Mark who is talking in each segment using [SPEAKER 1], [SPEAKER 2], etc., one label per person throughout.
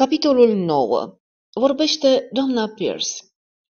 [SPEAKER 1] Capitolul 9. Vorbește doamna Pierce.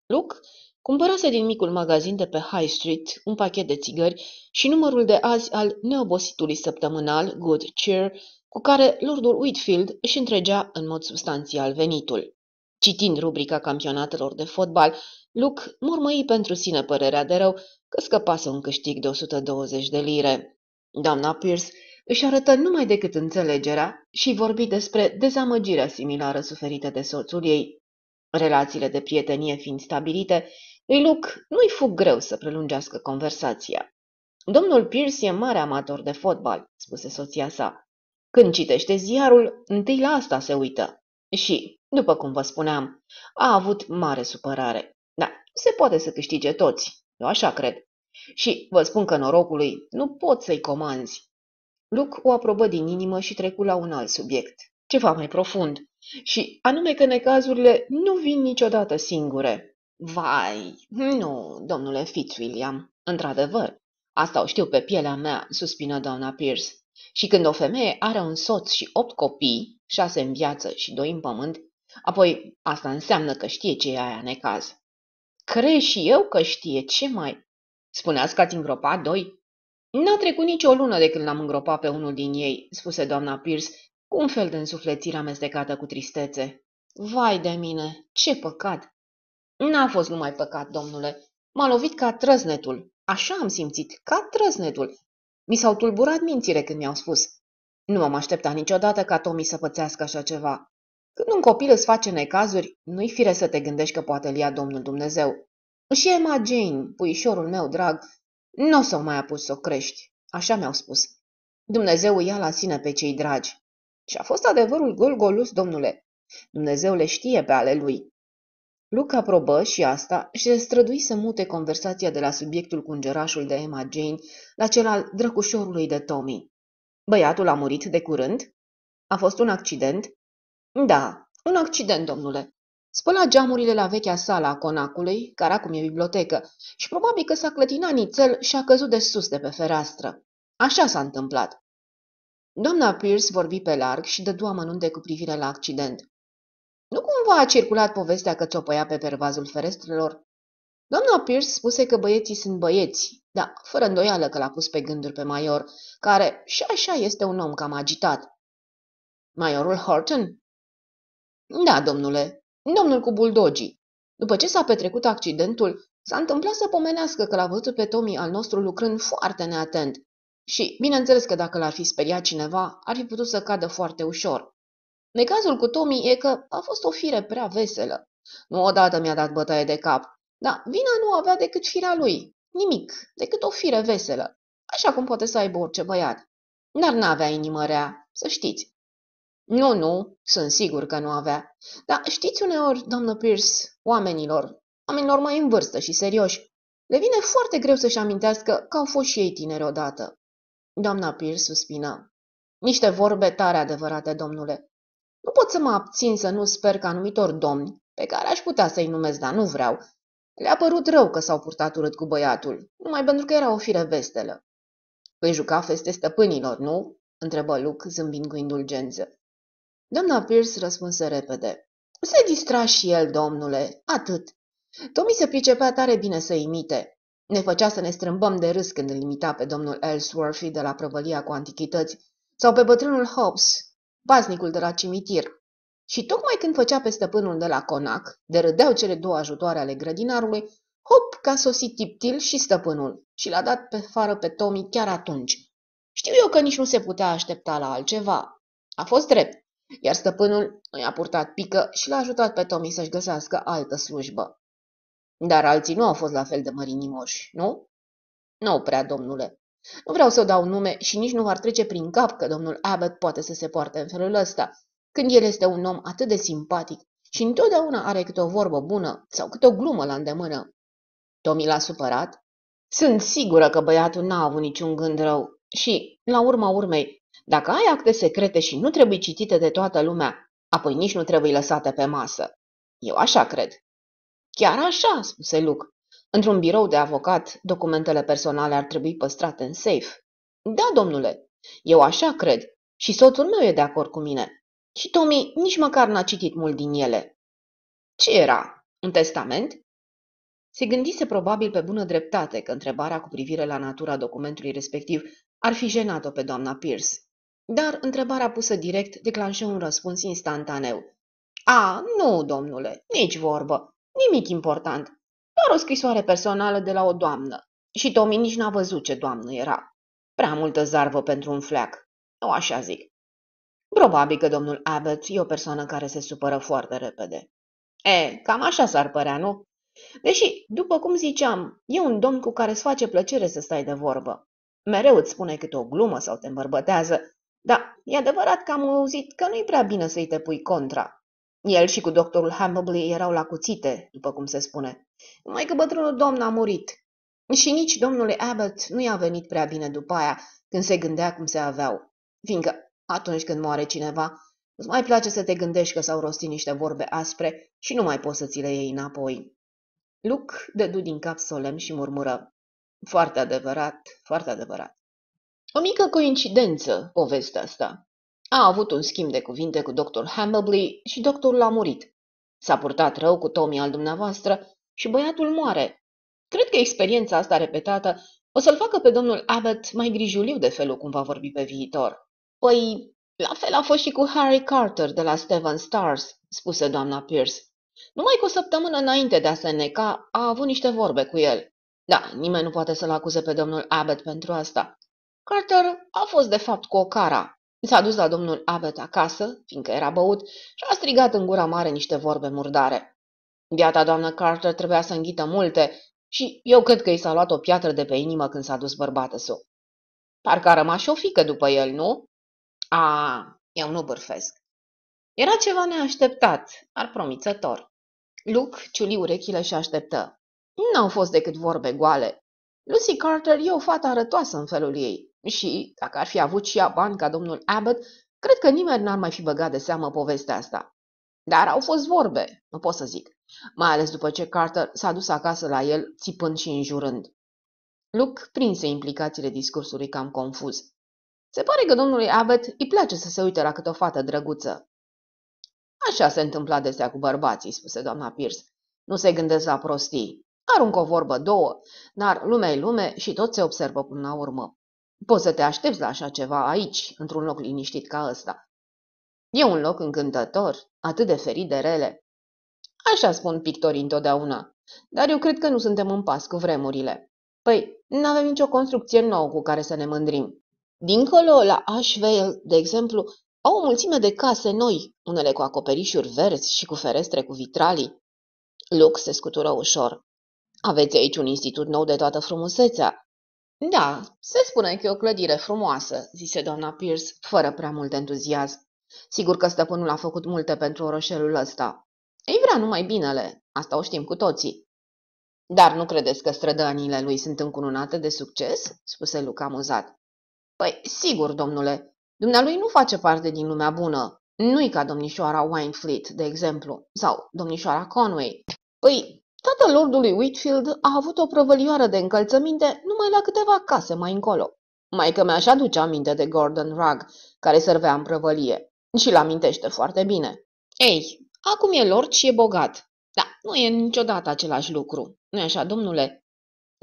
[SPEAKER 1] Luke cumpărase din micul magazin de pe High Street un pachet de țigări și numărul de azi al neobositului săptămânal Good Cheer, cu care Lordul Whitfield își întregea în mod substanțial venitul. Citind rubrica campionatelor de fotbal, Luke murmăi pentru sine părerea de rău că scăpase un câștig de 120 de lire. Doamna Pierce își arătă numai decât înțelegerea și vorbi despre dezamăgirea similară suferită de soțul ei. Relațiile de prietenie fiind stabilite, lui Luke nu-i fu greu să prelungească conversația. Domnul Pierce e mare amator de fotbal, spuse soția sa. Când citește ziarul, întâi la asta se uită. Și, după cum vă spuneam, a avut mare supărare. Da, se poate să câștige toți, eu așa cred. Și vă spun că norocului nu pot să-i comanzi. Luc o aprobă din inimă și trecu la un alt subiect, ceva mai profund, și anume că necazurile nu vin niciodată singure. Vai, nu, domnule Fitzwilliam, într-adevăr, asta o știu pe pielea mea, suspină doamna Pierce. Și când o femeie are un soț și opt copii, șase în viață și doi în pământ, apoi asta înseamnă că știe ce e aia necaz. Crezi și eu că știe, ce mai? Spuneați că ați îngropat doi? N-a trecut nici o lună de când l-am îngropat pe unul din ei, spuse doamna Pierce, cu un fel de însuflețire amestecată cu tristețe. Vai de mine, ce păcat! N-a fost numai păcat, domnule. M-a lovit ca trăznetul. Așa am simțit, ca trăznetul. Mi s-au tulburat mințile când mi-au spus. Nu m-am așteptat niciodată ca Tommy să pățească așa ceva. Când un copil îți face necazuri, nu-i fire să te gândești că poate lia Domnul Dumnezeu. Și Emma Jane, puișorul meu drag, nu o să o mai apuci să o crești, așa mi-au spus. Dumnezeu ia la sine pe cei dragi. Și a fost adevărul golgolus, domnule. Dumnezeu le știe pe ale lui. Luca aprobă și asta și se strădui să mute conversația de la subiectul cu îngerașul de Emma Jane la cel al drăcușorului de Tommy. Băiatul a murit de curând? A fost un accident? Da, un accident, domnule. Spăla geamurile la vechea sala a conacului, care acum e bibliotecă, și probabil că s-a clătinat nițel și a căzut de sus de pe fereastră. Așa s-a întâmplat. Doamna Pierce vorbi pe larg și dădu amănunte cu privire la accident. Nu cumva a circulat povestea că țopăia pe pervazul ferestrelor? Doamna Pierce spuse că băieții sunt băieți, da, fără îndoială că l-a pus pe gânduri pe Maior, care și așa este un om cam agitat. Maiorul Horton? Da, domnule, Domnul cu buldogii. După ce s-a petrecut accidentul, s-a întâmplat să pomenească că l-a văzut pe Tommy al nostru lucrând foarte neatent. Și, bineînțeles că dacă l-ar fi speriat cineva, ar fi putut să cadă foarte ușor. Necazul cu Tommy e că a fost o fire prea veselă. Nu odată mi-a dat bătaie de cap, dar vina nu avea decât firea lui. Nimic, decât o fire veselă. Așa cum poate să aibă orice băiat. Dar n-avea inimă rea, să știți. Nu, nu, sunt sigur că nu avea. Dar știți uneori, doamnă Pierce, oamenilor, oamenilor mai în vârstă și serioși, le vine foarte greu să-și amintească că au fost și ei tineri odată. Doamna Pierce suspină. Niște vorbe tare adevărate, domnule. Nu pot să mă abțin să nu sper că anumitor domni, pe care aș putea să-i numesc, dar nu vreau, le-a părut rău că s-au purtat urât cu băiatul, numai pentru că era o fire vestelă. Păi juca feste stăpânilor, nu? întrebă Luc, zâmbind cu indulgență. Doamna Pierce răspunse repede. Se distra și el, domnule, atât. Tommy se pricepea tare bine să imite. Ne făcea să ne strâmbăm de râs când îl imita pe domnul Ellsworthy de la prăvălia cu antichități sau pe bătrânul Hobbs, baznicul de la cimitir. Și tocmai când făcea pe stăpânul de la conac, de râdeau cele două ajutoare ale grădinarului, hop, că a sosit tiptil și stăpânul și l-a dat pe fară pe Tommy chiar atunci. Știu eu că nici nu se putea aștepta la altceva. A fost drept iar stăpânul i-a purtat pică și l-a ajutat pe Tommy să-și găsească altă slujbă. Dar alții nu au fost la fel de mărinimoși, nu? Nu prea, domnule. Nu vreau să dau nume și nici nu ar trece prin cap că domnul Abbott poate să se poarte în felul ăsta, când el este un om atât de simpatic și întotdeauna are câte o vorbă bună sau câte o glumă la îndemână. Tommy l-a supărat? Sunt sigură că băiatul n-a avut niciun gând rău și, la urma urmei, dacă ai acte secrete și nu trebuie citite de toată lumea, apoi nici nu trebuie lăsate pe masă. Eu așa cred. Chiar așa, spuse Luc. Într-un birou de avocat, documentele personale ar trebui păstrate în safe. Da, domnule, eu așa cred și soțul meu e de acord cu mine. Și Tommy nici măcar n-a citit mult din ele. Ce era? Un testament? Se gândise probabil pe bună dreptate că întrebarea cu privire la natura documentului respectiv ar fi jenat-o pe doamna Pierce. Dar întrebarea pusă direct declanșă un răspuns instantaneu. A, nu, domnule, nici vorbă. Nimic important. Doar o scrisoare personală de la o doamnă. Și Tommy nici n-a văzut ce doamnă era. Prea multă zarvă pentru un fleac. Nu așa zic. Probabil că domnul Abbott e o persoană care se supără foarte repede. E, cam așa s-ar părea, nu? Deși, după cum ziceam, e un domn cu care îți face plăcere să stai de vorbă. Mereu îți spune câte o glumă sau te îmbărbătează, dar e adevărat că am auzit că nu-i prea bine să-i te pui contra. El și cu doctorul Hambley erau la cuțite, după cum se spune. Numai că bătrânul domn a murit. Și nici domnului Abbott nu i-a venit prea bine după aia, când se gândea cum se aveau. Fiindcă atunci când moare cineva, îți mai place să te gândești că s-au rostit niște vorbe aspre și nu mai poți să ți le iei înapoi. Luc dădu din cap solemn și murmură. Foarte adevărat, foarte adevărat. O mică coincidență, povestea asta. A avut un schimb de cuvinte cu doctor Hambley și doctorul a murit. S-a purtat rău cu Tommy al dumneavoastră și băiatul moare. Cred că experiența asta repetată o să-l facă pe domnul Abbott mai grijuliu de felul cum va vorbi pe viitor. Păi, la fel a fost și cu Harry Carter de la Steven Stars, spuse doamna Pierce. Numai cu o săptămână înainte de a se neca, a avut niște vorbe cu el. Da, nimeni nu poate să-l acuze pe domnul Abbott pentru asta. Carter a fost de fapt cu o cara. S-a dus la domnul Abbott acasă, fiindcă era băut, și a strigat în gura mare niște vorbe murdare. Biata doamnă Carter trebuia să înghită multe și eu cred că i s-a luat o piatră de pe inimă când s-a dus bărbată-su. Parcă a rămas și o fică după el, nu? A, eu nu bârfesc. Era ceva neașteptat, ar promițător. Luke ciuli urechile și așteptă. N-au fost decât vorbe goale. Lucy Carter e o fată arătoasă în felul ei și, dacă ar fi avut și ea bani ca domnul Abbott, cred că nimeni n-ar mai fi băgat de seamă povestea asta. Dar au fost vorbe, nu pot să zic, mai ales după ce Carter s-a dus acasă la el, țipând și înjurând. Luke prinse implicațiile discursului cam confuz. Se pare că domnului Abbott îi place să se uite la câte o fată drăguță. Așa se întâmplă adesea cu bărbații, spuse doamna Pierce. Nu se gândesc la prostii. Aruncă o vorbă, două, dar lumea e lume și tot se observă până la urmă. Poți să te aștepți la așa ceva aici, într-un loc liniștit ca ăsta. E un loc încântător, atât de ferit de rele. Așa spun pictorii întotdeauna, dar eu cred că nu suntem în pas cu vremurile. Păi, nu avem nicio construcție nouă cu care să ne mândrim. Dincolo, la Ashvale, de exemplu, au o mulțime de case noi, unele cu acoperișuri verzi și cu ferestre cu vitralii. Luke se scutură ușor. Aveți aici un institut nou de toată frumusețea. Da, se spune că e o clădire frumoasă, zise doamna Pierce, fără prea mult entuziasm. Sigur că stăpânul a făcut multe pentru orășelul ăsta. Ei vrea numai binele, asta o știm cu toții. Dar nu credeți că strădaniile lui sunt încununate de succes? spuse Luca amuzat. Păi, sigur, domnule, dumnealui nu face parte din lumea bună. Nu-i ca domnișoara Winefleet, de exemplu, sau domnișoara Conway. Păi, tatăl lordului Whitfield a avut o prăvălioară de încălțăminte numai la câteva case mai încolo. Maică mea și aduce aminte de Gordon Rugg, care servea în prăvălie. Și l amintește foarte bine. Ei, acum e lord și e bogat. Da, nu e niciodată același lucru. nu e așa, domnule?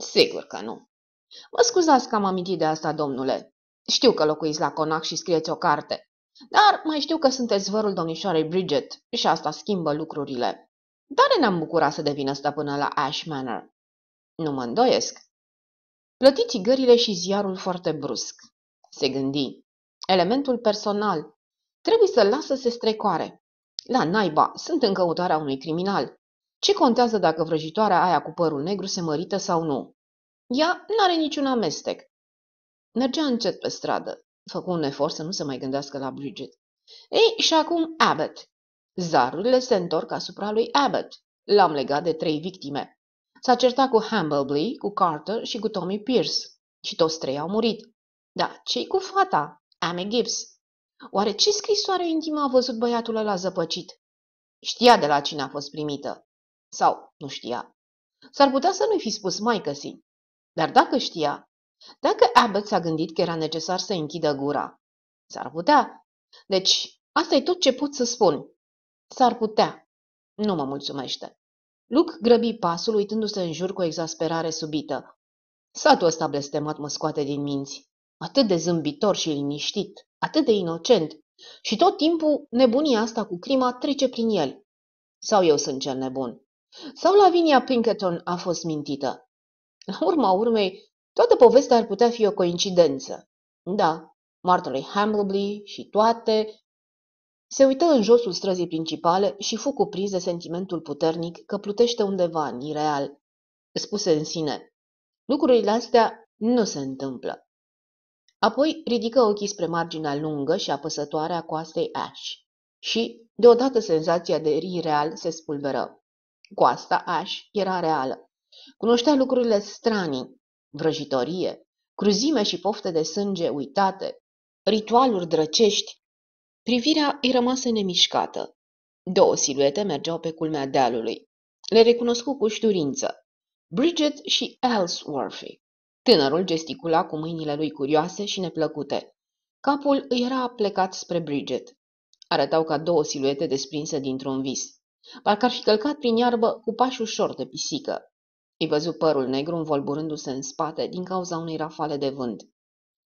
[SPEAKER 1] Sigur că nu. Mă scuzați că am amintit de asta, domnule. Știu că locuiți la Conac și scrieți o carte. Dar mai știu că sunteți vărul domnișoarei Bridget și asta schimbă lucrurile. Tare ne-am bucurat să devină stăpână la Ash Manor. Nu mă îndoiesc. Plăti țigările și ziarul foarte brusc. Se gândi. Elementul personal. Trebuie să-l lasă să se strecoare. La naiba, sunt în căutarea unui criminal. Ce contează dacă vrăjitoarea aia cu părul negru se mărită sau nu? Ea n-are niciun amestec. Mergea încet pe stradă. Făcu un efort să nu se mai gândească la Bridget. Ei, și acum Abbott. Zarurile se întorc asupra lui Abbott. L-am legat de trei victime. S-a certat cu Hambley, cu Carter și cu Tommy Pierce. Și toți trei au murit. Da, ce cu fata? Amy Gibbs. Oare ce scrisoare intimă a văzut băiatul ăla zăpăcit? Știa de la cine a fost primită. Sau nu știa. S-ar putea să nu-i fi spus mai si. Dar dacă știa, dacă Abbott s-a gândit că era necesar să închidă gura, s-ar putea. Deci, Asta e tot ce pot să spun. S-ar putea. Nu mă mulțumește. Luc grăbi pasul, uitându-se în jur cu o exasperare subită. Satul ăsta blestemat mă scoate din minți. Atât de zâmbitor și liniștit, atât de inocent. Și tot timpul nebunia asta cu crima trece prin el. Sau eu sunt cel nebun? Sau Lavinia Pinkerton a fost mintită? La urma urmei, toată povestea ar putea fi o coincidență. Da, Martelui Hambleby și toate... Se uită în josul străzii principale și fu cuprins de sentimentul puternic că plutește undeva în ireal. Spuse în sine, lucrurile astea nu se întâmplă. Apoi ridică ochii spre marginea lungă și apăsătoare a coastei Ash și, deodată senzația de rii real se spulberă. Coasta Ash era reală. Cunoștea lucrurile stranii, vrăjitorie, cruzime și pofte de sânge uitate, ritualuri drăcești. Privirea îi rămase nemișcată. Două siluete mergeau pe culmea dealului. Le recunoscu cu șturință. Bridget și Ellsworthy. Tânărul gesticula cu mâinile lui curioase și neplăcute. Capul îi era plecat spre Bridget. Arătau ca două siluete desprinse dintr-un vis. Parcă ar fi călcat prin iarbă cu pași ușor de pisică. Îi văzu părul negru învolburându-se în spate din cauza unei rafale de vânt.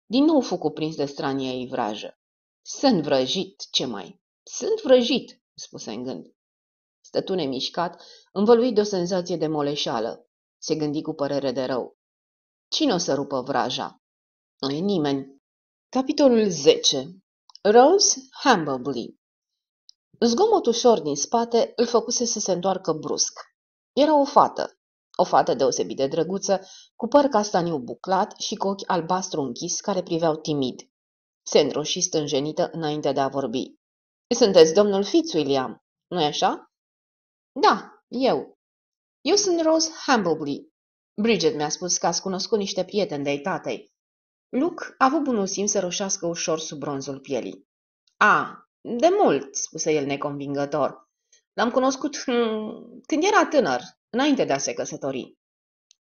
[SPEAKER 1] Din nou fu cuprins de strania ei vrajă. Sunt vrăjit, ce mai? Sunt vrăjit, spuse în gând. Stătu nemișcat, învăluit de o senzație de moleșală. Se gândi cu părere de rău. Cine o să rupă vraja? Nu e nimeni. Capitolul 10 Rose Hambleby Zgomot ușor din spate îl făcuse să se întoarcă brusc. Era o fată, o fată deosebit de drăguță, cu păr castaniu buclat și cu ochi albastru închis care priveau timid. Se înroși stânjenită înainte de a vorbi. Sunteți domnul Fitzwilliam, nu-i așa? Da, eu. Eu sunt Rose Hambleby, Bridget mi-a spus că ați cunoscut niște prieteni de-ai tatei. Luke a avut bunul simț să roșească ușor sub bronzul pielii. A, de mult, spuse el neconvingător. L-am cunoscut hmm, când era tânăr, înainte de a se căsători.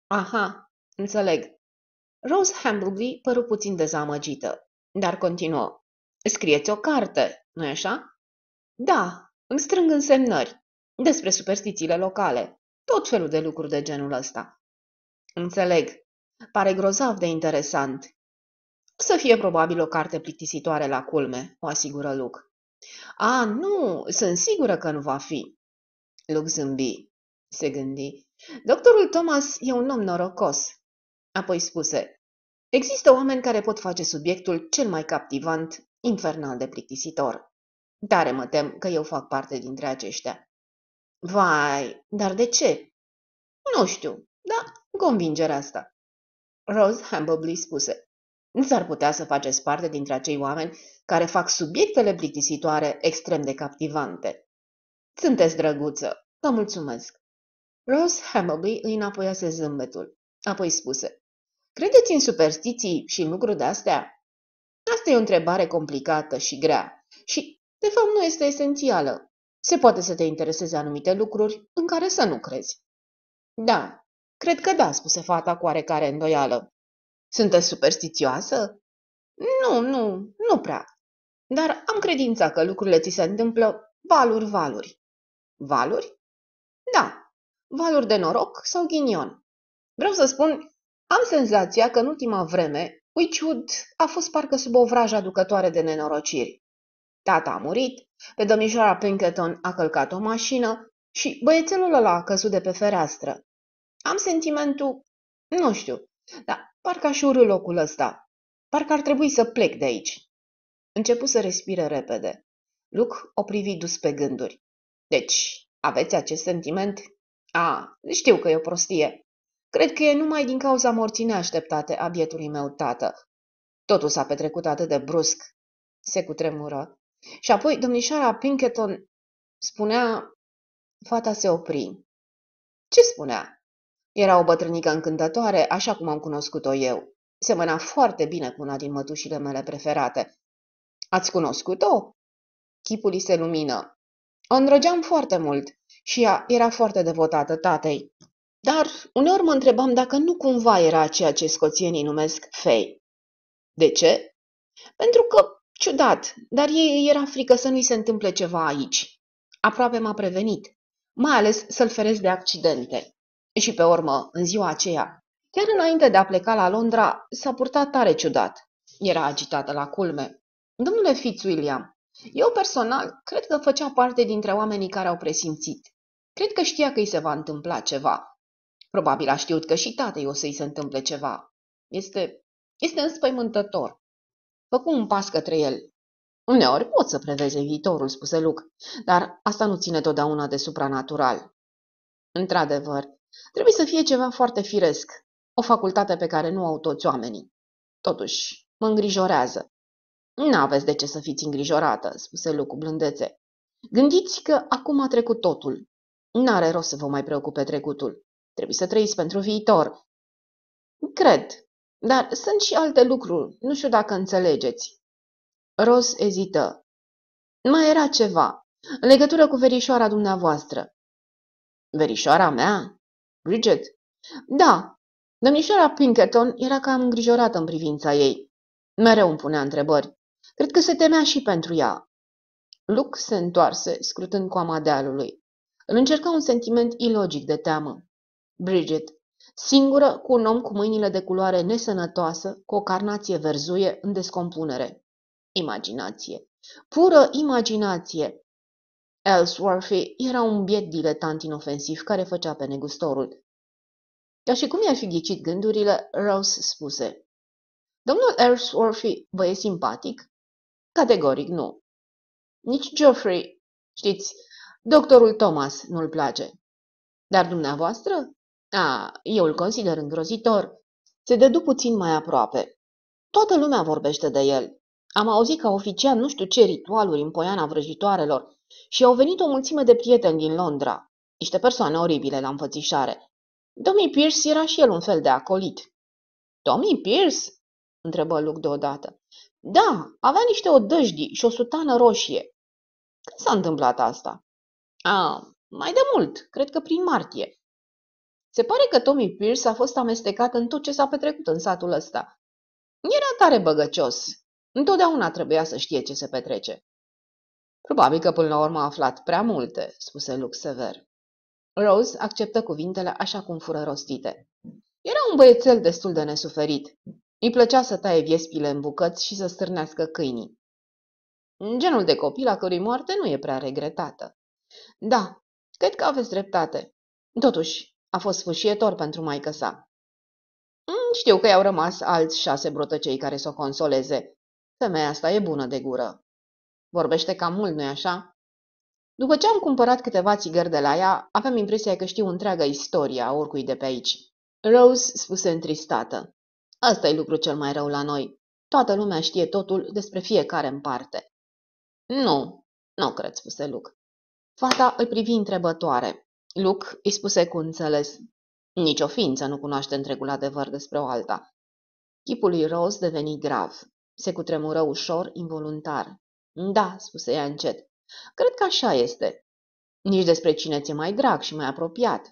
[SPEAKER 1] Aha, înțeleg. Rose Hambleby păru puțin dezamăgită, dar continuă. Scrieți o carte, nu-i așa? Da, îmi strâng însemnări despre superstițiile locale, tot felul de lucruri de genul ăsta. Înțeleg. Pare grozav de interesant. Să fie probabil o carte plictisitoare la culme, o asigură Luke. A, nu, sunt sigură că nu va fi. Luke zâmbi. Se gândi. Doctorul Thomas e un om norocos. Apoi spuse. Există oameni care pot face subiectul cel mai captivant, infernal de plictisitor. Tare mă tem că eu fac parte dintre aceștia. Vai, dar de ce? Nu știu, da, convingerea asta. Rose Hambleby spuse. Nu s-ar putea să faceți parte dintre acei oameni care fac subiectele plictisitoare extrem de captivante. Sunteți drăguță. Vă mulțumesc. Rose Hambleby îi înapoiase zâmbetul. Apoi spuse. Credeți în superstiții și în lucruri de-astea? Asta e o întrebare complicată și grea și, de fapt, nu este esențială. Se poate să te intereseze anumite lucruri în care să nu crezi. Da, Cred că da, spuse fata cu oarecare îndoială. Sunteți superstițioasă? Nu, nu, nu prea. Dar am credința că lucrurile ți se întâmplă valuri, valuri. Valuri? Da, valuri de noroc sau ghinion. Vreau să spun, am senzația că în ultima vreme Witchwood a fost parcă sub o vrajă aducătoare de nenorociri. Tata a murit, pe domnișoara Pinkerton a călcat o mașină și băiețelul ăla a căzut de pe fereastră. Am sentimentul, nu știu, dar parcă aș urâ locul ăsta. Parcă ar trebui să plec de aici. Începu să respire repede. Luc o privi dus pe gânduri. Deci, aveți acest sentiment? A, știu că e o prostie. Cred că e numai din cauza morții neașteptate a bietului meu tată. Totul s-a petrecut atât de brusc. Se cutremură. Și apoi domnișoara Pinkerton spunea... Fata se opri. Ce spunea? Era o bătrânică încântătoare, așa cum am cunoscut-o eu. Semăna foarte bine cu una din mătușile mele preferate. Ați cunoscut-o? Chipul îi se lumină. O îndrăgeam foarte mult și ea era foarte devotată tatei. Dar uneori mă întrebam dacă nu cumva era ceea ce scoțienii numesc fei. De ce? Pentru că Ciudat, dar ei era frică să nu-i se întâmple ceva aici. Aproape m-a prevenit, mai ales să-l feresc de accidente. Și pe urmă, în ziua aceea, chiar înainte de a pleca la Londra, s-a purtat tare ciudat. Era agitată la culme. Domnule Fitzwilliam, eu personal cred că făcea parte dintre oamenii care au presimțit. Cred că știa că îi se va întâmpla ceva. Probabil a știut că și tatei o să-i se întâmple ceva. Este, este înspăimântător. Făcu un pas către el. Uneori pot să preveze viitorul, spuse Luc, dar asta nu ține totdeauna de supranatural. Într-adevăr, trebuie să fie ceva foarte firesc, o facultate pe care nu au toți oamenii. Totuși, mă îngrijorează. N-aveți de ce să fiți îngrijorată, spuse Luc cu blândețe. Gândiți că acum a trecut totul. N-are rost să vă mai preocupe trecutul. Trebuie să trăiți pentru viitor. Cred, dar sunt și alte lucruri. Nu știu dacă înțelegeți. Ros ezită. Mai era ceva, în legătură cu verișoara dumneavoastră. Verișoara mea? Bridget? Da. Domnișoara Pinkerton era cam îngrijorată în privința ei. Mereu îmi punea întrebări. Cred că se temea și pentru ea. Luke se întoarse, scrutând coama dealului. Îl încerca un sentiment ilogic de teamă. Bridget, singură cu un om cu mâinile de culoare nesănătoasă, cu o carnație verzuie în descompunere. Imaginație. Pură imaginație. Ellsworthy era un biet diletant inofensiv care făcea pe negustorul. Ca și cum i-ar fi ghicit gândurile, Rose spuse. Domnul Ellsworthy vă e simpatic? Categoric nu. Nici Geoffrey, știți, doctorul Thomas nu-l place. Dar dumneavoastră? A, eu îl consider îngrozitor. Se dădu puțin mai aproape. Toată lumea vorbește de el. Am auzit ca oficial nu știu ce ritualuri în poiana vrăjitoarelor și au venit o mulțime de prieteni din Londra. Niște persoane oribile la înfățișare. Tommy Pierce era și el un fel de acolit. Tommy Pierce? întrebă Luke deodată. Da, avea niște odăjdii și o sutană roșie. Când s-a întâmplat asta? A, mai de mult, cred că prin martie. Se pare că Tommy Pierce a fost amestecat în tot ce s-a petrecut în satul ăsta. Era tare băgăcios. Întotdeauna trebuia să știe ce se petrece. Probabil că până la urmă a aflat prea multe, spuse Luke sever. Rose acceptă cuvintele așa cum fură rostite. Era un băiețel destul de nesuferit. Îi plăcea să taie viespile în bucăți și să stârnească câinii. Genul de copil a cărui moarte nu e prea regretată. Da, cred că aveți dreptate. Totuși, a fost sfâșietor pentru maică sa. Mm, știu că i-au rămas alți șase brotăcei care să o consoleze. Femeia asta e bună de gură. Vorbește cam mult, nu-i așa? După ce am cumpărat câteva țigări de la ea, aveam impresia că știu întreaga istorie a oricui de pe aici. Rose spuse întristată. Asta e lucru cel mai rău la noi. Toată lumea știe totul despre fiecare în parte. Nu, nu cred, spuse Luke. Fata îl privi întrebătoare. Luke îi spuse cu înțeles. Nici o ființă nu cunoaște întregul adevăr despre o alta. Chipul lui Rose deveni grav. Se cutremură ușor, involuntar. Da, spuse ea încet. Cred că așa este. Nici despre cine ți-e mai drag și mai apropiat.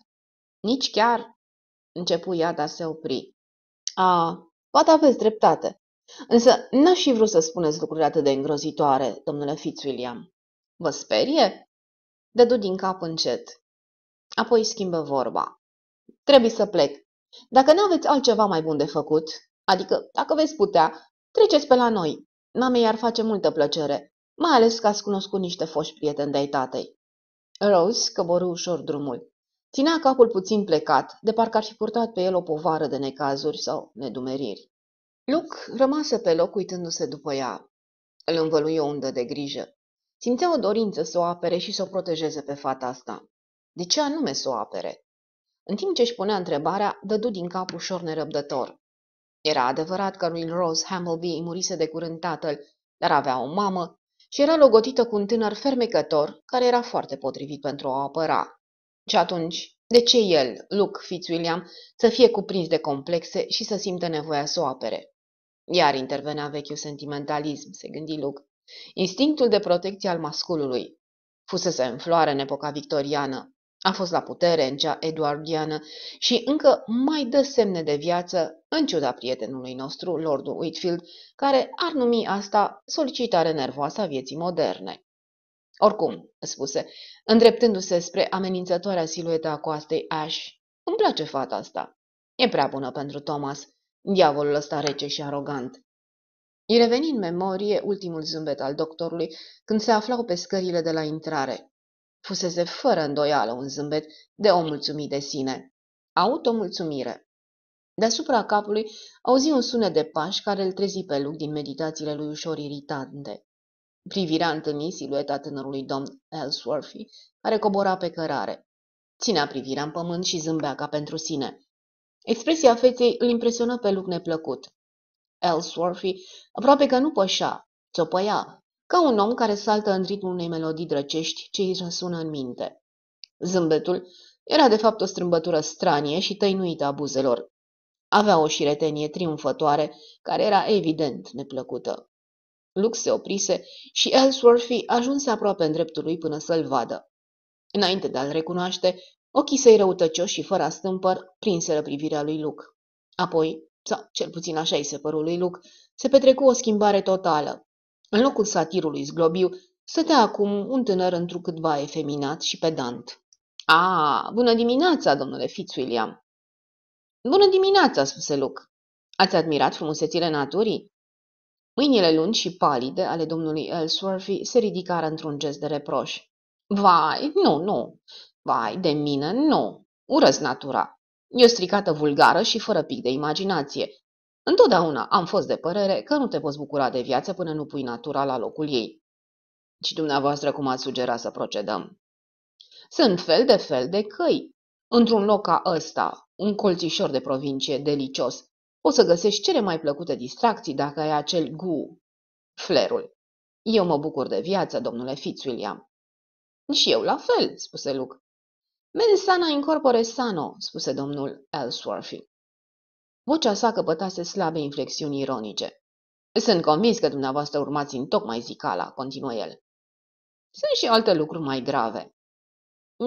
[SPEAKER 1] Nici chiar... Începu ea, dar se opri. A, poate aveți dreptate. Însă n-aș fi vrut să spuneți lucruri atât de îngrozitoare, domnule Fitzwilliam. Vă sperie? Dădu din cap încet. Apoi schimbă vorba. Trebuie să plec. Dacă nu aveți altceva mai bun de făcut, adică dacă veți putea, treceți pe la noi. Mamei ar face multă plăcere, mai ales că ați cunoscut niște foști prieteni de-ai tatei. Rose căborâ ușor drumul. Ținea capul puțin plecat, de parcă ar fi purtat pe el o povară de necazuri sau nedumeriri. Luke rămase pe loc uitându-se după ea. Îl învăluie o undă de grijă. Simțea o dorință să o apere și să o protejeze pe fata asta. De ce anume să o apere? În timp ce își punea întrebarea, dădu din cap ușor nerăbdător. Era adevărat că lui Rose Hambleby îi murise de curând tatăl, dar avea o mamă și era logotită cu un tânăr fermecător care era foarte potrivit pentru a o apăra. Și atunci, de ce el, Luke Fitzwilliam, să fie cuprins de complexe și să simtă nevoia să o apere? Iar intervenea vechiul sentimentalism, se gândi Luke. Instinctul de protecție al masculului. Fusese în floare în epoca victoriană. A fost la putere în cea eduardiană și încă mai dă semne de viață, în ciuda prietenului nostru, Lordul Whitfield, care ar numi asta solicitare nervoasă a vieții moderne. Oricum, spuse, îndreptându-se spre amenințătoarea silueta a coastei Ash, îmi place fata asta. E prea bună pentru Thomas, diavolul ăsta rece și arogant. Îi reveni în memorie ultimul zâmbet al doctorului când se aflau pe scările de la intrare. Fusese fără îndoială un zâmbet de o mulțumit de sine. Automulțumire. Deasupra capului auzi un sunet de pași care îl trezi pe Luc din meditațiile lui ușor iritante. Privirea întâlni silueta tânărului domn Ellsworthy, care cobora pe cărare. Ținea privirea în pământ și zâmbea ca pentru sine. Expresia feței îl impresionă pe Luc neplăcut. Ellsworthy aproape că nu pășea, țopăia, ca un om care saltă în ritmul unei melodii drăcești ce îi răsună în minte. Zâmbetul era de fapt o strâmbătură stranie și tăinuită a buzelor. Avea o șiretenie triumfătoare, care era evident neplăcută. Lux se oprise și Ellsworthy ajunse aproape în dreptul lui până să-l vadă. Înainte de a-l recunoaște, ochii săi răutăcioși și fără astâmpăr prinseră privirea lui Luke. Apoi, sau cel puțin așa îi se păru lui Luke, se petrecu o schimbare totală. În locul satirului zglobiu, stătea acum un tânăr întrucâtva efeminat și pedant. A, bună dimineața, domnule Fitzwilliam! Bună dimineața, spuse Luke. Ați admirat frumusețile naturii? Mâinile lungi și palide ale domnului Ellsworthy se ridicară într-un gest de reproș. Vai, nu, nu, vai, de mine, nu, urăsc natura. E o stricată vulgară și fără pic de imaginație. Întotdeauna am fost de părere că nu te poți bucura de viață până nu pui natura la locul ei. Și dumneavoastră cum ați sugera să procedăm? Sunt fel de fel de căi. Într-un loc ca ăsta, un colțișor de provincie delicios, poți să găsești cele mai plăcute distracții dacă ai acel gu, flerul. Eu mă bucur de viață, domnule Fitzwilliam. Și eu la fel, spuse Luke. Mens sana incorpore sano, spuse domnul Ellsworthy. Vocea sa căpătase slabe inflexiuni ironice. Sunt convins că dumneavoastră urmați în tocmai zicala, continuă el. Sunt și alte lucruri mai grave.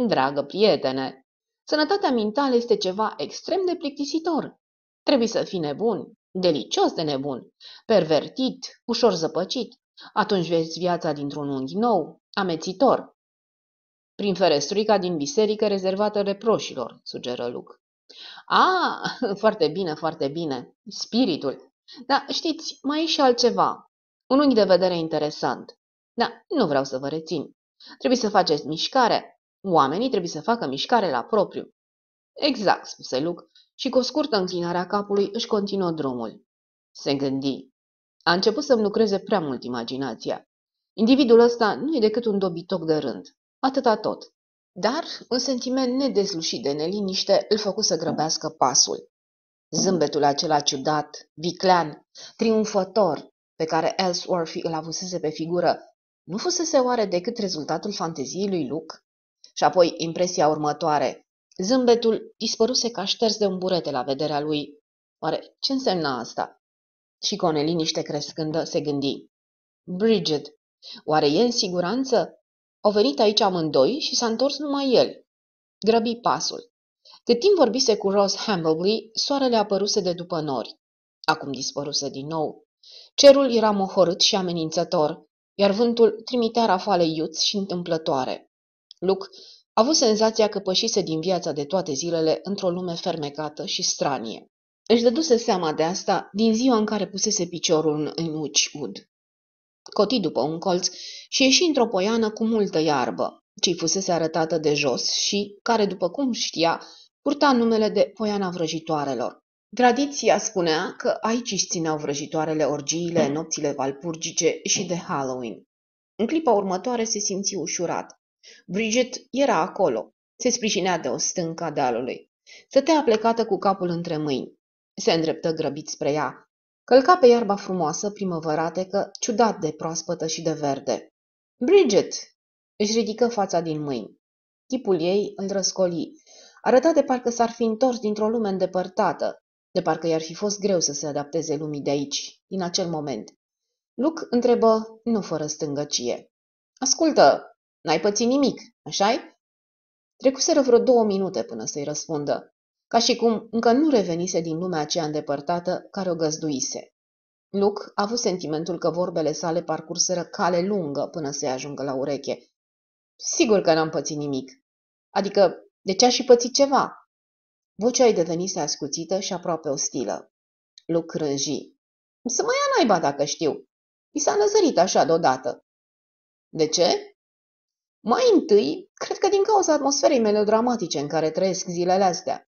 [SPEAKER 1] Dragă prietene, sănătatea mentală este ceva extrem de plictisitor. Trebuie să fii nebun, delicios de nebun, pervertit, ușor zăpăcit. Atunci vezi viața dintr-un unghi nou, amețitor. Prin ferestruica din biserică rezervată reproșilor, sugeră Luc. A, foarte bine, foarte bine. Spiritul. Dar știți, mai e și altceva. Un unghi de vedere interesant. Da, nu vreau să vă rețin. Trebuie să faceți mișcare. Oamenii trebuie să facă mișcare la propriu. Exact, spuse Luc, și cu o scurtă înclinare a capului își continuă drumul. Se gândi. A început să-mi lucreze prea mult imaginația. Individul ăsta nu e decât un dobitoc de rând. Atâta tot. Dar un sentiment nedezlușit de neliniște îl făcu să grăbească pasul. Zâmbetul acela ciudat, viclean, triumfător, pe care Ellsworthy îl avusese pe figură, nu fusese oare decât rezultatul fanteziei lui Luke? Și apoi impresia următoare. Zâmbetul dispăruse ca șters de un burete la vederea lui. Oare ce însemna asta? Și cu o neliniște crescândă se gândi. Bridget, oare e în siguranță? Au venit aici amândoi și s-a întors numai el. Grăbi pasul. Cât timp vorbise cu Ross Hambleby, soarele apăruse de după nori. Acum dispăruse din nou. Cerul era mohorât și amenințător, iar vântul trimitea rafale iuți și întâmplătoare. Luc a avut senzația că pășise din viața de toate zilele într-o lume fermecată și stranie. Își dăduse seama de asta din ziua în care pusese piciorul în Witchwood. Coti după un colț și ieși într-o poiană cu multă iarbă, ce fusese arătată de jos și care, după cum știa, purta numele de Poiana Vrăjitoarelor. Tradiția spunea că aici își țineau vrăjitoarele orgiile, nopțile valpurgice și de Halloween. În clipa următoare se simți ușurat. Bridget era acolo. Se sprijinea de o stâncă a dealului. Stătea plecată cu capul între mâini. Se îndreptă grăbit spre ea. Călca pe iarba frumoasă, primăvăratecă, ciudat de proaspătă și de verde. Bridget! Își ridică fața din mâini. Chipul ei îl răscoli. Arăta de parcă s-ar fi întors dintr-o lume îndepărtată, de parcă i-ar fi fost greu să se adapteze lumii de aici, din acel moment. Luc întrebă, nu fără stângăcie. Ascultă, n-ai pățit nimic, așa-i? Trecuseră vreo două minute până să-i răspundă, ca și cum încă nu revenise din lumea aceea îndepărtată care o găzduise. Luke a avut sentimentul că vorbele sale parcurseră cale lungă până să-i ajungă la ureche. Sigur că n-am pățit nimic. Adică, de ce aș și pățit ceva? Vocea ei devenise ascuțită și aproape ostilă. Luke rânji. Să mă ia naiba dacă știu. I s-a năzărit așa deodată. De ce? Mai întâi, cred că din cauza atmosferei melodramatice în care trăiesc zilele astea.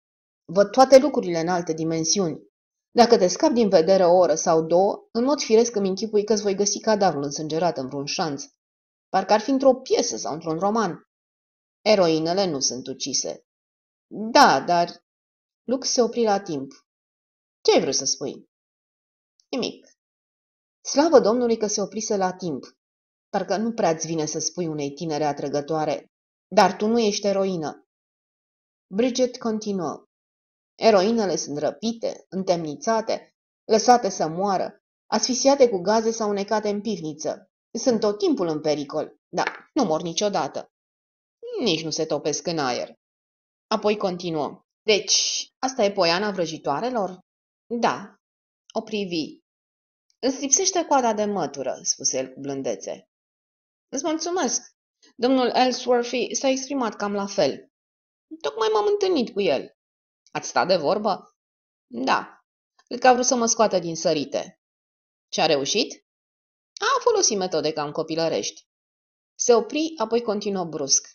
[SPEAKER 1] Văd toate lucrurile în alte dimensiuni. Dacă te scap din vedere o oră sau două, în mod firesc îmi închipui că îți voi găsi cadavrul însângerat în vreun șanț. Parcă ar fi într-o piesă sau într-un roman. Eroinele nu sunt ucise. Da, dar... Lux se opri la timp. Ce ai vrut să spui? Nimic. Slavă Domnului că se oprise la timp. Parcă nu prea-ți vine să spui unei tinere atrăgătoare, dar tu nu ești eroină. Bridget continuă. Eroinele sunt răpite, întemnițate, lăsate să moară, asfixiate cu gaze sau necate în pivniță. Sunt tot timpul în pericol, dar nu mor niciodată. Nici nu se topesc în aer. Apoi continuă. Deci, asta e poiana vrăjitoarelor? Da. O privi. Îți lipsește coada de mătură, spuse el cu blândețe. Îți mulțumesc. Domnul Ellsworthy s-a exprimat cam la fel. Tocmai m-am întâlnit cu el. Ați stat de vorbă? Da. Cred că a vrut să mă scoată din sărite. Și a reușit? A folosit metode cam copilărești. Se opri, apoi continuă brusc.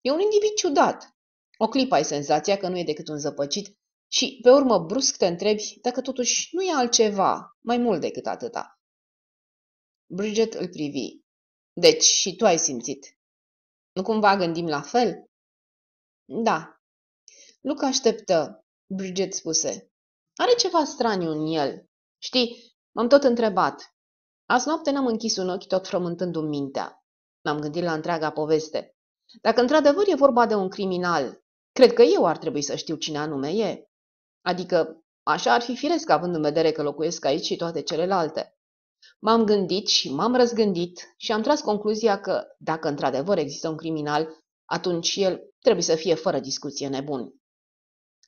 [SPEAKER 1] E un individ ciudat. O clipă ai senzația că nu e decât un zăpăcit și, pe urmă, brusc te întrebi dacă totuși nu e altceva, mai mult decât atâta. Bridget îl privi. Deci și tu ai simțit. Nu cumva gândim la fel? Da. Luca așteptă, Bridget spuse. Are ceva straniu în el. Știi, m-am tot întrebat. Azi noapte n-am închis un ochi tot frământându-mi mintea. M-am gândit la întreaga poveste. Dacă într-adevăr e vorba de un criminal, cred că eu ar trebui să știu cine anume e. Adică, așa ar fi firesc având în vedere că locuiesc aici și toate celelalte. M-am gândit și m-am răzgândit și am tras concluzia că, dacă într-adevăr există un criminal, atunci el trebuie să fie fără discuție nebun.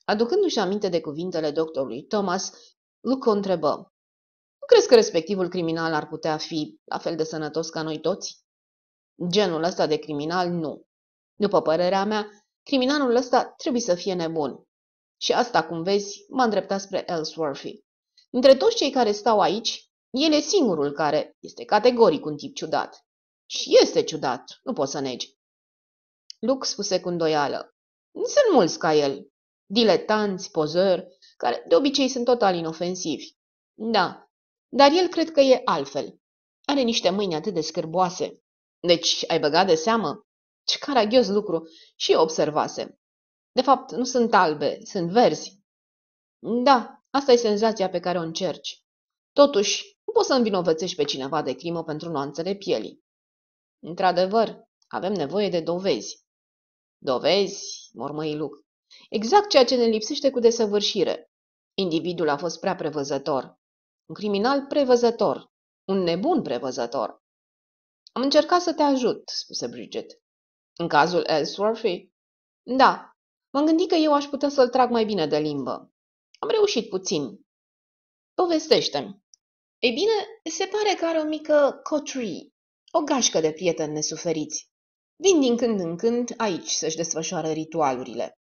[SPEAKER 1] Aducându-și aminte de cuvintele doctorului Thomas, Luke o întrebă. Nu crezi că respectivul criminal ar putea fi la fel de sănătos ca noi toți? Genul ăsta de criminal, nu. După părerea mea, criminalul ăsta trebuie să fie nebun. Și asta, cum vezi, m-a îndreptat spre Ellsworthy. Dintre toți cei care stau aici, el e singurul care este categoric un tip ciudat. Și este ciudat, nu poți să negi. Luke spuse cu îndoială. Sunt mulți ca el. Diletanți, pozări, care de obicei sunt total inofensivi. Da, dar el cred că e altfel. Are niște mâini atât de scârboase. Deci, ai băgat de seamă? Ce caragios lucru! Și eu observasem. De fapt, nu sunt albe, sunt verzi. Da, asta e senzația pe care o încerci. Totuși, nu poți să învinovățești pe cineva de crimă pentru nuanțele pielii. Într-adevăr, avem nevoie de dovezi. Dovezi, mormăi Luc. Exact ceea ce ne lipsește cu desăvârșire. Individul a fost prea prevăzător. Un criminal prevăzător. Un nebun prevăzător. Am încercat să te ajut, spuse Bridget. În cazul Ellsworthy? Da. M-am gândit că eu aș putea să-l trag mai bine de limbă. Am reușit puțin. Povestește-mi. Ei bine, se pare că are o mică coterie, o gașcă de prieteni nesuferiți. Vin din când în când aici să-și desfășoare ritualurile.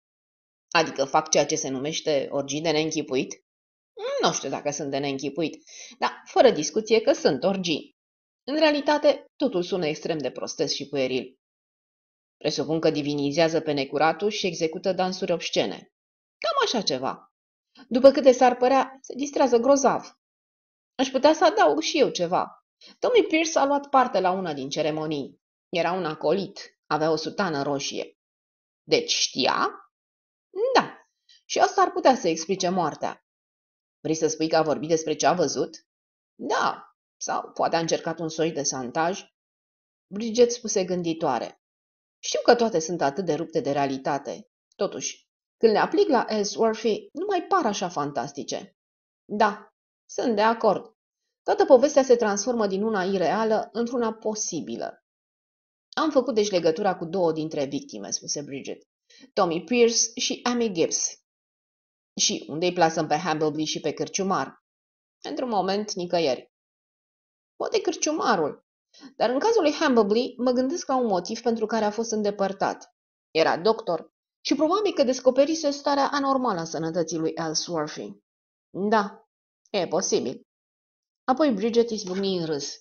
[SPEAKER 1] Adică fac ceea ce se numește orgii de neînchipuit? Nu știu dacă sunt de neînchipuit, dar fără discuție că sunt orgii. În realitate, totul sună extrem de prostesc și pueril. Presupun că divinizează pe necuratul și execută dansuri obscene. Cam așa ceva. După câte s-ar părea, se distrează grozav. Aș putea să adaug și eu ceva. Tommy Pierce a luat parte la una din ceremonii. Era un acolit, avea o sutană roșie. Deci știa? Da. Și asta ar putea să explice moartea. Vrei să spui că a vorbit despre ce a văzut? Da. Sau poate a încercat un soi de santaj? Bridget spuse gânditoare. Știu că toate sunt atât de rupte de realitate. Totuși, când le aplic la Ellsworthy, nu mai par așa fantastice. Da, sunt de acord. Toată povestea se transformă din una ireală într-una posibilă. Am făcut deci legătura cu două dintre victime, spuse Bridget. Tommy Pierce și Amy Gibbs. Și unde îi plasăm pe Hambleby și pe Cârciumar? Într-un moment, nicăieri. Poate Cârciumarul. Dar în cazul lui Hambleby, mă gândesc la un motiv pentru care a fost îndepărtat. Era doctor și probabil că descoperise starea anormală a sănătății lui Ellsworthy. Da, e posibil. Apoi Bridget izbucni în râs.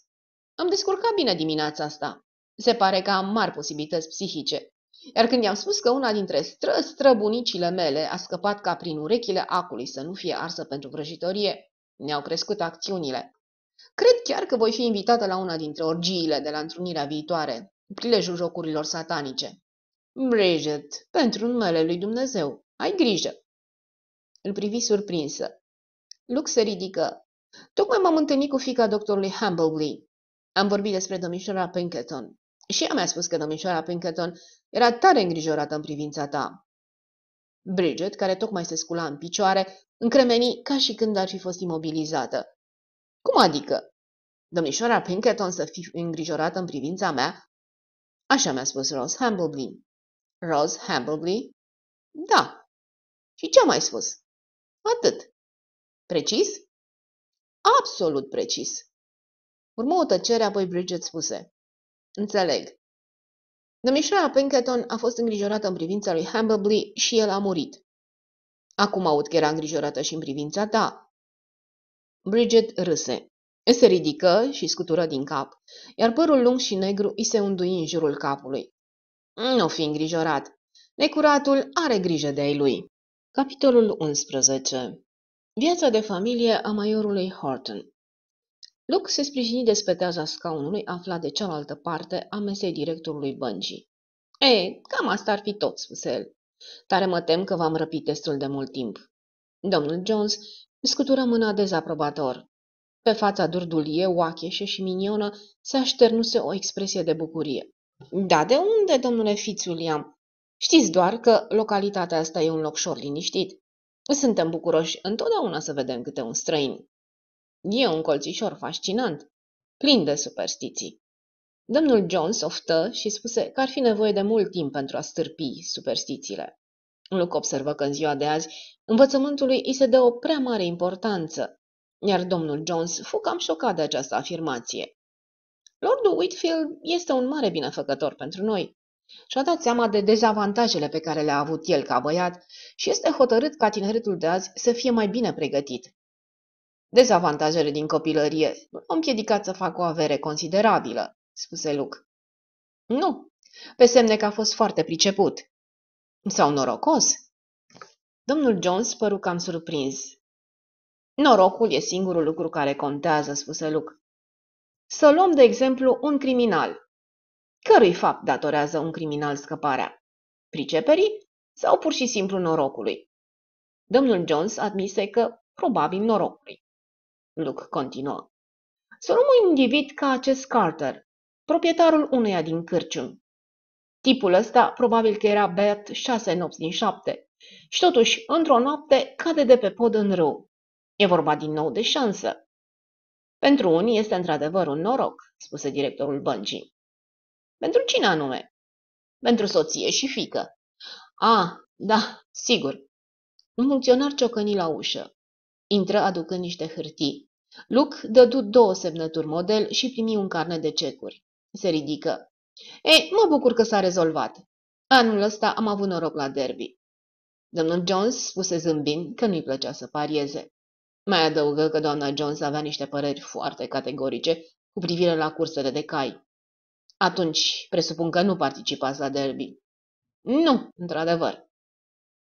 [SPEAKER 1] Am descurcat bine dimineața asta. Se pare că am mari posibilități psihice. Iar când i-am spus că una dintre stră-străbunicile mele a scăpat ca prin urechile acului să nu fie arsă pentru vrăjitorie, ne-au crescut acțiunile. Cred chiar că voi fi invitată la una dintre orgiile de la întrunirea viitoare, prilejul jocurilor satanice. Bridget, pentru numele lui Dumnezeu, ai grijă! Îl privi surprinsă. Luke se ridică. Tocmai m-am întâlnit cu fica doctorului Humbleby. Am vorbit despre domnișoara Pinkerton. Și ea mi-a spus că domnișoara Pinkerton era tare îngrijorată în privința ta. Bridget, care tocmai se scula în picioare, încremeni ca și când ar fi fost imobilizată. Cum adică? Domnișoara Pinkerton să fi îngrijorată în privința mea? Așa mi-a spus Rose Hambleby. Rose Hambleby? Da. Și ce a mai spus? Atât. Precis? Absolut precis. Urmă o tăcere, apoi Bridget spuse. Înțeleg. Domnișoara Pinkerton a fost îngrijorată în privința lui Hambleby și el a murit. Acum aud că era îngrijorată și în privința ta. Bridget râse. Se ridică și scutură din cap, iar părul lung și negru îi se undui în jurul capului. Nu fi îngrijorat. Necuratul are grijă de ai lui. Capitolul 11 Viața de familie a maiorului Horton Luke se sprijini de speteaza scaunului aflat de cealaltă parte a mesei directorului băncii. E, cam asta ar fi tot, spuse el. Tare mă tem că v-am răpit destul de mult timp. Domnul Jones scutură mâna dezaprobator. Pe fața durdulie, oacheșă și șminionă se așternuse o expresie de bucurie. Da, de unde, domnule Fitzwilliam? Știți doar că localitatea asta e un loc șor liniștit. Suntem bucuroși întotdeauna să vedem câte un străin. E un colțișor fascinant, plin de superstiții. Domnul Jones oftă și spuse că ar fi nevoie de mult timp pentru a stârpi superstițiile. Luke observă că în ziua de azi învățământului îi se dă o prea mare importanță, iar domnul Jones fu cam șocat de această afirmație. Lordul Whitfield este un mare binefăcător pentru noi și-a dat seama de dezavantajele pe care le-a avut el ca băiat și este hotărât ca tineretul de azi să fie mai bine pregătit. Dezavantajele din copilărie nu l-au împiedicat să facă o avere considerabilă, spuse Luke. Nu, pe semne că a fost foarte priceput. Sau norocos? Domnul Jones păru cam surprins. Norocul e singurul lucru care contează, spuse Luke. Să luăm, de exemplu, un criminal. Cărui fapt datorează un criminal scăparea? Priceperii sau pur și simplu norocului? Domnul Jones admise că probabil norocului. Luke continuă. Să luăm un individ ca acest Carter, proprietarul uneia din cârcium. Tipul ăsta probabil că era beat șase nopți din șapte și totuși, într-o noapte, cade de pe pod în râu. E vorba din nou de șansă. Pentru unii este într-adevăr un noroc, spuse directorul băncii. Pentru cine anume? Pentru soție și fică. A, da, sigur. Un funcționar ciocăni la ușă. Intră aducând niște hârtii. Luc dădu două semnături model și primi un carnet de cecuri. Se ridică. Ei, mă bucur că s-a rezolvat. Anul ăsta am avut noroc la derby. Domnul Jones spuse zâmbind că nu-i plăcea să parieze. Mai adăugă că doamna Jones avea niște păreri foarte categorice cu privire la cursele de cai. Atunci, presupun că nu participați la derby. Nu, într-adevăr.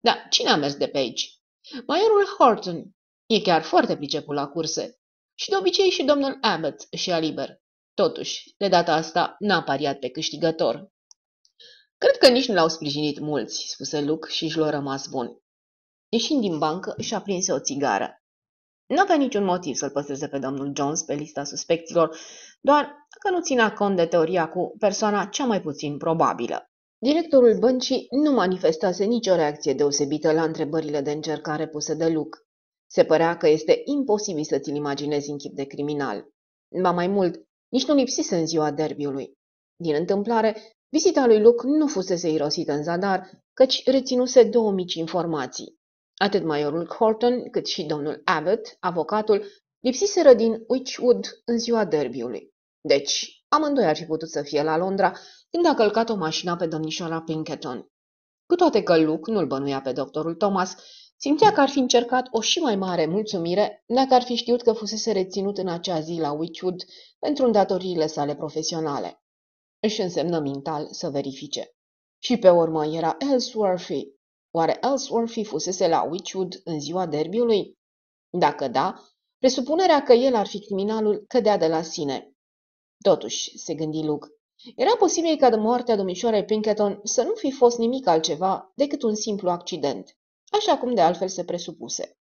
[SPEAKER 1] Da, cine a mers de pe aici? Maiorul Horton. E chiar foarte priceput la curse. Și de obicei și domnul Abbott și a liber. Totuși, de data asta n-a pariat pe câștigător. Cred că nici nu l-au sprijinit mulți, spuse Luke și își l-a rămas bun. Ieșind din bancă, și-a prins o țigară. Nu avea niciun motiv să-l păstreze pe domnul Jones pe lista suspecților, doar că nu ținea cont de teoria cu persoana cea mai puțin probabilă. Directorul băncii nu manifestase nicio reacție deosebită la întrebările de încercare puse de Luke. Se părea că este imposibil să ți-l imaginezi în chip de criminal. Ba mai mult, nici nu lipsise în ziua derbiului. Din întâmplare, Vizita lui Luke nu fusese irosită în zadar, căci reținuse două mici informații. Atât majorul Horton cât și domnul Abbott, avocatul, lipsiseră din Witchwood în ziua derbiului. Deci, amândoi ar fi putut să fie la Londra când a călcat o mașină pe domnișoara Pinkerton. Cu toate că Luke nu-l bănuia pe doctorul Thomas, simțea că ar fi încercat o și mai mare mulțumire dacă ar fi știut că fusese reținut în acea zi la Witchwood pentru îndatoriile sale profesionale. Își însemnă mental să verifice. Și pe urmă era Ellsworthy. Oare Ellsworthy fusese la Witchwood în ziua derbiului? Dacă da, presupunerea că el ar fi criminalul cădea de la sine. Totuși, se gândi Luke, era posibil ca de moartea domnișoarei Pinkerton să nu fi fost nimic altceva decât un simplu accident, așa cum de altfel se presupuse.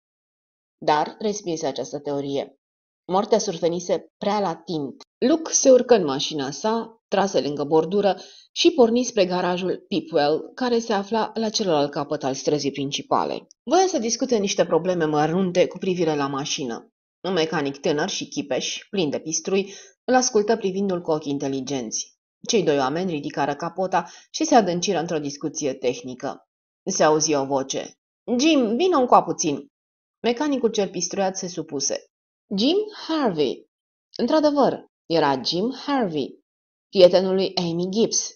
[SPEAKER 1] Dar respinse această teorie. Moartea survenise prea la timp. Luke se urcă în mașina sa, trase lângă bordură și porni spre garajul Pipwell, care se afla la celălalt capăt al străzii principale. Voia să discute niște probleme mărunte cu privire la mașină. Un mecanic tânăr și chipeș, plin de pistrui, îl ascultă privindu-l cu ochii inteligenți. Cei doi oameni ridicară capota și se adânciră într-o discuție tehnică. Se auzi o voce. Jim, vină încoa puțin. Mecanicul cel pistruiat se supuse. Jim Harvey. Într-adevăr, era Jim Harvey, prietenul lui Amy Gibbs.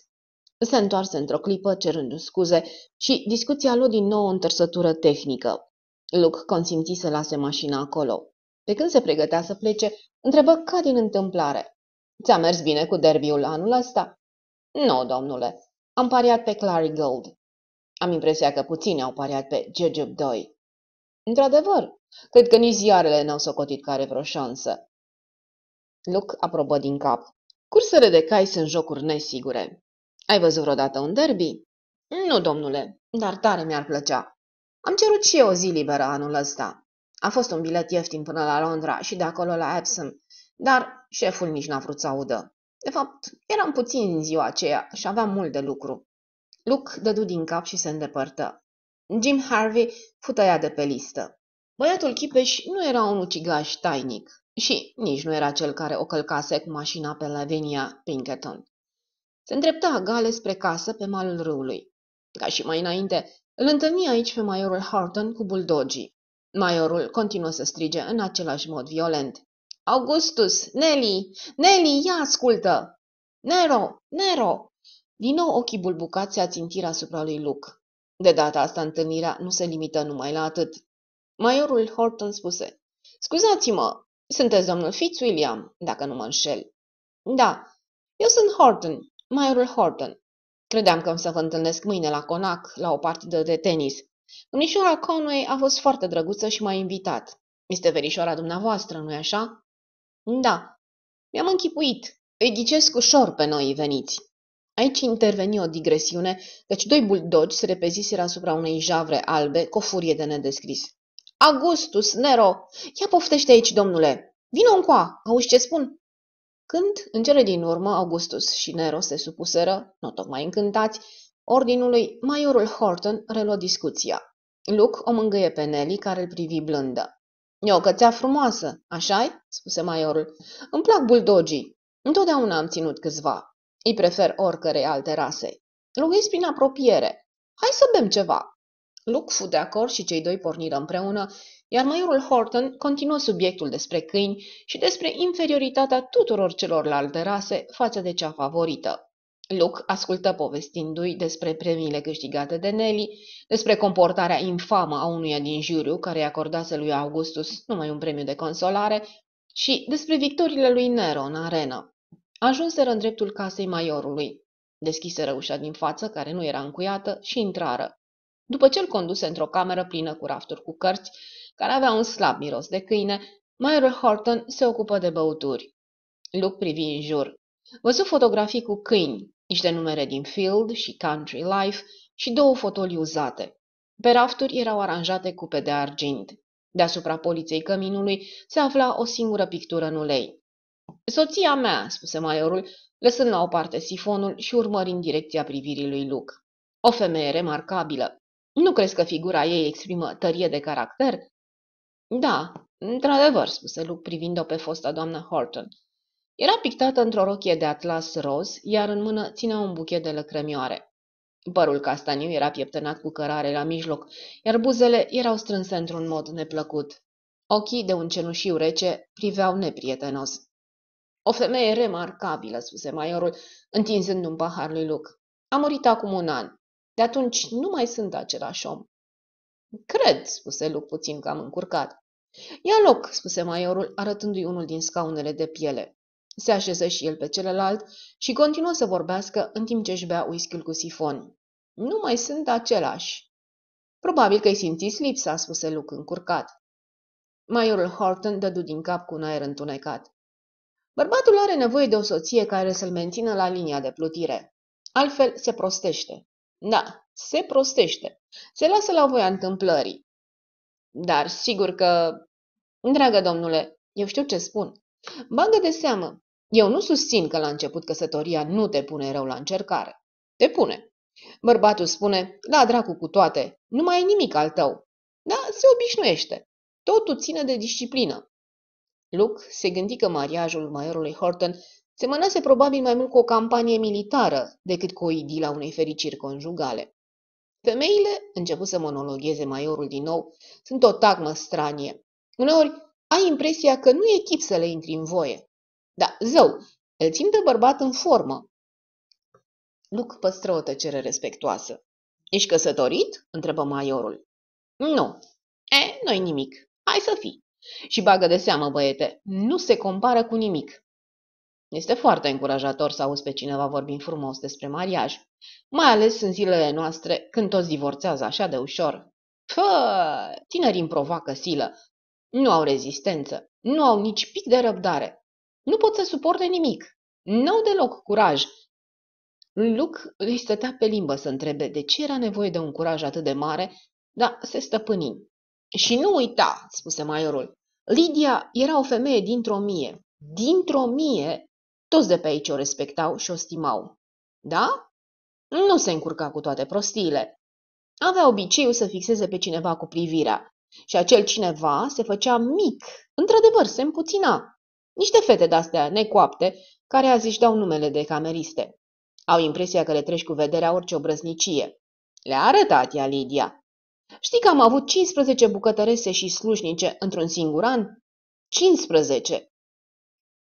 [SPEAKER 1] Se întoarse într-o clipă, cerându scuze, și discuția lui din nou o întărsătură tehnică. Luke consimți să lase mașina acolo. Pe când se pregătea să plece, întrebă ca din întâmplare. Ți-a mers bine cu derbiul anul ăsta? Nu, domnule. Am pariat pe Clary Gold. Am impresia că puțini au pariat pe Jujub 2. Într-adevăr, cred că nici ziarele n-au socotit care vreo șansă. Luke aprobă din cap. Cursele de cai sunt jocuri nesigure. Ai văzut vreodată un derby? Nu, domnule, dar tare mi-ar plăcea. Am cerut și eu o zi liberă anul ăsta. A fost un bilet ieftin până la Londra și de acolo la Epsom, dar șeful nici n-a vrut să audă. De fapt, eram puțin în ziua aceea și aveam mult de lucru. Luke dădu din cap și se îndepărtă. Jim Harvey fu tăiat de pe listă. Băiatul Chipeș nu era un ucigaș tainic și nici nu era cel care o călcase cu mașina pe Lavinia Pinkerton. Se îndrepta gale spre casă pe malul râului. Ca și mai înainte, îl întâlni aici pe majorul Horton cu buldogii. Majorul continuă să strige în același mod violent. Augustus! Nelly! Nelly, ia ascultă! Nero! Nero! Din nou ochii bulbucați se ațintiră asupra lui Luke. De data asta întâlnirea nu se limită numai la atât. Majorul Horton spuse, Scuzați-mă, sunteți domnul Fitzwilliam, dacă nu mă înșel. Da, eu sunt Horton, Majorul Horton. Credeam că am să vă întâlnesc mâine la Conac, la o partidă de tenis. Domnișoara Conway a fost foarte drăguță și m-a invitat. Este verișoara dumneavoastră, nu-i așa? Da. Mi-am închipuit. Îi ghicesc ușor pe noi veniți. Aici interveni o digresiune, căci doi buldogi se repeziseră asupra unei javre albe cu o furie de nedescris. Augustus, Nero! Ia poftește aici, domnule! Vino încoa! Auzi ce spun? Când, în cele din urmă, Augustus și Nero se supuseră, nu tocmai încântați, ordinului, majorul Horton reluă discuția. Luke o mângâie pe Nelly, care îl privi blândă. E o cățea frumoasă, așa-i?" spuse maiorul. Îmi plac buldogii. Întotdeauna am ținut câțiva. Îi prefer oricărei alte rase. Lughiți prin apropiere. Hai să bem ceva." Luke fu de acord și cei doi porniră împreună, iar maiorul Horton continuă subiectul despre câini și despre inferioritatea tuturor celorlalte rase față de cea favorită. Luke ascultă povestindu-i despre premiile câștigate de Nelly, despre comportarea infamă a unuia din juriu care i-a acordase lui Augustus numai un premiu de consolare și despre victoriile lui Nero în arenă. Ajunseră în dreptul casei maiorului. Deschiseră ușa din față, care nu era încuiată, și intrară. După ce îl conduse într-o cameră plină cu rafturi cu cărți, care avea un slab miros de câine, Maior Horton se ocupă de băuturi. Luke privi în jur. Văzu fotografii cu câini, niște numere din Field și Country Life și două fotolii uzate. Pe rafturi erau aranjate cupe de argint. Deasupra poliței căminului se afla o singură pictură în ulei. Soția mea, spuse maiorul, lăsând la o parte sifonul și urmărind direcția privirii lui Luke. O femeie remarcabilă. Nu crezi că figura ei exprimă tărie de caracter? Da, într-adevăr, spuse Luke privind-o pe fosta doamnă Horton. Era pictată într-o rochie de atlas roz, iar în mână ținea un buchet de lăcrămioare. Părul castaniu era pieptănat cu cărare la mijloc, iar buzele erau strânse într-un mod neplăcut. Ochii de un cenușiu rece priveau neprietenos. O femeie remarcabilă, spuse maiorul, întinzând un pahar lui Luc. A murit acum un an. De atunci nu mai sunt același om. Cred, spuse Luc puțin cam încurcat. Ia loc, spuse maiorul, arătându-i unul din scaunele de piele. Se așeză și el pe celălalt și continuă să vorbească în timp ce își bea whisky cu sifon. Nu mai sunt același. Probabil că-i simțiți lipsa, spuse Luc încurcat. Maiorul Horton dădu din cap cu un aer întunecat. Bărbatul are nevoie de o soție care să-l mențină la linia de plutire. Altfel se prostește. Da, se prostește. Se lasă la voia întâmplării. Dar sigur că... Dragă domnule, eu știu ce spun. Bagă de seamă. Eu nu susțin că la început căsătoria nu te pune rău la încercare. Te pune. Bărbatul spune, da, dracu cu toate, nu mai e nimic al tău. Da, se obișnuiește. Totul ține de disciplină. Luke se gândi că mariajul maiorului Horton semănase probabil mai mult cu o campanie militară decât cu o idila unei fericiri conjugale. Femeile, început să monologheze maiorul din nou, sunt o tagmă stranie. Uneori ai impresia că nu e chip să le intri în voie. Da, zău, îl țin de bărbat în formă. Luc păstră o tăcere respectoasă. Ești căsătorit? întrebă maiorul. Nu. E, nu nimic. Hai să fii. Și bagă de seamă, băiete, nu se compară cu nimic. Este foarte încurajator să auzi pe cineva vorbind frumos despre mariaj, mai ales în zilele noastre când toți divorțează așa de ușor. Fă, tinerii îmi provoacă silă. Nu au rezistență, nu au nici pic de răbdare. Nu pot să suporte nimic. Nu deloc curaj. Luc îi stătea pe limbă să întrebe de ce era nevoie de un curaj atât de mare, dar se stăpâni. Și nu uita, spuse maiorul, Lidia era o femeie dintr-o mie. Dintr-o mie toți de pe aici o respectau și o stimau. Da? Nu se încurca cu toate prostiile. Avea obiceiul să fixeze pe cineva cu privirea și acel cineva se făcea mic. Într-adevăr, se împuțina. Niște fete de-astea necoapte, care azi își dau numele de cameriste. Au impresia că le treci cu vederea orice obrăznicie. Le-a arătat ea Lidia. Știi că am avut 15 bucătărese și slujnice într-un singur an? 15!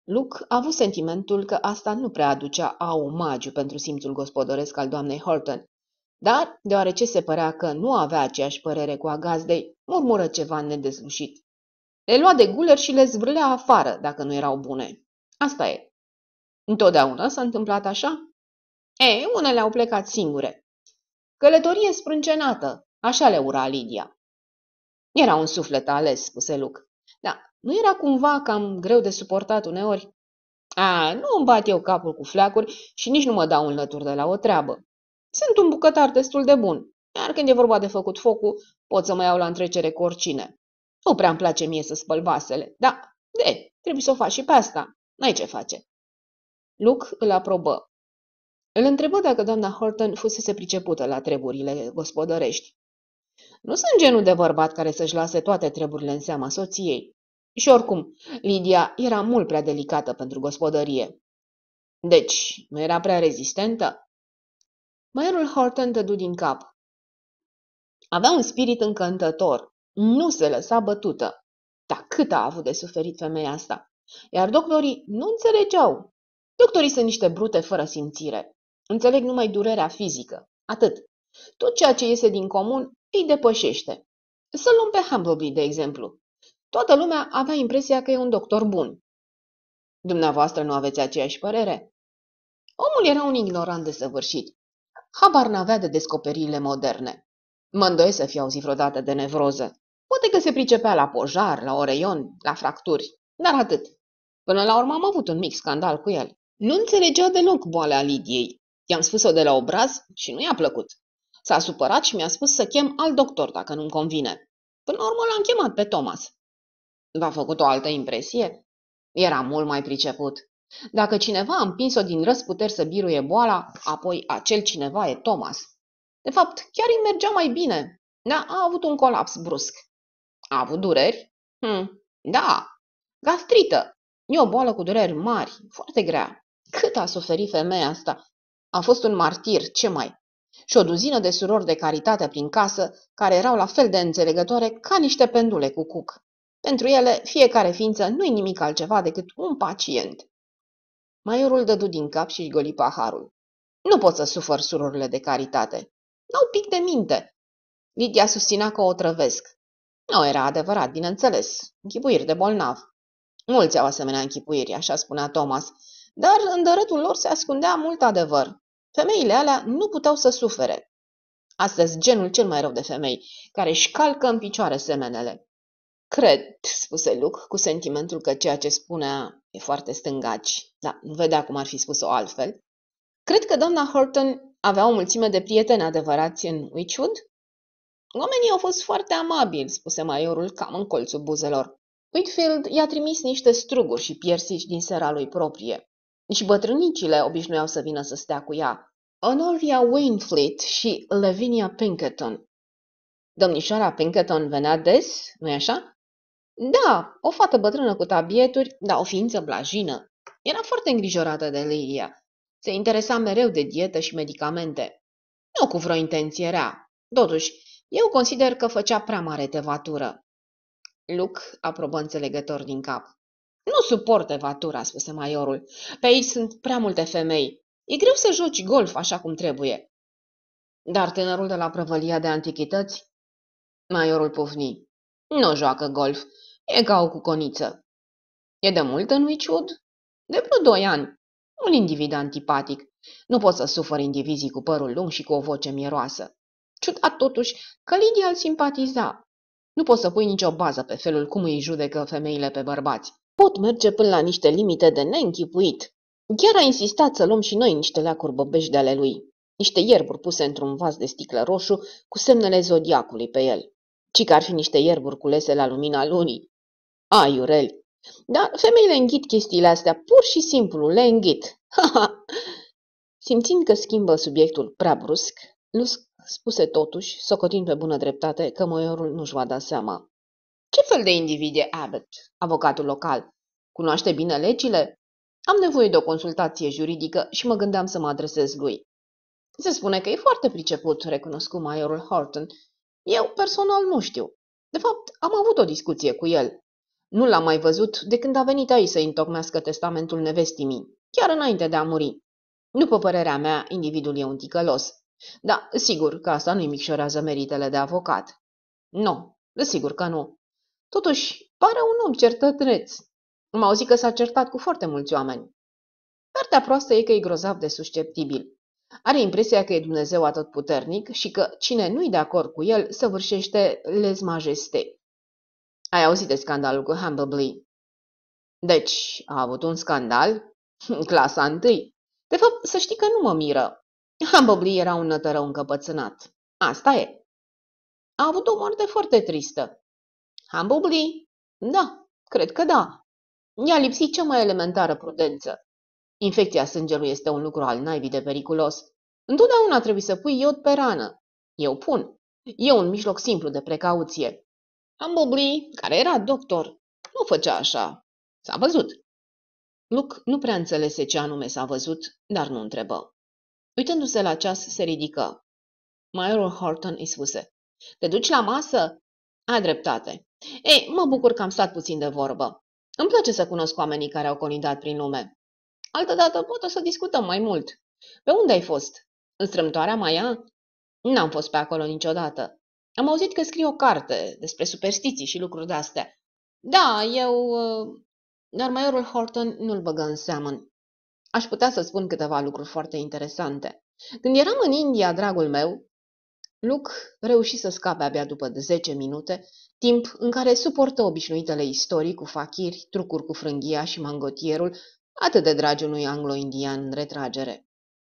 [SPEAKER 1] Luc a avut sentimentul că asta nu prea aducea a omagiu pentru simțul gospodăresc al doamnei Horton, dar, deoarece se părea că nu avea aceeași părere cu a gazdei, murmură ceva nedezlușit. Le lua de guler și le zvârlea afară dacă nu erau bune. Asta e. Întotdeauna s-a întâmplat așa? E, unele au plecat singure. Călătorie sprâncenată, așa le ura Lidia. Era un suflet ales, spuse Luc. Da, nu era cumva cam greu de suportat uneori? A, nu îmi bat eu capul cu fleacuri și nici nu mă dau înlături de la o treabă. Sunt un bucătar destul de bun, iar când e vorba de făcut focul, pot să mă iau la întrecere cu oricine. Nu prea îmi place mie să spăl vasele, da, de, trebuie să o faci și pe asta. N-ai ce face. Luc îl aprobă. Îl întrebă dacă doamna Horton fusese pricepută la treburile gospodărești. Nu sunt genul de bărbat care să-și lase toate treburile în seama soției. Și oricum, Lidia era mult prea delicată pentru gospodărie. Deci, nu era prea rezistentă? Maierul Horton dădu din cap. Avea un spirit încântător. Nu se lăsa bătută. Dar cât a avut de suferit femeia asta? Iar doctorii nu înțelegeau. Doctorii sunt niște brute fără simțire. Înțeleg numai durerea fizică. Atât. Tot ceea ce iese din comun îi depășește. Să luăm pe Humbleby, de exemplu. Toată lumea avea impresia că e un doctor bun. Dumneavoastră nu aveți aceeași părere? Omul era un ignorant de săvârșit. Habar n-avea de descoperirile moderne. Mă îndoiesc să fie auzit vreodată de nevroză. Poate că se pricepea la pojar, la oreion, la fracturi, dar atât. Până la urmă am avut un mic scandal cu el. Nu înțelegea deloc boala Lidiei. I-am spus-o de la obraz și nu i-a plăcut. S-a supărat și mi-a spus să chem alt doctor dacă nu-mi convine. Până la urmă l-am chemat pe Thomas. V-a făcut o altă impresie? Era mult mai priceput. Dacă cineva a împins-o din răsputeri să biruie boala, apoi acel cineva e Thomas. De fapt, chiar îi mergea mai bine. Da, a avut un colaps brusc. A avut dureri? Hm, da, gastrită. E o boală cu dureri mari, foarte grea. Cât a suferit femeia asta? A fost un martir, ce mai? Și o duzină de surori de caritate prin casă, care erau la fel de înțelegătoare ca niște pendule cu cuc. Pentru ele, fiecare ființă nu-i nimic altceva decât un pacient. Maiorul dădu din cap și goli paharul. Nu pot să sufăr surorile de caritate. N-au pic de minte. Lidia susținea că o trăvesc. Nu era adevărat, bineînțeles. Închipuiri de bolnav. Mulți au asemenea închipuiri, așa spunea Thomas, dar în dărătul lor se ascundea mult adevăr. Femeile alea nu puteau să sufere. Astăzi, genul cel mai rău de femei, care își calcă în picioare semenele. Cred, spuse Luke, cu sentimentul că ceea ce spunea e foarte stângaci, dar nu vedea cum ar fi spus-o altfel. Cred că doamna Horton avea o mulțime de prieteni adevărați în Witchwood? Oamenii au fost foarte amabili, spuse maiorul cam în colțul buzelor. Whitfield i-a trimis niște struguri și piersici din sera lui proprie. Și bătrânicile obișnuiau să vină să stea cu ea. Honoria Wainfleet și Lavinia Pinkerton. Domnișoara Pinkerton venea des, nu-i așa? Da, o fată bătrână cu tabieturi, dar o ființă blajină. Era foarte îngrijorată de Lilia. Se interesa mereu de dietă și medicamente. Nu cu vreo intenție rea. Totuși, eu consider că făcea prea mare tevatură. Luc aprobă înțelegător din cap. Nu suport evatura, spuse maiorul. Pe aici sunt prea multe femei. E greu să joci golf așa cum trebuie. Dar tânărul de la prăvălia de antichități? Maiorul pufni. Nu joacă golf. E ca o cuconiță. E de mult în Witchwood? De vreo doi ani. Un individ antipatic. Nu pot să sufăr indivizii cu părul lung și cu o voce mieroasă. Ciudat totuși că Lidia îl simpatiza. Nu poți să pui nicio bază pe felul cum îi judecă femeile pe bărbați. Pot merge până la niște limite de neînchipuit. Chiar a insistat să luăm și noi niște leacuri băbești de ale lui. Niște ierburi puse într-un vas de sticlă roșu cu semnele zodiacului pe el. Ci că ar fi niște ierburi culese la lumina lunii. Aiureli! Dar femeile înghit chestiile astea, pur și simplu le înghit. Ha, ha! Simțind că schimbă subiectul prea brusc, Lusk spuse totuși, socotind pe bună dreptate, că moiorul nu-și va da seama. Ce fel de individ e Abbott, avocatul local? Cunoaște bine legile? Am nevoie de o consultație juridică și mă gândeam să mă adresez lui. Se spune că e foarte priceput, recunoscu maiorul Horton. Eu personal nu știu. De fapt, am avut o discuție cu el. Nu l-am mai văzut de când a venit aici să întocmească testamentul nevestimii, chiar înainte de a muri. După părerea mea, individul e un ticălos. Da, sigur că asta nu-i micșorează meritele de avocat. Nu, sigur că nu. Totuși, pare un om certătreț. Am auzit că s-a certat cu foarte mulți oameni. Partea proastă e că e grozav de susceptibil. Are impresia că e Dumnezeu atotputernic și că cine nu-i de acord cu el săvârșește les majeste. Ai auzit de scandalul cu Humblebee? Deci, a avut un scandal? Clasa întâi. De fapt, să știi că nu mă miră. Humblebee era un nătărău încăpățânat. Asta e. A avut o moarte foarte tristă. Humblebee? Da, cred că da. I-a lipsit cea mai elementară prudență. Infecția sângelui este un lucru al naibii de periculos. Întotdeauna trebuie să pui iod pe rană. Eu pun. E un mijloc simplu de precauție. Humblebee, care era doctor, nu făcea așa. S-a văzut. Luke nu prea înțelese ce anume s-a văzut, dar nu întrebă. Uitându-se la ceas, se ridică. Majorul Horton îi spuse. Te duci la masă? Ai dreptate. Ei, mă bucur că am stat puțin de vorbă. Îmi place să cunosc oamenii care au colindat prin lume. Altădată pot să discutăm mai mult. Pe unde ai fost? În strâmtoarea Maia? N-am fost pe acolo niciodată. Am auzit că scrii o carte despre superstiții și lucruri de-astea. Da, eu... Uh, dar majorul Horton nu-l băgă în seamăn. Aș putea să spun câteva lucruri foarte interesante. Când eram în India, dragul meu, Luke reuși să scape abia după 10 minute, timp în care suportă obișnuitele istorii cu fachiri, trucuri cu frânghia și mangotierul, atât de dragi unui anglo-indian în retragere.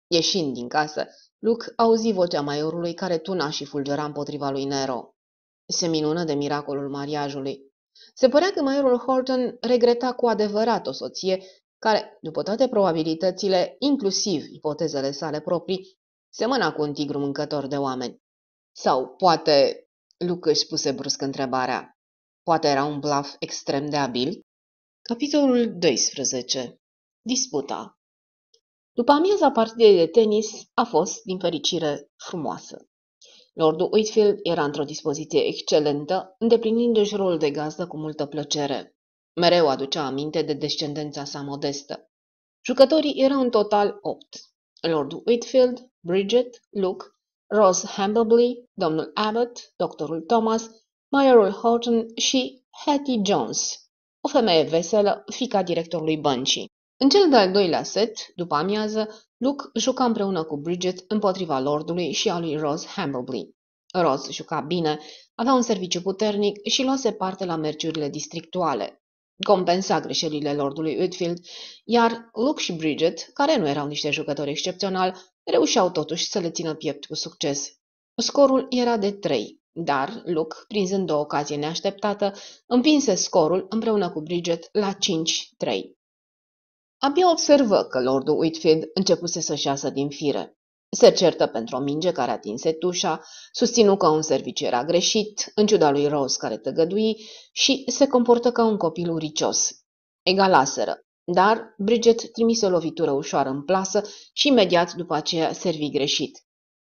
[SPEAKER 1] Ieșind din casă, Luke auzi vocea maiorului care tuna și fulgera împotriva lui Nero. Se minună de miracolul mariajului. Se părea că maiorul Horton regreta cu adevărat o soție care, după toate probabilitățile, inclusiv ipotezele sale proprii, semăna cu un tigru mâncător de oameni. Sau, poate, Luke își spuse brusc întrebarea, poate era un blaf extrem de abil? Capitolul 12. Disputa După amiaza partidei de tenis a fost, din fericire, frumoasă. Lordul Whitfield era într-o dispoziție excelentă, îndeplinindu-și rolul de gazdă cu multă plăcere. Mereu aducea aminte de descendența sa modestă. Jucătorii erau în total opt. Lordul Whitfield, Bridget, Luke, Rose Hambleby, domnul Abbott, doctorul Thomas, Majorul Horton și Hattie Jones, o femeie veselă, fica directorului băncii. În cel de-al doilea set, după amiază, Luke juca împreună cu Bridget împotriva lordului și a lui Rose Hambleby. Rose juca bine, avea un serviciu puternic și luase parte la merciurile districtuale. Compensa greșelile lordului Whitfield, iar Luke și Bridget, care nu erau niște jucători excepționali, reușeau totuși să le țină piept cu succes. Scorul era de trei. Dar Luke, prinzând o ocazie neașteptată, împinse scorul împreună cu Bridget la 5-3. Abia observă că Lordul Whitfield începuse să-și iasă din fire. Se certă pentru o minge care atinse tușa, susținu că un serviciu era greșit, în ciuda lui Rose care tăgădui, și se comportă ca un copil uricios. Egalaseră, dar Bridget trimise o lovitură ușoară în plasă și imediat după aceea servi greșit.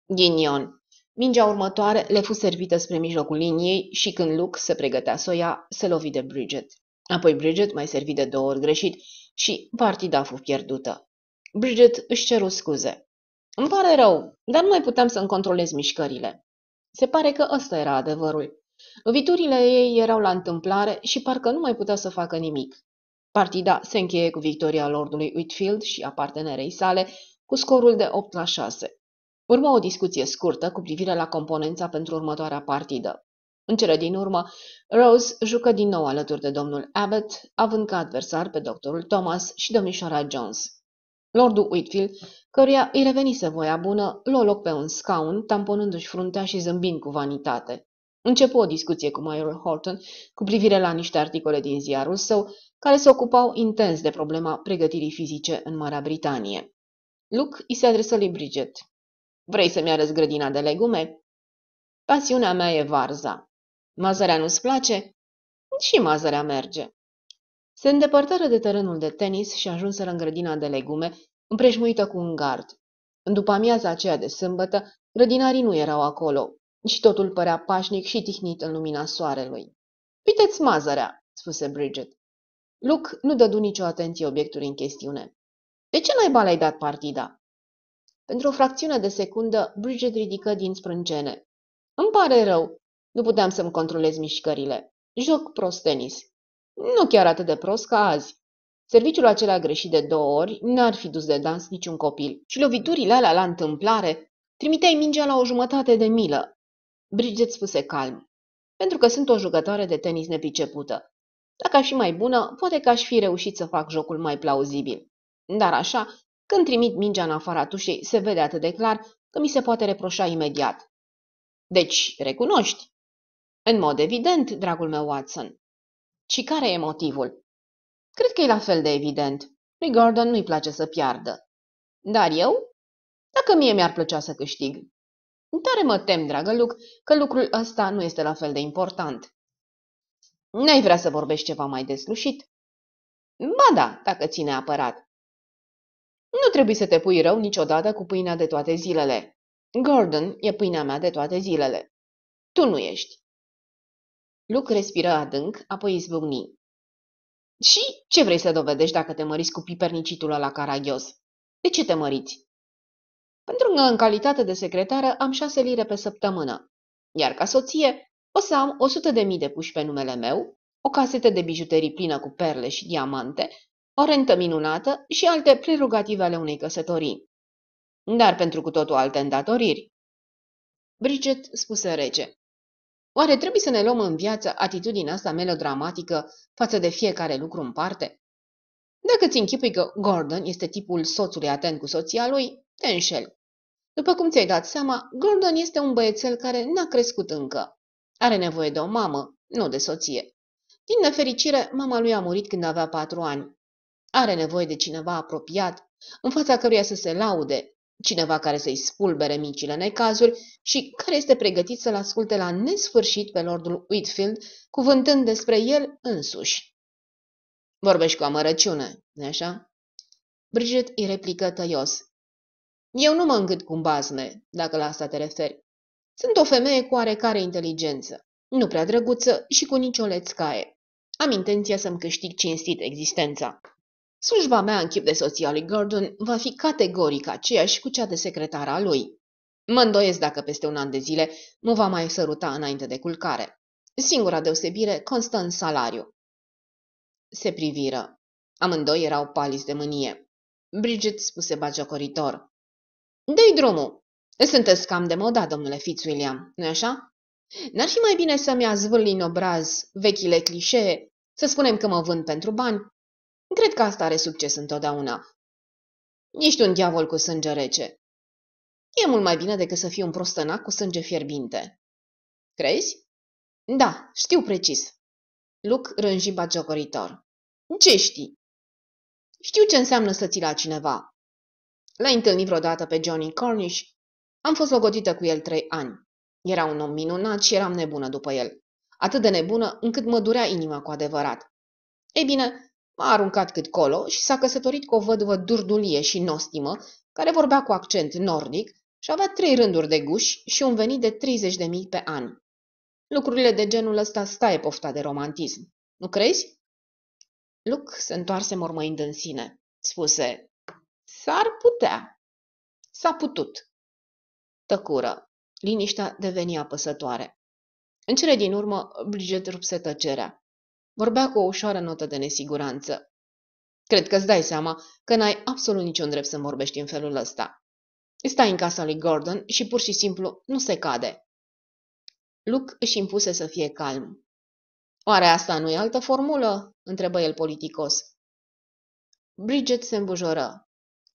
[SPEAKER 1] Ghinion, Mingea următoare le fu servită spre mijlocul liniei și când Luke se pregătea să o ia, se lovi de Bridget. Apoi Bridget mai servi de două ori greșit și partida fu pierdută. Bridget își ceru scuze. Îmi pare rău, dar nu mai puteam să-mi controlez mișcările. Se pare că ăsta era adevărul. Loviturile ei erau la întâmplare și parcă nu mai putea să facă nimic. Partida se încheie cu victoria lordului Whitfield și a partenerei sale cu scorul de 8 la 6. Urmă o discuție scurtă cu privire la componența pentru următoarea partidă. În cele din urmă, Rose jucă din nou alături de domnul Abbott, având ca adversar pe doctorul Thomas și domnișoara Jones. Lordul Whitfield, căruia îi revenise voia bună, luă loc pe un scaun, tamponându-și fruntea și zâmbind cu vanitate. Începu o discuție cu Major Horton cu privire la niște articole din ziarul său, care se ocupau intens de problema pregătirii fizice în Marea Britanie. Luke îi se adresă lui Bridget. Vrei să-mi arăți grădina de legume? Pasiunea mea e varza. Mazărea nu-ți place? Și mazărea merge. Se îndepărtară de terenul de tenis și ajunseră în grădina de legume, împrejmuită cu un gard. În după amiaza aceea de sâmbătă, grădinarii nu erau acolo și totul părea pașnic și tihnit în lumina soarelui. Uite-ți mazărea, spuse Bridget. Luke nu dădu nicio atenție obiectului în chestiune. De ce n-ai ai dat partida? Pentru o fracțiune de secundă, Bridget ridică din sprâncene. Îmi pare rău. Nu puteam să-mi controlez mișcările. Joc prost tenis. Nu chiar atât de prost ca azi. Serviciul acela greșit de două ori n-ar fi dus de dans niciun copil. Și loviturile alea la întâmplare trimiteai mingea la o jumătate de milă. Bridget spuse calm. Pentru că sunt o jucătoare de tenis nepricepută. Dacă aș fi mai bună, poate că aș fi reușit să fac jocul mai plauzibil. Dar așa, când trimit mingea în afara tușei, se vede atât de clar că mi se poate reproșa imediat. Deci, recunoști. În mod evident, dragul meu Watson. Și care e motivul? Cred că e la fel de evident. Lui Gordon nu-i place să piardă. Dar eu? Dacă mie mi-ar plăcea să câștig. Tare mă tem, dragă Luc, că lucrul ăsta nu este la fel de important. N-ai vrea să vorbești ceva mai deslușit? Ba da, dacă ține apărat. Nu trebuie să te pui rău niciodată cu pâinea de toate zilele. Gordon e pâinea mea de toate zilele. Tu nu ești. Luke respiră adânc, apoi izbucni. Și ce vrei să dovedești dacă te măriți cu pipernicitul la caragios? De ce te măriți? Pentru că în calitate de secretară am șase lire pe săptămână, iar ca soție o să am o sută de mii de puși pe numele meu, o casetă de bijuterii plină cu perle și diamante o rentă minunată și alte prerogative ale unei căsătorii. Dar pentru cu totul alte îndatoriri. Bridget spuse rece. Oare trebuie să ne luăm în viață atitudinea asta melodramatică față de fiecare lucru în parte? Dacă ți închipui că Gordon este tipul soțului atent cu soția lui, te înșel. După cum ți-ai dat seama, Gordon este un băiețel care n-a crescut încă. Are nevoie de o mamă, nu de soție. Din nefericire, mama lui a murit când avea patru ani. Are nevoie de cineva apropiat, în fața căruia să se laude, cineva care să-i spulbere micile necazuri și care este pregătit să-l asculte la nesfârșit pe Lordul Whitfield, cuvântând despre el însuși. Vorbești cu amărăciune, nu așa? Bridget îi replică tăios. Eu nu mă îngât cu bazme, dacă la asta te referi. Sunt o femeie cu oarecare inteligență, nu prea drăguță și cu nicio lețcaie. Am intenția să-mi câștig cinstit existența. Slujba mea în chip de soția lui Gordon va fi categoric aceeași cu cea de secretara lui. Mă îndoiesc dacă peste un an de zile mă va mai săruta înainte de culcare. Singura deosebire constă în salariu. Se priviră. Amândoi erau paliți de mânie. Bridget spuse bagiocoritor. Dă-i drumul. Sunteți cam de moda, domnule Fitzwilliam, nu-i așa? N-ar fi mai bine să-mi azvârli în obraz vechile clișee, să spunem că mă vând pentru bani? Cred că asta are succes întotdeauna. Ești un diavol cu sânge rece. E mult mai bine decât să fii un prostănac cu sânge fierbinte. Crezi? Da, știu precis. Luc rânji bagiocoritor. Ce știi? Știu ce înseamnă să ți la cineva. L-ai întâlnit vreodată pe Johnny Cornish? Am fost logotită cu el trei ani. Era un om minunat și eram nebună după el. Atât de nebună încât mă durea inima cu adevărat. Ei bine, m-a aruncat cât colo și s-a căsătorit cu o văduvă durdulie și nostimă, care vorbea cu accent nordic și avea trei rânduri de guși și un venit de 30 de mii pe an. Lucrurile de genul ăsta stai pofta de romantism. Nu crezi? Luc se întoarse mormăind în sine. Spuse, s-ar putea. S-a putut. Tăcură. Liniștea deveni apăsătoare. În cele din urmă, Bridget rupse tăcerea. Vorbea cu o ușoară notă de nesiguranță. Cred că îți dai seama că n-ai absolut niciun drept să vorbești în felul ăsta. Stai în casa lui Gordon și pur și simplu nu se cade. Luke își impuse să fie calm. Oare asta nu e altă formulă? întrebă el politicos. Bridget se îmbujoră.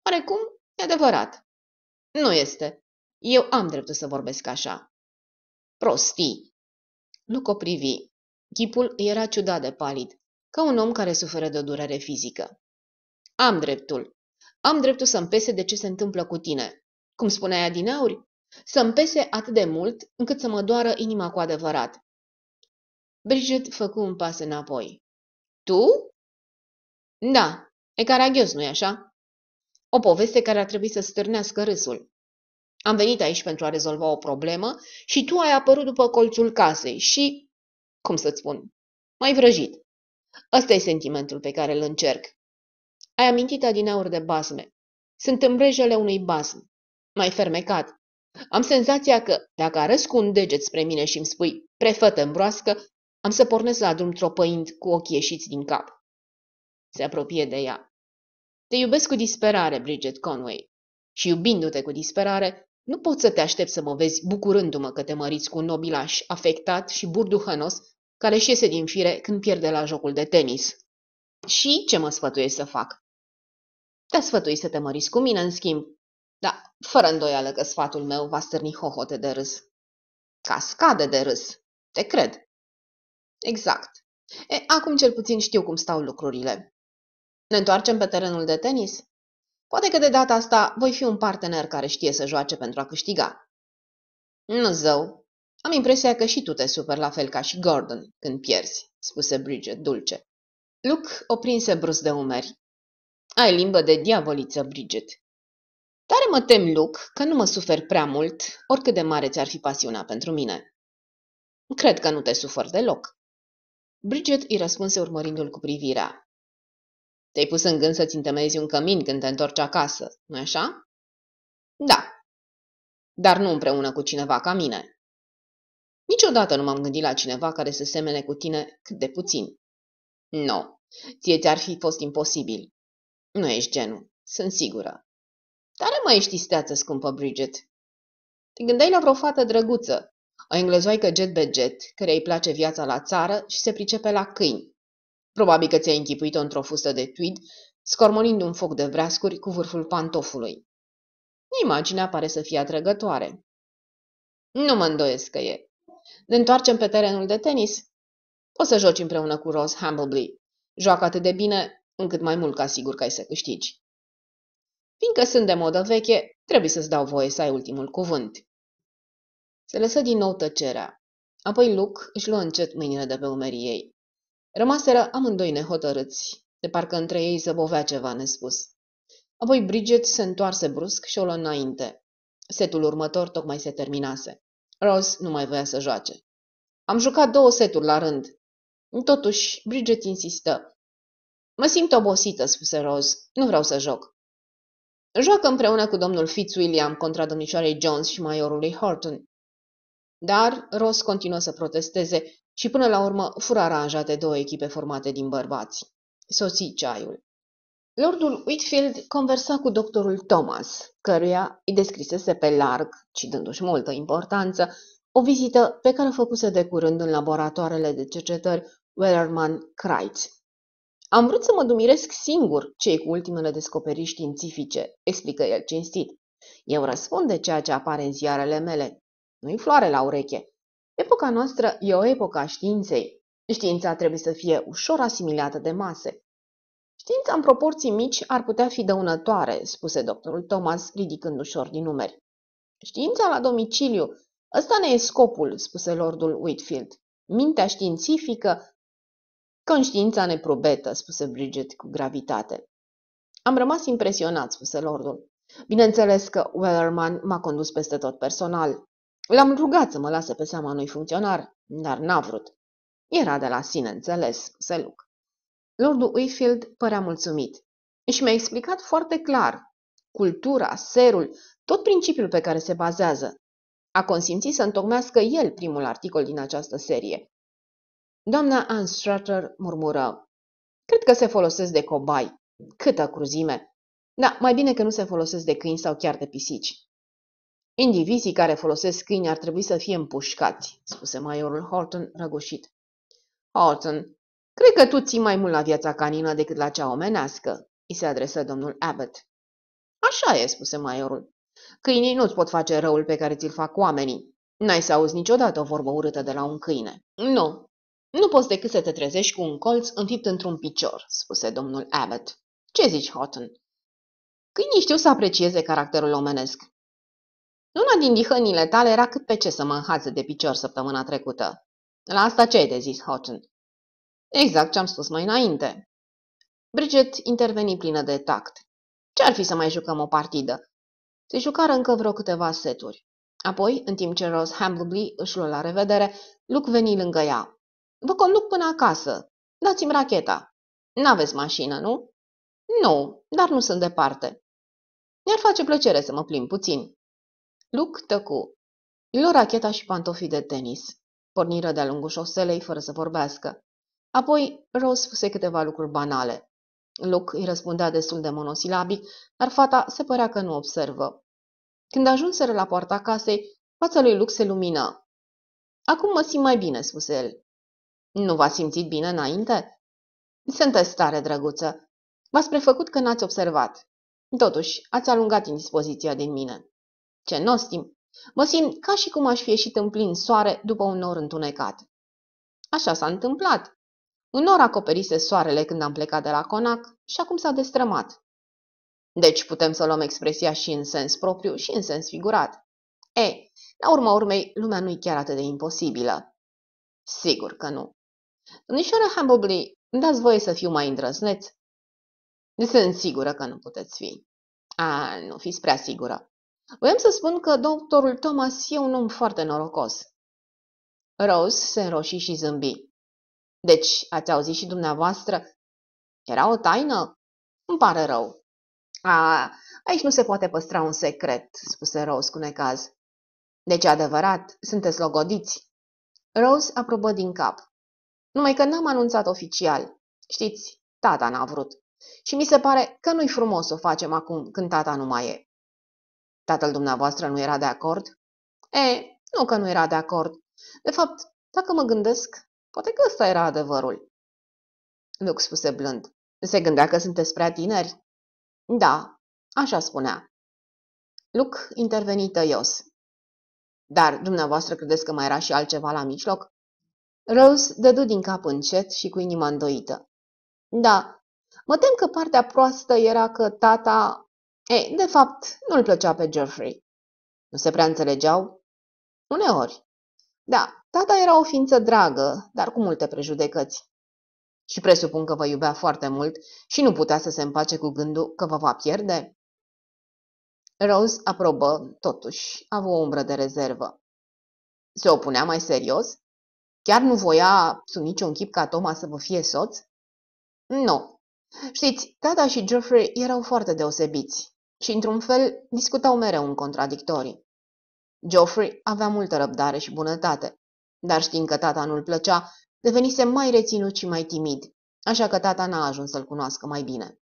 [SPEAKER 1] Oarecum, e adevărat. Nu este. Eu am dreptul să vorbesc așa. Prostii. Luke o privi. Chipul era ciudat de palid, ca un om care suferă de o durere fizică. Am dreptul. Am dreptul să-mi pese de ce se întâmplă cu tine. Cum spunea ea din auri, să-mi pese atât de mult încât să mă doară inima cu adevărat. Bridget făcu un pas înapoi. Tu? Da, e caragios, nu-i așa? O poveste care ar trebui să stârnească râsul. Am venit aici pentru a rezolva o problemă și tu ai apărut după colțul casei și, cum să-ți spun, mai vrăjit. Ăsta e sentimentul pe care îl încerc. Ai amintit adineauri de basme. Sunt îmbrejele unui basm, mai fermecat. Am senzația că, dacă arăți cu un deget spre mine și îmi spui prefătă îmbroască, am să pornesc la drum tropăind cu ochii ieșiți din cap. Se apropie de ea. Te iubesc cu disperare, Bridget Conway. Și iubindu-te cu disperare, nu pot să te aștept să mă vezi bucurându-mă că te măriți cu un nobilaș afectat și burduhănos care își iese din fire când pierde la jocul de tenis. Și ce mă sfătuiești să fac? Te sfătui să te măriți cu mine, în schimb. Da, fără îndoială că sfatul meu va stârni hohote de râs. Cascade de râs. Te cred. Exact. E, acum cel puțin știu cum stau lucrurile. Ne întoarcem pe terenul de tenis? Poate că de data asta voi fi un partener care știe să joace pentru a câștiga. Nu zău. Am impresia că și tu te super la fel ca și Gordon când pierzi, spuse Bridget dulce. Luke o prinse brusc de umeri. Ai limbă de diavoliță, Bridget. Tare mă tem, Luke, că nu mă sufer prea mult, oricât de mare ți-ar fi pasiunea pentru mine. Cred că nu te sufăr deloc. Bridget îi răspunse urmărindu-l cu privirea. Te-ai pus în gând să-ți întemeiezi un cămin când te întorci acasă, nu așa? Da. Dar nu împreună cu cineva ca mine. Niciodată nu m-am gândit la cineva care să semene cu tine cât de puțin. Nu, no. ție ți-ar fi fost imposibil. Nu ești genul, sunt sigură. Tare mai ești isteață, scumpă Bridget. Te gândeai la vreo fată drăguță, o englezoaică jet be jet, care îi place viața la țară și se pricepe la câini. Probabil că ți-ai închipuit-o într-o fustă de tweed, scormonind un foc de vreascuri cu vârful pantofului. Imaginea pare să fie atrăgătoare. Nu mă îndoiesc că e. Ne întoarcem pe terenul de tenis? O să joci împreună cu Rose Hambleby. Joacă atât de bine încât mai mult ca sigur că ai să câștigi. Fiindcă sunt de modă veche, trebuie să-ți dau voie să ai ultimul cuvânt. Se lăsă din nou tăcerea. Apoi Luke își luă încet mâinile de pe umerii ei. Rămaseră amândoi nehotărâți, de parcă între ei zăbovea ceva nespus. Apoi Bridget se întoarse brusc și o luă înainte. Setul următor tocmai se terminase. Rose nu mai voia să joace. Am jucat două seturi la rând. Totuși, Bridget insistă. Mă simt obosită, spuse Rose. Nu vreau să joc. Joacă împreună cu domnul Fitzwilliam contra domnișoarei Jones și majorului Horton. Dar Rose continuă să protesteze și până la urmă fură aranjate două echipe formate din bărbați. Soții ceaiul. Lordul Whitfield conversa cu doctorul Thomas, căruia îi descrisese pe larg, ci dându-și multă importanță, o vizită pe care o făcuse de curând în laboratoarele de cercetări Wellerman Kreitz. Am vrut să mă dumiresc singur cei cu ultimele descoperiri științifice, explică el cinstit. Eu răspund de ceea ce apare în ziarele mele. Nu-i floare la ureche. Epoca noastră e o epoca a științei. Știința trebuie să fie ușor asimilată de mase. Știința în proporții mici ar putea fi dăunătoare, spuse doctorul Thomas, ridicând ușor din numeri. Știința la domiciliu, ăsta ne e scopul, spuse lordul Whitfield. Mintea științifică Conștiința neprobetă, spuse Bridget cu gravitate. Am rămas impresionat, spuse lordul. Bineînțeles că Wellerman m-a condus peste tot personal. L-am rugat să mă lase pe seama unui funcționar, dar n-a vrut. Era de la sine înțeles, spuse Luke. Lordul Uyfield părea mulțumit și mi-a explicat foarte clar. Cultura, serul, tot principiul pe care se bazează. A consimțit să întocmească el primul articol din această serie. Doamna Ann Strutter murmură. Cred că se folosesc de cobai. Câtă cruzime! Da, mai bine că nu se folosesc de câini sau chiar de pisici. Indivizii care folosesc câini ar trebui să fie împușcați, spuse majorul Horton răgușit. Horton, cred că tu ții mai mult la viața canină decât la cea omenească, îi se adresă domnul Abbott. Așa e, spuse majorul. Câinii nu-ți pot face răul pe care ți-l fac oamenii. N-ai să auzi niciodată o vorbă urâtă de la un câine. Nu, nu poți decât să te trezești cu un colț înfipt într-un picior, spuse domnul Abbott. Ce zici, Houghton? Câinii știu să aprecieze caracterul omenesc. Una din dihănile tale era cât pe ce să mă înhațe de picior săptămâna trecută. La asta ce ai de zis, Houghton? Exact ce am spus mai înainte. Bridget interveni plină de tact. Ce-ar fi să mai jucăm o partidă? Se jucară încă vreo câteva seturi. Apoi, în timp ce Rose Hambleby își luă la revedere, Luke veni lângă ea. Vă conduc până acasă. Dați-mi racheta. N-aveți mașină, nu? Nu, dar nu sunt departe. Mi-ar face plăcere să mă plimb puțin. Luc tăcu. Lu racheta și pantofii de tenis. Porniră de-a lungul șoselei fără să vorbească. Apoi Rose spuse câteva lucruri banale. Luke îi răspundea destul de monosilabic, dar fata se părea că nu observă. Când ajunseră la poarta casei, fața lui Luke se lumină. Acum mă simt mai bine, spuse el. Nu v-ați simțit bine înainte? Sunteți tare, drăguță. V-ați prefăcut că n-ați observat. Totuși, ați alungat indispoziția din mine. Ce nostim! Mă simt ca și cum aș fi ieșit în plin soare după un nor întunecat. Așa s-a întâmplat. Un nor acoperise soarele când am plecat de la conac și acum s-a destrămat. Deci putem să luăm expresia și în sens propriu și în sens figurat. E, la urma urmei, lumea nu-i chiar atât de imposibilă. Sigur că nu. Domnișoară Humbleby, dați voie să fiu mai îndrăzneț? Sunt sigură că nu puteți fi. A, nu fiți prea sigură. Voiam să spun că doctorul Thomas e un om foarte norocos. Rose se înroși și zâmbi. Deci, ați auzit și dumneavoastră? Era o taină? Îmi pare rău. A, aici nu se poate păstra un secret, spuse Rose cu necaz. Deci adevărat, sunteți logodiți. Rose aprobă din cap. Numai că n-am anunțat oficial. Știți, tata n-a vrut. Și mi se pare că nu-i frumos să o facem acum când tata nu mai e. Tatăl dumneavoastră nu era de acord? E, nu că nu era de acord. De fapt, dacă mă gândesc, poate că ăsta era adevărul. Luke spuse blând. Se gândea că sunteți prea tineri? Da, așa spunea. Luke interveni tăios. Dar dumneavoastră credeți că mai era și altceva la mijloc? Rose dădu din cap încet și cu inima îndoită. Da, mă tem că partea proastă era că tata... E, de fapt, nu-l plăcea pe Geoffrey. Nu se prea înțelegeau? Uneori. Da, tata era o ființă dragă, dar cu multe prejudecăți. Și presupun că vă iubea foarte mult și nu putea să se împace cu gândul că vă va pierde? Rose aprobă, totuși, avea o umbră de rezervă. Se opunea mai serios? Chiar nu voia sub niciun chip ca Thomas să vă fie soț? Nu. Știți, tata și Geoffrey erau foarte deosebiți și, într-un fel, discutau mereu în contradictorii. Geoffrey avea multă răbdare și bunătate, dar știind că tata nu-l plăcea, devenise mai reținut și mai timid, așa că tata n-a ajuns să-l cunoască mai bine.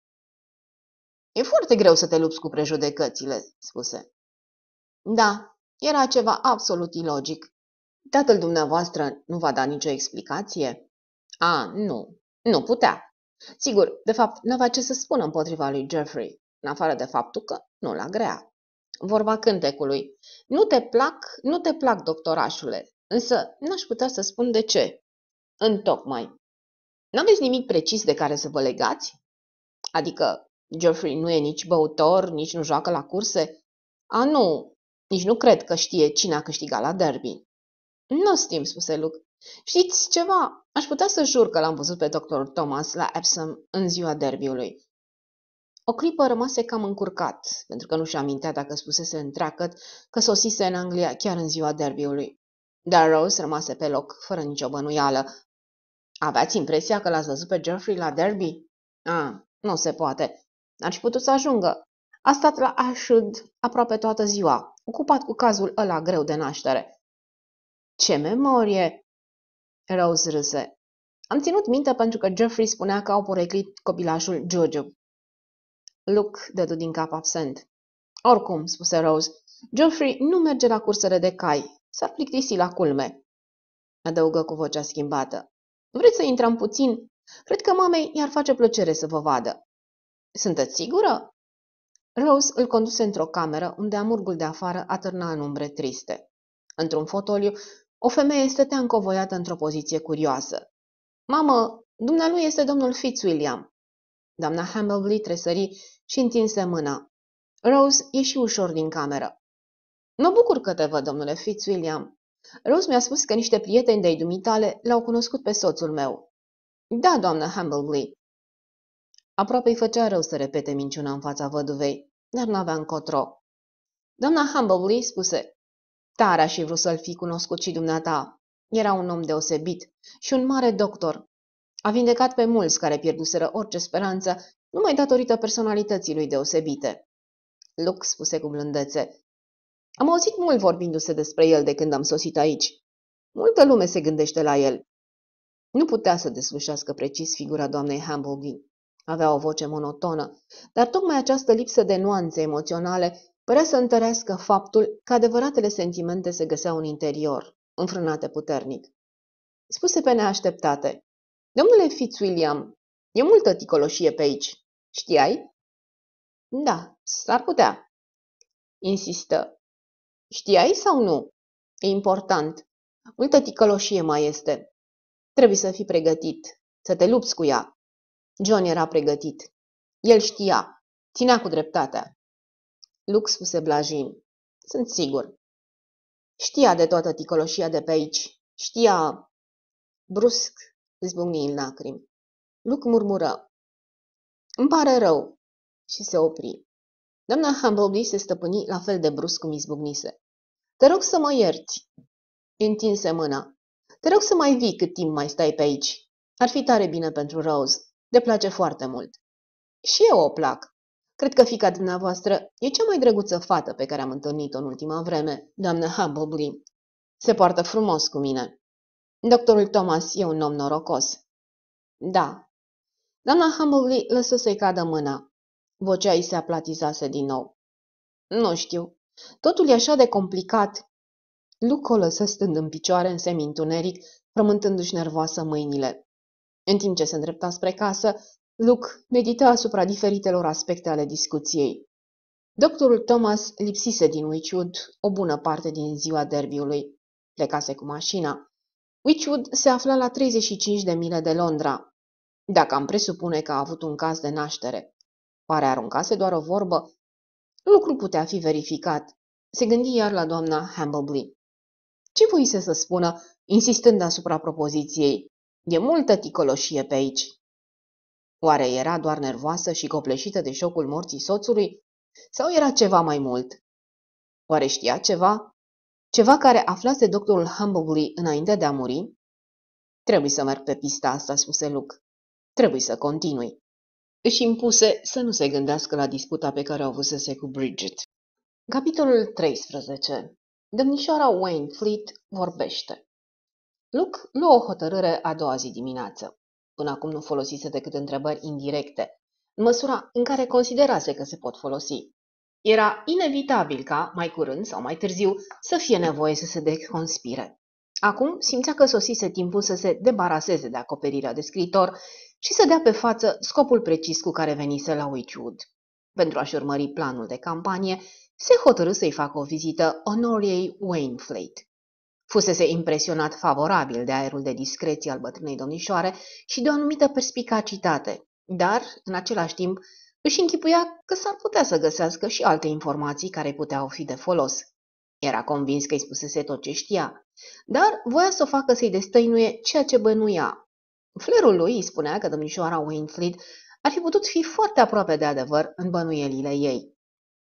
[SPEAKER 1] E foarte greu să te lupți cu prejudecățile, spuse. Da, era ceva absolut ilogic. Tatăl dumneavoastră nu va da nicio explicație? A, nu, nu putea. Sigur, de fapt, nu avea ce să spună împotriva lui Jeffrey, în afară de faptul că nu l grea. Vorba cântecului. Nu te plac, nu te plac, doctorașule, însă n-aș putea să spun de ce. Întocmai. N-aveți nimic precis de care să vă legați? Adică, Geoffrey nu e nici băutor, nici nu joacă la curse? A, nu, nici nu cred că știe cine a câștigat la derby. Nu știm, spuse Luke. Știți ceva? Aș putea să jur că l-am văzut pe doctor Thomas la Epsom în ziua derbiului. O clipă rămase cam încurcat, pentru că nu și amintea dacă spusese întreagăt că sosise în Anglia chiar în ziua derbiului. Dar Rose rămase pe loc, fără nicio bănuială. Aveați impresia că l-ați văzut pe Geoffrey la derby? Ah, nu se poate. Ar fi putut să ajungă. A stat la Ashwood aproape toată ziua, ocupat cu cazul ăla greu de naștere. Ce memorie! Rose râse. Am ținut minte pentru că Geoffrey spunea că au poreclit copilașul Jojo. Luke dădu din cap absent. Oricum, spuse Rose, Geoffrey nu merge la cursele de cai. S-ar plictisi la culme. Adăugă cu vocea schimbată. Vreți să intrăm puțin? Cred că mamei i-ar face plăcere să vă vadă. Sunteți sigură? Rose îl conduse într-o cameră unde amurgul de afară atârna în umbre triste. Într-un fotoliu, o femeie stătea încovoiată într-o poziție curioasă. Mamă, dumnealui este domnul Fitzwilliam. Doamna Hambleby tresări și întinse mâna. Rose ieși ușor din cameră. Mă bucur că te văd, domnule Fitzwilliam. Rose mi-a spus că niște prieteni de-ai dumitale l-au cunoscut pe soțul meu. Da, doamnă Hambleby. Aproape îi făcea rău să repete minciuna în fața văduvei, dar nu avea încotro. Doamna Hambleby spuse, tare aș fi vrut să-l fi cunoscut și dumneata. Era un om deosebit și un mare doctor. A vindecat pe mulți care pierduseră orice speranță numai datorită personalității lui deosebite. Luke spuse cu blândețe. Am auzit mult vorbindu-se despre el de când am sosit aici. Multă lume se gândește la el. Nu putea să deslușească precis figura doamnei Hambleby. Avea o voce monotonă, dar tocmai această lipsă de nuanțe emoționale părea să întărească faptul că adevăratele sentimente se găseau în interior, înfrânate puternic. Spuse pe neașteptate. Domnule Fitzwilliam, e multă ticoloșie pe aici. Știai? Da, s-ar putea. Insistă. Știai sau nu? E important. Multă ticăloșie mai este. Trebuie să fii pregătit, să te lupți cu ea. John era pregătit. El știa, ținea cu dreptatea. Lux spuse blajin. Sunt sigur. Știa de toată ticăloșia de pe aici. Știa... Brusc izbucni în lacrimi. Luc murmură. Îmi pare rău. Și se opri. Doamna Humbleby se stăpâni la fel de brusc cum izbucnise. Te rog să mă ierți. Întinse mâna. Te rog să mai vii cât timp mai stai pe aici. Ar fi tare bine pentru Rose. De place foarte mult. Și eu o plac. Cred că fica dumneavoastră e cea mai drăguță fată pe care am întâlnit-o în ultima vreme, doamnă Humbleby. Se poartă frumos cu mine. Doctorul Thomas e un om norocos. Da. Doamna Humbleby lăsă să-i cadă mâna. Vocea ei se aplatizase din nou. Nu știu. Totul e așa de complicat. Luke o lăsă stând în picioare în semi-întuneric, frământându-și nervoasă mâinile. În timp ce se îndrepta spre casă, Luke medita asupra diferitelor aspecte ale discuției. Doctorul Thomas lipsise din Witchwood o bună parte din ziua derbiului. Plecase cu mașina. Witchwood se afla la 35 de mile de Londra. Dacă am presupune că a avut un caz de naștere, pare aruncase doar o vorbă, lucru putea fi verificat. Se gândi iar la doamna Hambleby. Ce voise să spună, insistând asupra propoziției? E multă ticoloșie pe aici. Oare era doar nervoasă și copleșită de șocul morții soțului? Sau era ceva mai mult? Oare știa ceva? Ceva care aflase doctorul Humblebury înainte de a muri? Trebuie să merg pe pista asta, spuse Luke. Trebuie să continui. Își impuse să nu se gândească la disputa pe care o avusese cu Bridget. Capitolul 13. Domnișoara Wainfleet vorbește. Luke luă o hotărâre a doua zi dimineață. Până acum nu folosise decât întrebări indirecte, în măsura în care considerase că se pot folosi. Era inevitabil ca, mai curând sau mai târziu, să fie nevoie să se deconspire. Acum simțea că sosise timpul să se debaraseze de acoperirea de scriitor și să dea pe față scopul precis cu care venise la Witchwood. Pentru a-și urmări planul de campanie, se hotărâ să-i facă o vizită Honoriei Wainflate. Fusese impresionat favorabil de aerul de discreție al bătrânei domnișoare și de o anumită perspicacitate, dar, în același timp, își închipuia că s-ar putea să găsească și alte informații care puteau fi de folos. Era convins că îi spusese tot ce știa, dar voia să o facă să-i destăinuie ceea ce bănuia. Flerul lui îi spunea că domnișoara Wainfleet ar fi putut fi foarte aproape de adevăr în bănuielile ei.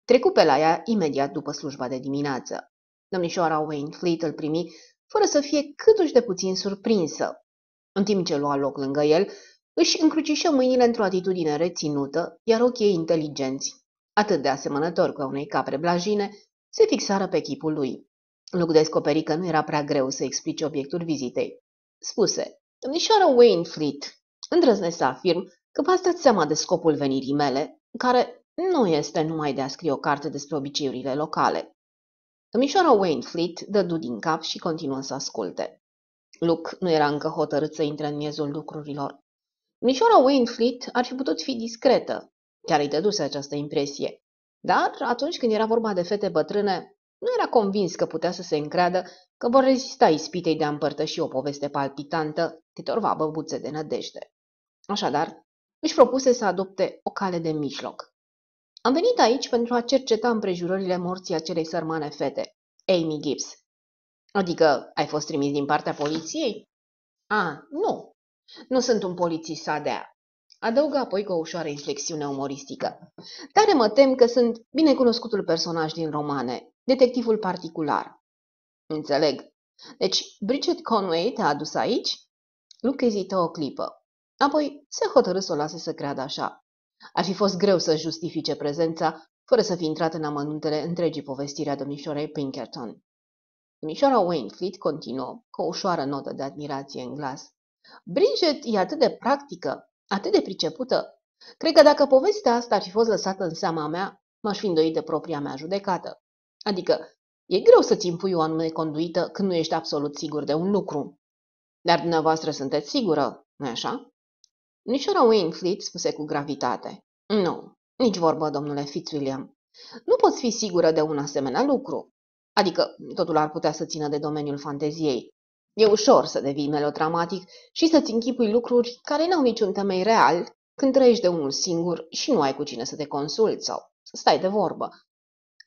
[SPEAKER 1] Trecu pe la ea imediat după slujba de dimineață. Domnișoara Wainfleet îl primi fără să fie câtuși de puțin surprinsă. În timp ce lua loc lângă el, își încrucișă mâinile într-o atitudine reținută, iar ochii ei inteligenți, atât de asemănător cu a unei capre blajine, se fixară pe chipul lui. Luke descoperi că nu era prea greu să explice obiectul vizitei. Spuse, domnișoară Wainfleet, îndrăznesc să afirm că v-ați dat seama de scopul venirii mele, care nu este numai de a scrie o carte despre obiceiurile locale. Domnișoara Wainfleet dădu din cap și continuă să asculte. Luke nu era încă hotărât să intre în miezul lucrurilor. Domnișoara Wainfleet ar fi putut fi discretă, chiar îi dăduse această impresie. Dar atunci când era vorba de fete bătrâne, nu era convins că putea să se încreadă că vor rezista ispitei de a împărtăși o poveste palpitantă câtorva băbuțe de nădejde. Așadar, își propuse să adopte o cale de mijloc. Am venit aici pentru a cerceta împrejurările morții acelei sărmane fete, Amy Gibbs. Adică ai fost trimis din partea poliției? A, nu. Nu sunt un polițist sadea. Adăugă apoi cu o ușoară inflexiune umoristică. Dar mă tem că sunt binecunoscutul personaj din romane, detectivul particular. Înțeleg. Deci, Bridget Conway te-a adus aici? Luke ezită o clipă. Apoi se hotărâ să o lase să creadă așa. Ar fi fost greu să justifice prezența, fără să fi intrat în amănuntele întregii povestiri a domnișoarei Pinkerton. Domnișoara Wainfleet continuă, cu o ușoară notă de admirație în glas. Bridget e atât de practică, atât de pricepută. Cred că dacă povestea asta ar fi fost lăsată în seama mea, m-aș fi îndoit de propria mea judecată. Adică, e greu să-ți impui o anume conduită când nu ești absolut sigur de un lucru. Dar dumneavoastră sunteți sigură, nu-i așa? Nișora Wainfleet spuse cu gravitate. Nu, nici vorbă, domnule Fitzwilliam. Nu poți fi sigură de un asemenea lucru. Adică, totul ar putea să țină de domeniul fanteziei. E ușor să devii melodramatic și să-ți închipui lucruri care n-au niciun temei real când trăiești de unul singur și nu ai cu cine să te consulți sau să stai de vorbă.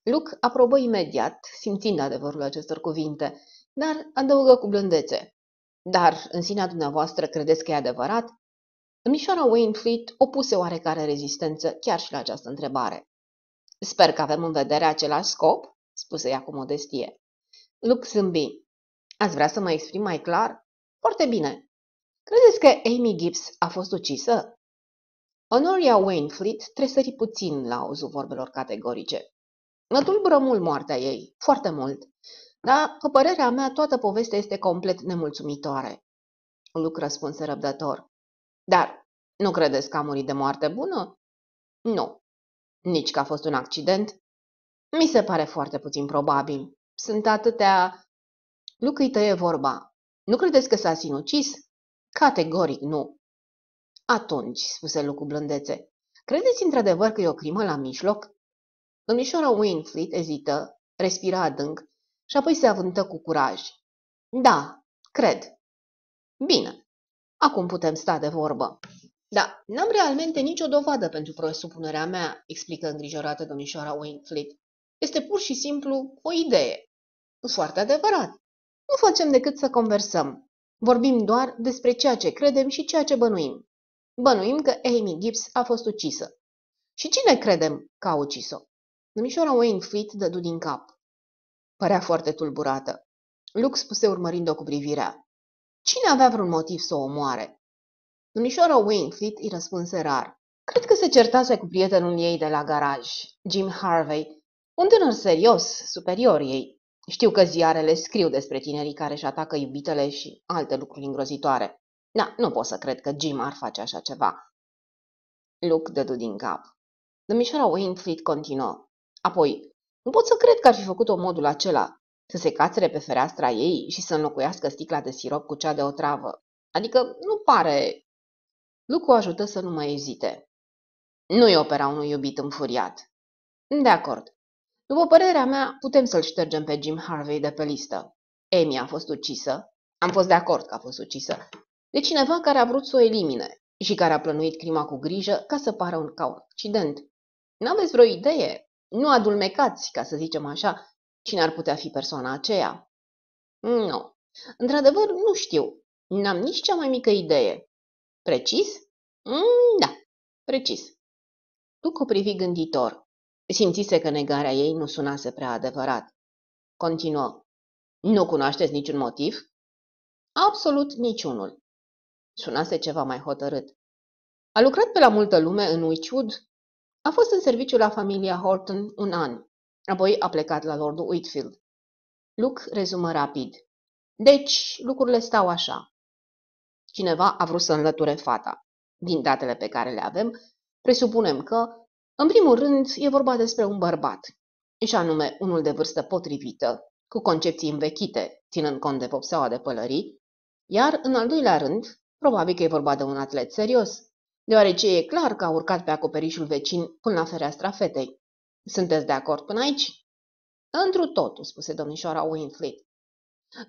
[SPEAKER 1] Luke aprobă imediat, simțind adevărul acestor cuvinte, dar adăugă cu blândețe. Dar în sinea dumneavoastră credeți că e adevărat? Domnișoara Wainfleet opuse oarecare rezistență chiar și la această întrebare. Sper că avem în vedere același scop, spuse ea cu modestie. Luke zâmbi. Ați vrea să mă exprim mai clar? Foarte bine. Credeți că Amy Gibbs a fost ucisă? Honoria Wainfleet tresări puțin la auzul vorbelor categorice. Mă tulbură mult moartea ei, foarte mult. Dar, cu părerea mea, toată povestea este complet nemulțumitoare. Luke răspunse răbdător. Dar nu credeți că a murit de moarte bună? Nu. Nici că a fost un accident? Mi se pare foarte puțin probabil. Sunt atâtea... Luc îi tăie vorba. Nu credeți că s-a sinucis? Categoric nu. Atunci, spuse Luc cu blândețe, credeți într-adevăr că e o crimă la mijloc? Domnișoara Winfleet ezită, respira adânc și apoi se avântă cu curaj. Da, cred. Bine, Acum putem sta de vorbă. Da, n-am realmente nicio dovadă pentru presupunerea mea, explică îngrijorată domnișoara Wainfleet. Este pur și simplu o idee. Foarte adevărat. Nu facem decât să conversăm. Vorbim doar despre ceea ce credem și ceea ce bănuim. Bănuim că Amy Gibbs a fost ucisă. Și cine credem că a ucis-o? Domnișoara Wainfleet dădu din cap. Părea foarte tulburată. Luke spuse urmărind-o cu privirea. Cine avea vreun motiv să o omoare? Domnișoara Wainfleet îi răspunse rar. Cred că se certase cu prietenul ei de la garaj, Jim Harvey, un tânăr serios, superior ei. Știu că ziarele scriu despre tinerii care își atacă iubitele și alte lucruri îngrozitoare. Da, nu pot să cred că Jim ar face așa ceva. Luke dădu din cap. Domnișoara Wainfleet continuă. Apoi, nu pot să cred că ar fi făcut-o modul acela, să se cațere pe fereastra ei și să înlocuiască sticla de sirop cu cea de otravă. Adică nu pare... Luke o ajută să nu mai ezite. Nu-i opera unui iubit înfuriat. De acord. După părerea mea, putem să-l ștergem pe Jim Harvey de pe listă. Amy a fost ucisă. Am fost de acord că a fost ucisă. De cineva care a vrut să o elimine și care a plănuit crima cu grijă ca să pară un ca accident. N-aveți vreo idee? Nu adulmecați, ca să zicem așa, cine ar putea fi persoana aceea? Nu. Într-adevăr, nu știu. N-am nici cea mai mică idee. Precis? Mm, da, precis. Luc o privi gânditor. Simțise că negarea ei nu sunase prea adevărat. Continuă. Nu cunoașteți niciun motiv? Absolut niciunul. Sunase ceva mai hotărât. A lucrat pe la multă lume în Witchwood. A fost în serviciu la familia Horton un an. Apoi a plecat la Lordul Whitfield. Luke rezumă rapid. Deci, lucrurile stau așa. Cineva a vrut să înlăture fata. Din datele pe care le avem, presupunem că, în primul rând, e vorba despre un bărbat, și anume unul de vârstă potrivită, cu concepții învechite, ținând cont de vopseaua de pălării, iar, în al doilea rând, probabil că e vorba de un atlet serios, deoarece e clar că a urcat pe acoperișul vecin până la fereastra fetei. Sunteți de acord până aici? Întru totul, spuse domnișoara Winfleet.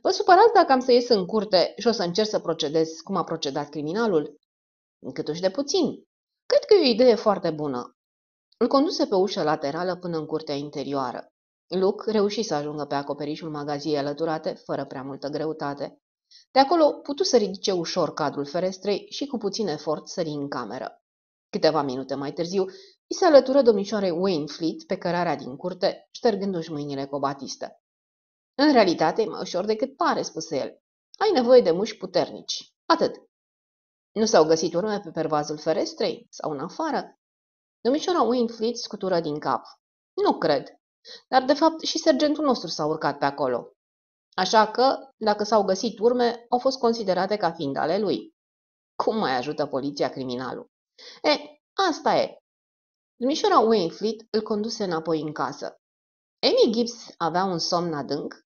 [SPEAKER 1] Vă supărați dacă am să ies în curte și o să încerc să procedez cum a procedat criminalul? Câtuși de puțin. Cred că e o idee foarte bună. Îl conduse pe ușă laterală până în curtea interioară. Luke reuși să ajungă pe acoperișul magaziei alăturate, fără prea multă greutate. De acolo putu să ridice ușor cadrul ferestrei și cu puțin efort sări în cameră. Câteva minute mai târziu, îi se alătură domnișoarei Wainfleet pe cărarea din curte, ștergându-și mâinile cu o batistă. În realitate e mai ușor decât pare, spuse el. Ai nevoie de muși puternici. Atât. Nu s-au găsit urme pe pervazul ferestrei sau în afară? Domnișoara Wainfleet scutură din cap. Nu cred. Dar, de fapt, și sergentul nostru s-a urcat pe acolo. Așa că, dacă s-au găsit urme, au fost considerate ca fiind ale lui. Cum mai ajută poliția criminalul? E, asta e. Domnișoara Wainfleet îl conduse înapoi în casă. Amy Gibbs avea un somn adânc?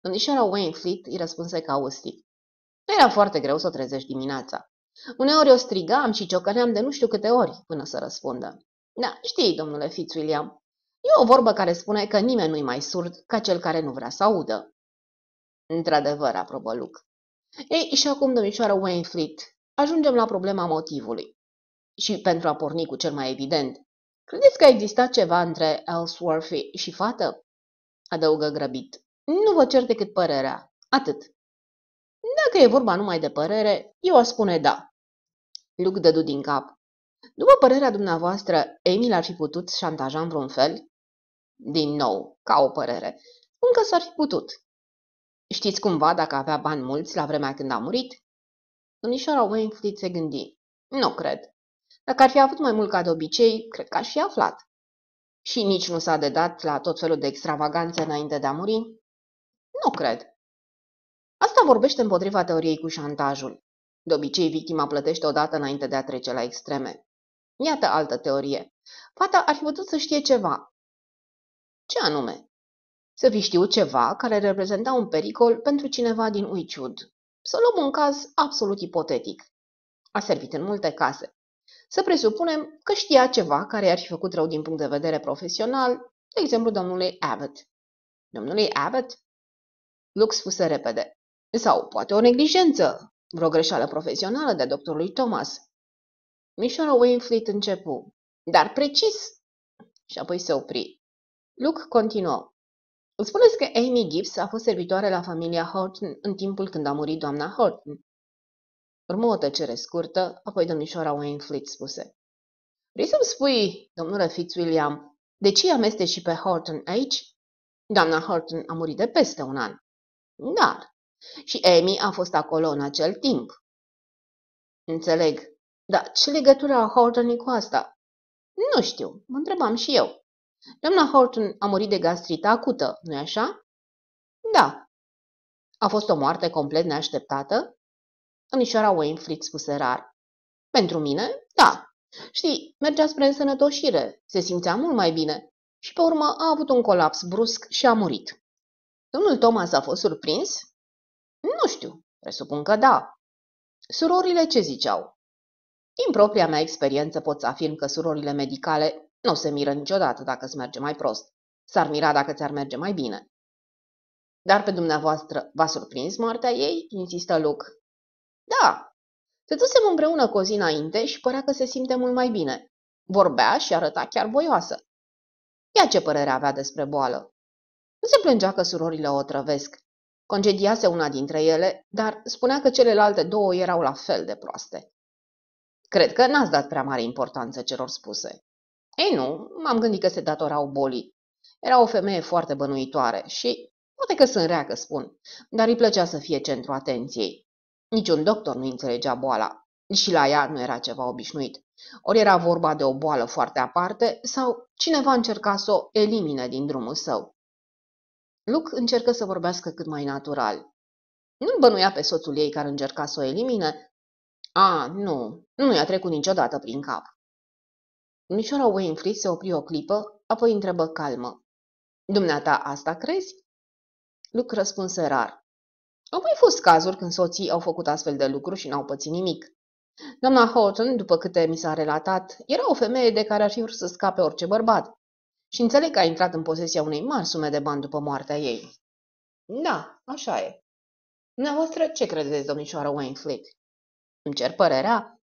[SPEAKER 1] Domnișoara Wainfleet îi răspunse caustic. Era foarte greu să o trezești dimineața. Uneori o strigam și ciocăneam de nu știu câte ori până să răspundă. Da, știi, domnule Fitzwilliam, e o vorbă care spune că nimeni nu-i mai surd ca cel care nu vrea să audă. Într-adevăr, aprobă Luke. Ei, și acum, domnișoară Wainfleet, ajungem la problema motivului. Și pentru a porni cu cel mai evident, credeți că a existat ceva între Ellsworthy și fată? Adăugă grăbit. Nu vă cer decât părerea. Atât. Dacă e vorba numai de părere, eu aș spune da. Luke dădu din cap. După părerea dumneavoastră, Amy l-ar fi putut șantaja în vreun fel? Din nou, ca o părere. Încă s-ar fi putut. Știți cumva dacă avea bani mulți la vremea când a murit? Domnișoara Wainfleet se gândi. Nu cred. Dacă ar fi avut mai mult ca de obicei, cred că aș fi aflat. Și nici nu s-a dedat la tot felul de extravaganțe înainte de a muri? Nu cred. Asta vorbește împotriva teoriei cu șantajul. De obicei, victima plătește odată înainte de a trece la extreme. Iată altă teorie. Fata ar fi putut să știe ceva. Ce anume? Să fi știut ceva care reprezenta un pericol pentru cineva din Uiciud. Să luăm un caz absolut ipotetic. A servit în multe case. Să presupunem că știa ceva care i-ar fi făcut rău din punct de vedere profesional, de exemplu domnului Abbott. Domnului Abbott? Lux spuse repede. Sau poate o neglijență, vreo greșeală profesională de doctorului Thomas. Mișoara Wainfleet începu. Dar precis! Și apoi se opri. Luke continuă. Spuneți că Amy Gibbs a fost servitoare la familia Horton în timpul când a murit doamna Horton. Urmă o tăcere scurtă, apoi domnișoara Wainfleet spuse. Vrei să-mi spui, domnule Fitzwilliam, de ce amesteci și pe Horton aici? Doamna Horton a murit de peste un an. Dar și Amy a fost acolo în acel timp. Înțeleg. Dar ce legătură a Horton cu asta? Nu știu, mă întrebam și eu. Doamna Horton a murit de gastrită acută, nu-i așa? Da. A fost o moarte complet neașteptată? Domnișoara Wainfleet spuse rar. Pentru mine, da. Știi, mergea spre însănătoșire, se simțea mult mai bine și pe urmă a avut un colaps brusc și a murit. Domnul Thomas a fost surprins? Nu știu, presupun că da. Surorile ce ziceau? Din propria mea experiență pot să afirm că surorile medicale nu se miră niciodată dacă îți merge mai prost. S-ar mira dacă ți-ar merge mai bine. Dar pe dumneavoastră v-a surprins moartea ei? insistă Luke. Da. Se dusem împreună cu o zi înainte și părea că se simte mult mai bine. Vorbea și arăta chiar voioasă. Ea ce părere avea despre boală? Nu se plângea că surorile o otrăvesc. Concediase una dintre ele, dar spunea că celelalte două erau la fel de proaste. Cred că n-ați dat prea mare importanță celor spuse. Ei nu, m-am gândit că se datorau bolii. Era o femeie foarte bănuitoare și, poate că sunt rea că spun, dar îi plăcea să fie centru atenției. Niciun doctor nu înțelegea boala. Și la ea nu era ceva obișnuit. Ori era vorba de o boală foarte aparte sau cineva încerca să o elimine din drumul său. Luc încercă să vorbească cât mai natural. Nu-l bănuia pe soțul ei care încerca să o elimine? A, nu, nu i-a trecut niciodată prin cap. Domnișoara Wainfleet se opri o clipă, apoi întrebă calmă. Dumneata asta crezi? Luc răspunse rar. Au mai fost cazuri când soții au făcut astfel de lucruri și n-au pățit nimic. Doamna Horton, după câte mi s-a relatat, era o femeie de care ar fi vrut să scape orice bărbat. Și înțeleg că a intrat în posesia unei mari sume de bani după moartea ei. Da, așa e. Dumneavoastră, ce credeți, domnișoară Wainfleet? Îmi cer părerea?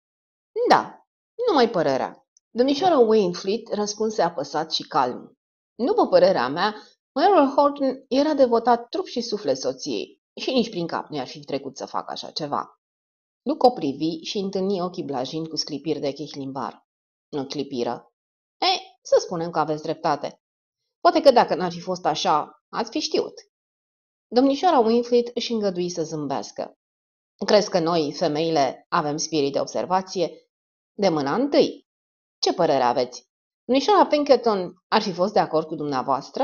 [SPEAKER 1] Da, numai părerea. Domnișoara Wainfleet răspunse apăsat și calm. După părerea mea, Majorul Horton era devotat trup și suflet soției și nici prin cap nu i-ar fi trecut să facă așa ceva. Luc o privi și întâlni ochii blajini cu sclipiri de chihlimbar. Nu clipiră. Ei, să spunem că aveți dreptate. Poate că dacă n-ar fi fost așa, ați fi știut. Domnișoara Winfleet își îngădui să zâmbească. Crezi că noi, femeile, avem spirit de observație? De mâna întâi. Ce părere aveți? Domnișoara Pinkerton ar fi fost de acord cu dumneavoastră?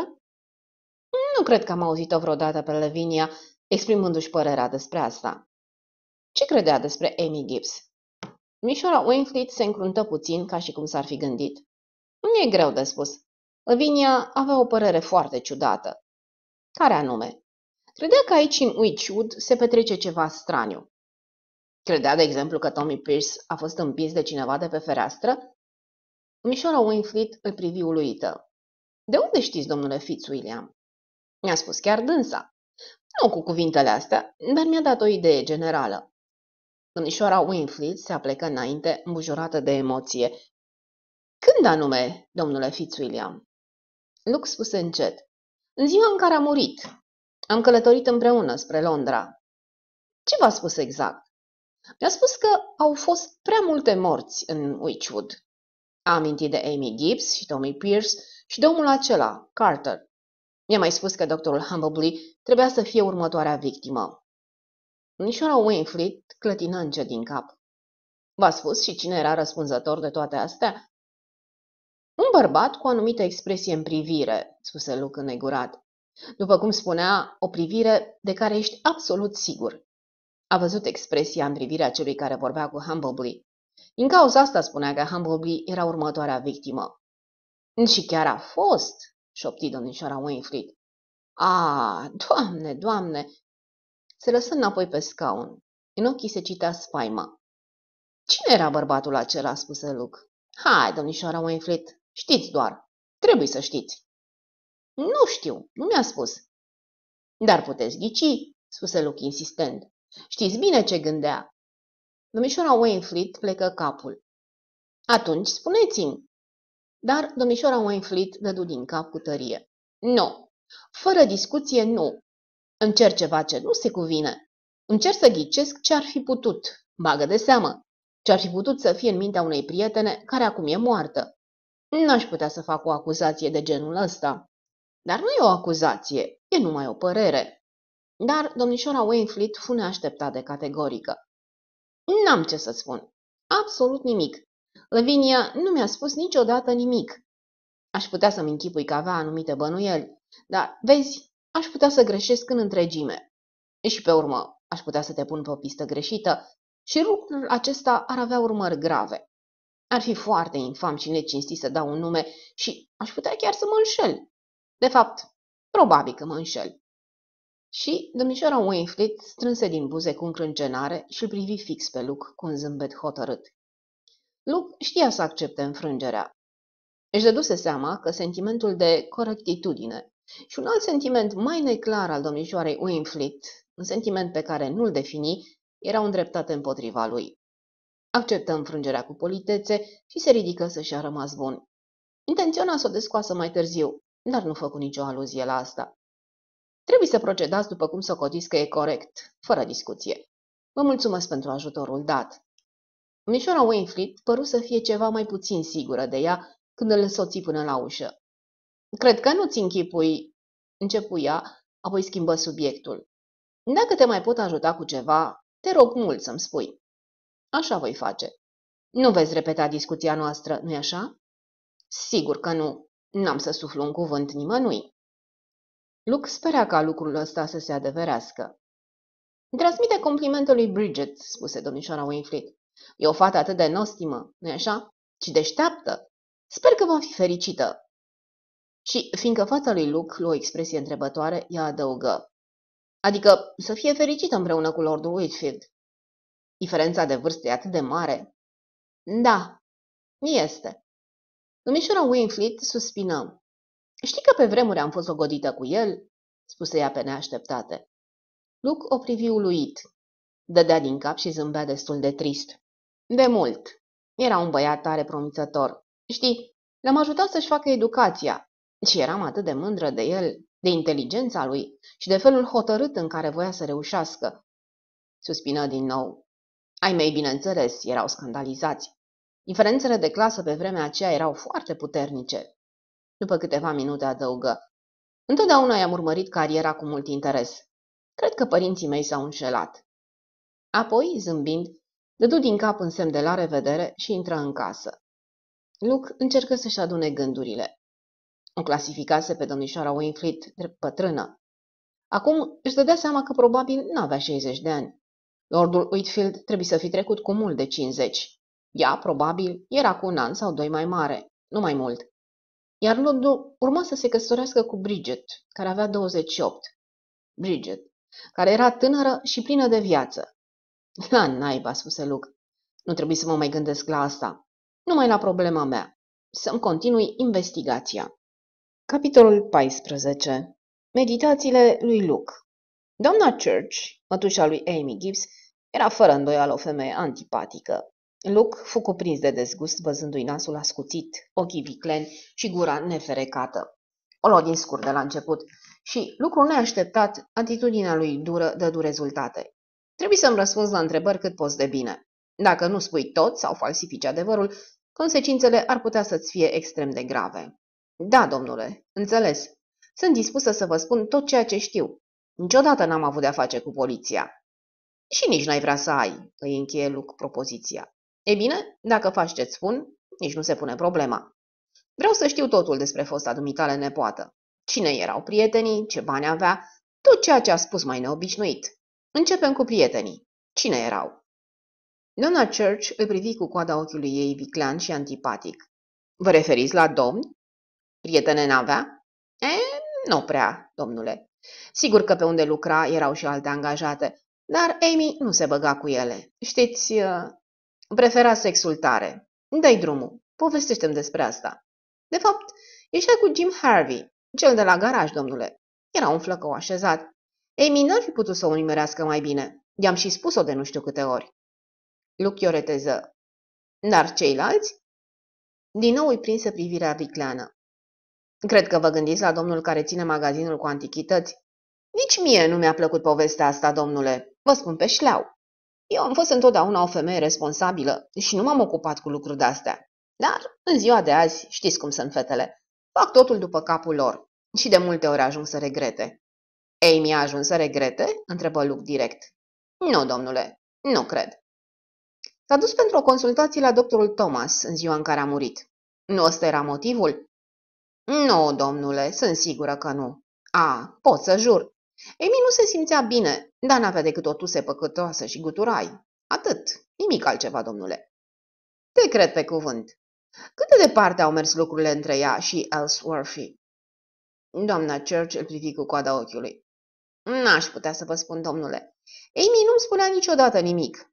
[SPEAKER 1] Nu cred că am auzit-o vreodată pe Lavinia exprimându-și părerea despre asta. Ce credea despre Amy Gibbs? Mișoara Winfleet se încruntă puțin ca și cum s-ar fi gândit. Nu e greu de spus. Lavinia avea o părere foarte ciudată. Care anume? Credea că aici în Witchwood se petrece ceva straniu. Credea, de exemplu, că Tommy Pierce a fost împins de cineva de pe fereastră? Mișoara Winfleet îl privi uluită. De unde știți, domnule Fitzwilliam? Mi-a spus chiar dânsa. Nu cu cuvintele astea, dar mi-a dat o idee generală. Domnișoara Winfleet se aplecă înainte, îmbujurată de emoție. Când anume, domnule Fitzwilliam? Luke spuse încet. În ziua în care a murit. Am călătorit împreună spre Londra. Ce v-a spus exact? Mi-a spus că au fost prea multe morți în Witchwood. A amintit de Amy Gibbs și Tommy Pierce și de omul acela, Carter. Mi-a mai spus că doctorul Humbleby trebuia să fie următoarea victimă. Nișoara Wainfleet clătină încet din cap. V-a spus și cine era răspunzător de toate astea? Un bărbat cu o anumită expresie în privire, spuse Luke înegurat. După cum spunea, o privire de care ești absolut sigur. A văzut expresia în privirea celui care vorbea cu Humbleby. Din cauza asta spunea că Humbleby era următoarea victimă. Și chiar a fost, șopti domnișoara Wainfleet. A, doamne, doamne! Se lăsă înapoi pe scaun. În ochii se citea spaima. Cine era bărbatul acela?" spuse Luke. Hai, domnișoara Wainfleet, știți doar. Trebuie să știți. Nu știu, nu mi-a spus. Dar puteți ghici, spuse Luke insistent. Știți bine ce gândea. Domnișoara Wainfleet plecă capul. Atunci spuneți-mi. Dar domnișoara Wainfleet dădu din cap cu tărie. Nu, fără discuție nu. Îmi cer ceva ce nu se cuvine. Încerc să ghicesc ce ar fi putut, bagă de seamă, ce ar fi putut să fie în mintea unei prietene care acum e moartă. N-aș putea să fac o acuzație de genul ăsta. Dar nu e o acuzație, e numai o părere. Dar domnișoara Wainfleet fu neașteptat de categorică. N-am ce să spun. Absolut nimic. Lavinia nu mi-a spus niciodată nimic. Aș putea să-mi închipui că avea anumite bănuieli, dar, vezi, aș putea să greșesc în întregime. Și pe urmă, aș putea să te pun pe o pistă greșită și lucrul acesta ar avea urmări grave. Ar fi foarte infam și necinstit să dau un nume și aș putea chiar să mă înșel. De fapt, probabil că mă înșel. Și domnișoara Wainfleet strânse din buze cu încrâncenare și îl privi fix pe Luke cu un zâmbet hotărât. Luke știa să accepte înfrângerea. Își dăduse seama că sentimentul de corectitudine și un alt sentiment mai neclar al domnișoarei Wainfleet, un sentiment pe care nu-l defini, erau îndreptate împotriva lui. Acceptă înfrângerea cu politețe și se ridică să-și a rămas bun. Intenționa să o descoasă mai târziu, dar nu făcu nicio aluzie la asta. Trebuie să procedați după cum să cotiți că e corect, fără discuție. Vă mulțumesc pentru ajutorul dat. Mișora Wainfleet păru să fie ceva mai puțin sigură de ea când îl însoți până la ușă. Cred că nu-ți închipui, începu ea, apoi schimbă subiectul. Dacă te mai pot ajuta cu ceva, te rog mult să-mi spui. Așa voi face. Nu veți repeta discuția noastră, nu-i așa? Sigur că nu. N-am să suflu un cuvânt nimănui. Luke sperea ca lucrul ăsta să se adeverească. Transmite complimentul lui Bridget, spuse domnișoara Winfleet. E o fată atât de nostimă, nu-i așa? Și deșteaptă. Sper că va fi fericită. Și, fiindcă fața lui Luke luă o expresie întrebătoare, ea adăugă. Adică să fie fericită împreună cu Lordul Whitfield. Diferența de vârstă e atât de mare. Da, este. Domnișoara Winfleet suspină. Știi că pe vremuri am fost ogodită cu el?" spuse ea pe neașteptate. Luc o privi uluit. Dădea din cap și zâmbea destul de trist. De mult. Era un băiat tare promițător. Știi, l-am ajutat să-și facă educația și eram atât de mândră de el, de inteligența lui și de felul hotărât în care voia să reușească. Suspină din nou. Ai mei, bineînțeles, erau scandalizați. Diferențele de clasă pe vremea aceea erau foarte puternice. După câteva minute adăugă. Întotdeauna i-am urmărit cariera cu mult interes. Cred că părinții mei s-au înșelat. Apoi, zâmbind, dădu din cap în semn de la revedere și intră în casă. Luke încercă să-și adune gândurile. O clasificase pe domnișoara Winfleet drept pătrână. Acum își dădea seama că probabil nu avea 60 de ani. Lordul Whitfield trebuie să fi trecut cu mult de 50. Ea, probabil, era cu un an sau doi mai mare, nu mai mult. Iar Lordul urma să se căsătorească cu Bridget, care avea 28. Bridget, care era tânără și plină de viață. La naiba, spuse Luke. Nu trebuie să mă mai gândesc la asta. Numai la problema mea. Să-mi continui investigația. Capitolul 14 Meditațiile lui Luke Doamna Church, mătușa lui Amy Gibbs, era fără îndoială o femeie antipatică. Luke fu cuprins de dezgust văzându-i nasul ascuțit, ochii vicleni și gura neferecată. O luă din scurt de la început și, lucru neașteptat, atitudinea lui dură dădu rezultate. Trebuie să-mi răspunzi la întrebări cât poți de bine. Dacă nu spui tot sau falsifici adevărul, consecințele ar putea să-ți fie extrem de grave. Da, domnule, înțeles. Sunt dispusă să vă spun tot ceea ce știu. Niciodată n-am avut de-a face cu poliția. Și nici n-ai vrea să ai, îi încheie Luc propoziția. E bine, dacă faci ce-ți spun, nici nu se pune problema. Vreau să știu totul despre fosta dumitale nepoată. Cine erau prietenii, ce bani avea, tot ceea ce a spus mai neobișnuit. Începem cu prietenii. Cine erau? Doamna Church îl privi cu coada ochiului ei viclean și antipatic. Vă referiți la domn? Prietene n-avea? E, nu prea, domnule. Sigur că pe unde lucra erau și alte angajate, dar Amy nu se băga cu ele. Știți, uh, prefera sexul tare. Dai drumul. Povestește-mi despre asta. De fapt, ieșea cu Jim Harvey, cel de la garaj, domnule. Era un flăcău așezat. Amy n-ar fi putut să o nimerească mai bine. I-am și spus-o de nu știu câte ori. Luke ioreteză. Dar ceilalți? Din nou îi prinse privirea vicleană. Cred că vă gândiți la domnul care ține magazinul cu antichități. Nici mie nu mi-a plăcut povestea asta, domnule. Vă spun pe șleau. Eu am fost întotdeauna o femeie responsabilă și nu m-am ocupat cu lucruri de-astea. Dar, în ziua de azi, știți cum sunt fetele. Fac totul după capul lor și de multe ori ajung să regrete. Amy a ajuns să regrete? întrebă Luke direct. Nu, domnule, nu cred. S-a dus pentru o consultație la doctorul Thomas în ziua în care a murit. Nu ăsta era motivul? Nu, domnule, sunt sigură că nu. A, pot să jur. Amy nu se simțea bine, dar n-avea decât o tuse păcătoasă și guturai. Atât, nimic altceva, domnule. Te cred pe cuvânt. Cât de departe au mers lucrurile între ea și Ellsworthy? Doamna Church îl privi cu coada ochiului. N-aș putea să vă spun, domnule. Amy nu-mi spunea niciodată nimic.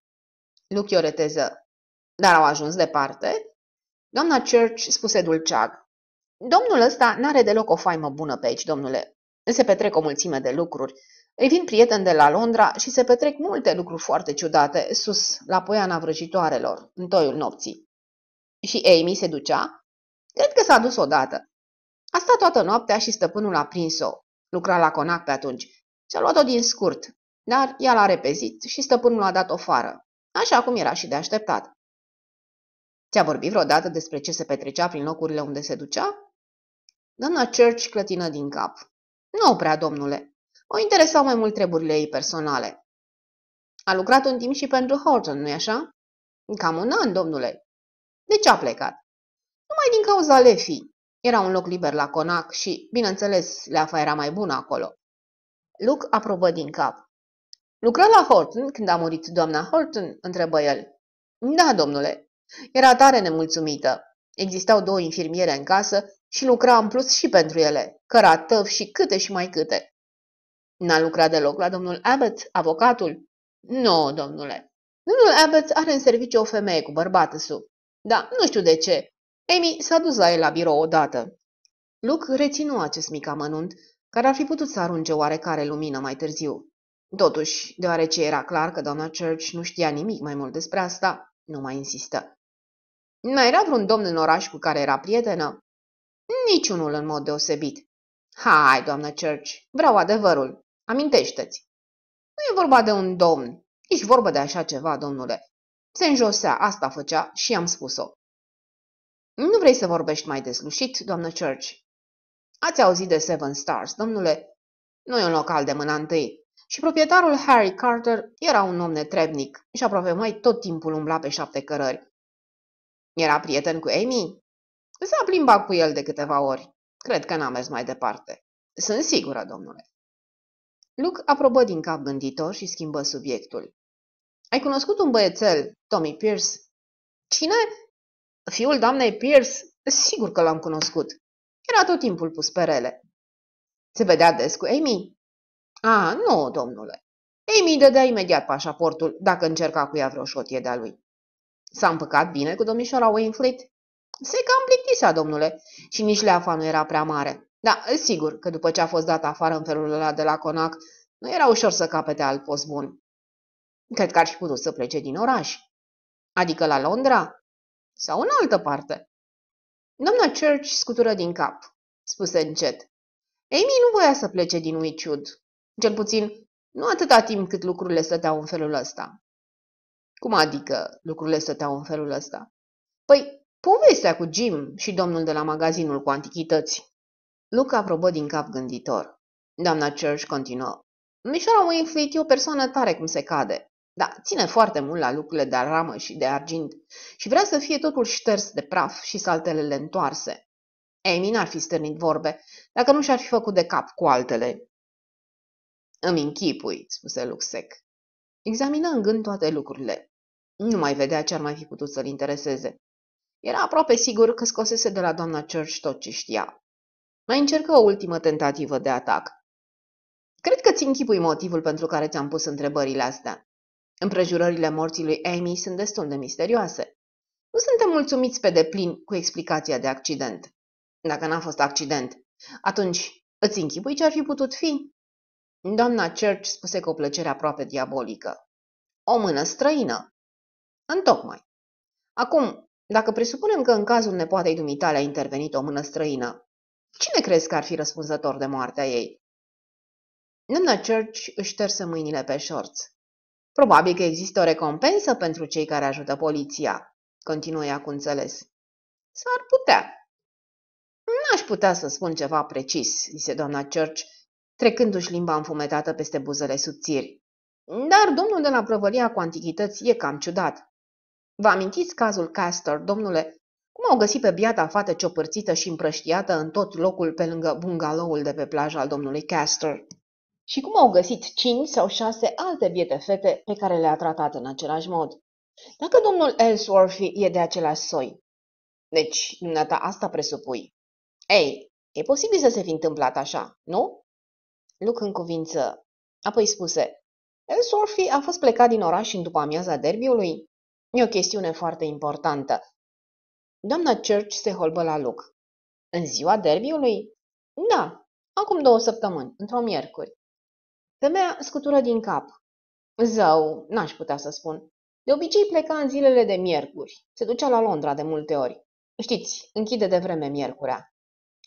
[SPEAKER 1] Luke o reteză. Dar au ajuns departe? Doamna Church spuse dulceag. Domnul ăsta n-are deloc o faimă bună pe aici, domnule. Se petrec o mulțime de lucruri. Îi vin prieten de la Londra și se petrec multe lucruri foarte ciudate sus, la poiana vrăjitoarelor, în toiul nopții. Și Amy se ducea? Cred că s-a dus odată. A stat toată noaptea și stăpânul a prins-o. Lucra la conac pe atunci. Și-a luat-o din scurt, dar ea l-a repezit și stăpânul a dat-o fară, așa cum era și de așteptat. Ți-a vorbit vreodată despre ce se petrecea prin locurile unde se ducea? Doamna Church clătină din cap. Nu prea, domnule. O interesau mai mult treburile ei personale. A lucrat un timp și pentru Horton, nu-i așa? Cam un an, domnule. De ce a plecat? Numai din cauza Lefii. Era un loc liber la Conac și, bineînțeles, leafa era mai bună acolo. Luke aprobă din cap. Lucra la Horton când a murit doamna Horton? întrebă el. Da, domnule. Era tare nemulțumită. Existau două infirmiere în casă și lucra în plus și pentru ele, căra tăv și câte și mai câte. N-a lucrat deloc la domnul Abbott, avocatul? Nu, domnule. Domnul Abbott are în serviciu o femeie cu bărbat sub. Da, nu știu de ce. Amy s-a dus la el la birou odată. Luke reținu acest mic amănunt, care ar fi putut să arunce oarecare lumină mai târziu. Totuși, deoarece era clar că doamna Church nu știa nimic mai mult despre asta, nu mai insistă. Mai era vreun domn în oraș cu care era prietenă? Niciunul în mod deosebit. Hai, doamnă Church, vreau adevărul. Amintește-ți. Nu e vorba de un domn. Ești vorba de așa ceva, domnule. Se înjosea, asta făcea și am spus-o. Nu vrei să vorbești mai deslușit, doamnă Church? Ați auzit de Seven Stars, domnule? Nu e un local de mâna întâi. Și proprietarul Harry Carter era un om netrebnic și aproape mai tot timpul umbla pe șapte cărări. Era prieten cu Amy? S-a plimbat cu el de câteva ori. Cred că n-a mers mai departe. Sunt sigură, domnule. Luke aprobă din cap gânditor și schimbă subiectul. Ai cunoscut un băiețel, Tommy Pierce? Cine? Fiul doamnei Pierce? Sigur că l-am cunoscut. Era tot timpul pus pe rele. Se vedea des cu Amy? A, nu, domnule. Amy dădea imediat pașaportul dacă încerca cu ea vreo șotie de-a lui. S-a împăcat bine cu domnișoara Wainfleet? Se cam plictisea, domnule, și nici leafa nu era prea mare. Da, sigur că după ce a fost dat afară în felul ăla de la Conac, nu era ușor să capete alt post bun. Cred că ar fi putut să plece din oraș. Adică la Londra? Sau în altă parte. Doamna Church scutură din cap. Spuse încet. Amy nu voia să plece din Witchwood. Cel puțin, nu atâta timp cât lucrurile stăteau în felul ăsta. Cum adică lucrurile stăteau în felul ăsta? Păi, povestea cu Jim și domnul de la magazinul cu antichități. Luca aprobă din cap gânditor. Doamna Church continuă. Mișoara Winfleet e o persoană tare cum se cade. Da, ține foarte mult la lucrurile de aramă și de argint și vrea să fie totul șters de praf și saltelele întoarse. Amy n-ar fi stârnit vorbe dacă nu și-ar fi făcut de cap cu altele. Îmi închipui, spuse Luxec. Examină în gând toate lucrurile. Nu mai vedea ce ar mai fi putut să-l intereseze. Era aproape sigur că scosese de la doamna Church tot ce știa. Mai încercă o ultimă tentativă de atac. Cred că ți închipui motivul pentru care ți-am pus întrebările astea. Împrejurările morții lui Amy sunt destul de misterioase. Nu suntem mulțumiți pe deplin cu explicația de accident. Dacă n-a fost accident, atunci îți închipui ce ar fi putut fi? Doamna Church spuse cu o plăcere aproape diabolică. O mână străină. Întocmai. Acum, dacă presupunem că în cazul nepoatei dumitale a intervenit o mână străină, cine crezi că ar fi răspunzător de moartea ei? Doamna Church își șterse mâinile pe șorț. Probabil că există o recompensă pentru cei care ajută poliția, continuă ea cu înțeles. S-ar putea. N-aș putea să spun ceva precis, zise doamna Church, trecându-și limba înfumetată peste buzele subțiri. Dar domnul de la prăvălia cu antichități e cam ciudat. Vă amintiți cazul Castor, domnule? Cum au găsit pe biata fată ciopărțită și împrăștiată în tot locul pe lângă bungaloul de pe plajă al domnului Castor? Și cum au găsit cinci sau șase alte biete fete pe care le-a tratat în același mod? Dacă domnul Ellsworth e de același soi. Deci, dumneata asta presupui. Ei, e posibil să se fi întâmplat așa, nu? Luc în cuvință. Apoi spuse, Ellsworth a fost plecat din oraș în după amiaza derbiului? E o chestiune foarte importantă. Doamna Church se holbă la Luc. În ziua derbiului? Da, acum două săptămâni, într-o miercuri. Femeia scutură din cap. Zău, n-aș putea să spun. De obicei pleca în zilele de miercuri. Se ducea la Londra de multe ori. Știți, închide de vreme miercurea.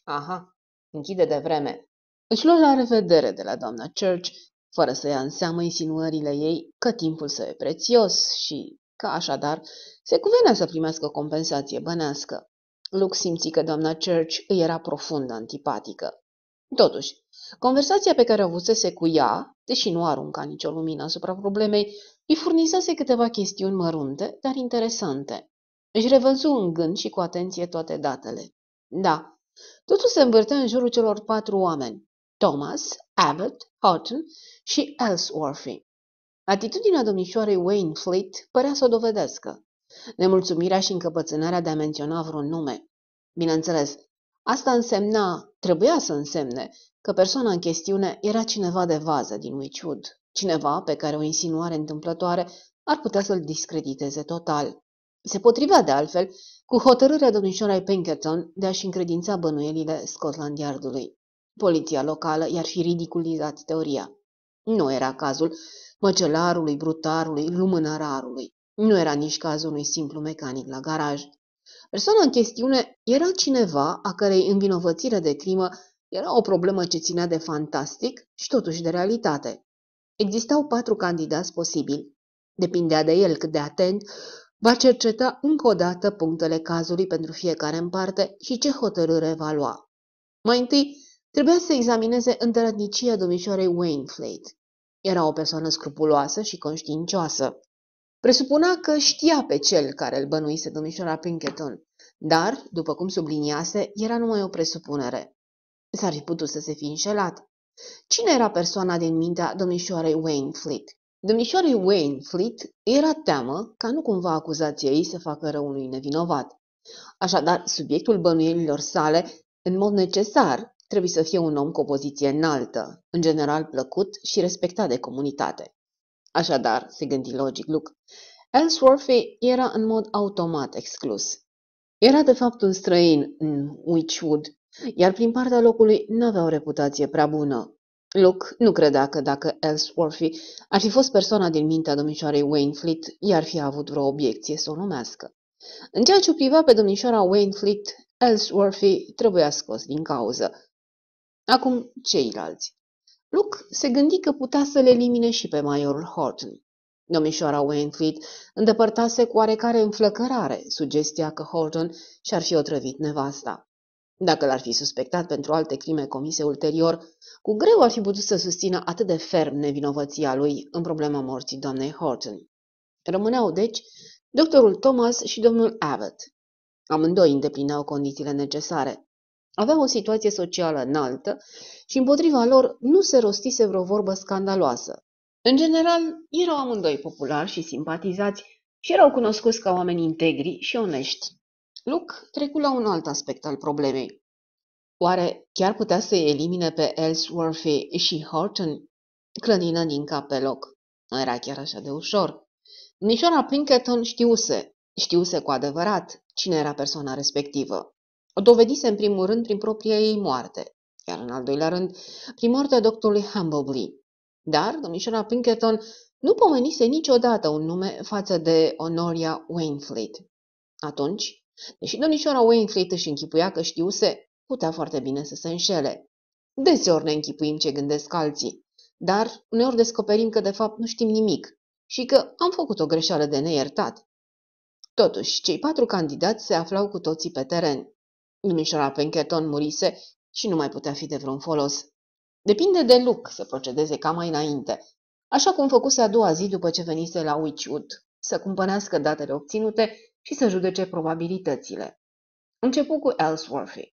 [SPEAKER 1] Aha, închide de vreme. Își luă la revedere de la doamna Church, fără să ia în seamă insinuările ei că timpul său e prețios și că așadar se cuvenea să primească o compensație bănească. Luke simți că doamna Church îi era profund antipatică. Totuși, conversația pe care o avusese cu ea, deși nu arunca nicio lumină asupra problemei, îi furnizase câteva chestiuni mărunte, dar interesante. Își revăzu în gând și cu atenție toate datele. Da, totul se învârtea în jurul celor patru oameni. Thomas, Abbott, Houghton și Ellsworthy. Atitudinea domnișoarei Wainfleet părea să o dovedească. Nemulțumirea și încăpățânarea de a menționa vreun nume. Bineînțeles, asta însemna, trebuia să însemne, că persoana în chestiune era cineva de vază din Witchwood, cineva pe care o insinuare întâmplătoare ar putea să-l discrediteze total. Se potrivea de altfel cu hotărârea domnișoarei Pinkerton de a-și încredința bănuielile Scotland Yardului. Poliția locală i-ar fi ridiculizat teoria. Nu era cazul măcelarului, brutarului, lumânărarului. Nu era nici cazul unui simplu mecanic la garaj. Persoana în chestiune era cineva a cărei învinovățire de crimă era o problemă ce ținea de fantastic și totuși de realitate. Existau patru candidați posibili. Depindea de el cât de atent va cerceta încă o dată punctele cazului pentru fiecare în parte și ce hotărâre va lua. Mai întâi, trebuia să examineze îndărătnicia domnișoarei Wainflate. Era o persoană scrupuloasă și conștiincioasă. Presupuna că știa pe cel care îl bănuise domnișoara Pinkerton, dar, după cum subliniase, era numai o presupunere. S-ar fi putut să se fi înșelat. Cine era persoana din mintea domnișoarei Wainfleet? Domnișoarei Wainfleet era teamă ca nu cumva acuzația ei să facă rău unui nevinovat. Așadar, subiectul bănuielilor sale, în mod necesar, trebuie să fie un om cu o poziție înaltă, în general plăcut și respectat de comunitate. Așadar, se gândi logic Luke, Ellsworthy era în mod automat exclus. Era de fapt un străin în Witchwood, iar prin partea locului nu avea o reputație prea bună. Luke nu credea că dacă Ellsworthy ar fi fost persoana din mintea domnișoarei Wainfleet, i-ar fi avut vreo obiecție să o numească. În ceea ce o privea pe domnișoara Wainfleet, Ellsworthy trebuia scos din cauză. Acum ceilalți. Luke se gândi că putea să le elimine și pe majorul Horton. Domnișoara Wainfleet îndepărtase cu oarecare înflăcărare sugestia că Horton și-ar fi otrăvit nevasta. Dacă l-ar fi suspectat pentru alte crime comise ulterior, cu greu ar fi putut să susțină atât de ferm nevinovăția lui în problema morții doamnei Horton. Rămâneau, deci, doctorul Thomas și domnul Abbott. Amândoi îndeplineau condițiile necesare. Aveau o situație socială înaltă și împotriva lor nu se rostise vreo vorbă scandaloasă. În general, erau amândoi populari și simpatizați și erau cunoscuți ca oameni integri și onești. Luke trecu la un alt aspect al problemei. Oare chiar putea să elimine pe Ellsworthy și Horton? Clădină din cap pe loc. Nu era chiar așa de ușor. Nișoara Pinkerton știuse, știuse cu adevărat cine era persoana respectivă. O dovedise în primul rând prin propria ei moarte, iar în al doilea rând prin moartea doctorului Humbleby. Dar domnișoara Pinkerton nu pomenise niciodată un nume față de Honoria Wainfleet. Atunci, deși domnișoara Wainfleet își închipuia că știuse, putea foarte bine să se înșele. Deseori ne închipuim ce gândesc alții. dar uneori descoperim că de fapt nu știm nimic și că am făcut o greșeală de neiertat. Totuși, cei patru candidați se aflau cu toții pe teren. Domnișoara Pinkerton murise și nu mai putea fi de vreun folos. Depinde de Luke să procedeze ca mai înainte, așa cum făcuse a doua zi după ce venise la Witchwood, să cumpănească datele obținute și să judece probabilitățile. Începu cu Ellsworthy.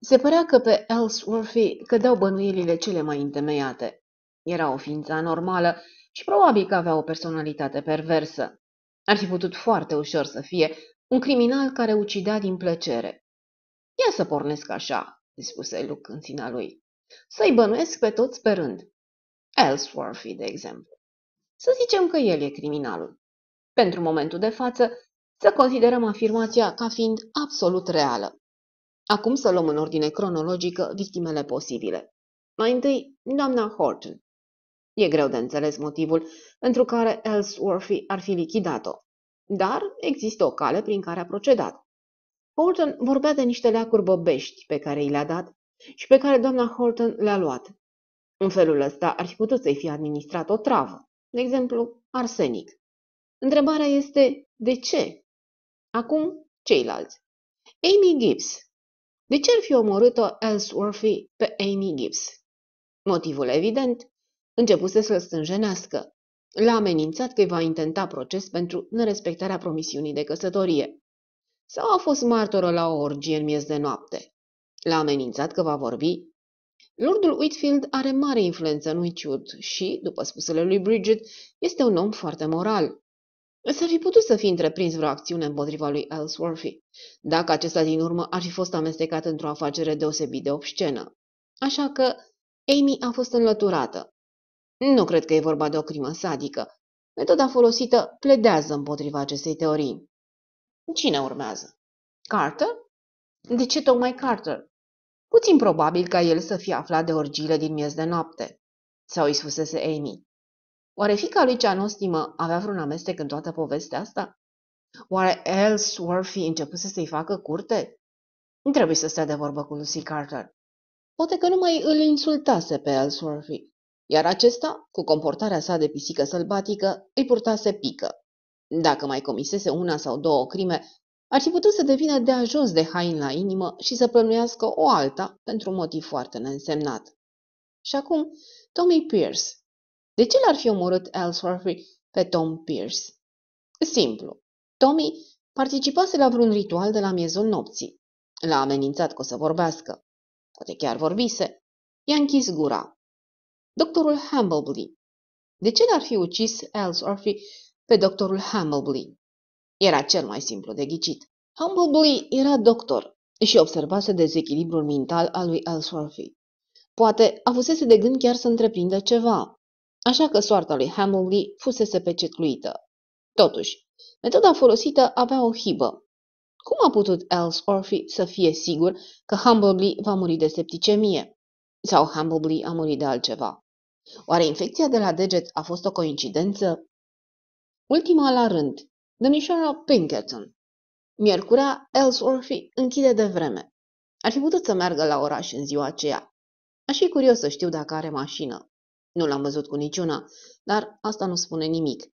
[SPEAKER 1] Se părea că pe Ellsworthy cădeau bănuielile cele mai întemeiate. Era o ființă anormală și probabil că avea o personalitate perversă. Ar fi putut foarte ușor să fie un criminal care ucidea din plăcere. Ia să pornesc așa, spuse Luke în sinea lui. Să-i bănuiesc pe toți pe rând. Ellsworthy, de exemplu. Să zicem că el e criminalul. Pentru momentul de față, să considerăm afirmația ca fiind absolut reală. Acum să luăm în ordine cronologică victimele posibile. Mai întâi, doamna Horton. E greu de înțeles motivul pentru care Ellsworthy ar fi lichidat-o, dar există o cale prin care a procedat. Horton vorbea de niște leacuri băbești pe care i le-a dat și pe care doamna Horton le-a luat. În felul ăsta ar fi putut să-i fie administrat o travă, de exemplu, arsenic. Întrebarea este de ce? Acum, ceilalți. Amy Gibbs. De ce ar fi omorât-o Ellsworthy pe Amy Gibbs? Motivul evident, începuse să-l stânjenească. L-a amenințat că îi va intenta proces pentru nerespectarea promisiunii de căsătorie. Sau a fost martoră la o orgie în miez de noapte. L-a amenințat că va vorbi. Lordul Whitfield are mare influență în Witchwood și, după spusele lui Bridget, este un om foarte moral. Să fi putut să fi întreprins vreo acțiune împotriva lui Ellsworthy, dacă acesta din urmă ar fi fost amestecat într-o afacere deosebit de obscenă. Așa că Amy a fost înlăturată. Nu cred că e vorba de o crimă sadică. Metoda folosită pledează împotriva acestei teorii. Cine urmează? Carter? De ce tocmai Carter? Puțin probabil ca el să fie aflat de orgiile din miez de noapte. Sau îi spusese Amy. Oare fica lui cea nostimă avea vreun amestec în toată povestea asta? Oare Ellsworthy începuse să-i facă curte? Nu trebuie să stea de vorbă cu Lucy Carter. Poate că numai îl insultase pe Ellsworthy, iar acesta, cu comportarea sa de pisică sălbatică, îi purtase pică. Dacă mai comisese una sau două crime, ar fi putut să devină de ajuns de hain la inimă și să plănuiască o alta pentru un motiv foarte neînsemnat. Și acum, Tommy Pierce, de ce l-ar fi omorât Ellsworthy pe Tom Pierce? Simplu. Tommy participase la vreun ritual de la miezul nopții. L-a amenințat că o să vorbească. Poate chiar vorbise. I-a închis gura. Doctorul Hambleby. De ce l-ar fi ucis Ellsworthy pe doctorul Hambleby? Era cel mai simplu de ghicit. Hambleby era doctor și observase dezechilibrul mental al lui Ellsworthy. Poate avusese de gând chiar să întreprindă ceva, așa că soarta lui Hamilby fusese pecetluită. Totuși, metoda folosită avea o hibă. Cum a putut Ellsworthy să fie sigur că Humbleby va muri de septicemie? Sau Humbleby a murit de altceva? Oare infecția de la deget a fost o coincidență? Ultima la rând, domnișoara Pinkerton. Miercurea, Ellsworthy închide de vreme. Ar fi putut să meargă la oraș în ziua aceea. Aș fi curios să știu dacă are mașină. Nu l-am văzut cu niciuna, dar asta nu spune nimic.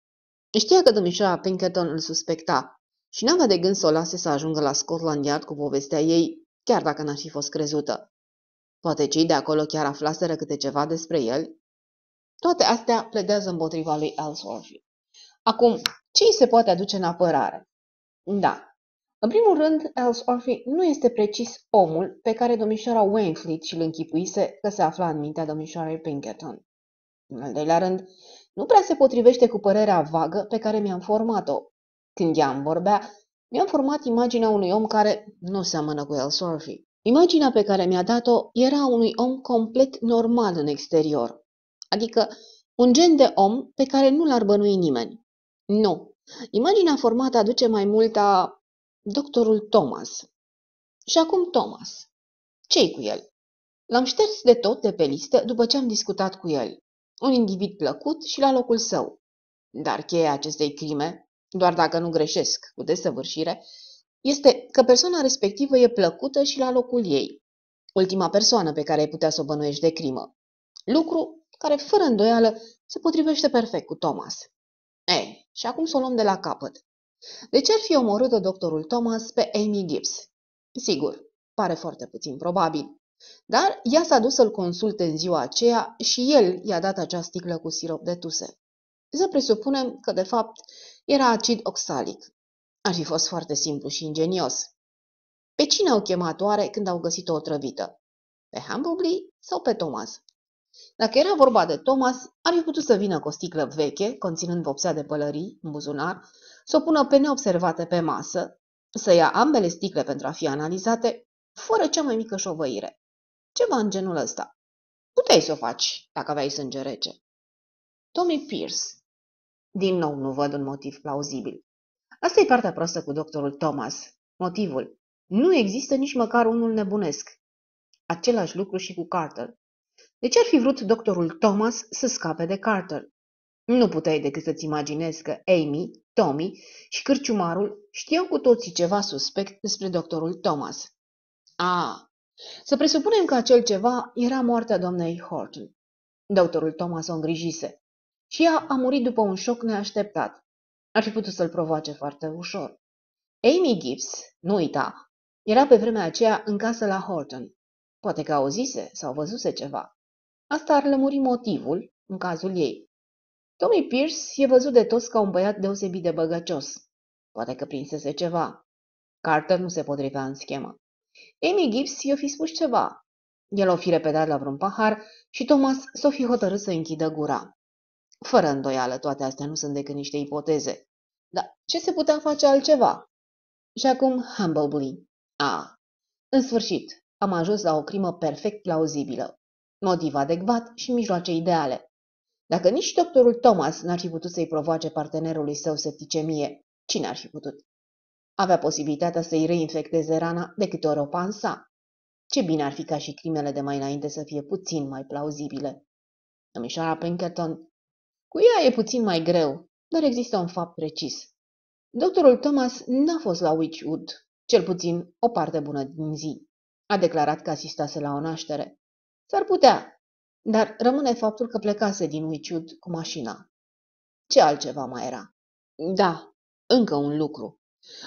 [SPEAKER 1] Știa că domnișoara Pinkerton îl suspecta și n-avea de gând să o lase să ajungă la Scotland Yard cu povestea ei, chiar dacă n-ar fi fost crezută. Poate cei de acolo chiar aflaseră câte ceva despre el? Toate astea pledează împotriva lui Ellsworthy. Acum, ce îi se poate aduce în apărare? Da. În primul rând, Ellsworthy nu este precis omul pe care domnișoara Wainfleet și-l închipuise că se afla în mintea domnișoarei Pinkerton. În al doilea rând, nu prea se potrivește cu părerea vagă pe care mi-am format-o. Când ea îmi vorbea, mi-am format imaginea unui om care nu seamănă cu Ellsworthy. Imaginea pe care mi-a dat-o era unui om complet normal în exterior, adică un gen de om pe care nu l-ar bănui nimeni. Nu, imaginea formată aduce mai mult a doctorul Thomas. Și acum Thomas. Ce-i cu el? L-am șters de tot de pe listă după ce am discutat cu el un individ plăcut și la locul său. Dar cheia acestei crime, doar dacă nu greșesc cu desăvârșire, este că persoana respectivă e plăcută și la locul ei. Ultima persoană pe care ai putea să o bănuiești de crimă. Lucru care, fără îndoială, se potrivește perfect cu Thomas. Ei, și acum să o luăm de la capăt. De ce ar fi omorât-o doctorul Thomas pe Amy Gibbs? Sigur, pare foarte puțin probabil. Dar ea s-a dus să-l consulte în ziua aceea și el i-a dat acea sticlă cu sirop de tuse. Să presupunem că, de fapt, era acid oxalic. Ar fi fost foarte simplu și ingenios. Pe cine au chemat oare când au găsit-o otrăvită? Pe Humblebee sau pe Thomas? Dacă era vorba de Thomas, ar fi putut să vină cu o sticlă veche, conținând vopsea de pălării în buzunar, să o pună pe neobservate pe masă, să ia ambele sticle pentru a fi analizate, fără cea mai mică șovăire. Ceva în genul ăsta. Puteai să o faci dacă aveai sânge rece. Tommy Pierce. Din nou nu văd un motiv plauzibil. Asta e partea proastă cu doctorul Thomas. Motivul. Nu există nici măcar unul nebunesc. Același lucru și cu Carter. De ce ar fi vrut doctorul Thomas să scape de Carter? Nu puteai decât să-ți imaginezi că Amy, Tommy și cârciumarul știau cu toții ceva suspect despre doctorul Thomas. A, să presupunem că acel ceva era moartea doamnei Horton. Doctorul Thomas o îngrijise și ea a murit după un șoc neașteptat. Ar fi putut să-l provoace foarte ușor. Amy Gibbs, nu uita, era pe vremea aceea în casă la Horton. Poate că auzise sau văzuse ceva. Asta ar lămuri motivul în cazul ei. Tommy Pierce e văzut de toți ca un băiat deosebit de băgăcios. Poate că prinsese ceva. Carter nu se potrivea în schemă. Amy Gibbs i-o fi spus ceva. El o fi repetat la vreun pahar și Thomas s-o fi hotărât să închidă gura. Fără îndoială, toate astea nu sunt decât niște ipoteze. Dar ce se putea face altceva? Și acum Humblebee. A, în sfârșit, am ajuns la o crimă perfect plauzibilă. Motiv adecvat și mijloace ideale. Dacă nici doctorul Thomas n-ar fi putut să-i provoace partenerului său septicemie, cine ar fi putut? Avea posibilitatea să-i reinfecteze rana de câte ori o pansa. Ce bine ar fi ca și crimele de mai înainte să fie puțin mai plauzibile. Domnișoara Pinkerton, cu ea e puțin mai greu, dar există un fapt precis. Doctorul Thomas n-a fost la Witchwood, cel puțin o parte bună din zi. A declarat că asistase la o naștere. S-ar putea, dar rămâne faptul că plecase din Witchwood cu mașina. Ce altceva mai era? Da, încă un lucru.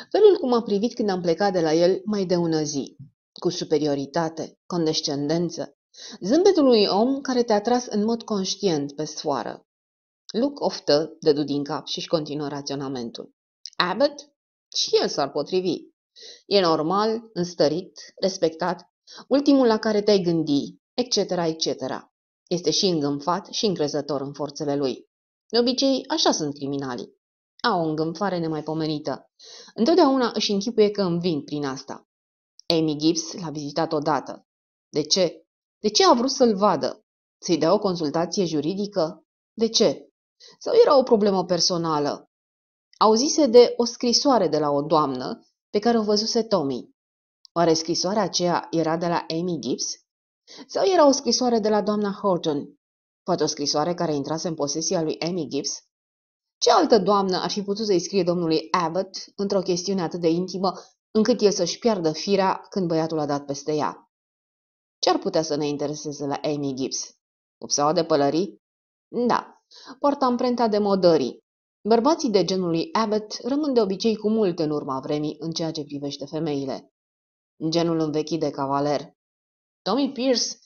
[SPEAKER 1] Felul cum a privit când am plecat de la el mai de ună zi, cu superioritate, condescendență, zâmbetul unui om care te-a tras în mod conștient pe sfoară. Luke oftă, dădu din cap și-și continuă raționamentul. Abbott? Și el s-ar potrivi. E normal, înstărit, respectat, ultimul la care te-ai gândi, etc., etc. Este și îngânfat și încrezător în forțele lui. De obicei, așa sunt criminalii. Au o îngânfare nemaipomenită. Întotdeauna își închipuie că înving prin asta. Amy Gibbs l-a vizitat odată. De ce? De ce a vrut să-l vadă? Să-i dea o consultație juridică? De ce? Sau era o problemă personală? Auzise de o scrisoare de la o doamnă pe care o văzuse Tommy. Oare scrisoarea aceea era de la Amy Gibbs? Sau era o scrisoare de la doamna Horton? Poate o scrisoare care intrase în posesia lui Amy Gibbs? Ce altă doamnă ar fi putut să-i scrie domnului Abbott într-o chestiune atât de intimă încât el să-și piardă firea când băiatul a dat peste ea? Ce ar putea să ne intereseze la Amy Gibbs? Upseaua de pălării? Da, poarta amprenta de modării. Bărbații de genul lui Abbott rămân de obicei cu mult în urma vremii în ceea ce privește femeile. Genul învechit de cavaler. Tommy Pierce?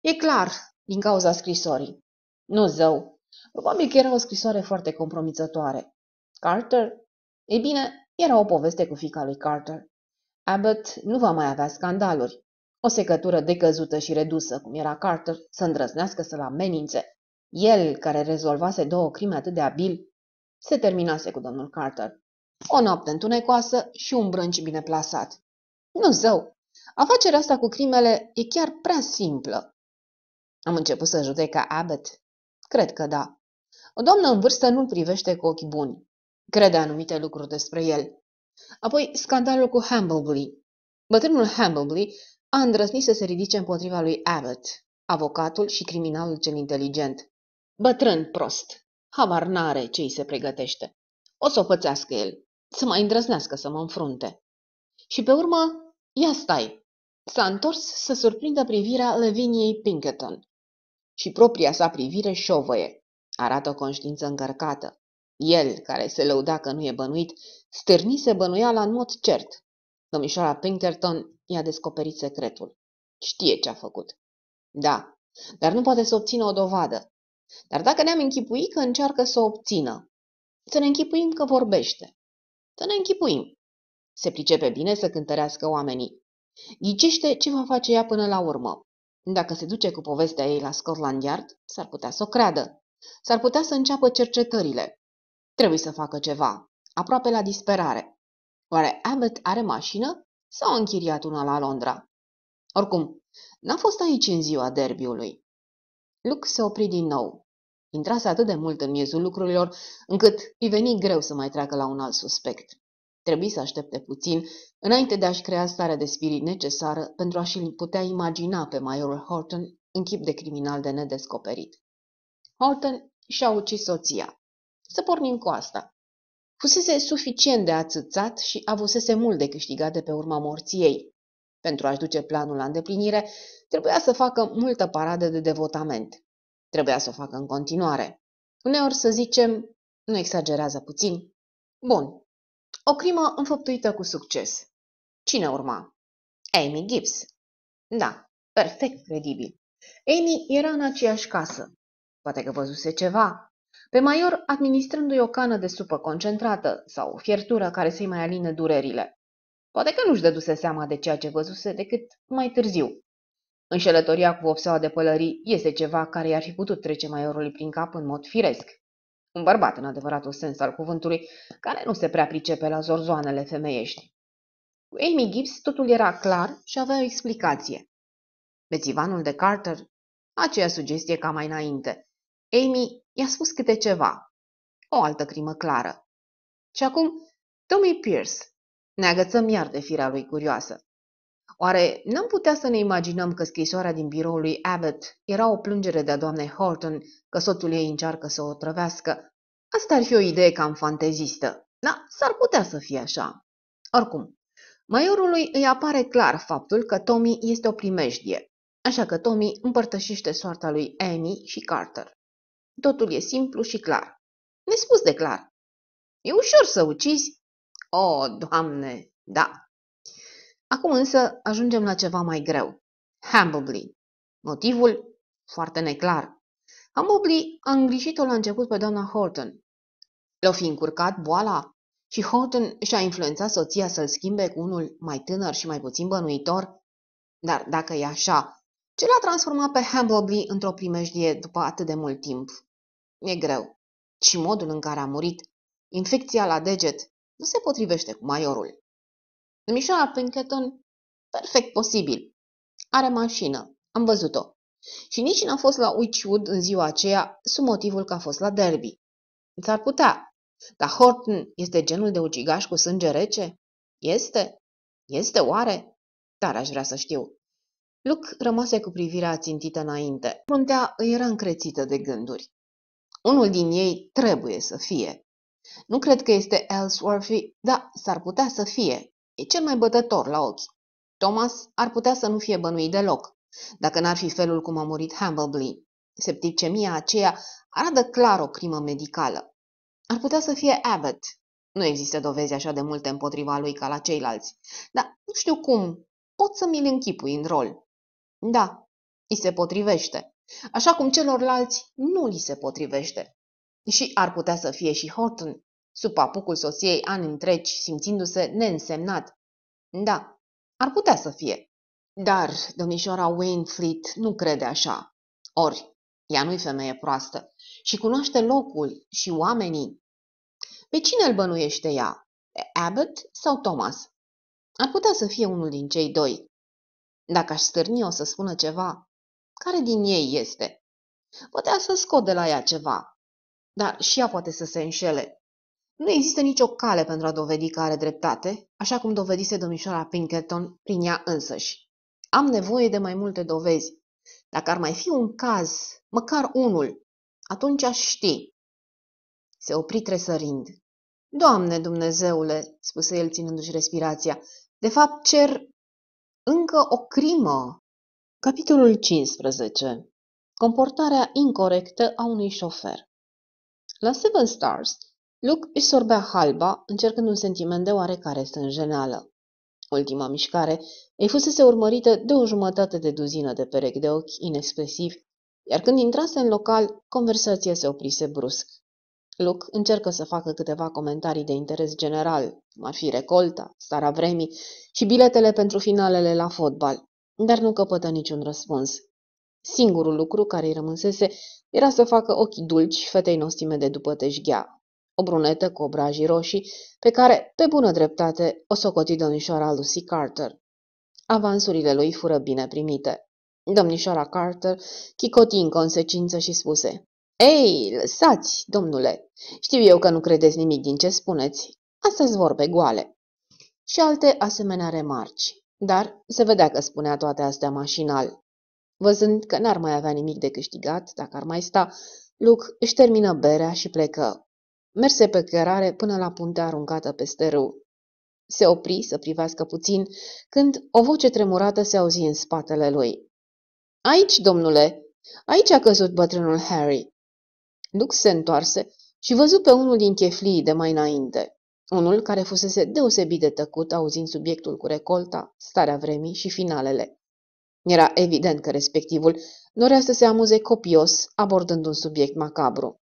[SPEAKER 1] E clar, din cauza scrisorii. Nu zău, Probabil că era o scrisoare foarte compromițătoare. Carter? Ei bine, era o poveste cu fica lui Carter. Abbott nu va mai avea scandaluri. O secătură decăzută și redusă, cum era Carter, să îndrăznească să-l amenințe. El, care rezolvase două crime atât de abil, se terminase cu domnul Carter. O noapte întunecoasă și un brânci bine plasat. Nu zău, afacerea asta cu crimele e chiar prea simplă. Am început să judeca Abbott. Cred că da. O doamnă în vârstă nu-l privește cu ochi buni. Crede anumite lucruri despre el. Apoi, scandalul cu Hambleby. Bătrânul Hambleby a îndrăznit să se ridice împotriva lui Abbott, avocatul și criminalul cel inteligent. Bătrân prost. Habar n-are ce îi se pregătește. O să o pățească el. Să mai îndrăznească să mă înfrunte. Și pe urmă, ia stai. S-a întors să surprindă privirea Leviniei Pinkerton. și propria sa privire șovăie. Arată o conștiință încărcată. El, care se lăuda că nu e bănuit, stârnise bănuiala în mod cert. Domnișoara Pinkerton i-a descoperit secretul. Știe ce a făcut. Da, dar nu poate să obțină o dovadă. Dar dacă ne-am închipuit că încearcă să o obțină, să ne închipuim că vorbește. Să ne închipuim. Se pricepe bine să cântărească oamenii. Ghicește ce va face ea până la urmă. Dacă se duce cu povestea ei la Scotland Yard, s-ar putea să o creadă. S-ar putea să înceapă cercetările. Trebuie să facă ceva, aproape la disperare. Oare Abbott are mașină sau a închiriat una la Londra? Oricum, n-a fost aici în ziua derbiului. Luke se opri din nou. Intrase atât de mult în miezul lucrurilor, încât îi veni greu să mai treacă la un alt suspect. Trebuie să aștepte puțin, înainte de a-și crea starea de spirit necesară pentru a-și putea imagina pe majorul Horton în chip de criminal de nedescoperit. Horton și-a ucis soția. Să pornim cu asta. Fusese suficient de ațățat și avusese mult de câștigat de pe urma morții ei. Pentru a-și duce planul la îndeplinire, trebuia să facă multă paradă de devotament. Trebuia să o facă în continuare. Uneori, să zicem, nu exagerează puțin. Bun. O crimă înfăptuită cu succes. Cine urma? Amy Gibbs. Da, perfect credibil. Amy era în aceeași casă. Poate că văzuse ceva. Pe Maior administrându-i o cană de supă concentrată sau o fiertură care să-i mai alină durerile. Poate că nu-și dăduse seama de ceea ce văzuse decât mai târziu. Înșelătoria cu vopseaua de pălării este ceva care i-ar fi putut trece Maiorului prin cap în mod firesc. Un bărbat în adevăratul sens al cuvântului, care nu se prea pricepe la zorzoanele femeiești. Cu Amy Gibbs totul era clar și avea o explicație. Bețivanul de Carter, aceea sugestie ca mai înainte. Amy i-a spus câte ceva. O altă crimă clară. Și acum, Tommy Pierce. Ne agățăm iar de firea lui curioasă. Oare n-am putea să ne imaginăm că scrisoarea din biroul lui Abbott era o plângere de-a doamnei Horton că soțul ei încearcă să o trăvească? Asta ar fi o idee cam fantezistă. Da, s-ar putea să fie așa. Oricum, Maiorului îi apare clar faptul că Tommy este o primejdie, așa că Tommy împărtășește soarta lui Amy și Carter. Totul e simplu și clar. Nespus de clar. E ușor să ucizi? O, doamne, da. Acum însă ajungem la ceva mai greu. Hambleby. Motivul? Foarte neclar. Hambleby a îngrijit-o la început pe doamna Horton. L-o fi încurcat boala? Și Horton și-a influențat soția să-l schimbe cu unul mai tânăr și mai puțin bănuitor? Dar dacă e așa, ce l-a transformat pe Hambleby într-o primejdie după atât de mult timp? E greu. Și modul în care a murit, infecția la deget, nu se potrivește cu maiorul. Mișoara Pinkerton, perfect posibil. Are mașină. Am văzut-o. Și nici n-a fost la Witchwood în ziua aceea sub motivul că a fost la derby. S-ar putea, dar Horton este genul de ucigaș cu sânge rece? Este? Este oare? Dar aș vrea să știu. Luc rămase cu privirea țintită înainte. Fruntea îi era încrețită de gânduri. Unul din ei trebuie să fie. Nu cred că este Ellsworthy, dar s-ar putea să fie. E cel mai bătător la ochi. Thomas ar putea să nu fie bănuit deloc, dacă n-ar fi felul cum a murit Hambleby. Septicemia aceea arată clar o crimă medicală. Ar putea să fie Abbott. Nu există dovezi așa de multe împotriva lui ca la ceilalți, dar nu știu cum. Pot să mi-l închipui în rol. Da, îi se potrivește, așa cum celorlalți nu li se potrivește. Și ar putea să fie și Horton, sub papucul soției ani întregi, simțindu-se neînsemnat. Da, ar putea să fie. Dar domnișoara Wainfleet nu crede așa. Ori, ea nu-i femeie proastă și cunoaște locul și oamenii. Pe cine îl bănuiește ea? Pe Abbott sau Thomas? Ar putea să fie unul din cei doi. Dacă aș stârni o să spună ceva, care din ei este? Putea să scot de la ea ceva, dar și ea poate să se înșele. Nu există nicio cale pentru a dovedi că are dreptate, așa cum dovedise domnișoara Pinkerton prin ea însăși. Am nevoie de mai multe dovezi. Dacă ar mai fi un caz, măcar unul, atunci aș ști. Se opri tresărind. Doamne Dumnezeule, spuse el ținându-și respirația, de fapt cer încă o crimă. Capitolul 15 comportarea incorrectă a unui șofer. La Seven Stars, Luke își sorbea halba, încercând un sentiment de oarecare stânjenală. Ultima mișcare îi fusese urmărită de o jumătate de duzină de perechi de ochi inexpresivi, iar când intrase în local, conversația se oprise brusc. Luke încercă să facă câteva comentarii de interes general, cum ar fi recolta, starea vremii și biletele pentru finalele la fotbal, dar nu căpătă niciun răspuns. Singurul lucru care îi rămânsese era să facă ochii dulci fetei nostime de după teșghea, o brunetă cu obrajii roșii, pe care, pe bună dreptate, o socoti domnișoara Lucy Carter. Avansurile lui fură bine primite. Domnișoara Carter chicoti în consecință și spuse Ei, lăsați, domnule! Știu eu că nu credeți nimic din ce spuneți. Astea-s vorbe goale. Și alte asemenea remarci. Dar se vedea că spunea toate astea mașinal. Văzând că n-ar mai avea nimic de câștigat, dacă ar mai sta, Luke își termină berea și plecă. Merse pe cărare până la puntea aruncată peste râu. Se opri să privească puțin, când o voce tremurată se auzi în spatele lui. Aici, domnule! Aici a căzut bătrânul Harry!" Luke se întoarse și văzu pe unul din cheflii de mai înainte. Unul care fusese deosebit de tăcut auzind subiectul cu recolta, starea vremii și finalele. Era evident că respectivul dorea să se amuze copios, abordând un subiect macabru.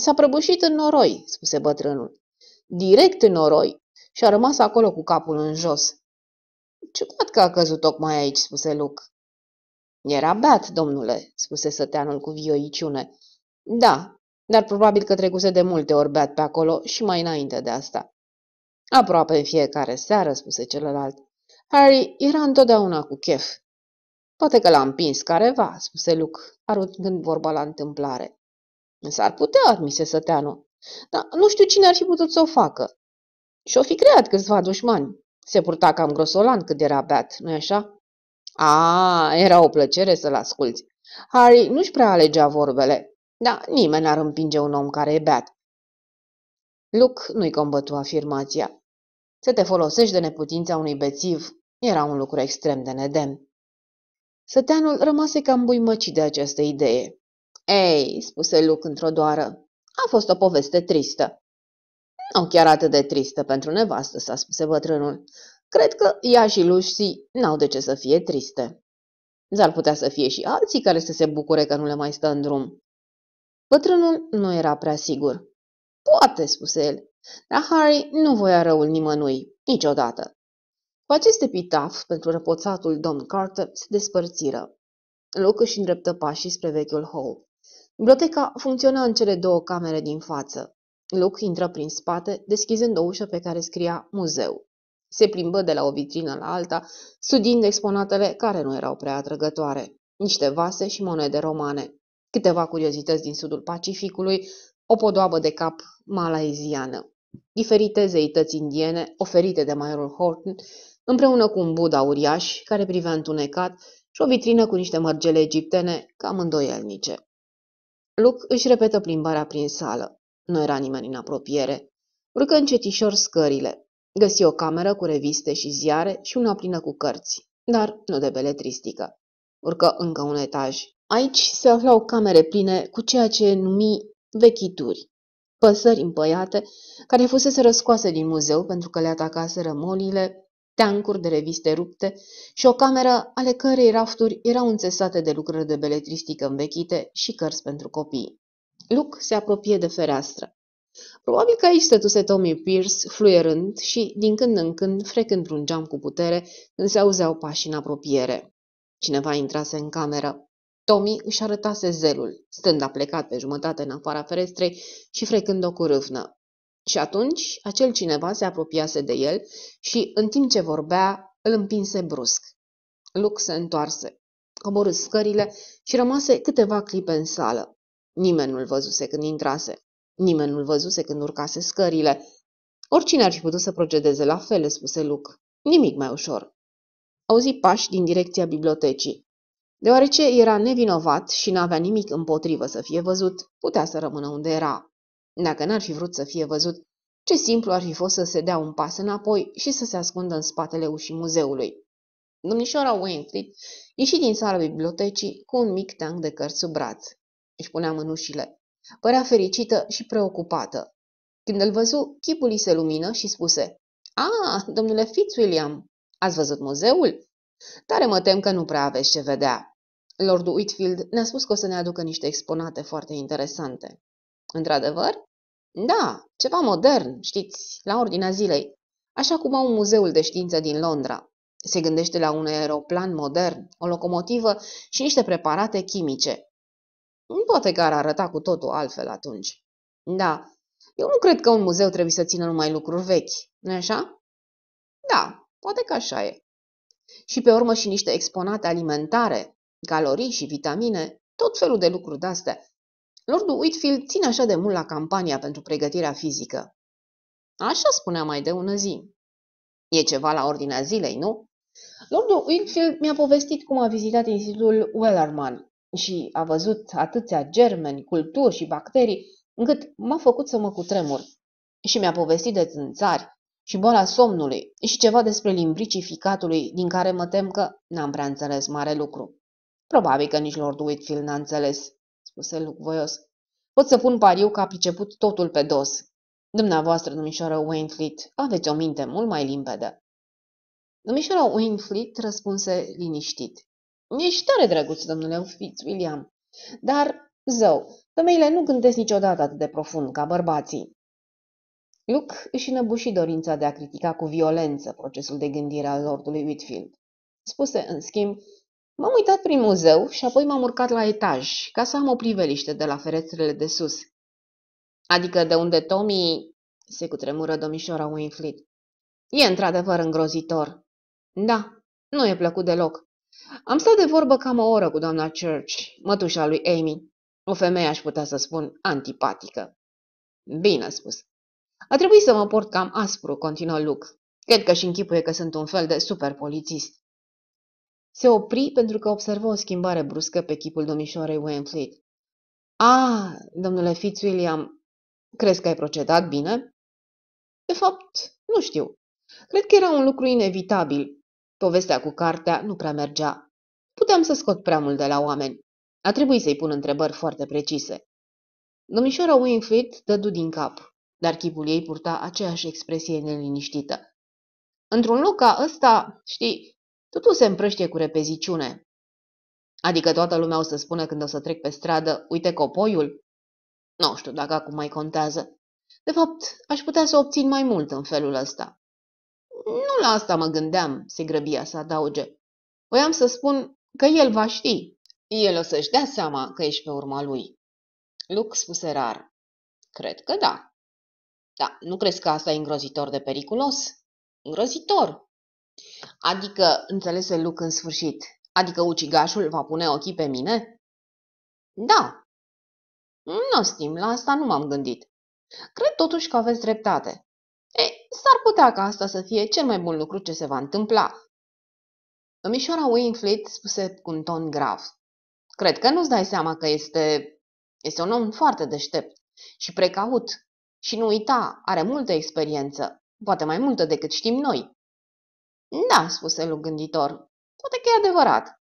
[SPEAKER 1] S-a prăbușit în noroi, spuse bătrânul. Direct în noroi și a rămas acolo cu capul în jos. Ciudat că a căzut tocmai aici, spuse Luc. Era beat, domnule, spuse săteanul cu vioiciune. Da, dar probabil că trecuse de multe ori beat pe acolo și mai înainte de asta. Aproape în fiecare seară, spuse celălalt. Harry era întotdeauna cu chef. Poate că l-a împins careva, spuse Luc, aruncând vorba la întâmplare. S-ar putea, admise Săteanu, dar nu știu cine ar fi putut să o facă. Și-o fi creat câțiva dușmani. Se purta cam grosolan cât era beat, nu-i așa? A, era o plăcere să-l asculți. Harry nu-și prea alegea vorbele, dar nimeni n-ar împinge un om care e beat. Luc nu-i combătu afirmația. Să te folosești de neputința unui bețiv era un lucru extrem de nedemn. Săteanul rămase cam buimăcit de această idee. Ei, spuse Luc într-o doară, a fost o poveste tristă. Nu chiar atât de tristă pentru nevastă, s-a spuse bătrânul. Cred că ea și Lucy n-au de ce să fie triste. Dar putea să fie și alții care să se bucure că nu le mai stă în drum. Bătrânul nu era prea sigur. Poate, spuse el, dar Harry nu voia răul nimănui, niciodată. Cu acest epitaf pentru răpoțatul domn Carter se despărțiră. Luke își îndreptă pașii spre vechiul hall. Biblioteca funcționa în cele două camere din față. Luke intră prin spate, deschizând o ușă pe care scria muzeu. Se plimbă de la o vitrină la alta, studiind exponatele care nu erau prea atrăgătoare. Niște vase și monede romane, câteva curiozități din sudul Pacificului, o podoabă de cap malaiziană, diferite zeități indiene oferite de Majorul Horton, împreună cu un Buddha uriaș care privea întunecat și o vitrină cu niște mărgele egiptene cam îndoielnice. Luc își repetă plimbarea prin sală. Nu era nimeni în apropiere. Urcă încetișor scările. Găsi o cameră cu reviste și ziare și una plină cu cărți, dar nu de beletristică. Urcă încă un etaj. Aici se aflau camere pline cu ceea ce numi vechituri, păsări împăiate, care fusese răscoase din muzeu pentru că le atacaseră molile, teancuri de reviste rupte și o cameră ale cărei rafturi erau înțesate de lucrări de beletristică învechite și cărți pentru copii. Luke se apropie de fereastră. Probabil că aici stătuse Tommy Pierce, fluierând și, din când în când, frecând un geam cu putere, când se auzeau pași în apropiere. Cineva intrase în cameră. Tommy își arătase zelul, stând aplecat pe jumătate în afara ferestrei și frecând-o cu râvnă. Și atunci acel cineva se apropiase de el și, în timp ce vorbea, îl împinse brusc. Luc se întoarse, coborâ scările și rămase câteva clipe în sală. Nimeni nu-l văzuse când intrase. Nimeni nu-l văzuse când urcase scările. Oricine ar fi putut să procedeze la fel, spuse Luc. Nimic mai ușor. Auzi pași din direcția bibliotecii. Deoarece era nevinovat și n-avea nimic împotrivă să fie văzut, putea să rămână unde era. Dacă n-ar fi vrut să fie văzut, ce simplu ar fi fost să se dea un pas înapoi și să se ascundă în spatele ușii muzeului. Domnișoara Wainfleet ieși din sala bibliotecii cu un mic teanc de cărți sub braț. Își punea mânușile. Părea fericită și preocupată. Când îl văzu, chipul îi se lumină și spuse, A, domnule Fitzwilliam, ați văzut muzeul? Tare mă tem că nu prea aveți ce vedea. Lordul Whitfield ne-a spus că o să ne aducă niște exponate foarte interesante. Într-adevăr? Da, ceva modern, știți, la ordinea zilei, așa cum au muzeul de știință din Londra. Se gândește la un aeroplan modern, o locomotivă și niște preparate chimice. Poate că ar arăta cu totul altfel atunci. Da, eu nu cred că un muzeu trebuie să țină numai lucruri vechi, nu așa? Da, poate că așa e. Și pe urmă și niște exponate alimentare, calorii și vitamine, tot felul de lucruri de-astea. Lordul Whitfield ține așa de mult la campania pentru pregătirea fizică. Așa spunea mai de ună zi. E ceva la ordinea zilei, nu? Lordul Whitfield mi-a povestit cum a vizitat Institutul Wellerman și a văzut atâția germeni, culturi și bacterii, încât m-a făcut să mă cutremur. Și mi-a povestit de țânțari și boala somnului și ceva despre limbricii ficatului, din care mă tem că n-am prea înțeles mare lucru. Probabil că nici Lord Whitfield n-a înțeles, spuse Luke voios. Pot să pun pariu că a priceput totul pe dos. Dumneavoastră, domnișoară Wainfleet, aveți o minte mult mai limpede. Domnișoara Wainfleet răspunse liniștit. Ești tare drăguț, domnule Fitzwilliam, dar, zău, femeile nu gândesc niciodată atât de profund ca bărbații. Luke își înăbuși dorința de a critica cu violență procesul de gândire al lordului Whitfield. Spuse, în schimb, m-am uitat prin muzeu și apoi m-am urcat la etaj, ca să am o priveliște de la ferestrele de sus. Adică de unde Tommy... se cutremură domnișoara Winfleet. E într-adevăr îngrozitor. Da, nu e plăcut deloc. Am stat de vorbă cam o oră cu doamna Church, mătușa lui Amy. O femeie, aș putea să spun, antipatică. Bine spus. A trebuit să mă port cam aspru, continuă Luke. Cred că și închipuie că sunt un fel de super polițist. Se opri pentru că observă o schimbare bruscă pe chipul domnișoarei Wainfleet. Ah, domnule Fitzwilliam, crezi că ai procedat bine? De fapt, nu știu. Cred că era un lucru inevitabil. Povestea cu cartea nu prea mergea. Puteam să scot prea mult de la oameni. A trebuit să-i pun întrebări foarte precise. Domnișoara Winfried dădu din cap, dar chipul ei purta aceeași expresie neliniștită. Într-un loc ca ăsta, știi, totul se împrăștie cu repeziciune. Adică toată lumea o să spună când o să trec pe stradă, uite copoiul? Nu știu dacă acum mai contează. De fapt, aș putea să obțin mai mult în felul ăsta. Nu la asta mă gândeam, se grăbia să adauge. Voiam să spun că el va ști. El o să-și dea seama că ești pe urma lui. Luc spuse rar. Cred că da. Da, nu crezi că asta e îngrozitor de periculos? Îngrozitor. Adică, înțelese Luc în sfârșit, adică ucigașul va pune ochii pe mine? Da. Nu, Stim, la asta nu m-am gândit. Cred totuși că aveți dreptate. E, s-ar putea ca asta să fie cel mai bun lucru ce se va întâmpla. Domnișoara Winfleet spuse cu un ton grav. Cred că nu-ți dai seama că este... Este un om foarte deștept și precaut. Și nu uita, are multă experiență, poate mai multă decât știm noi. Da, spuse lui gânditor, poate că e adevărat.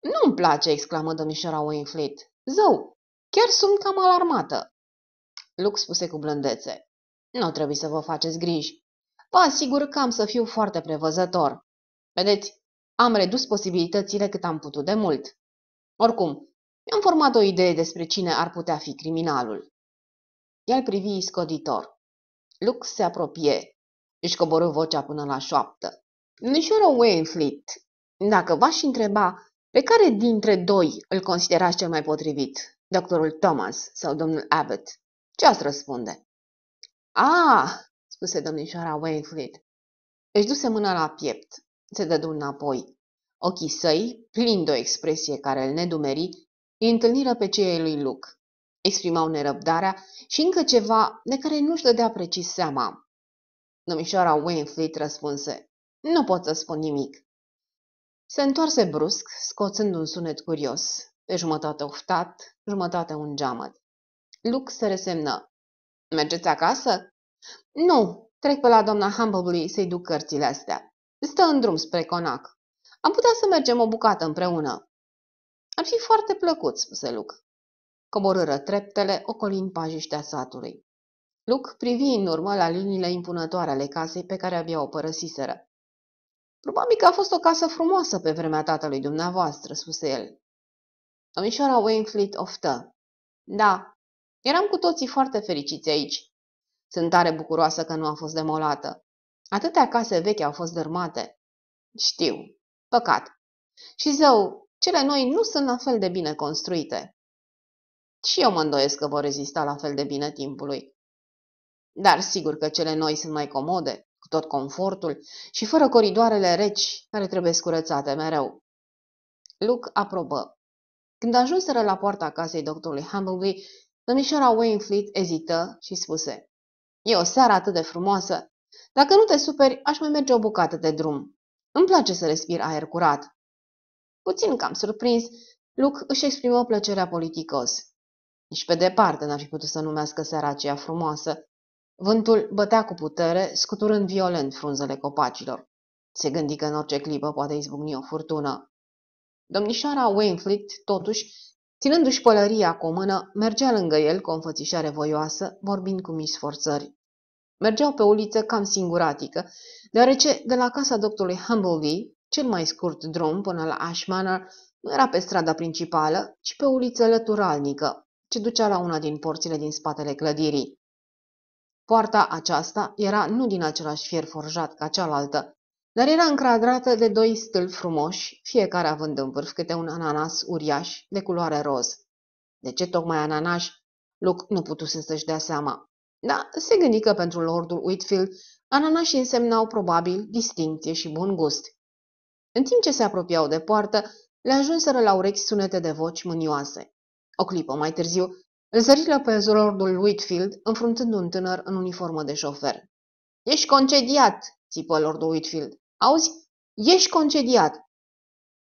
[SPEAKER 1] Nu-mi place, exclamă domnișoara Winfleet. Zău, chiar sunt cam alarmată. Luc spuse cu blândețe. Nu trebuie să vă faceți griji. Vă asigur că am să fiu foarte prevăzător. Vedeți, am redus posibilitățile cât am putut de mult. Oricum, mi-am format o idee despre cine ar putea fi criminalul. El privi scoditor. Lux se apropie. Își coborâ vocea până la șoaptă. Domnișoară Wainfleet, dacă v-aș întreba pe care dintre doi îl considerați cel mai potrivit, doctorul Thomas sau domnul Abbott, ce ați răspunde? Ah, spuse domnișoara Wainfleet. Își duse mâna la piept. Se dădu înapoi. Ochii săi, plini de o expresie care îl nedumeri, îi întâlniră pe cei lui Luke. Exprimau nerăbdarea și încă ceva de care nu-și dădea precis seama. Domnișoara Wainfleet răspunse, Nu pot să spun nimic. Se întoarse brusc, scoțând un sunet curios, pe jumătate oftat, jumătate un geamăt. Luke se resemnă. Mergeți acasă? Nu, trec pe la doamna Humbleby să-i duc cărțile astea. Stă în drum spre conac. Am putea să mergem o bucată împreună. Ar fi foarte plăcut, spuse Luc. Coborâră treptele, ocolind pajiștea satului. Luc privi în urmă la liniile impunătoare ale casei pe care abia o părăsiseră. Probabil că a fost o casă frumoasă pe vremea tatălui dumneavoastră, spuse el. Domnișoara Wainfleet oftă. Da, eram cu toții foarte fericiți aici. Sunt tare bucuroasă că nu a fost demolată. Atâtea case vechi au fost dărmate. Știu. Păcat. Și zău, cele noi nu sunt la fel de bine construite. Și eu mă îndoiesc că vor rezista la fel de bine timpului. Dar sigur că cele noi sunt mai comode, cu tot confortul și fără coridoarele reci care trebuie scurățate mereu. Luke aprobă. Când ajunseră la poarta casei doctorului Humbleby, domnișoara Wainfleet ezită și spuse E o seară atât de frumoasă. Dacă nu te superi, aș mai merge o bucată de drum. Îmi place să respir aer curat. Puțin cam surprins, Luke își exprimă plăcerea politicos. Nici pe departe n-ar fi putut să numească seara aceea frumoasă. Vântul bătea cu putere, scuturând violent frunzele copacilor. Se gândi că în orice clipă poate izbucni o furtună. Domnișoara Wainfleet, totuși, ținându-și pălăria cu o mână, mergea lângă el cu o înfățișare voioasă, vorbind cu mici sforțări. Mergeau pe uliță cam singuratică, deoarece de la casa doctorului Humbleby, cel mai scurt drum până la Ash Manor, nu era pe strada principală, ci pe o uliță lăturalnică, ce ducea la una din porțile din spatele clădirii. Poarta aceasta era nu din același fier forjat ca cealaltă, dar era încadrată de doi stâlpi frumoși, fiecare având în vârf câte un ananas uriaș de culoare roz. De ce tocmai ananas? Luke nu putuse să-și dea seama. Da, se gândi că pentru lordul Whitfield ananașii însemnau probabil distincție și bun gust. În timp ce se apropiau de poartă, le ajunseră la urechi sunete de voci mânioase. O clipă mai târziu, îl zărilă pe lordul Whitfield, înfruntând un tânăr în uniformă de șofer. Ești concediat!" țipă lordul Whitfield. Auzi? Ești concediat!"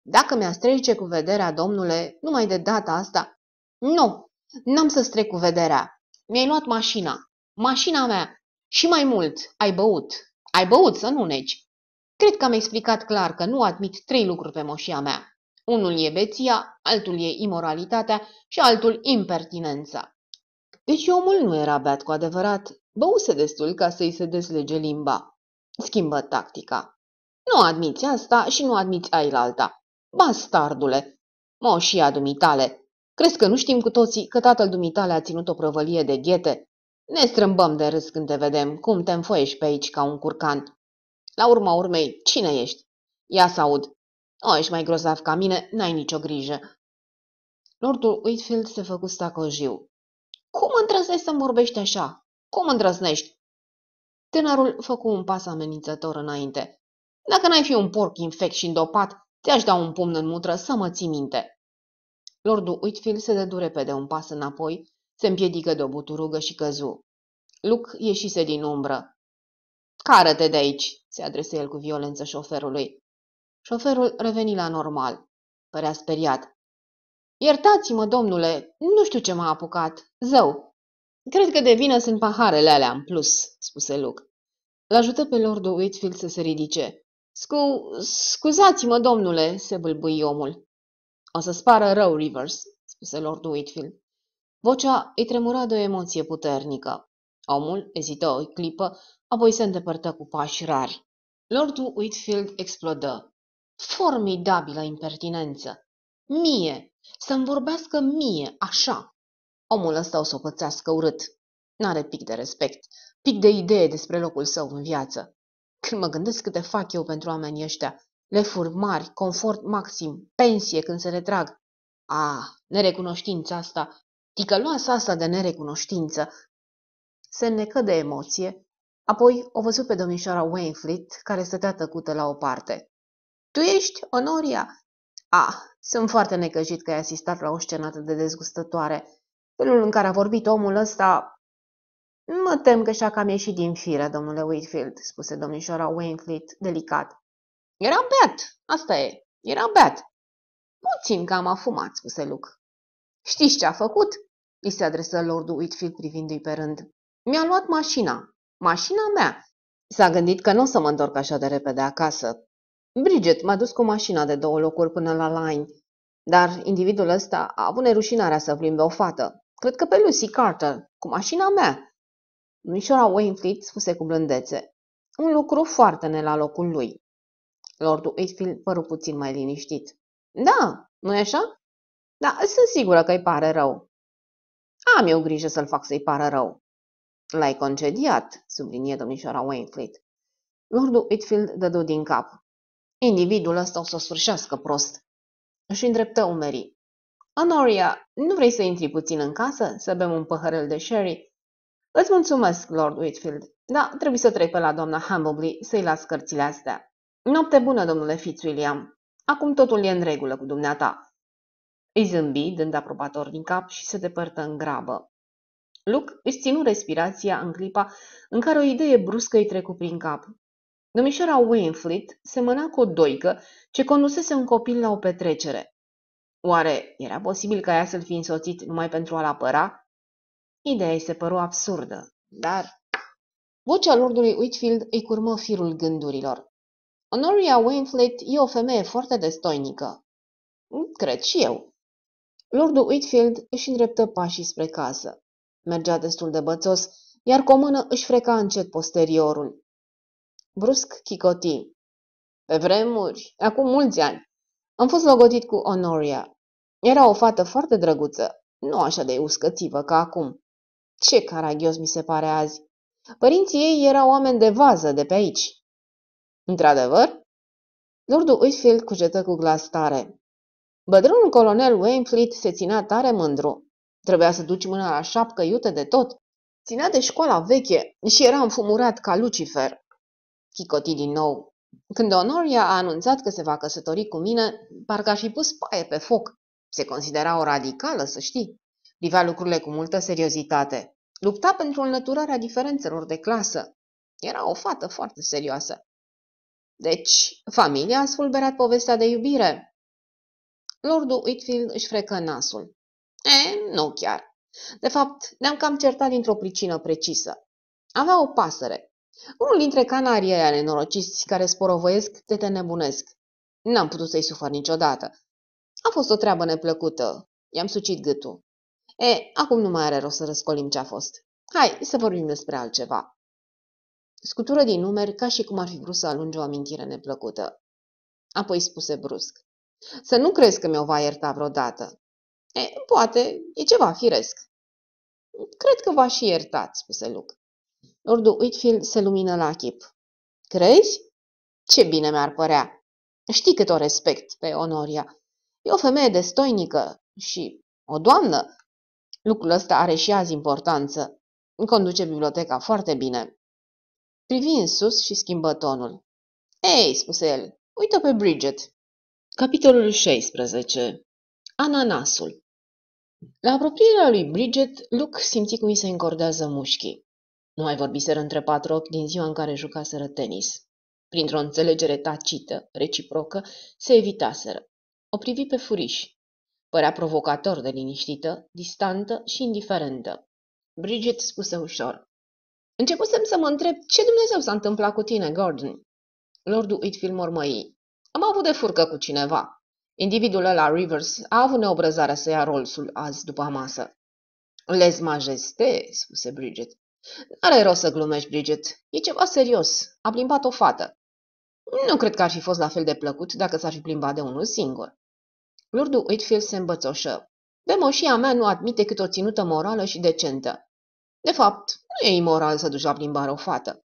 [SPEAKER 1] Dacă mi-a strece cu vederea, domnule, numai de data asta... Nu, n-am să strec cu vederea. Mi-ai luat mașina. Mașina mea. Și mai mult, ai băut. Ai băut, să nu negi. Cred că am explicat clar că nu admit trei lucruri pe moșia mea. Unul e beția, altul e imoralitatea și altul impertinența. Deci omul nu era beat cu adevărat, băuse destul ca să-i se deslege limba. Schimbă tactica. Nu admiți asta și nu admiți ailalta. Bastardule! Moșia dumitale! Crezi că nu știm cu toții că tatăl dumitale a ținut o prăvălie de ghete? Ne strâmbăm de râs când te vedem, cum te înfoiești pe aici ca un curcan. La urma urmei, cine ești? Ia să aud. O, ești mai grozav ca mine, n-ai nicio grijă. Lordul Whitfield se făcu stacojiu. Cum îndrăznești să-mi vorbești așa? Cum îndrăznești? Tânărul făcu un pas amenințător înainte. Dacă n-ai fi un porc infect și îndopat, ți-aș da un pumn în mutră să mă ții minte. Lordul Whitfield se dădu repede un pas înapoi, se împiedică de o buturugă și căzu. Luc ieșise din umbră. Cară-te de aici, se adresă el cu violență șoferului. Șoferul reveni la normal. Părea speriat. Iertați-mă, domnule, nu știu ce m-a apucat. Zău. Cred că de vină sunt paharele alea în plus, spuse Luke. L-ajută pe Lordul Whitfield să se ridice. Scu... Scuzați-mă, domnule, se bâlbâi omul. O să spară rău, Rivers, spuse Lordul Whitfield. Vocea îi tremura de o emoție puternică. Omul ezită o clipă, apoi se îndepărtă cu pași rari. Lordul Whitfield explodă. Formidabilă impertinență! Mie! Să-mi vorbească mie, așa! Omul ăsta o să o pățească urât. N-are pic de respect, pic de idee despre locul său în viață. Când mă gândesc câte fac eu pentru oamenii ăștia, lefuri mari, confort maxim, pensie când se retrag. Ah, nerecunoștința asta, ticăloasa asta de nerecunoștință. Se înnecă de emoție, apoi o văzut pe domnișoara Wainfleet, care stătea tăcută la o parte. Tu ești, Onoria? Ah, sunt foarte necăjit că ai asistat la o scenă atât de dezgustătoare. Felul în care a vorbit omul ăsta... Mă tem că și-a cam ieșit din fire, domnule Whitfield, spuse domnișoara Wainfleet, delicat. Era beat, asta e, era beat. Puțin că am afumat, spuse Luke. Știți ce a făcut? Îi se adresă lordul Whitfield privindu-i pe rând. Mi-a luat mașina. Mașina mea. S-a gândit că nu o să mă întorc așa de repede acasă. Bridget m-a dus cu mașina de două locuri până la Line, dar individul ăsta a avut nerușinarea să plimbe o fată. Cred că pe Lucy Carter, cu mașina mea. Mișora Wainfleet spuse cu blândețe. Un lucru foarte ne la locul lui. Lordul Whitfield păru puțin mai liniștit. Da, nu-i așa? Da, sunt sigură că îi pare rău. Am eu grijă să-l fac să-i pară rău. L-ai concediat, sublinie domnișoara Wainfleet. Lordul Whitfield dădu din cap. Individul ăsta o să sfârșească prost. Își îndreptă umerii. Honoria, nu vrei să intri puțin în casă, să bem un păhărel de sherry? Îți mulțumesc, Lord Whitfield. Da, trebuie să trec pe la doamna Humbleby să-i las cărțile astea. Noapte bună, domnule Fitzwilliam. Acum totul e în regulă cu dumneata. Îi zâmbi, dând aprobator din cap și se depărtă în grabă. Luke își ținu respirația în clipa în care o idee bruscă îi trecu prin cap. Domnișoara Wainfleet semăna cu o doică ce condusese un copil la o petrecere. Oare era posibil ca ea să-l fi însoțit numai pentru a-l apăra? Ideea îi se păru absurdă, dar... Vocea lordului Whitfield îi curmă firul gândurilor. Honoria Wainfleet e o femeie foarte destoinică. Cred și eu. Lordul Whitfield își îndreptă pașii spre casă. Mergea destul de bățos, iar cu o mână își freca încet posteriorul. Brusc chicoti. Pe vremuri, acum mulți ani, am fost logodit cu Honoria. Era o fată foarte drăguță, nu așa de uscățivă ca acum. Ce caragios mi se pare azi! Părinții ei erau oameni de vază de pe aici. Într-adevăr? Lordul Whitfield cugetă cu glas tare. Bătrânul colonel Wainfleet se ținea tare mândru. Trebuia să duci mâna la șapcă iute de tot. Ținea de școala veche și era înfumurat ca Lucifer. Chicoti din nou. Când Honoria a anunțat că se va căsători cu mine, parcă ar fi pus paie pe foc. Se considera o radicală, să știi. Privea lucrurile cu multă seriozitate. Lupta pentru înlăturarea diferențelor de clasă. Era o fată foarte serioasă. Deci, familia a spulberat povestea de iubire. Lordul Whitfield își frecă nasul. E, nu chiar. De fapt, ne-am cam certat dintr-o pricină precisă. Avea o pasăre. Unul dintre canarii aia nenorociți care sporovăiesc de te nebunesc. N-am putut să-i sufăr niciodată. A fost o treabă neplăcută. I-am sucit gâtul. E, acum nu mai are rost să răscolim ce a fost. Hai să vorbim despre altceva. Scutură din numeri ca și cum ar fi vrut să alunge o amintire neplăcută. Apoi spuse brusc. Să nu crezi că mi-o va ierta vreodată. E, poate, e ceva firesc. Cred că va și iertat, spuse Luke. Lordul Whitfield se lumină la chip. Crezi? Ce bine mi-ar părea. Știi cât o respect pe Onoria. E o femeie destoinică și o doamnă. Lucrul ăsta are și azi importanță. Conduce biblioteca foarte bine. Privi în sus și schimbă tonul. Ei, spuse el, uită pe Bridget. Capitolul 16 Ananasul La apropierea lui Bridget, Luke simți cum îi se încordează mușchii. Nu mai vorbiseră între patru ochi din ziua în care jucaseră tenis. Printr-o înțelegere tacită, reciprocă, se evitaseră. O privi pe furiș. Părea provocator de liniștită, distantă și indiferentă. Bridget spuse ușor. Începusem să mă întreb ce Dumnezeu s-a întâmplat cu tine, Gordon. Lordul Whitfield mormăi. Am avut de furcă cu cineva. Individul ăla, Rivers, a avut neobrăzarea să ia rolsul azi după masă. Les majeste, spuse Bridget. Are rost să glumești, Bridget. E ceva serios. A plimbat o fată. Nu cred că ar fi fost la fel de plăcut dacă s-ar fi plimbat de unul singur. Lordul Whitfield se îmbățoșă. De moșia mea nu admite cât o ținută morală și decentă. De fapt, nu e imoral să duci la plimbare o fată.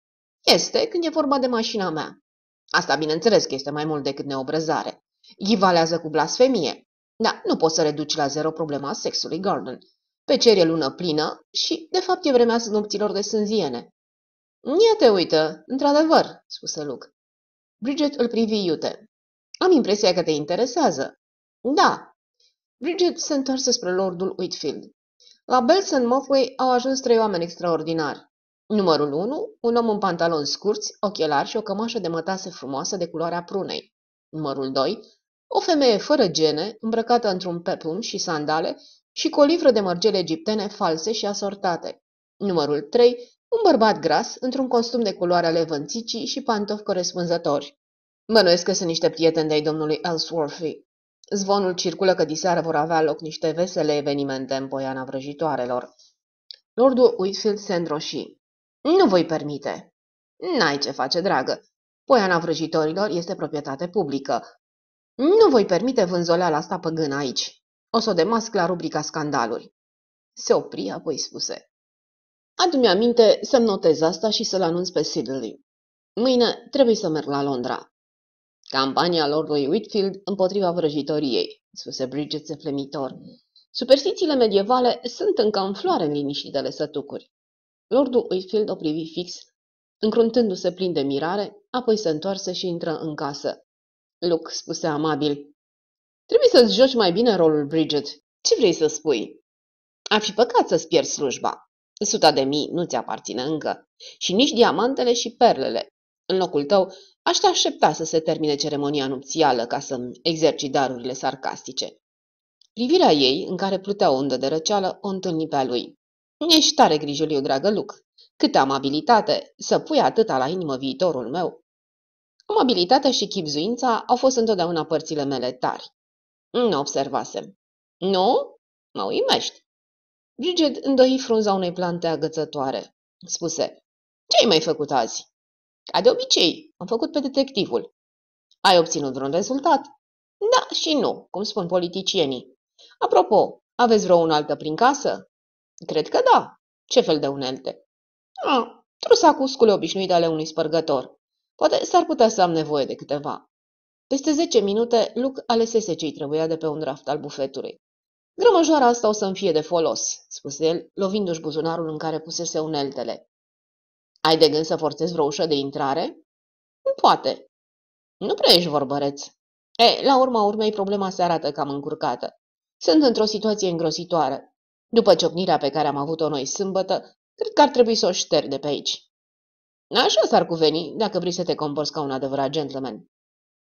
[SPEAKER 1] Este când e vorba de mașina mea. Asta bineînțeles că este mai mult decât neobrăzare. Ghivalează cu blasfemie. Da, nu poți să reduci la zero problema sexului, Gordon. Pe cer e lună plină și, de fapt, e vremea nopților de sânziene. Ia te uită, într-adevăr, spuse Luke. Bridget îl privi iute. Am impresia că te interesează. Da. Bridget se întoarse spre lordul Whitfield. La Belson Mothway au ajuns trei oameni extraordinari. Numărul 1, un om în pantaloni scurți, ochelari și o cămașă de mătase frumoasă de culoarea prunei. Numărul 2, o femeie fără gene, îmbrăcată într-un peplum și sandale și cu o livră de mărgele egiptene false și asortate. Numărul 3, un bărbat gras, într-un costum de culoare ale vânțicii și pantofi corespunzători. Bănuiesc că sunt niște prieteni de-ai domnului Ellsworthy. Zvonul circulă că diseară vor avea loc niște vesele evenimente în poiana vrăjitoarelor. Lordul Whitfield se înroși. Nu voi permite. N-ai ce face, dragă. Poiana vrăjitorilor este proprietate publică. Nu voi permite vânzoleala asta păgână aici. O să o demasc la rubrica scandaluri. Se opri, apoi spuse. Adu-mi aminte să-mi notez asta și să-l anunț pe Sidley. Mâine trebuie să merg la Londra. Campania lordului Whitfield împotriva vrăjitoriei, spuse Bridget flemitor. Superstițiile medievale sunt încă în floare în liniștitele sătucuri. Lordul Whitfield o privi fix, încruntându-se plin de mirare, apoi se întoarse și intră în casă. Luke spuse amabil. Trebuie să-ți joci mai bine rolul, Bridget. Ce vrei să spui? Ar fi păcat să-ți pierzi slujba. Suta de mii nu ți aparține încă. Și nici diamantele și perlele. În locul tău, aș te aștepta să se termine ceremonia nupțială ca să-mi exerci darurile sarcastice. Privirea ei, în care plutea o undă de răceală, o întâlni pe a lui. Ești tare grijuliu, dragă Luc. Câtă amabilitate să pui atâta la inimă viitorul meu. Amabilitatea și chipzuința au fost întotdeauna părțile mele tari. Nu observasem. Nu? Mă uimești. Bridget îndoi frunza unei plante agățătoare. Spuse, ce ai mai făcut azi? Ca de obicei, am făcut pe detectivul. Ai obținut vreun rezultat? Da și nu, cum spun politicienii. Apropo, aveți vreo unaltă prin casă? Cred că da. Ce fel de unelte? Ah, trusa cu scule obișnuite ale unui spărgător. Poate s-ar putea să am nevoie de câteva. Peste zece minute, Luc alesese ce-i trebuia de pe un raft al bufetului. Grămăjoara asta o să-mi fie de folos, spuse el, lovindu-și buzunarul în care pusese uneltele. Ai de gând să forțezi vreo ușă de intrare? Nu poate. Nu prea ești vorbăreț. E, la urma urmei, problema se arată cam încurcată. Sunt într-o situație îngrositoare. După ciocnirea pe care am avut-o noi sâmbătă, cred că ar trebui să o șterg de pe aici. Așa s-ar cuveni, dacă vrei să te comporți ca un adevărat gentleman.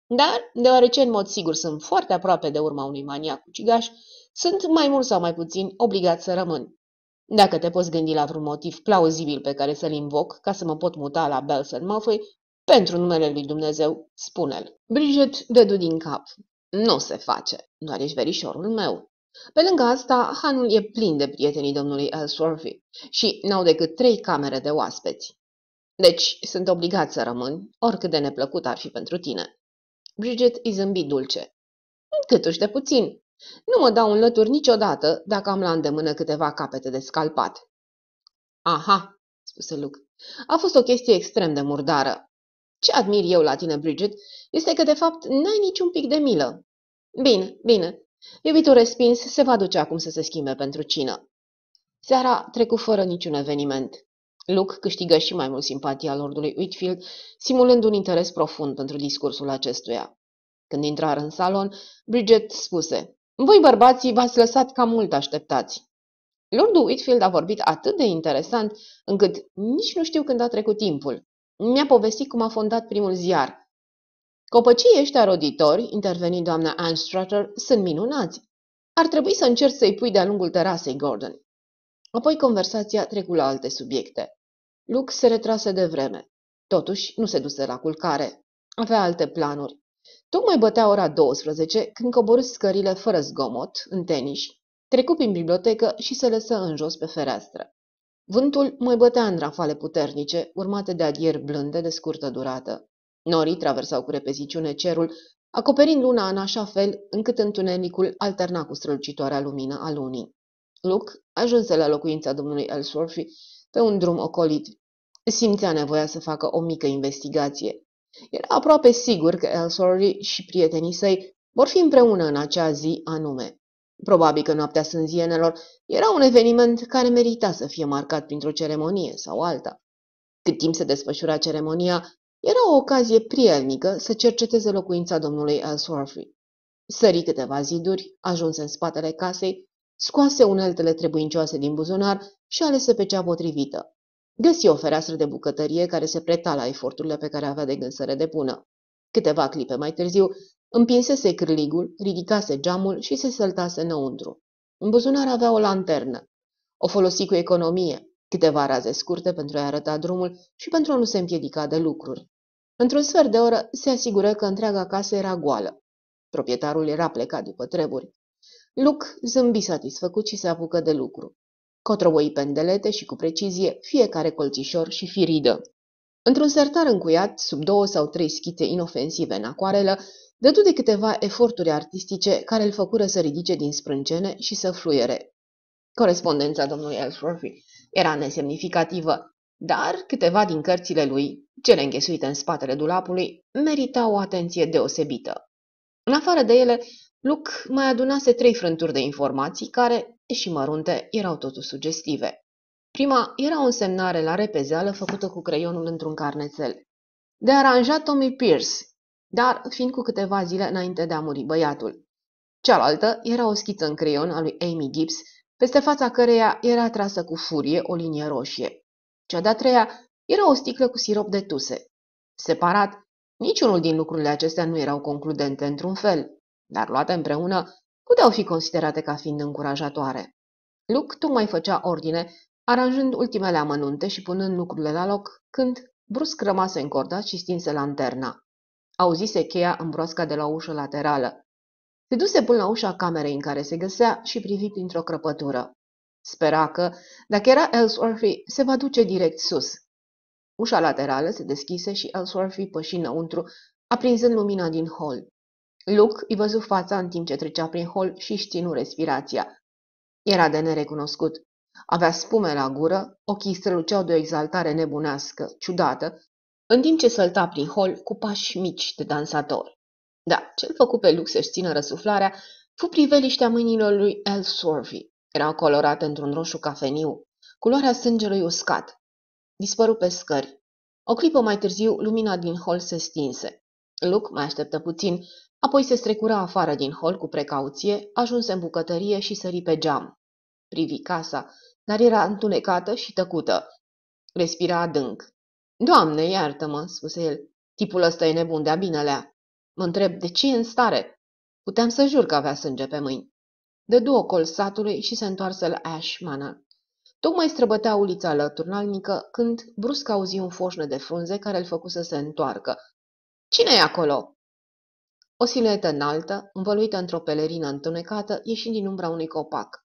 [SPEAKER 1] Dar, deoarece în mod sigur sunt foarte aproape de urma unui maniac ucigaș, sunt mai mult sau mai puțin obligat să rămân. Dacă te poți gândi la vreun motiv plauzibil pe care să-l invoc ca să mă pot muta la Belson Malfoy, pentru numele lui Dumnezeu, spune-l. Bridget dădu din cap. Nu se face, doar ești verișorul meu. Pe lângă asta, hanul e plin de prietenii domnului Ellsworthy și n-au decât trei camere de oaspeți. Deci sunt obligat să rămân, oricât de neplăcut ar fi pentru tine. Bridget îi zâmbi dulce. Câtuși de puțin. Nu mă dau în lături niciodată dacă am la îndemână câteva capete de scalpat. Aha, spuse Luke. A fost o chestie extrem de murdară. Ce admir eu la tine, Bridget, este că de fapt n-ai niciun pic de milă. Bine, bine. Iubitul respins se va duce acum să se schimbe pentru cină. Seara trecu fără niciun eveniment. Luke câștigă și mai mult simpatia lordului Whitfield, simulând un interes profund pentru discursul acestuia. Când intrară în salon, Bridget spuse, Voi bărbații v-ați lăsat cam mult așteptați. Lordul Whitfield a vorbit atât de interesant, încât nici nu știu când a trecut timpul. Mi-a povestit cum a fondat primul ziar. Copăcii ăștia roditori, interveni doamna Anne Strutter, sunt minunați. Ar trebui să încerci să-i pui de-a lungul terasei, Gordon. Apoi conversația trecu la alte subiecte. Luke se retrase de vreme. Totuși, nu se duse la culcare. Avea alte planuri. Tocmai bătea ora 12 când coborâ scările fără zgomot, în tenis, trecu prin bibliotecă și se lăsă în jos pe fereastră. Vântul mai bătea în rafale puternice, urmate de adieri blânde de scurtă durată. Norii traversau cu repeziciune cerul, acoperind luna în așa fel încât întunenicul alterna cu strălucitoarea lumină a lunii. Luke ajunse la locuința domnului Ellsworthy pe un drum ocolit. Simțea nevoia să facă o mică investigație. Era aproape sigur că Ellsworthy și prietenii săi vor fi împreună în acea zi anume. Probabil că noaptea sânzienelor era un eveniment care merita să fie marcat printr-o ceremonie sau alta. Cât timp se desfășura ceremonia, era o ocazie prielnică să cerceteze locuința domnului Ellsworthy. Sări câteva ziduri, ajunse în spatele casei, scoase uneltele trebuincioase din buzunar și alese pe cea potrivită. Găsi o fereastră de bucătărie care se preta la eforturile pe care avea de gând să le depună. Câteva clipe mai târziu, împinsese cârligul, ridicase geamul și se săltase înăuntru. În buzunar avea o lanternă. O folosi cu economie, câteva raze scurte pentru a arăta drumul și pentru a nu se împiedica de lucruri. Într-un sfert de oră se asigură că întreaga casă era goală. Proprietarul era plecat după treburi. Luc zâmbi satisfăcut și se apucă de lucru. Cotroboi pendelete și cu precizie fiecare colțișor și firidă. Într-un sertar încuiat, sub două sau trei schițe inofensive în acoarelă, dădu de câteva eforturi artistice care îl făcură să ridice din sprâncene și să fluiere. Corespondența domnului Ellsworthy era nesemnificativă, dar câteva din cărțile lui, cele înghesuite în spatele dulapului, meritau o atenție deosebită. În afară de ele, Luc mai adunase trei frânturi de informații care, deși mărunte, erau totuși sugestive. Prima era o însemnare la repezeală făcută cu creionul într-un carnețel. De aranjat Tommy Pierce, dar fiind cu câteva zile înainte de a muri băiatul. Cealaltă era o schiță în creion a lui Amy Gibbs, peste fața căreia era trasă cu furie o linie roșie. Cea de-a treia era o sticlă cu sirop de tuse. Separat, niciunul din lucrurile acestea nu erau concludente într-un fel, dar luate împreună puteau fi considerate ca fiind încurajatoare. Luke tocmai făcea ordine, aranjând ultimele amănunte și punând lucrurile la loc, când brusc rămase încordat și stinse lanterna. Auzise cheia în broasca de la ușă laterală. Se duse până la ușa camerei în care se găsea și privi printr-o crăpătură. Spera că, dacă era Ellsworthy, se va duce direct sus. Ușa laterală se deschise și Ellsworthy păși înăuntru, aprinzând lumina din hol. Luke îi văzu fața în timp ce trecea prin hol și își ținu respirația. Era de nerecunoscut. Avea spume la gură, ochii străluceau de o exaltare nebunească, ciudată, în timp ce sălta prin hol cu pași mici de dansator. Da, cel făcut pe Luke să-și țină răsuflarea fu priveliștea mâinilor lui Ellsworthy. Erau colorate într-un roșu cafeniu, culoarea sângelui uscat. Dispăru pe scări. O clipă mai târziu, lumina din hol se stinse. Luke mai așteptă puțin, apoi se strecura afară din hol cu precauție, ajunse în bucătărie și sări pe geam. Privi casa, dar era întunecată și tăcută. Respira adânc. Doamne, iartă-mă, spuse el. Tipul ăsta e nebun de-a binelea. Mă întreb, de ce e în stare? Puteam să jur că avea sânge pe mâini. Dădu ocol satului și se întoarse la Ash Manor. Tocmai străbătea ulița lăturnalnică când brusc auzi un foșne de frunze care îl făcu să se întoarcă. cine e acolo?" O siluetă înaltă, învăluită într-o pelerină întunecată, ieșind din umbra unui copac.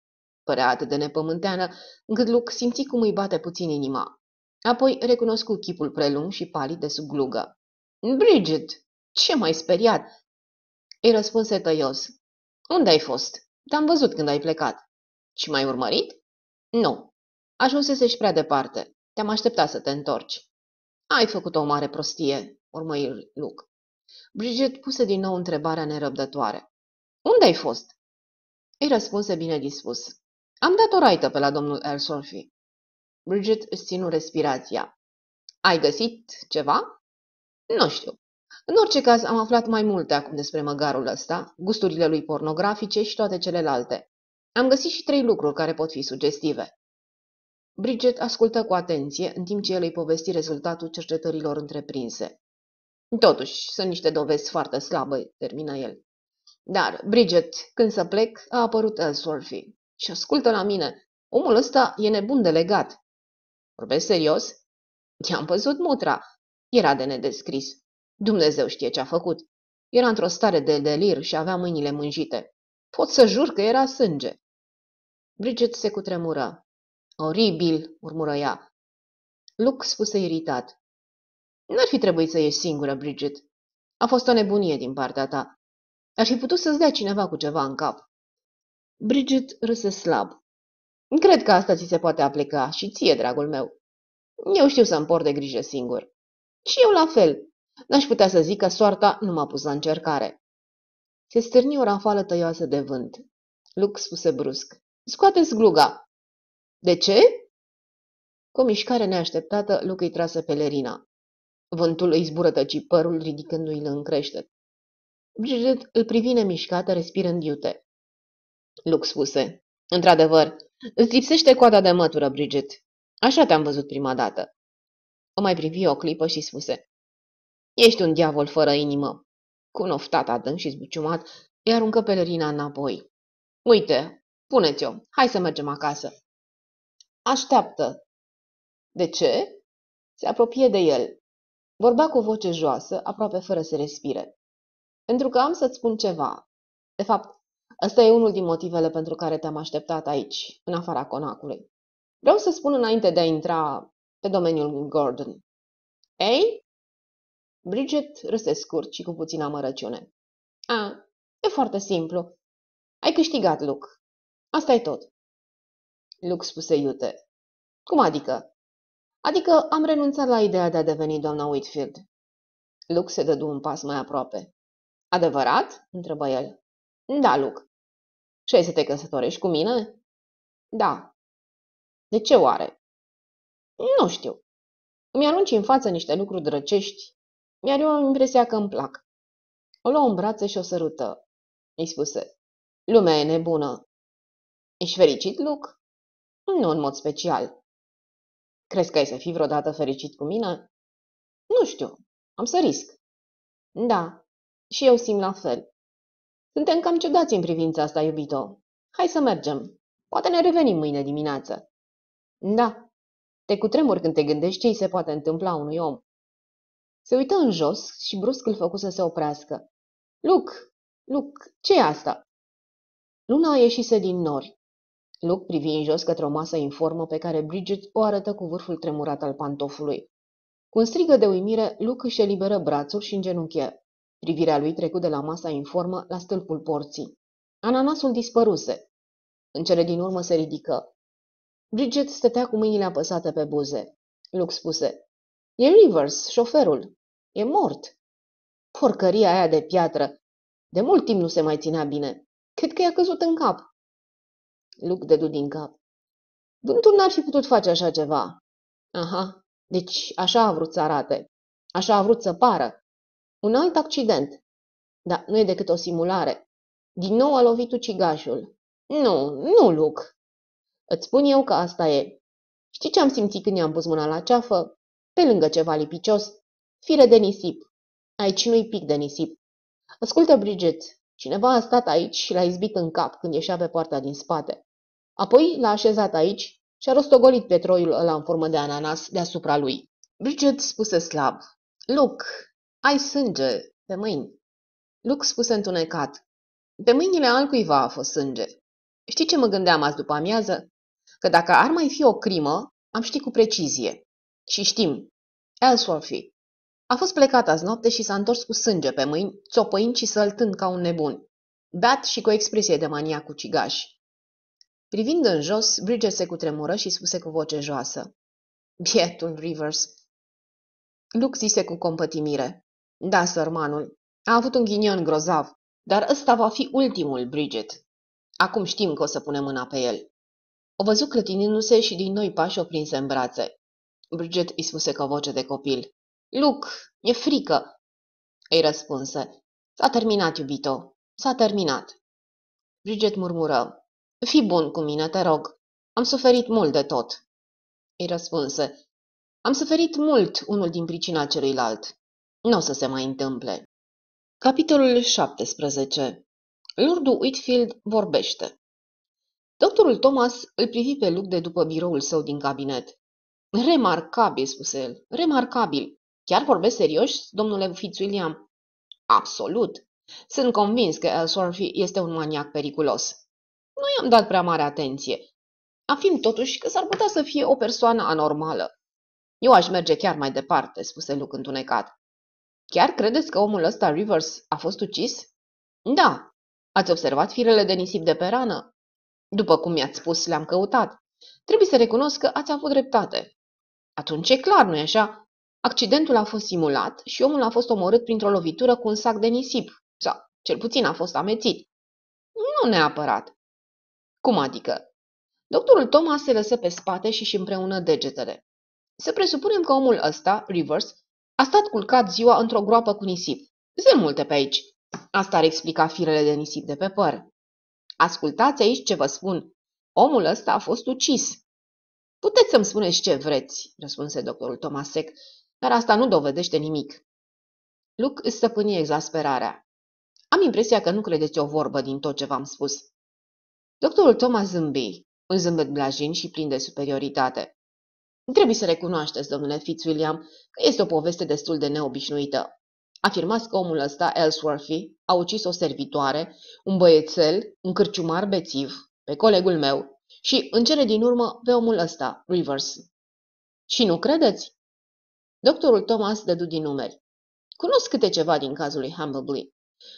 [SPEAKER 1] Părea atât de nepământeană, încât Luc simți cum îi bate puțin inima. Apoi recunoscu chipul prelung și palid de sub glugă. Bridget, ce mai speriat? Îi răspunse tăios. Unde ai fost? Te-am văzut când ai plecat. Și mai urmărit? Nu. Ajunsese prea departe. Te-am așteptat să te întorci. Ai făcut o mare prostie, urmăi Luke. Bridget puse din nou întrebarea nerăbdătoare. Unde ai fost? Îi răspunse bine dispus. Am dat o raită pe la domnul Ellsworthy. Bridget își ținu respirația. Ai găsit ceva? Nu știu. În orice caz, am aflat mai multe acum despre măgarul ăsta, gusturile lui pornografice și toate celelalte. Am găsit și trei lucruri care pot fi sugestive. Bridget ascultă cu atenție, în timp ce el îi povesti rezultatul cercetărilor întreprinse. Totuși, sunt niște dovezi foarte slabe, termină el. Dar, Bridget, când să plec, a apărut Ellsworthy. Și ascultă la mine, omul ăsta e nebun de legat. Vorbesc serios? I-am văzut mutra. Era de nedescris. Dumnezeu știe ce a făcut. Era într-o stare de delir și avea mâinile mânjite. Pot să jur că era sânge. Bridget se cutremură. Oribil, murmură ea. Luke spuse iritat. N-ar fi trebuit să ieși singură, Bridget. A fost o nebunie din partea ta. Ar fi putut să-ți dea cineva cu ceva în cap. Bridget râse slab. Cred că asta ți se poate aplica și ție, dragul meu. Eu știu să-mi port de grijă singur. Și eu la fel. N-aș putea să zic că soarta nu m-a pus la încercare. Se stârni o rafală tăioasă de vânt. Luc spuse brusc. Scoateți gluga. De ce? Cu o mișcare neașteptată, Luc îi trase pelerina. Vântul îi zburătăci părul, ridicându-i în creștet. Bridget îl privi nemișcată, respirând iute. Luc spuse. Într-adevăr, îți lipsește coada de mătură, Bridget. Așa te-am văzut prima dată. O mai privi o clipă și spuse. Ești un diavol fără inimă. Cu un oftat adânc și zbuciumat, îi aruncă pelerina înapoi. Uite, puneți-o, hai să mergem acasă. Așteaptă. De ce? Se apropie de el. Vorbea cu voce joasă, aproape fără să respire. Pentru că am să-ți spun ceva. De fapt, ăsta e unul din motivele pentru care te-am așteptat aici, în afara conacului. Vreau să spun înainte de a intra pe domeniul Gordon. Ei? Bridget râse scurt și cu puțină amărăciune. A, e foarte simplu. Ai câștigat, Luke. Asta e tot. Luke spuse iute. Cum adică? Adică am renunțat la ideea de a deveni doamna Whitfield. Luke se dădu un pas mai aproape. Adevărat? întrebă el. Da, Luke. Și ai să te căsătorești cu mine? Da. De ce oare? Nu știu. Îmi arunci în față niște lucruri drăcești, iar eu am impresia că îmi plac. O luă în brațe și o sărută. Îi spuse, lumea e nebună. Ești fericit, Luke? Nu în mod special. Crezi că ai să fii vreodată fericit cu mine? Nu știu. Am să risc. Da, și eu simt la fel. Suntem cam ciudați în privința asta, iubito. Hai să mergem. Poate ne revenim mâine dimineață. Da. Te cutremuri când te gândești ce îi se poate întâmpla unui om. Se uită în jos și brusc îl făcu să se oprească. Luc, Luc, ce e asta? Luna ieșise din nori. Luc privi în jos către o masă informă pe care Bridget o arătă cu vârful tremurat al pantofului. Cu un strigă de uimire, Luc își eliberă brațul și îngenunche. Privirea lui trecu de la masa informă la stâlpul porții. Ananasul dispăruse. În cele din urmă se ridică. Bridget stătea cu mâinile apăsate pe buze. Luke spuse, E Rivers, șoferul. E mort. Porcăria aia de piatră. De mult timp nu se mai ținea bine. Cred că i-a căzut în cap. Luke dădu din cap. Vântul n-ar fi putut face așa ceva. Aha, deci așa a vrut să arate. Așa a vrut să pară. Un alt accident. Da, nu e decât o simulare. Din nou a lovit ucigașul. Nu, nu, Luke. Îți spun eu că asta e. Știi ce am simțit când i-am pus mâna la ceafă? Pe lângă ceva lipicios. Fire de nisip. Aici nu-i pic de nisip. Ascultă, Bridget, cineva a stat aici și l-a izbit în cap când ieșea pe poarta din spate. Apoi l-a așezat aici și a rostogolit petroiul ăla în formă de ananas deasupra lui. Bridget spuse slab. Luke, ai sânge pe mâini. Luke spuse întunecat. Pe mâinile altcuiva a fost sânge. Știi ce mă gândeam azi după amiază? Că dacă ar mai fi o crimă, am ști cu precizie. Și știm. Ellsworthy. A fost plecat azi noapte și s-a întors cu sânge pe mâini, țopăind și săltând ca un nebun. Beat și cu o expresie de maniac ucigaș. Privind în jos, Bridget se cutremură și spuse cu voce joasă. Bietul Rivers. Luke zise cu compătimire. Da, sărmanul. A avut un ghinion grozav, dar ăsta va fi ultimul, Bridget. Acum știm că o să punem mâna pe el. O văzut clătinindu-se și din noi pași o prinse în brațe. Bridget îi spuse cu voce de copil. Luc, e frică. Îi răspunse. S-a terminat, iubito. S-a terminat. Bridget murmură. Fii bun cu mine, te rog. Am suferit mult de tot. Îi răspunse. Am suferit mult unul din pricina celuilalt. Nu o să se mai întâmple. Capitolul 17 Lordul Whitfield vorbește. Doctorul Thomas îl privi pe Luke de după biroul său din cabinet. Remarcabil, spuse el, remarcabil. Chiar vorbesc serios, domnule Fitzwilliam? Absolut. Sunt convins că Ellsworthy este un maniac periculos. Nu i-am dat prea mare atenție. Afirm totuși că s-ar putea să fie o persoană anormală. Eu aș merge chiar mai departe, spuse Luke întunecat. Chiar credeți că omul ăsta, Rivers, a fost ucis? Da. Ați observat firele de nisip de pe rană? După cum mi-ați spus, le-am căutat. Trebuie să recunosc că ați avut dreptate. Atunci e clar, nu-i așa? Accidentul a fost simulat și omul a fost omorât printr-o lovitură cu un sac de nisip. Sau, cel puțin a fost amețit. Nu neapărat. Cum adică? Doctorul Thomas se lăsă pe spate și și împreună degetele. Să presupunem că omul ăsta, Rivers, a stat culcat ziua într-o groapă cu nisip. Sunt multe pe aici. Asta ar explica firele de nisip de pe păr. Ascultați aici ce vă spun. Omul ăsta a fost ucis. Puteți să-mi spuneți ce vreți, răspunse doctorul Tomasec, dar asta nu dovedește nimic. Luc îți stăpâni exasperarea. Am impresia că nu credeți o vorbă din tot ce v-am spus. Doctorul Thomas zâmbi, un zâmbet blajin și plin de superioritate. Trebuie să recunoașteți, domnule Fitzwilliam, că este o poveste destul de neobișnuită. Afirmați că omul ăsta, Ellsworthy, a ucis o servitoare, un băiețel, un cârciumar bețiv, pe colegul meu și, în cele din urmă, pe omul ăsta, Rivers. Și nu credeți? Doctorul Thomas dădu din numeri. Cunosc câte ceva din cazul lui Humbleby.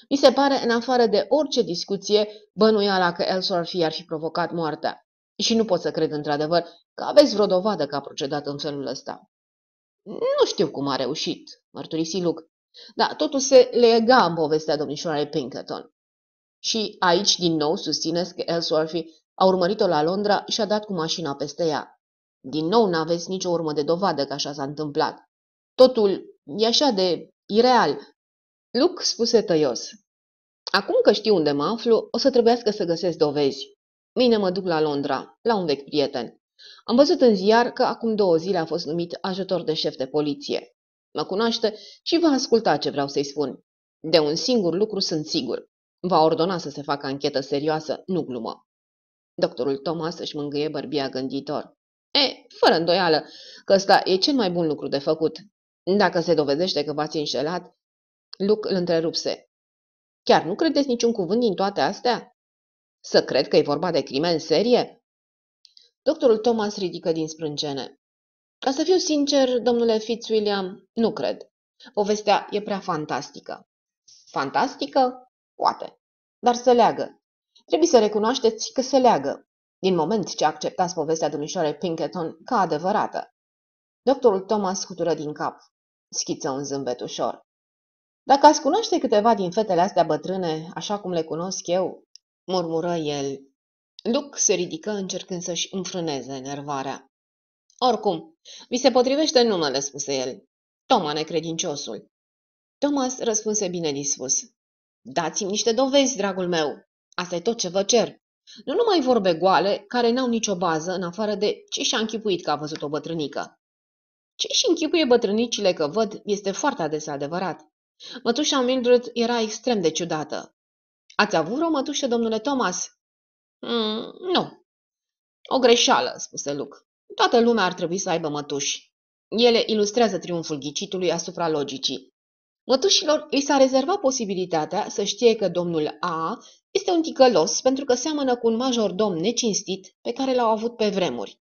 [SPEAKER 1] Mi se pare, în afară de orice discuție, bănuiala că Ellsworthy ar fi provocat moartea. Și nu pot să cred într-adevăr că aveți vreo dovadă că a procedat în felul ăsta. Nu știu cum a reușit, mărturisi Luke, dar totul se lega în povestea domnișoarei Pinkerton. Și aici, din nou, susțineți că Ellsworthy a urmărit-o la Londra și a dat cu mașina peste ea. Din nou n-aveți nicio urmă de dovadă că așa s-a întâmplat. Totul e așa de ireal. Luke spuse tăios. Acum că știu unde mă aflu, o să trebuiască să găsesc dovezi. Mine mă duc la Londra, la un vechi prieten. Am văzut în ziar că acum două zile a fost numit ajutor de șef de poliție. Mă cunoaște și va asculta ce vreau să-i spun. De un singur lucru sunt sigur. Va ordona să se facă anchetă serioasă, nu glumă. Doctorul Thomas își mângâie bărbia gânditor. E, fără îndoială, că ăsta e cel mai bun lucru de făcut. Dacă se dovedește că v-ați înșelat, Luke îl întrerupse. Chiar nu credeți niciun cuvânt din toate astea? Să cred că e vorba de crime în serie? Doctorul Thomas ridică din sprâncene. Ca să fiu sincer, domnule Fitzwilliam, nu cred. Povestea e prea fantastică. Fantastică? Poate. Dar să leagă. Trebuie să recunoașteți că se leagă, din moment ce acceptați povestea domnișoarei Pinkerton ca adevărată. Doctorul Thomas scutură din cap. Schiță un zâmbet ușor. Dacă ați cunoaște câteva din fetele astea bătrâne, așa cum le cunosc eu, murmură el. Luc se ridică încercând să-și înfrâneze enervarea. Oricum, vi se potrivește numele, spuse el. Toma necredinciosul. Thomas răspunse bine dispus. Dați-mi niște dovezi, dragul meu. Asta e tot ce vă cer. Nu numai vorbe goale, care n-au nicio bază, în afară de ce și-a închipuit că a văzut o bătrânică. Ce și închipuie bătrânicile că văd este foarte adesea adevărat. Mătușa Mildred era extrem de ciudată. Ați avut vreo mătușă, domnule Thomas? Mm, nu. O greșeală, spuse Luke. Toată lumea ar trebui să aibă mătuși. Ele ilustrează triumful ghicitului asupra logicii. Mătușilor li s-a rezervat posibilitatea să știe că domnul A este un ticălos pentru că seamănă cu un majordom necinstit pe care l-au avut pe vremuri.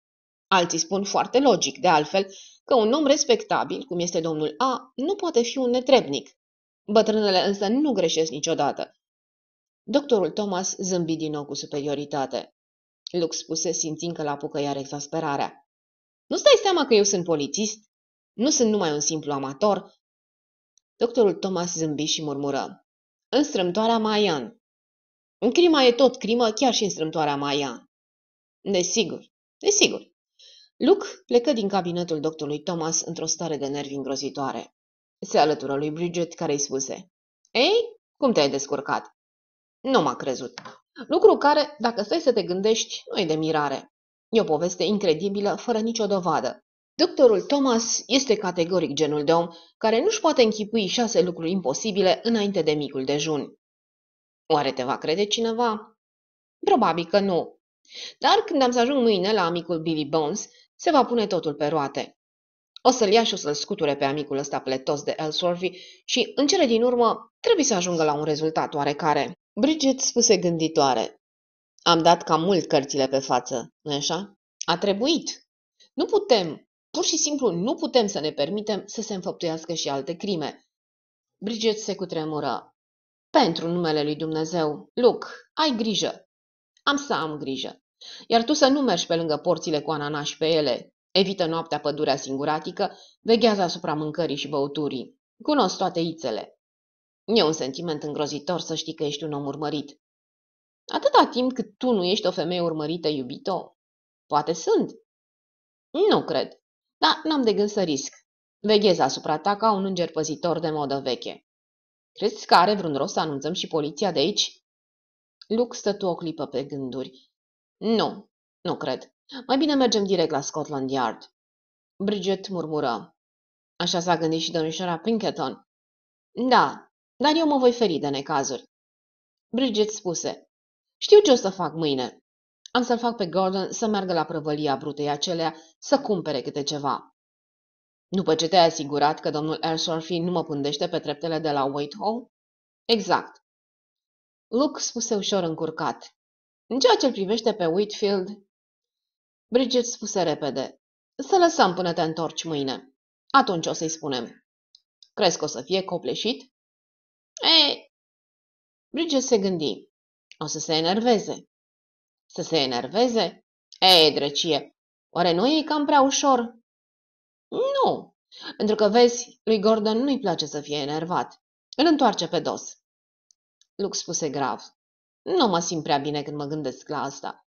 [SPEAKER 1] Alții spun foarte logic, de altfel, că un om respectabil, cum este domnul A, nu poate fi un netrebnic. Bătrânele însă nu greșesc niciodată. Doctorul Thomas zâmbi din nou cu superioritate. Lux spuse simțind că l apucă iar exasperarea. Nu stai seama că eu sunt polițist? Nu sunt numai un simplu amator? Doctorul Thomas zâmbi și murmură. În strâmtoarea Maian. În crima e tot crimă, chiar și în strâmtoarea Maian. Desigur, desigur. Luke plecă din cabinetul doctorului Thomas într-o stare de nervi îngrozitoare. Se alătură lui Bridget, care îi spuse. Ei, cum te-ai descurcat? Nu m-a crezut. Lucru care, dacă stai să te gândești, nu e de mirare. E o poveste incredibilă, fără nicio dovadă. Doctorul Thomas este categoric genul de om care nu-și poate închipui șase lucruri imposibile înainte de micul dejun. Oare te va crede cineva? Probabil că nu. Dar când am să ajung mâine la amicul Billy Bones, se va pune totul pe roate. O să-l ia și o să-l scuture pe amicul ăsta pletos de Ellsworthy și, în cele din urmă, trebuie să ajungă la un rezultat oarecare. Bridget spuse gânditoare. Am dat cam mult cărțile pe față, nu așa? A trebuit. Nu putem, pur și simplu nu putem să ne permitem să se înfăptuiască și alte crime. Bridget se cutremură. Pentru numele lui Dumnezeu, Luke, ai grijă. Am să am grijă. Iar tu să nu mergi pe lângă porțile cu ananași pe ele. Evită noaptea pădurea singuratică, veghează asupra mâncării și băuturii. Cunosc toate ițele. E un sentiment îngrozitor să știi că ești un om urmărit. Atâta timp cât tu nu ești o femeie urmărită, iubito, poate sunt. Nu cred, dar n-am de gând să risc. Veghez asupra ta ca un înger păzitor de modă veche. Crezi că are vreun rost să anunțăm și poliția de aici? Luke stătu o clipă pe gânduri. Nu, nu cred. Mai bine mergem direct la Scotland Yard. Bridget murmură. Așa s-a gândit și domnișoara Pinkerton. Da, dar eu mă voi feri de necazuri. Bridget spuse. Știu ce o să fac mâine. Am să-l fac pe Gordon să meargă la prăvălia brutei acelea să cumpere câte ceva. După ce te-ai asigurat că domnul Elsworthy nu mă pândește pe treptele de la Whitehall? Exact. Luke spuse ușor încurcat. În ceea ce îl privește pe Whitfield, Bridget spuse repede. Să lăsăm până te întorci mâine. Atunci o să-i spunem. Crezi că o să fie copleșit? E, Bridget se gândi. O să se enerveze. Să se enerveze? Ei, drăcie, oare nu e cam prea ușor? Nu, pentru că vezi, lui Gordon nu-i place să fie enervat. Îl întoarce pe dos. Luke spuse grav. Nu mă simt prea bine când mă gândesc la asta.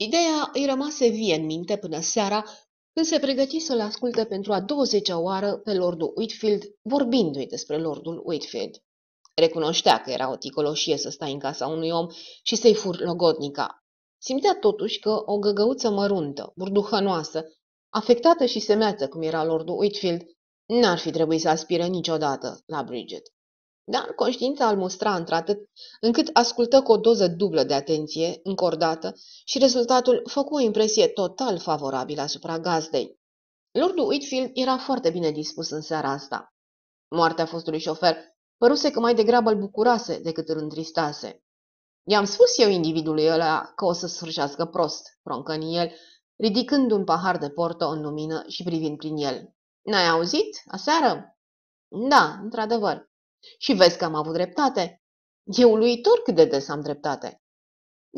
[SPEAKER 1] Ideea îi rămase vie în minte până seara, când se pregăti să-l asculte pentru a 20-a oară pe Lordul Whitfield, vorbindu-i despre Lordul Whitfield. Recunoștea că era o ticoloșie să stai în casa unui om și să-i fur logodnica. Simțea totuși că o găgăuță măruntă, burduhănoasă, afectată și semeață cum era Lordul Whitfield, n-ar fi trebuit să aspire niciodată la Bridget. Dar conștiința îl mustra într-atât încât ascultă cu o doză dublă de atenție, încordată, și rezultatul făcu o impresie total favorabilă asupra gazdei. Lordul Whitfield era foarte bine dispus în seara asta. Moartea fostului șofer păruse că mai degrabă îl bucurase decât îl întristase. I-am spus eu individului ăla că o să sfârșească prost, proncăni el, ridicând un pahar de porto în lumină și privind prin el. N-ai auzit? Aseară? Da, într-adevăr. Și vezi că am avut dreptate. E uluitor cât de des am dreptate.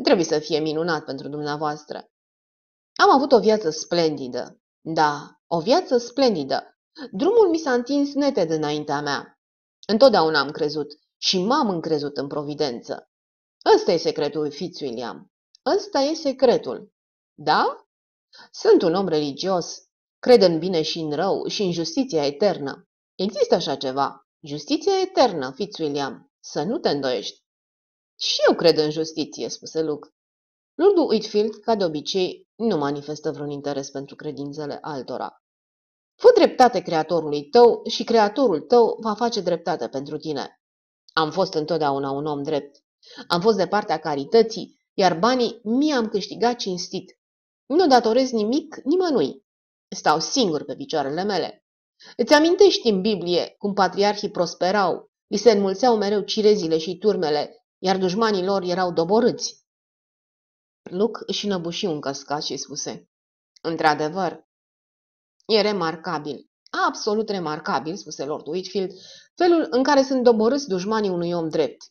[SPEAKER 1] Trebuie să fie minunat pentru dumneavoastră. Am avut o viață splendidă. Da, o viață splendidă. Drumul mi s-a întins neted înaintea mea. Întotdeauna am crezut și m-am încrezut în providență. Ăsta e secretul, Fitzwilliam. Ăsta e secretul. Da? Sunt un om religios. Cred în bine și în rău și în justiția eternă. Există așa ceva. Justiția eternă, Fitzwilliam. Să nu te îndoiești. Și eu cred în justiție, spuse Luke. Lordul Whitfield, ca de obicei, nu manifestă vreun interes pentru credințele altora. Fă dreptate creatorului tău și creatorul tău va face dreptate pentru tine. Am fost întotdeauna un om drept. Am fost de partea carității, iar banii mi am câștigat cinstit. Nu datorez nimic nimănui. Stau singur pe picioarele mele. Îți amintești în Biblie cum patriarhii prosperau, li se înmulțeau mereu cirezile și turmele, iar dușmanii lor erau doborâți. Luc își înăbuși un căscat și spuse, Într-adevăr, e remarcabil, absolut remarcabil, spuse Lord Whitfield, felul în care sunt doborâți dușmanii unui om drept.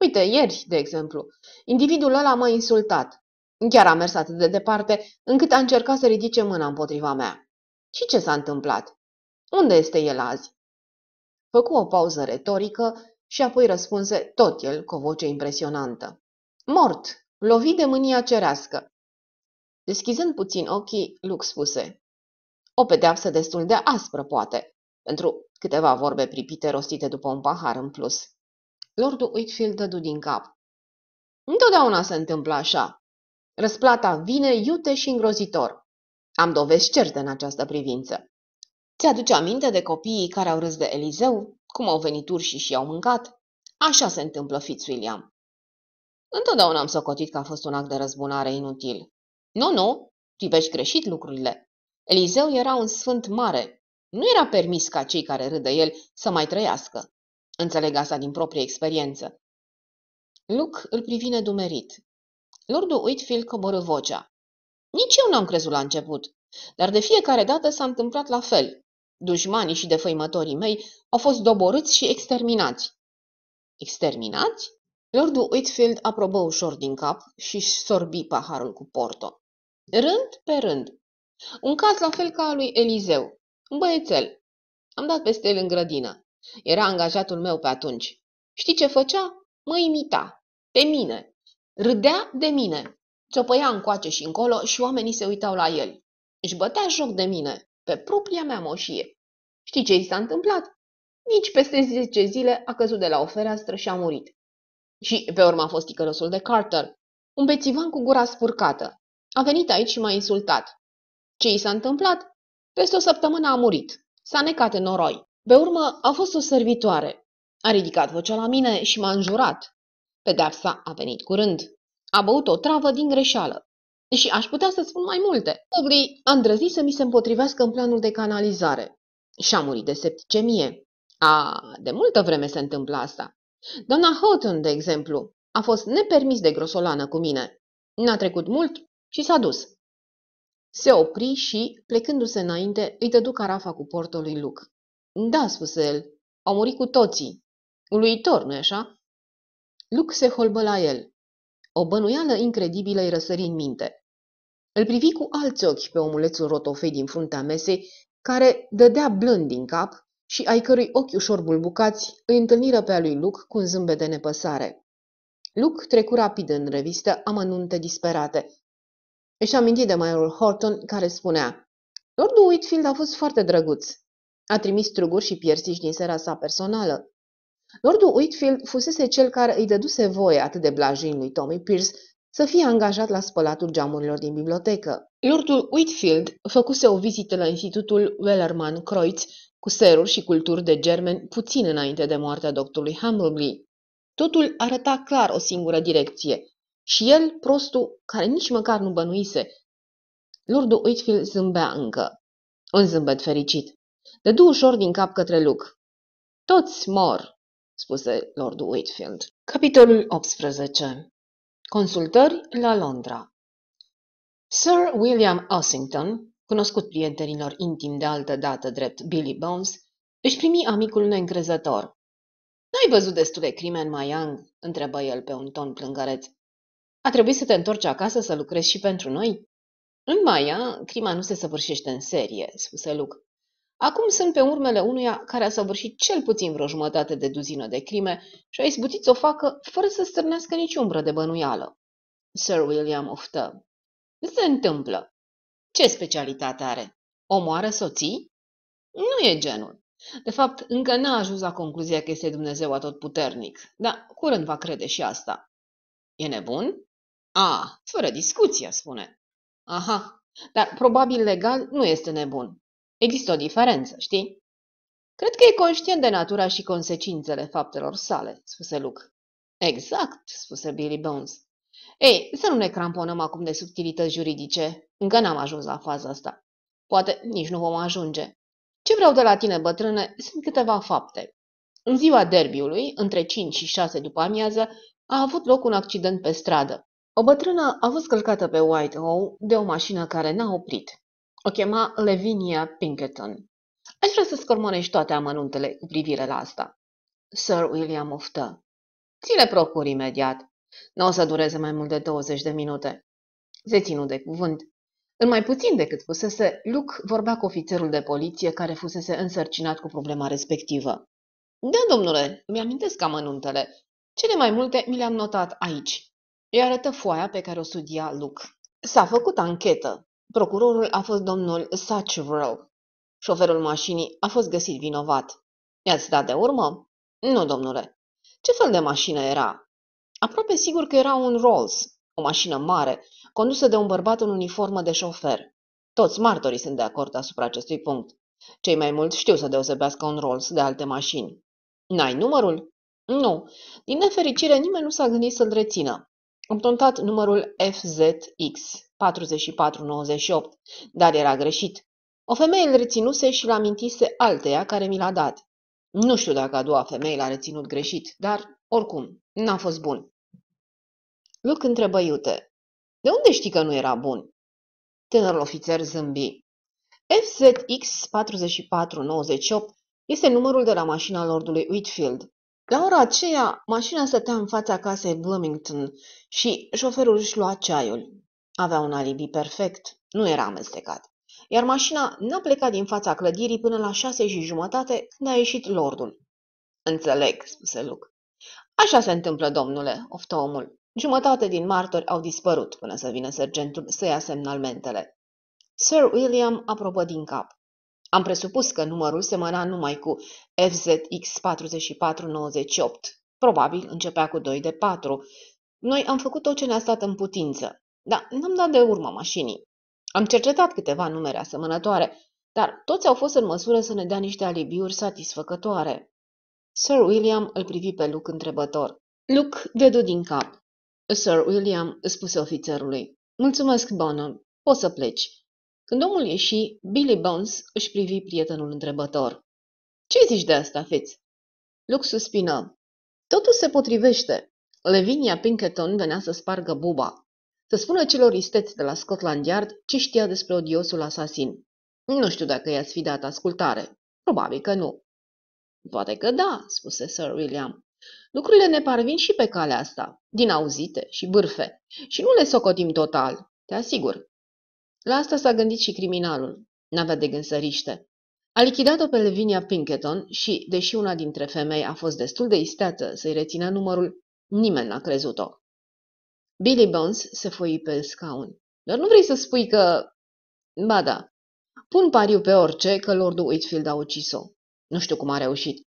[SPEAKER 1] Uite, ieri, de exemplu, individul ăla m-a insultat. Chiar a mers atât de departe, încât a încercat să ridice mâna împotriva mea. Și ce s-a întâmplat? Unde este el azi? Făcu o pauză retorică și apoi răspunse tot el cu o voce impresionantă. Mort, lovit de mânia cerească. Deschizând puțin ochii, Luc spuse. O pedeapsă destul de aspră, poate, pentru câteva vorbe pripite rostite după un pahar în plus. Lordul Whitfield dădu din cap. Întotdeauna se întâmplă așa. Răsplata vine iute și îngrozitor. Am dovezi certe în această privință. Ți-aduce aminte de copiii care au râs de Elizeu? Cum au venit urși și i-au mâncat? Așa se întâmplă, Fitzwilliam. Întotdeauna am socotit că a fost un act de răzbunare inutil. Nu, nu, privești greșit lucrurile. Elizeu era un sfânt mare. Nu era permis ca cei care râd de el să mai trăiască. Înțeleg asta din proprie experiență. Luke îl privi nedumerit. Lordul Whitfield coborâ vocea. Nici eu n-am crezut la început, dar de fiecare dată s-a întâmplat la fel. Dușmanii și defăimătorii mei au fost doborâți și exterminați. Exterminați? Lordul Whitfield aprobă ușor din cap și sorbi paharul cu porto. Rând pe rând. Un caz la fel ca al lui Elizeu. Un băiețel. Am dat peste el în grădină. Era angajatul meu pe atunci. Știi ce făcea? Mă imita. Pe mine. Râdea de mine. Ciopăia încoace și încolo și oamenii se uitau la el. Își bătea joc de mine, pe propria mea moșie. Știi ce i s-a întâmplat? Nici peste 10 zile a căzut de la o fereastră și a murit. Și pe urmă a fost ticălosul de Carter, un bețivan cu gura spurcată. A venit aici și m-a insultat. Ce i s-a întâmplat? Peste o săptămână a murit. S-a necat în noroi. Pe urmă a fost o servitoare. A ridicat vocea la mine și m-a înjurat. Pedepsa a venit curând. A băut o travă din greșeală. Și aș putea să spun mai multe. Obli a îndrăznit să mi se împotrivească în planul de canalizare. Și a murit de septicemie. A, de multă vreme se întâmplă asta. Doamna Houghton, de exemplu, a fost nepermis de grosolană cu mine. N-a trecut mult și s-a dus. Se opri și, plecându-se înainte, îi dădu carafa cu portul lui Luke. Da, spuse el, au murit cu toții. Uluitor, nu-i așa? Luke se holbă la el. O bănuială incredibilă îi răsări în minte. Îl privi cu alți ochi pe omulețul rotofei din fruntea mesei, care dădea blând din cap și ai cărui ochi ușor bulbucați îi întâlniră pe a lui Luke cu un zâmbet de nepăsare. Luke trecu rapid în revistă amănunte disperate. Își aminti de Majorul Horton, care spunea Lordul Whitfield a fost foarte drăguț. A trimis struguri și piersici din sera sa personală. Lordul Whitfield fusese cel care îi dăduse voie atât de blajin lui Tommy Pierce să fie angajat la spălatul geamurilor din bibliotecă. Lordul Whitfield făcuse o vizită la Institutul Wellerman Kreutz cu seruri și culturi de germeni puțin înainte de moartea doctorului Hammerby. Totul arăta clar o singură direcție și el, prostul, care nici măcar nu bănuise. Lordul Whitfield zâmbea încă. Un zâmbet fericit. Dădu ușor din cap către Luke. Toți mor, spuse Lordul Whitfield. Capitolul 18 Consultări la Londra Sir William Ossington, cunoscut prietenilor intim de altă dată drept Billy Bones, își primi amicul neîncrezător. N-ai văzut destule crime în Mayang?" întrebă el pe un ton plângăreț. A trebuit să te întorci acasă să lucrezi și pentru noi?" În Maia, crima nu se săvârșește în serie," spuse Luke. Acum sunt pe urmele unuia care a săvârșit cel puțin vreo jumătate de duzină de crime și a izbutit să o facă fără să stârnească nici umbră de bănuială. Sir William oftă. Se întâmplă. Ce specialitate are? Omoară soții? Nu e genul. De fapt, încă n-a ajuns la concluzia că este Dumnezeu atotputernic, dar curând va crede și asta. E nebun? A, fără discuție, spune. Aha, dar probabil legal nu este nebun. Există o diferență, știi? Cred că e conștient de natura și consecințele faptelor sale, spuse Luke. Exact, spuse Billy Bones. Ei, să nu ne cramponăm acum de subtilități juridice. Încă n-am ajuns la faza asta. Poate nici nu vom ajunge. Ce vreau de la tine, bătrâne, sunt câteva fapte. În ziua derbiului, între 5 și 6 după amiază, a avut loc un accident pe stradă. O bătrână a fost călcată pe Whitehall de o mașină care n-a oprit. O chema Lavinia Pinkerton. Aș vrea să scormonești toate amănuntele cu privire la asta. Sir William oftă. Ți le procur imediat. Nu o să dureze mai mult de 20 de minute. Se ținu de cuvânt. În mai puțin decât fusese, Luke vorbea cu ofițerul de poliție care fusese însărcinat cu problema respectivă. Da, domnule, îmi amintesc amănuntele. Cele mai multe mi le-am notat aici. Îi arătă foaia pe care o studia Luke. S-a făcut anchetă. Procurorul a fost domnul Satchwell. Șoferul mașinii a fost găsit vinovat. I-ați dat de urmă? Nu, domnule. Ce fel de mașină era? Aproape sigur că era un Rolls, o mașină mare, condusă de un bărbat în uniformă de șofer. Toți martorii sunt de acord asupra acestui punct. Cei mai mulți știu să deosebească un Rolls de alte mașini. N-ai numărul? Nu. Din nefericire, nimeni nu s-a gândit să-l rețină. Am tontat numărul FZX 4498, dar era greșit. O femeie îl reținuse și l amintise alteia care mi l-a dat. Nu știu dacă a doua femeie l-a reținut greșit, dar, oricum, n-a fost bun. Luc întrebă iute. De unde știi că nu era bun? Tânărul ofițer zâmbi. FZX 4498 este numărul de la mașina lordului Whitfield. La ora aceea, mașina stătea în fața casei Bloomington și șoferul își lua ceaiul. Avea un alibi perfect, nu era amestecat. Iar mașina n-a plecat din fața clădirii până la șase și jumătate când a ieșit lordul. Înțeleg, spuse Luke. Așa se întâmplă, domnule, oftă omul. Jumătate din martori au dispărut până să vină sergentul să ia semnalmentele. Sir William aprobă din cap. Am presupus că numărul semăna numai cu FZX 4498. Probabil începea cu 2 de 4. Noi am făcut tot ce ne-a stat în putință, dar n-am dat de urmă mașinii. Am cercetat câteva numere asemănătoare, dar toți au fost în măsură să ne dea niște alibiuri satisfăcătoare. Sir William îl privi pe Luke întrebător. Luke dădu din cap. Sir William spuse ofițerului. Mulțumesc, Bonham. Poți să pleci. Când omul ieși, Billy Bones își privi prietenul întrebător. Ce zici de asta, Fitz? Luke suspină. Totul se potrivește. Levinia Pinkerton venea să spargă buba. Să spună celor isteți de la Scotland Yard ce știa despre odiosul asasin. Nu știu dacă i-ați fi dat ascultare. Probabil că nu. Poate că da, spuse Sir William. Lucrurile ne parvin și pe calea asta, din auzite și bârfe, și nu le socotim total, te asigur. La asta s-a gândit și criminalul. N-avea de gând să riște. A lichidat-o pe Levinia Pinkerton și, deși una dintre femei a fost destul de isteață să-i rețină numărul, nimeni n-a crezut-o. Billy Bones se foi pe scaun. Dar nu vrei să spui că... Ba da. Pun pariu pe orice că lordul Whitfield a ucis-o. Nu știu cum a reușit.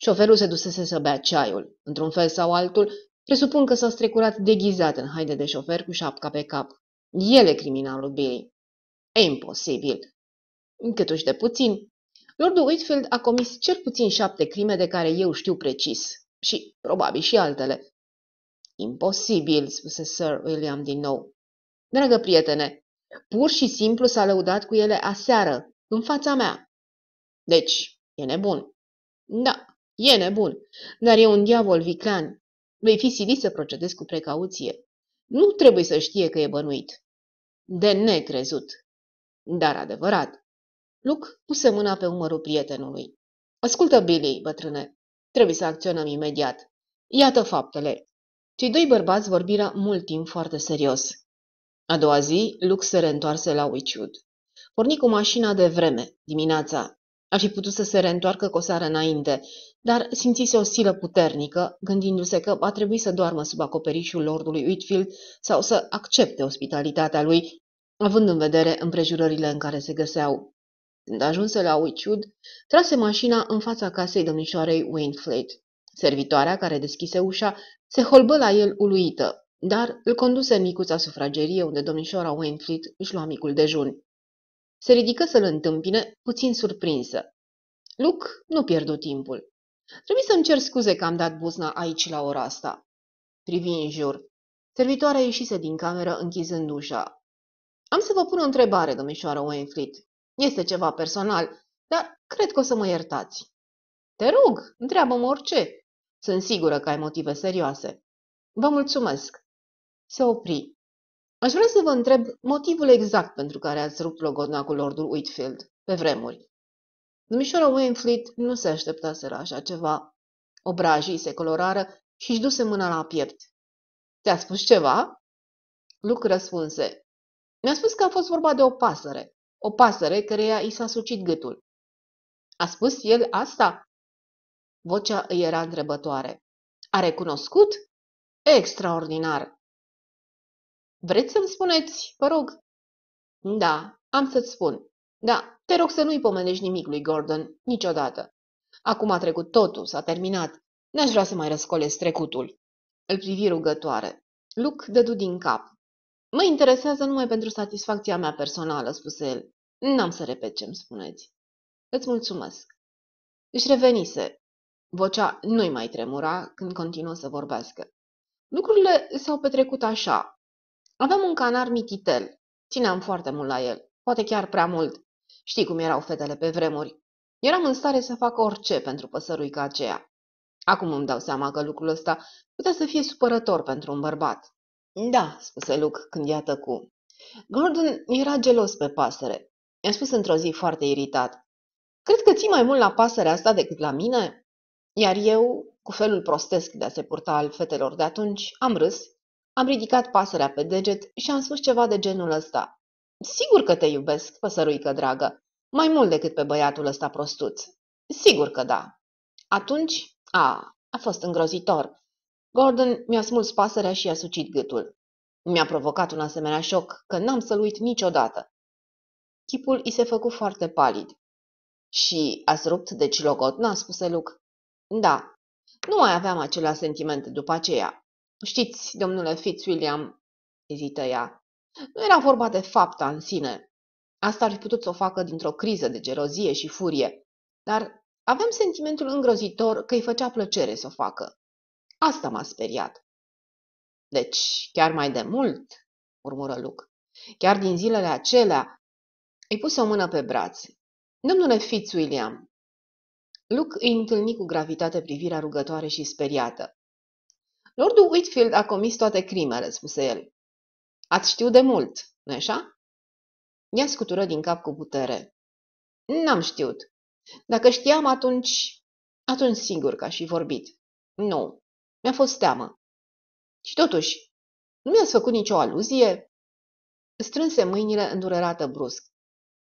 [SPEAKER 1] Șoferul se dusese să bea ceaiul. Într-un fel sau altul, presupun că s-a strecurat deghizat în haide de șofer cu șapca pe cap. El e criminalul Billy. E imposibil. Câtuși de puțin. Lordul Whitfield a comis cel puțin șapte crime de care eu știu precis. Și probabil și altele. Imposibil, spuse Sir William din nou. Dragă prietene, pur și simplu s-a lăudat cu ele aseară, în fața mea. Deci, e nebun. Da, e nebun, dar e un diavol viclean. Vei fi silit să procedezi cu precauție. Nu trebuie să știe că e bănuit. De necrezut. Dar adevărat. Luke puse mâna pe umărul prietenului. Ascultă, Billy, bătrâne. Trebuie să acționăm imediat. Iată faptele. Cei doi bărbați vorbiră mult timp foarte serios. A doua zi, Luke se reîntoarse la Witchwood. Porni cu mașina de vreme, dimineața. Ar fi putut să se reîntoarcă cu o seară înainte, dar simțise o silă puternică, gândindu-se că va trebui să doarmă sub acoperișul lordului Whitfield sau să accepte ospitalitatea lui, având în vedere împrejurările în care se găseau. Când ajunse la Witchwood, trase mașina în fața casei domnișoarei Wainflete. Servitoarea care deschise ușa se holbă la el uluită, dar îl conduse în micuța sufragerie unde domnișoara Wainfleet își lua micul dejun. Se ridică să-l întâmpine, puțin surprinsă. Luc nu pierdu timpul. Trebuie să-mi cer scuze că am dat buzna aici la ora asta. Privi în jur. Servitoarea ieșise din cameră închizând ușa. Am să vă pun o întrebare, domnișoară Wainfleet. Este ceva personal, dar cred că o să mă iertați. Te rog, întreabă-mă orice. Sunt sigură că ai motive serioase. Vă mulțumesc. Se opri. Aș vrea să vă întreb motivul exact pentru care ați rupt logodna cu Lordul Whitfield, pe vremuri. Domnișoara Wainfleet nu se aștepta să așa ceva. Obrajii se colorară și își duse mâna la piept. Te-a spus ceva? Luc răspunse. Mi-a spus că a fost vorba de o pasăre. O pasăre căreia i s-a sucit gâtul. A spus el asta? Vocea îi era întrebătoare. A recunoscut? Extraordinar! Vreți să-mi spuneți, vă rog? Da, am să-ți spun. Da, te rog să nu-i pomenești nimic lui Gordon, niciodată. Acum a trecut totul, s-a terminat. N-aș vrea să mai răscolesc trecutul. Îl privi rugătoare. Luc dădu din cap. Mă interesează numai pentru satisfacția mea personală, spuse el. N-am să repet ce-mi spuneți. Îți mulțumesc. Își revenise. Vocea nu-i mai tremura când continuă să vorbească. Lucrurile s-au petrecut așa. Aveam un canar mititel. Țineam foarte mult la el. Poate chiar prea mult. Știi cum erau fetele pe vremuri. Eram în stare să fac orice pentru păsăruica aceea. Acum îmi dau seama că lucrul ăsta putea să fie supărător pentru un bărbat. Da, spuse Luke când i-a tăcut. Gordon era gelos pe pasăre. I-a spus într-o zi foarte iritat. Cred că ții mai mult la pasărea asta decât la mine? Iar eu, cu felul prostesc de a se purta al fetelor de atunci, am râs, am ridicat pasărea pe deget și am spus ceva de genul ăsta. Sigur că te iubesc, păsăruică dragă, mai mult decât pe băiatul ăsta prostuț. Sigur că da. Atunci, a, a fost îngrozitor. Gordon mi-a smuls pasărea și i-a sucit gâtul. Mi-a provocat un asemenea șoc că n-am să-l uit niciodată. Chipul i se făcu foarte palid. Și ați rupt deci logotna, spuse Luke. Da, nu mai aveam acelea sentimente după aceea. Știți, domnule Fitzwilliam, ezită ea, nu era vorba de fapta în sine. Asta ar fi putut să o facă dintr-o criză de gelozie și furie, dar aveam sentimentul îngrozitor că îi făcea plăcere să o facă. Asta m-a speriat. Deci, chiar mai de mult? murmură Luke. Chiar din zilele acelea îi puse o mână pe braț. Domnule Fitzwilliam, Luke îi întâlni cu gravitate privirea rugătoare și speriată. Lordul Whitfield a comis toate crimele, spuse el. Ați știut de mult, nu așa? Ea scutură din cap cu putere. N-am știut. Dacă știam atunci, atunci sigur că aș fi vorbit. Nu, mi-a fost teamă. Și totuși, nu mi-ați făcut nicio aluzie? Strânse mâinile îndurerată brusc.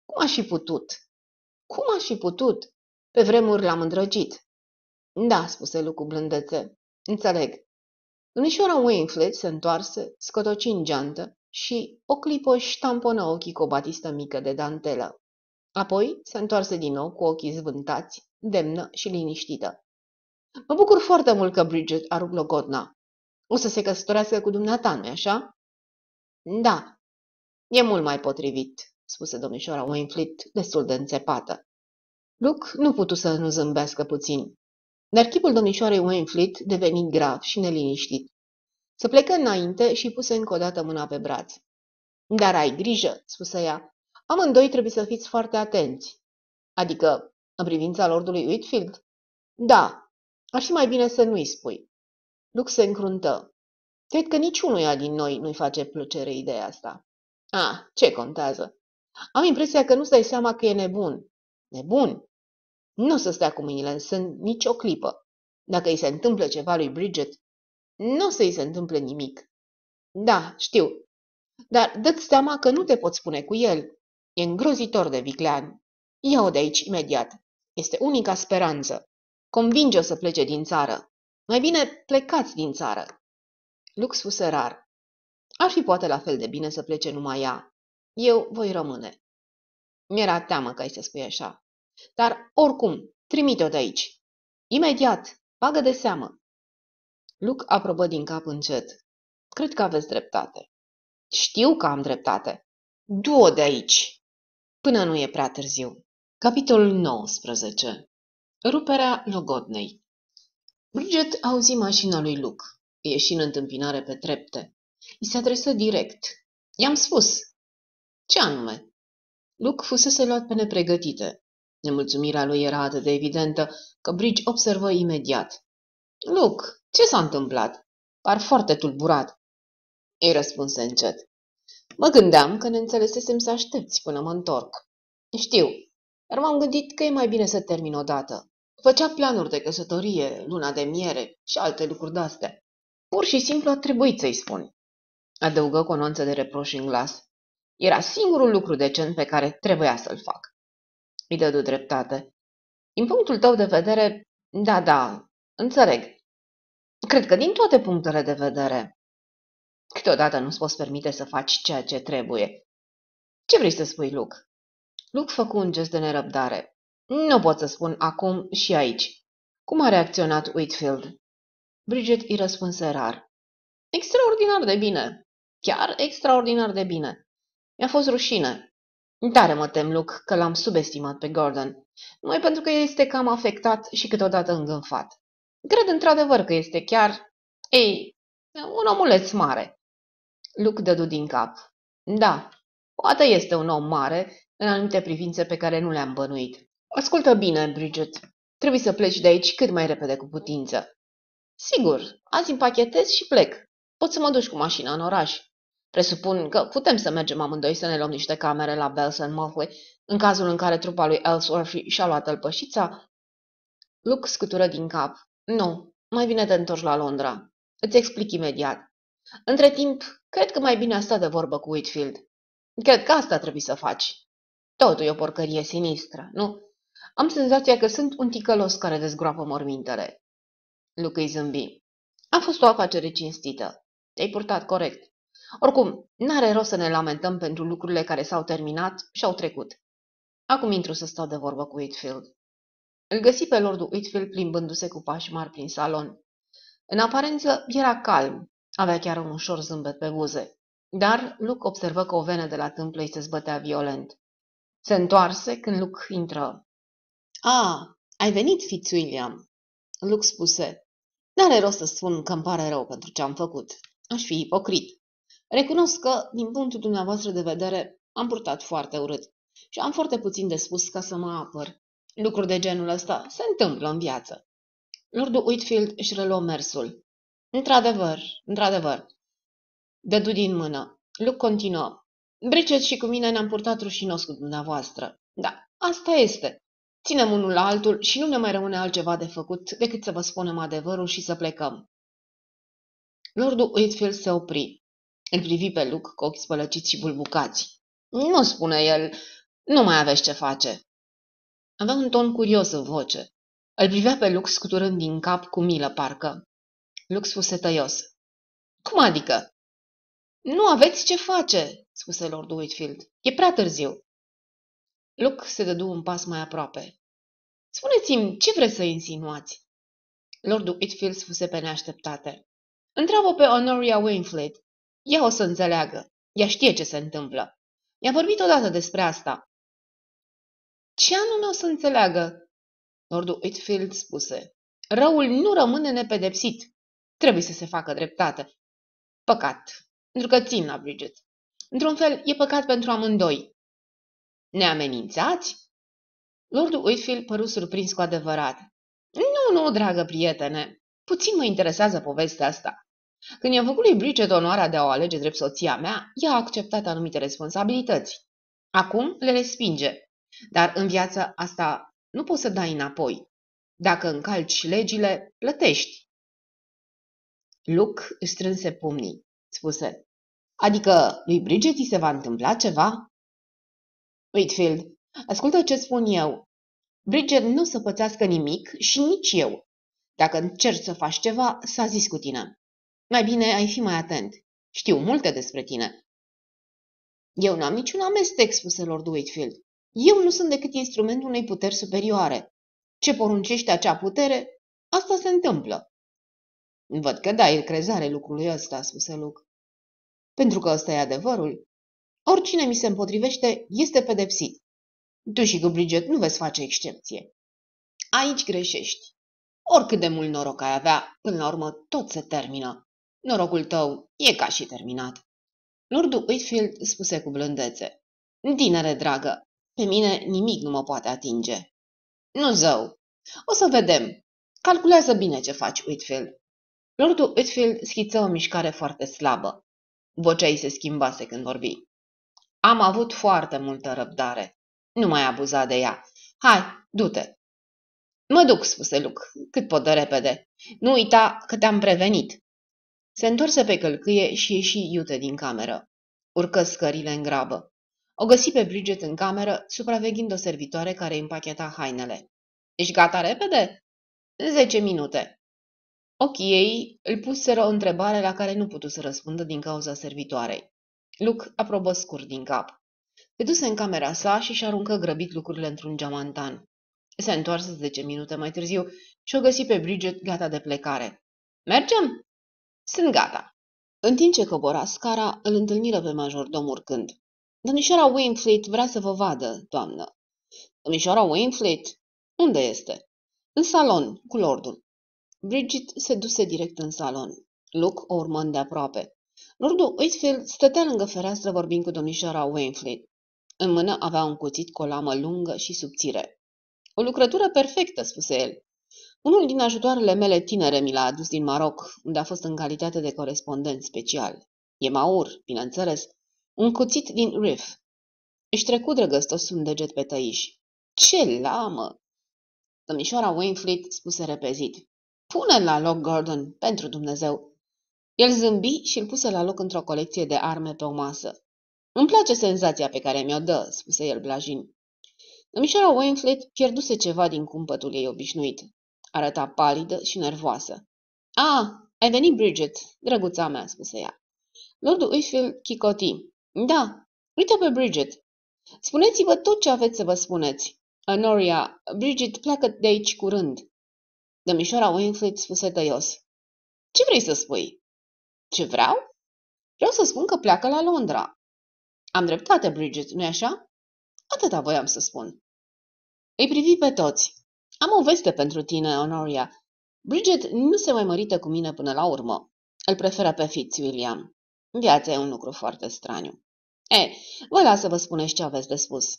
[SPEAKER 1] Cum aș fi putut? Cum aș fi putut? Pe vremuri l-am îndrăgit. Da, spuse Lu cu blândețe. Înțeleg. Domnișoara Wainflet se întoarse, scotoci în geantă și o clipă își tamponă ochii cu o batistă mică de dantelă. Apoi se întoarse din nou cu ochii zvântați, demnă și liniștită. Mă bucur foarte mult că Bridget a rupt logodna. O să se căsătorească cu dumneata, nu așa? Da, e mult mai potrivit, spuse domnișoara Wainfleet, destul de înțepată. Luke nu putu să nu zâmbească puțin, dar chipul domnișoarei Wainfleet deveni grav și neliniștit. Să plecă înainte și puse încă o dată mâna pe braț. Dar ai grijă, spuse ea. Amândoi trebuie să fiți foarte atenți. Adică, în privința lordului Whitfield? Da, ar fi mai bine să nu-i spui. Luke se încruntă. Cred că niciunuia din noi nu-i face plăcere ideea asta. Ah, ce contează? Am impresia că nu-ți dai seama că e nebun. Nebun? Nu o să stea cu mâinile în sân nici o clipă. Dacă îi se întâmplă ceva lui Bridget, nu o să îi se întâmple nimic. Da, știu. Dar dă-ți seama că nu te poți spune cu el. E îngrozitor de viclean. Ia-o de aici imediat. Este unica speranță. Convinge-o să plece din țară. Mai bine plecați din țară. Lux spuse rar. Ar fi poate la fel de bine să plece numai ea. Eu voi rămâne. Mi-era teamă că ai să spui așa. Dar, oricum, trimite-o de aici. Imediat, bagă de seamă. Luc aprobă din cap încet. Cred că aveți dreptate. Știu că am dreptate. Du-o de aici, până nu e prea târziu. Capitolul 19 Ruperea logodnei Bridget auzi mașina lui Luc. Ieși în întâmpinare pe trepte. I se adresă direct. I-am spus. Ce anume? Luc fusese luat pe nepregătite. Nemulțumirea lui era atât de evidentă că Bridge observă imediat. Luc, ce s-a întâmplat? Par foarte tulburat. Ei răspunse încet. Mă gândeam că ne înțelesesem să aștepți până mă întorc. Știu, dar m-am gândit că e mai bine să termin odată. Făcea planuri de căsătorie, luna de miere și alte lucruri de-astea. Pur și simplu a trebuit să-i spun. Adăugă cu o nuanță de reproș în glas. Era singurul lucru decent pe care trebuia să-l fac. Îi dădu dreptate. Din punctul tău de vedere, da, da, înțeleg. Cred că din toate punctele de vedere. Câteodată nu-ți poți permite să faci ceea ce trebuie. Ce vrei să spui, Luke? Luke făcu un gest de nerăbdare. Nu pot să spun acum și aici. Cum a reacționat Whitfield? Bridget îi răspunse rar. Extraordinar de bine. Chiar extraordinar de bine. Mi-a fost rușine. Tare mă tem, Luke, că l-am subestimat pe Gordon. Numai pentru că este cam afectat și câteodată îngânfat. Cred într-adevăr că este chiar... Ei, un omuleț mare. Luke dădu din cap. Da, poate este un om mare în anumite privințe pe care nu le-am bănuit. Ascultă bine, Bridget. Trebuie să pleci de aici cât mai repede cu putință. Sigur, azi împachetez și plec. Poți să mă duci cu mașina în oraș. Presupun că putem să mergem amândoi să ne luăm niște camere la Bells and Motley, în cazul în care trupa lui Ellsworth și-a luat tălpășița. Luke scutură din cap. Nu, mai bine te întorci la Londra. Îți explic imediat. Între timp, cred că mai bine a stat de vorbă cu Whitfield. Cred că asta trebuie să faci. Totul e o porcărie sinistră, nu? Am senzația că sunt un ticălos care dezgroapă mormintele. Luke îi zâmbi. A fost o afacere cinstită. Te-ai purtat corect. Oricum, n-are rost să ne lamentăm pentru lucrurile care s-au terminat și au trecut. Acum intru să stau de vorbă cu Whitfield. Îl găsi pe lordul Whitfield plimbându-se cu pași mari prin salon. În aparență era calm, avea chiar un ușor zâmbet pe buze, dar Luke observă că o venă de la tâmplă îi se zbătea violent. Se întoarse când Luke intră. Ah, ai venit, Fitzwilliam!" Luke spuse. N-are rost să spun că îmi pare rău pentru ce am făcut. Aș fi ipocrit. Recunosc că, din punctul dumneavoastră de vedere, am purtat foarte urât și am foarte puțin de spus ca să mă apăr. Lucruri de genul ăsta se întâmplă în viață. Lordul Whitfield își reluă mersul. Într-adevăr, într-adevăr. Dădu din mână. Luke continuă. Bridget și cu mine ne-am purtat rușinos cu dumneavoastră. Da, asta este. Ținem unul la altul și nu ne mai rămâne altceva de făcut decât să vă spunem adevărul și să plecăm. Lordul Whitfield se opri. Îl privi pe Luke cu ochi spălăciți și bulbucați. Nu, spune el, nu mai aveți ce face. Avea un ton curios în voce. Îl privea pe Lux scuturând din cap cu milă, parcă. Lux spuse tăios. Cum adică? Nu aveți ce face, spuse Lord Whitfield. E prea târziu. Luke se dădu un pas mai aproape. Spuneți-mi, ce vreți să insinuați? Lord Whitfield spuse pe neașteptate. Întreabă pe Honoria Wainfleet. Ea o să înțeleagă. Ea știe ce se întâmplă. I-a vorbit odată despre asta. Ce anume o să înțeleagă? Lordul Whitfield spuse. Răul nu rămâne nepedepsit. Trebuie să se facă dreptate. Păcat. Pentru că țin la Bridget. Într-un fel, e păcat pentru amândoi. Ne amenințați? Lordul Whitfield păru surprins cu adevărat. Nu, nu, dragă prietene. Puțin mă interesează povestea asta. Când i-am făcut lui Bridget onoarea de a o alege drept soția mea, ea a acceptat anumite responsabilități. Acum le respinge. Dar în viața asta nu poți să dai înapoi. Dacă încalci legile, plătești. Luke își strânse pumnii. Spuse, adică lui Bridget se va întâmpla ceva? Whitfield, ascultă ce spun eu. Bridget nu o să pățească nimic și nici eu. Dacă încerci să faci ceva, s-a zis cu tine. Mai bine ai fi mai atent. Știu multe despre tine. Eu n-am niciun amestec, spuse Lord Whitfield. Eu nu sunt decât instrumentul unei puteri superioare. Ce poruncește acea putere, asta se întâmplă. Văd că dai crezare lucrului ăsta, spuse Luke. Pentru că ăsta e adevărul. Oricine mi se împotrivește este pedepsit. Tu și cu Bridget nu veți face excepție. Aici greșești. Oricât de mult noroc ai avea, până la urmă tot se termină. Norocul tău e ca și terminat. Lordul Whitfield spuse cu blândețe. Tinere dragă, pe mine nimic nu mă poate atinge. Nu zău. O să vedem. Calculează bine ce faci, Whitfield. Lordul Whitfield schiță o mișcare foarte slabă. Vocea ei se schimbase când vorbi. Am avut foarte multă răbdare. Nu mai abuza de ea. Hai, du-te. Mă duc, spuse Luc, cât pot de repede. Nu uita că te-am prevenit. Se întoarse pe călcâie și ieși iute din cameră. Urcă scările în grabă. O găsi pe Bridget în cameră, supraveghind o servitoare care împacheta hainele. Ești gata repede? Zece minute. Ochii ei îl puseră o întrebare la care nu putu să răspundă din cauza servitoarei. Luc aprobă scurt din cap. Se duse în camera sa și-și aruncă grăbit lucrurile într-un geamantan. Se întoarse zece minute mai târziu și o găsi pe Bridget gata de plecare. Mergem? Sunt gata. În timp ce cobora scara, îl întâlniră pe majordom urcând. Domnișoara Wainfleet vrea să vă vadă, doamnă. Domnișoara Wainfleet? Unde este? În salon, cu lordul. Bridget se duse direct în salon. Luke o urmă de aproape. Lordul Whitfield stătea lângă fereastră vorbind cu domnișoara Wainfleet. În mână avea un cuțit cu o lamă lungă și subțire. O lucrătură perfectă, spuse el. Unul din ajutoarele mele tinere mi l-a adus din Maroc, unde a fost în calitate de corespondent special. E maur, bineînțeles, un cuțit din Riff. Își trecu drăgăstos un deget pe tăiș. Ce lamă! Domnișoara Wainfleet spuse repezit. Pune-l la loc, Gordon, pentru Dumnezeu. El zâmbi și îl puse la loc într-o colecție de arme pe o masă. Îmi place senzația pe care mi-o dă, spuse el blajin. Domnișoara Wainfleet pierduse ceva din cumpătul ei obișnuit. Arăta palidă și nervoasă. Ah, ai venit, Bridget, drăguța mea, spuse ea. Lordul Whitfield chicoti. Da, uite pe Bridget. Spuneți-vă tot ce aveți să vă spuneți. Honoria, Bridget pleacă de aici curând. Domnișoara Winfleet spuse tăios. Ce vrei să spui? Ce vreau? Vreau să spun că pleacă la Londra. Am dreptate, Bridget, nu-i așa? Atâta voiam să spun. Îi privi pe toți. Am o veste pentru tine, Honoria. Bridget nu se mai mărită cu mine până la urmă. Îl preferă pe Fitzwilliam. Viața e un lucru foarte straniu. E, vă las să vă spuneți ce aveți de spus.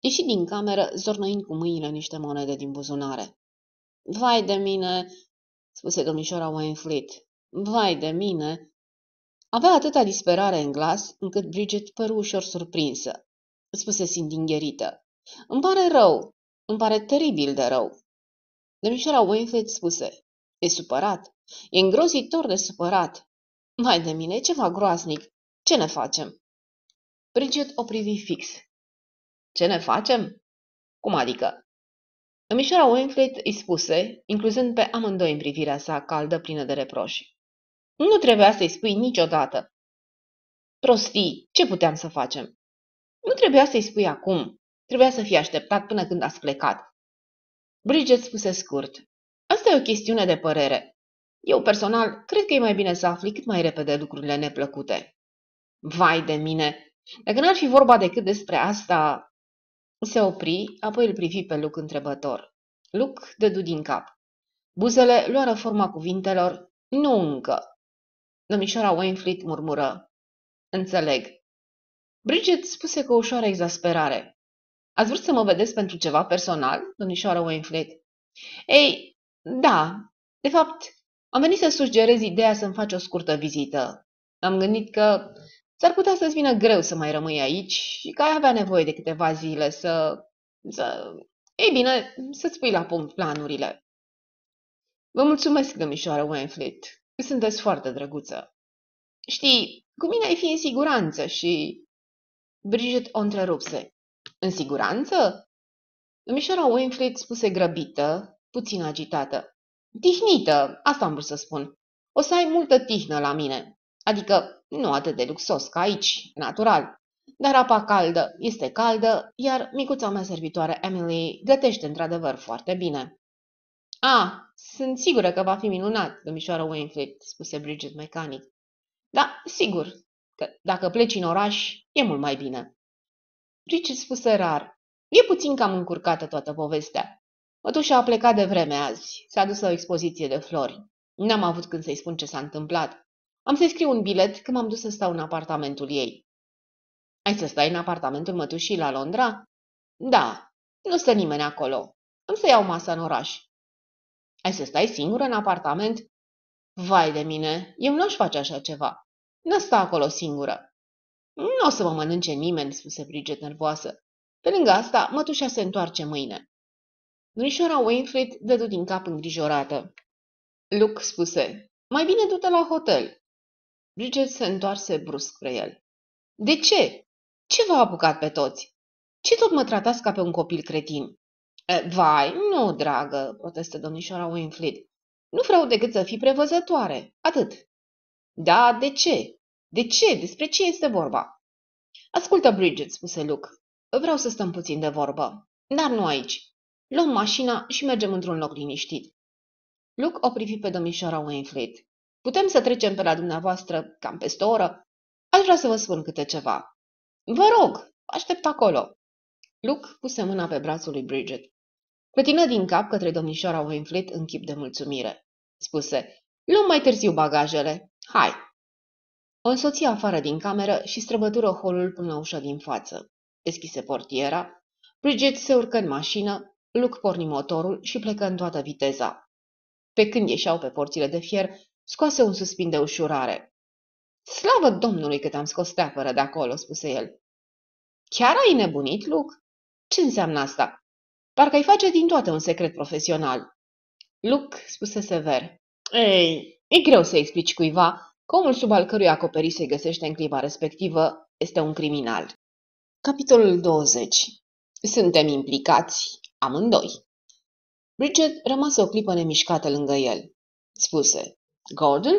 [SPEAKER 1] Ieși din cameră, zornăind cu mâinile niște monede din buzunare. Vai de mine, spuse domnișoara Wainfleet. Vai de mine! Avea atâta disperare în glas, încât Bridget păru ușor surprinsă. Spuse sindingherită. Îmi pare rău, îmi pare teribil de rău. Domnișoara Wainfleet spuse. E supărat. E îngrozitor de supărat. Mai de mine, ceva groaznic. Ce ne facem? Bridget o privi fix. Ce ne facem? Cum adică? Domnișoara Wainfleet îi spuse, incluzând pe amândoi în privirea sa caldă plină de reproși. Nu trebuia să-i spui niciodată. Prostii, ce puteam să facem? Nu trebuia să-i spui acum. Trebuia să fie așteptat până când ați plecat. Bridget spuse scurt. Asta e o chestiune de părere. Eu, personal, cred că e mai bine să afli cât mai repede lucrurile neplăcute. Vai de mine! Dacă n-ar fi vorba decât despre asta... Se opri, apoi îl privi pe Luc întrebător. Luc dădu din cap. Buzele luară forma cuvintelor, nu încă. Domnișoara Wainfleet murmură. Înțeleg. Bridget spuse cu ușoară exasperare. Ați vrut să mă vedeți pentru ceva personal, domnișoară Wainfleet? Ei, da. De fapt, am venit să sugerez ideea să-mi faci o scurtă vizită. Am gândit că s-ar putea să-ți vină greu să mai rămâi aici și că ai avea nevoie de câteva zile să... să... Ei bine, să-ți pui la punct planurile. Vă mulțumesc, domnișoară Wainfleet. Sunteți foarte drăguță. Știi, cu mine ai fi în siguranță și... Bridget o întrerupse. În siguranță? Domnișoara Wainfleet spuse grăbită, puțin agitată. Tihnită, asta am vrut să spun. O să ai multă tihnă la mine. Adică nu atât de luxos ca aici, natural. Dar apa caldă este caldă, iar micuța mea servitoare Emily gătește într-adevăr foarte bine. Ah, sunt sigură că va fi minunat, domnișoară Wainfleet, spuse Bridget mecanic. Da, sigur, că dacă pleci în oraș, e mult mai bine. Bridget spuse rar. E puțin cam încurcată toată povestea. Mătușa a plecat de vreme azi. S-a dus la o expoziție de flori. N-am avut când să-i spun ce s-a întâmplat. Am să-i scriu un bilet că m-am dus să stau în apartamentul ei. Ai să stai în apartamentul mătușii la Londra? Da, nu stă nimeni acolo. Am să iau masa în oraș. Ai să stai singură în apartament? Vai de mine, eu nu aș face așa ceva. Nu sta acolo singură. Nu o să mă mănânce nimeni, spuse Bridget nervoasă. Pe lângă asta, mătușa se întoarce mâine. Domnișoara Wainfleet dădu din cap îngrijorată. Luke spuse, mai bine du-te la hotel. Bridget se întoarse brusc spre el. De ce? Ce v-a apucat pe toți? Ce tot mă tratați ca pe un copil cretin? E, vai, nu, dragă, protestă domnișoara Winfleet. Nu vreau decât să fii prevăzătoare. Atât. Da, de ce? De ce? Despre ce este vorba? Ascultă, Bridget, spuse Luke. Vreau să stăm puțin de vorbă. Dar nu aici. Luăm mașina și mergem într-un loc liniștit. Luke o privi pe domnișoara Wainfleet. Putem să trecem pe la dumneavoastră cam peste o oră? Aș vrea să vă spun câte ceva. Vă rog, aștept acolo. Luke puse mâna pe brațul lui Bridget. Clătină din cap către domnișoara Wainfleet în chip de mulțumire. Spuse, luăm mai târziu bagajele. Hai! O însoții afară din cameră și străbătură holul până la ușa din față. Deschise portiera. Bridget se urcă în mașină, Luke porni motorul și plecă în toată viteza. Pe când ieșeau pe porțile de fier, scoase un suspin de ușurare. Slavă Domnului cât am scos teapără de acolo, spuse el. Chiar ai nebunit, Luke? Ce înseamnă asta? Parcă ai face din toate un secret profesional. Luke spuse sever. Ei, e greu să explici cuiva că omul sub al cărui acoperiș se găsește în clipa respectivă este un criminal. Capitolul 20 Suntem implicați amândoi. Bridget rămase o clipă nemișcată lângă el. Spuse, Gordon?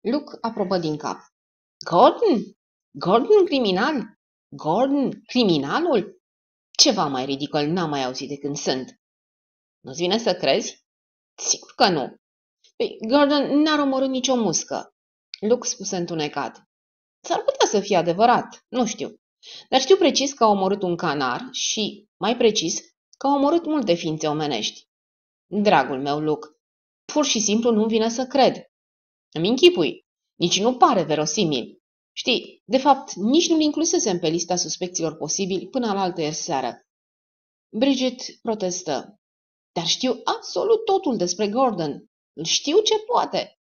[SPEAKER 1] Luke aprobă din cap. Gordon? Gordon criminal? Gordon criminalul? Ceva mai ridicol n-am mai auzit de când sunt. Nu-ți vine să crezi? Sigur că nu. Păi, Gordon n-a omorât nicio muscă. Luke spuse întunecat. S-ar putea să fie adevărat, nu știu. Dar știu precis că a omorât un canar și, mai precis, că a omorât multe ființe omenești. Dragul meu, Luke, pur și simplu nu vine să cred. Îmi închipui. Nici nu pare verosimil. Știi, de fapt, nici nu-l inclusesem pe lista suspecților posibili până la altă seară. Bridget protestă. Dar știu absolut totul despre Gordon. Îl știu ce poate.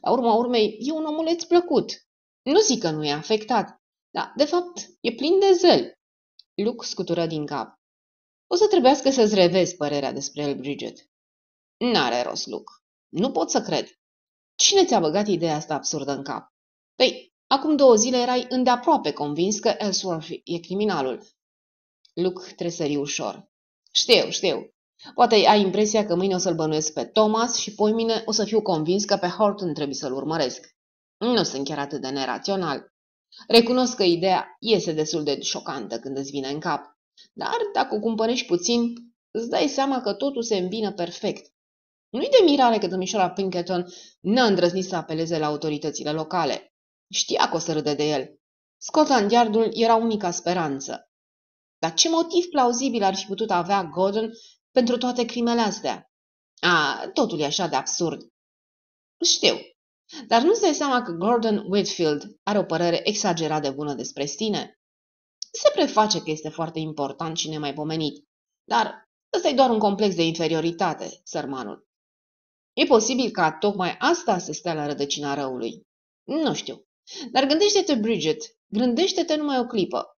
[SPEAKER 1] La urma urmei, e un omuleț plăcut. Nu zic că nu e afectat, dar, de fapt, e plin de zel. Luke scutură din cap. O să trebuiască să-ți revezi părerea despre el, Bridget. N-are rost, Luke. Nu pot să cred. Cine ți-a băgat ideea asta absurdă în cap? Păi, acum două zile erai îndeaproape convins că Ellsworth e criminalul. Luke tresări ușor. Știu, știu. Poate ai impresia că mâine o să-l bănuiesc pe Thomas și mine o să fiu convins că pe Horton trebuie să-l urmăresc. Nu sunt chiar atât de nerațional. Recunosc că ideea iese destul de șocantă când îți vine în cap. Dar dacă o cumpărești puțin, îți dai seama că totul se îmbină perfect. Nu-i de mirare că domnișoara Pinkerton n-a îndrăznit să apeleze la autoritățile locale. Știa că o să râde de el. Scotland Yardul era unica speranță. Dar ce motiv plauzibil ar fi putut avea Gordon pentru toate crimele astea? A, totul e așa de absurd. Știu, dar nu-ți dai seama că Gordon Whitfield are o părere exagerat de bună despre tine? Se preface că este foarte important și nemaipomenit, dar ăsta e doar un complex de inferioritate, sărmanul. E posibil ca tocmai asta să stea la rădăcina răului. Nu știu. Dar gândește-te, Bridget, gândește-te numai o clipă.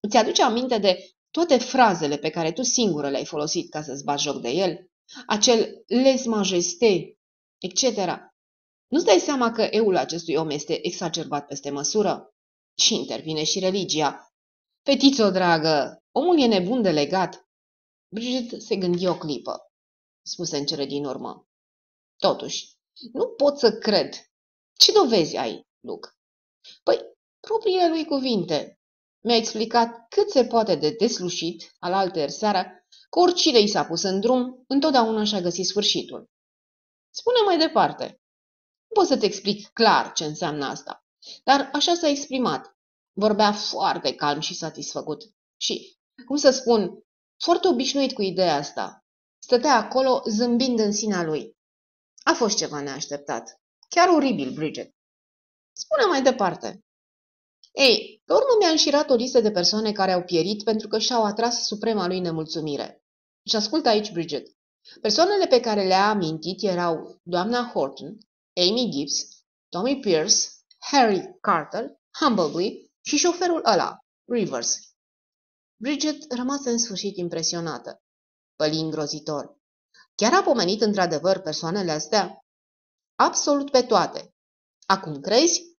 [SPEAKER 1] Îți aduce aminte de toate frazele pe care tu singură le-ai folosit ca să-ți bagi joc de el? Acel les majesté, etc. Nu-ți dai seama că eul acestui om este exacerbat peste măsură? Și intervine și religia. Fetițo dragă, omul e nebun de legat. Bridget se gândi o clipă. Spuse în cele din urmă. Totuși, nu pot să cred. Ce dovezi ai, Luc? Păi, propriile lui cuvinte. Mi-a explicat cât se poate de deslușit, al alter seara, că oricine i s-a pus în drum, întotdeauna și-a găsit sfârșitul. Spune mai departe. Nu pot să-ți explic clar ce înseamnă asta, dar așa s-a exprimat. Vorbea foarte calm și satisfăcut. Și, cum să spun, foarte obișnuit cu ideea asta. Stătea acolo zâmbind în sinea lui. A fost ceva neașteptat. Chiar oribil, Bridget. Spune mai departe. Ei, pe urmă mi-a înșirat o listă de persoane care au pierit pentru că și-au atras suprema lui nemulțumire. Și ascultă aici, Bridget. Persoanele pe care le-a amintit erau doamna Horton, Amy Gibbs, Tommy Pierce, Harry Carter, Humbleby și șoferul ăla, Rivers. Bridget rămase în sfârșit impresionată. Păli îngrozitor. Chiar a pomenit într-adevăr persoanele astea? Absolut pe toate. Acum crezi?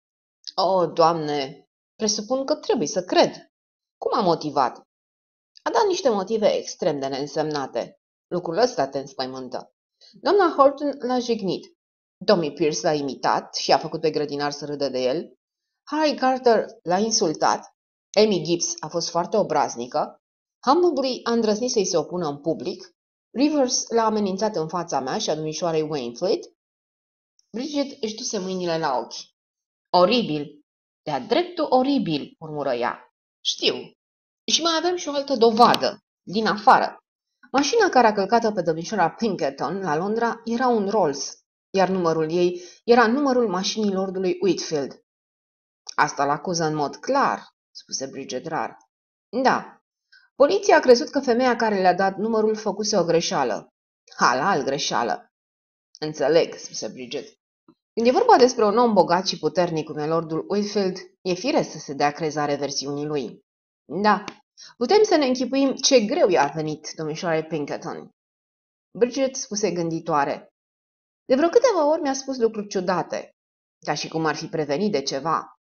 [SPEAKER 1] O, oh, doamne, presupun că trebuie să cred. Cum a motivat? A dat niște motive extrem de neînsemnate. Lucrul ăsta te înspăimântă. Doamna Horton l-a jignit. Tommy Pierce l-a imitat și a făcut pe grădinar să râdă de el. Harry Carter l-a insultat. Amy Gibbs a fost foarte obraznică. Humbleby a îndrăznit să-i se opună în public Rivers l-a amenințat în fața mea și a domnișoarei Wainfleet. Bridget își duse mâinile la ochi. Oribil! De-a dreptul oribil, murmură ea. Știu. Și mai avem și o altă dovadă, din afară. Mașina care a călcat-o pe domnișoara Pinkerton la Londra era un Rolls, iar numărul ei era numărul mașinii lordului Whitfield. Asta l-acuză în mod clar, spuse Bridget rar. Da, Poliția a crezut că femeia care le-a dat numărul făcuse o greșeală. Halal greșeală. Înțeleg, spuse Bridget. Când e vorba despre un om bogat și puternic cum e Lordul Whitfield, e firesc să se dea crezare versiunii lui. Da, putem să ne închipuim ce greu i-a venit domnișoare Pinkerton. Bridget spuse gânditoare. De vreo câteva ori mi-a spus lucruri ciudate, ca și cum ar fi prevenit de ceva.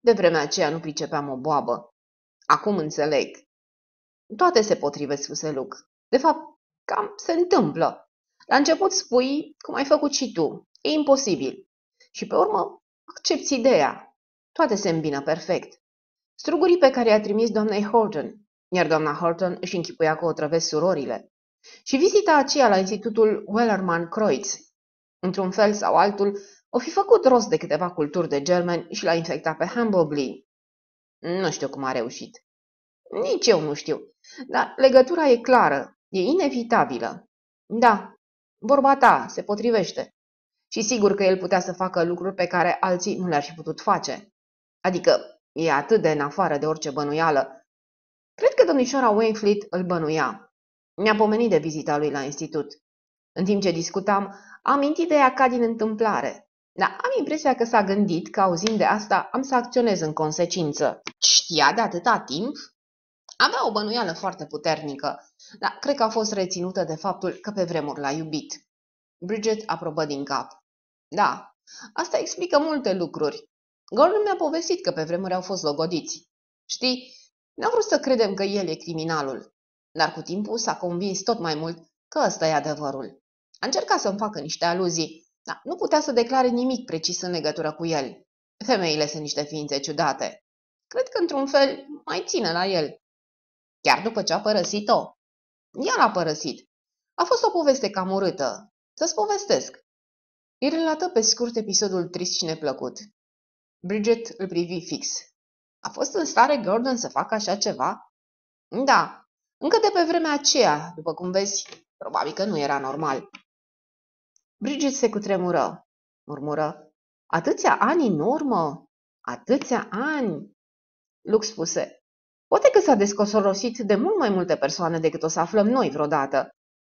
[SPEAKER 1] De vremea aceea nu pricepeam o boabă. Acum înțeleg. Toate se potrivesc, spuse Luc. De fapt, cam se întâmplă. La început spui, cum ai făcut și tu, e imposibil. Și pe urmă, accepti ideea. Toate se îmbină perfect. Strugurii pe care i-a trimis doamnei Horton, iar doamna Horton își închipuia că o trăvesc surorile. Și vizita aceea la Institutul Wellerman Kreutz. Într-un fel sau altul, o fi făcut rost de câteva culturi de germani și l-a infectat pe Humblebee. Nu știu cum a reușit. Nici eu nu știu. Dar legătura e clară, e inevitabilă. Da, vorba ta se potrivește. Și sigur că el putea să facă lucruri pe care alții nu le-ar fi putut face. Adică e atât de în afară de orice bănuială. Cred că domnișoara Wainfleet îl bănuia. Mi-a pomenit de vizita lui la institut. În timp ce discutam, am mintit de ea ca din întâmplare. Dar am impresia că s-a gândit că, auzind de asta, am să acționez în consecință. Știa de atâta timp? Avea o bănuială foarte puternică, dar cred că a fost reținută de faptul că pe vremuri l-a iubit. Bridget aprobă din cap. Da, asta explică multe lucruri. Gordon mi-a povestit că pe vremuri au fost logodiți. Știi, n-am vrut să credem că el e criminalul, dar cu timpul s-a convins tot mai mult că ăsta e adevărul. A încercat să-mi facă niște aluzii, dar nu putea să declare nimic precis în legătură cu el. Femeile sunt niște ființe ciudate. Cred că, într-un fel, mai ține la el. Chiar după ce a părăsit-o. Ea l-a părăsit. A fost o poveste cam urâtă. Să-ți povestesc. Îi relată pe scurt episodul trist și neplăcut. Bridget îl privi fix. A fost în stare Gordon să facă așa ceva? Da, încă de pe vremea aceea, după cum vezi, probabil că nu era normal. Bridget se cutremură, murmură. Atâția ani în urmă? Atâția ani? Luke spuse. Poate că s-a descosorosit de mult mai multe persoane decât o să aflăm noi vreodată.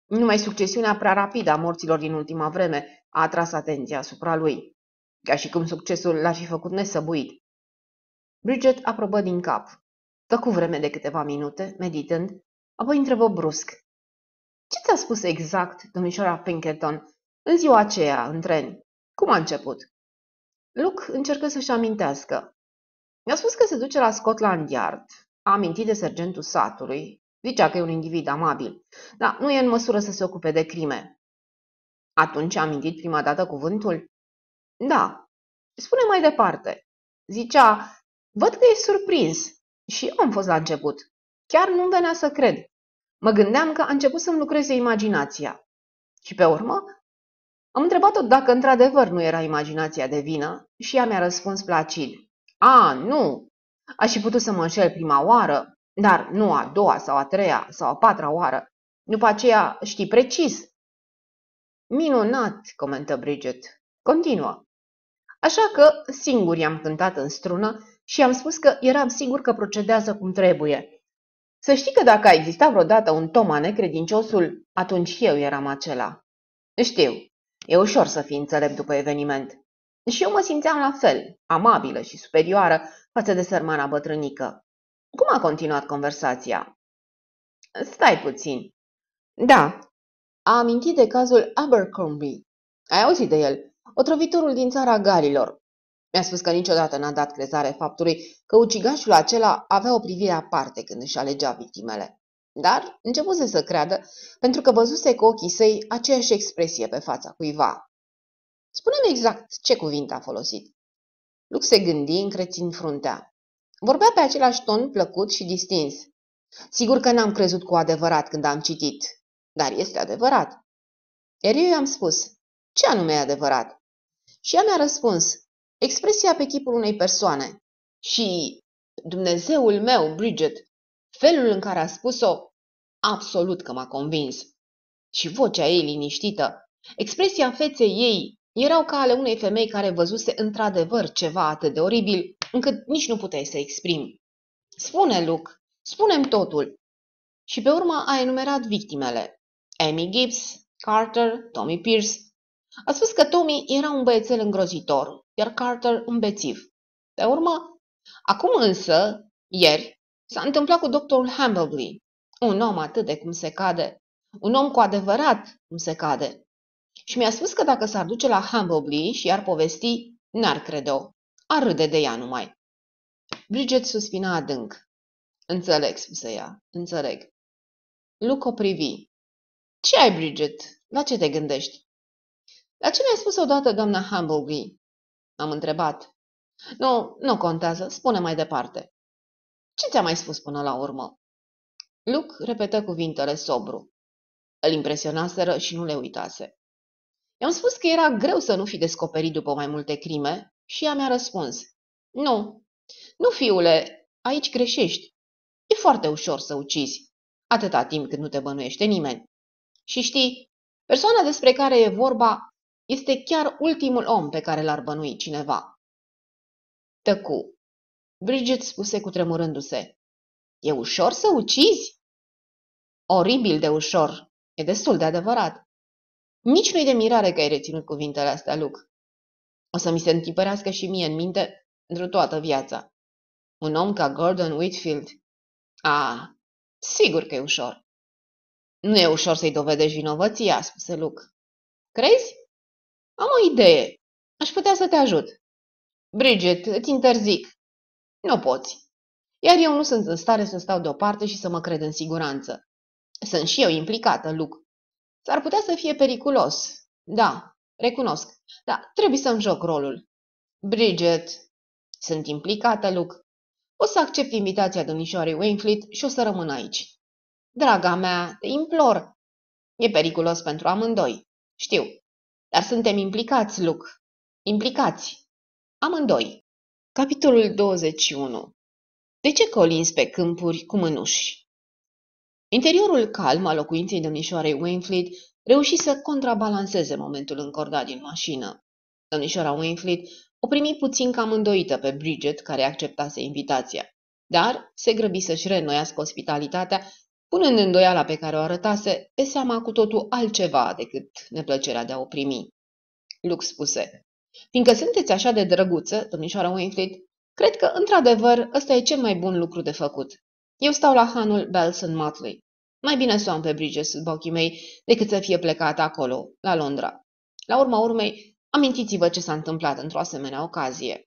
[SPEAKER 1] Numai succesiunea prea rapidă a morților din ultima vreme a atras atenția asupra lui, ca și cum succesul l-ar fi făcut nesăbuit. Bridget aprobă din cap. Tăcu vreme de câteva minute, meditând, apoi întrebă brusc. Ce ți-a spus exact, domnișoara Pinkerton, în ziua aceea, în tren? Cum a început? Luke încercă să-și amintească. Mi-a spus că se duce la Scotland Yard. A amintit de sergentul satului. Zicea că e un individ amabil, dar nu e în măsură să se ocupe de crime. Atunci a amintit prima dată cuvântul? Da. Spune mai departe. Zicea, văd că e surprins. Și eu am fost la început. Chiar nu-mi venea să cred. Mă gândeam că a început să-mi lucreze imaginația. Și pe urmă, am întrebat-o dacă într-adevăr nu era imaginația de vină și ea mi-a răspuns placid. A, nu! Aș fi putut să mă înșel prima oară, dar nu a doua sau a treia sau a patra oară. După aceea știi precis. Minunat, comentă Bridget. Continuă. Așa că singur i-am cântat în strună și am spus că eram sigur că procedează cum trebuie. Să știi că dacă a existat vreodată un Toma necredinciosul, atunci eu eram acela. Știu, e ușor să fii înțelept după eveniment. Și eu mă simțeam la fel, amabilă și superioară față de sărmana bătrânică. Cum a continuat conversația? Stai puțin. Da, a amintit de cazul Abercrombie. Ai auzit de el? Otrăvitorul din țara Galilor. Mi-a spus că niciodată n-a dat crezare faptului că ucigașul acela avea o privire aparte când își alegea victimele. Dar începuse să creadă pentru că văzuse cu ochii săi aceeași expresie pe fața cuiva. Spune-mi exact ce cuvinte a folosit. Lux se gândi încrețind fruntea. Vorbea pe același ton plăcut și distins. Sigur că n-am crezut cu adevărat când am citit, dar este adevărat. Iar eu i-am spus, ce anume e adevărat? Și ea mi-a răspuns, expresia pe chipul unei persoane. Și, Dumnezeul meu, Bridget, felul în care a spus-o, absolut că m-a convins. Și vocea ei liniștită, expresia feței ei, erau ca ale unei femei care văzuse într-adevăr ceva atât de oribil, încât nici nu puteai să exprimi. Spune, Luke, spune totul. Și pe urmă a enumerat victimele. Amy Gibbs, Carter, Tommy Pierce. A spus că Tommy era un băiețel îngrozitor, iar Carter un bețiv. Pe urmă, acum însă, ieri, s-a întâmplat cu doctorul Hambleby, un om atât de cum se cade, un om cu adevărat cum se cade. Și mi-a spus că dacă s-ar duce la Hambleby și ar povesti, n-ar crede-o. Ar râde de ea numai. Bridget suspina adânc. Înțeleg, spuse ea, înțeleg. Luke o privi. Ce ai, Bridget? La ce te gândești? La ce mi-a spus odată doamna Hambleby? Am întrebat. Nu, nu contează, spune mai departe. Ce ți-a mai spus până la urmă? Luke repetă cuvintele sobru. Îl impresionaseră și nu le uitase. I-am spus că era greu să nu fi descoperit după mai multe crime și ea mi-a răspuns. Nu, nu, fiule, aici greșești. E foarte ușor să ucizi, atâta timp cât nu te bănuiește nimeni. Și știi, persoana despre care e vorba este chiar ultimul om pe care l-ar bănui cineva. Tăcu. Bridget spuse cu tremurându-se. E ușor să ucizi? Oribil de ușor. E destul de adevărat. Nici nu-i de mirare că ai reținut cuvintele astea, Luke. O să mi se întipărească și mie în minte într toată viața. Un om ca Gordon Whitfield. Ah, sigur că e ușor. Nu e ușor să-i dovedești vinovăția, spuse Luke. Crezi? Am o idee. Aș putea să te ajut. Bridget, îți interzic. Nu poți. Iar eu nu sunt în stare să stau deoparte și să mă cred în siguranță. Sunt și eu implicată, Luke. S-ar putea să fie periculos. Da, recunosc. Da, trebuie să-mi joc rolul. Bridget, sunt implicată, Luke. O să accept invitația domnișoarei Wainfleet și o să rămân aici. Draga mea, te implor. E periculos pentru amândoi. Știu. Dar suntem implicați, Luke. Implicați. Amândoi. Capitolul 21 De ce colins pe câmpuri cu mânuși? Interiorul calm al locuinței domnișoarei Wainfleet reuși să contrabalanceze momentul încordat din mașină. Domnișoara Wainfleet o primi puțin cam îndoită pe Bridget, care acceptase invitația, dar se grăbi să-și reînnoiască ospitalitatea, punând îndoiala pe care o arătase pe seama cu totul altceva decât neplăcerea de a o primi. Lux spuse, fiindcă sunteți așa de drăguță, domnișoara Wainfleet, cred că, într-adevăr, ăsta e cel mai bun lucru de făcut. Eu stau la hanul Belson Motley. Mai bine să o am pe Bridget sub ochii mei decât să fie plecat acolo, la Londra. La urma urmei, amintiți-vă ce s-a întâmplat într-o asemenea ocazie.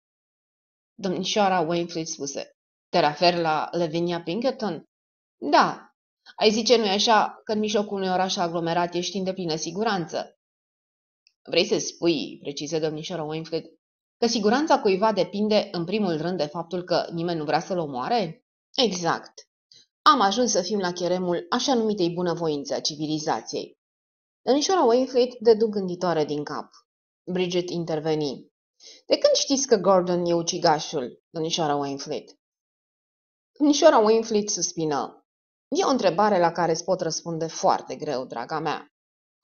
[SPEAKER 1] Domnișoara Wainfleet spuse, te referi la Lavinia Pinkerton? Da. Ai zice, nu-i așa, că în mijlocul unui oraș aglomerat ești în deplină siguranță? Vrei să spui, precise domnișoara Wainfleet, că siguranța cuiva depinde în primul rând de faptul că nimeni nu vrea să-l omoare? Exact. Am ajuns să fim la cheremul așa numitei bunăvoințe a civilizației. Domnișoara Wainfleet dădu gânditoare din cap. Bridget interveni. De când știți că Gordon e ucigașul, domnișoara Wainfleet? Domnișoara Wainfleet suspină. E o întrebare la care îți pot răspunde foarte greu, draga mea.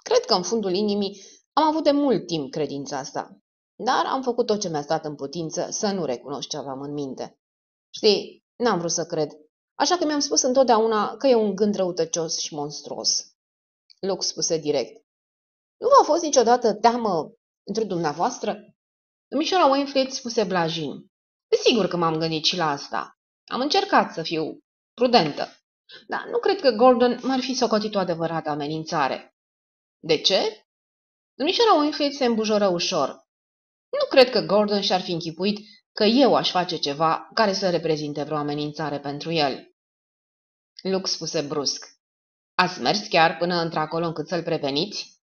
[SPEAKER 1] Cred că în fundul inimii am avut de mult timp credința asta, dar am făcut tot ce mi-a stat în putință să nu recunosc ce aveam în minte. Știi, n-am vrut să cred, așa că mi-am spus întotdeauna că e un gând răutăcios și monstruos. Lux spuse direct. Nu v-a fost niciodată teamă într dumneavoastră? Domnișoara Wainfleet spuse blajin. Desigur că m-am gândit și la asta. Am încercat să fiu prudentă. Dar nu cred că Gordon m-ar fi socotit o adevărată amenințare. De ce? Domnișoara Winfield se îmbujoră ușor. Nu cred că Gordon și-ar fi închipuit că eu aș face ceva care să reprezinte vreo amenințare pentru el. Lux spuse brusc. Ați mers chiar până într-acolo încât să-l preveniți?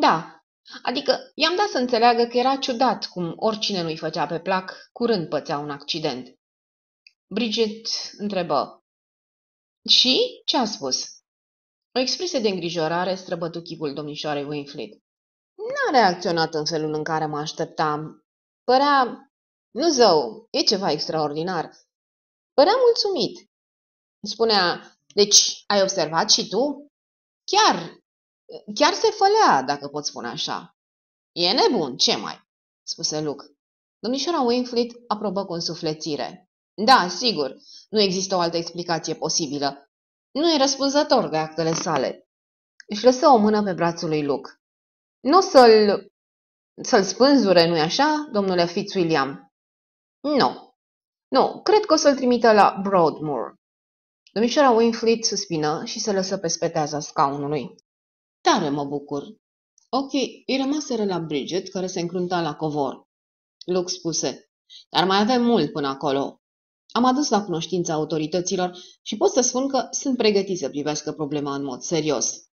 [SPEAKER 1] Da, adică i-am dat să înțeleagă că era ciudat cum oricine nu-i făcea pe plac, curând pățea un accident. Bridget întrebă. Și ce a spus? O expresie de îngrijorare străbătu chipul domnișoarei Winfleet. N-a reacționat în felul în care mă așteptam. Părea... Nu zău, e ceva extraordinar. Părea mulțumit. Spunea, deci ai observat și tu? Chiar, chiar se fălea, dacă pot spune așa. E nebun, ce mai? spuse Luke. Domnișoara Winfleet aprobă cu însuflețire. Da, sigur, nu există o altă explicație posibilă. Nu e răspunzător de actele sale. Își lăsă o mână pe brațul lui Luke. Nu să-l... să-l spânzure, nu-i așa, domnule Fitzwilliam? Nu. Nu, cred că o să-l trimită la Broadmoor. Domnișoara Winfleet suspină și se lăsă pe speteaza scaunului. Tare mă bucur. Ochii îi rămaseră la Bridget, care se încrunta la covor. Luke spuse, dar mai avem mult până acolo. Am adus la cunoștința autorităților și pot să spun că sunt pregătit să privească problema în mod serios.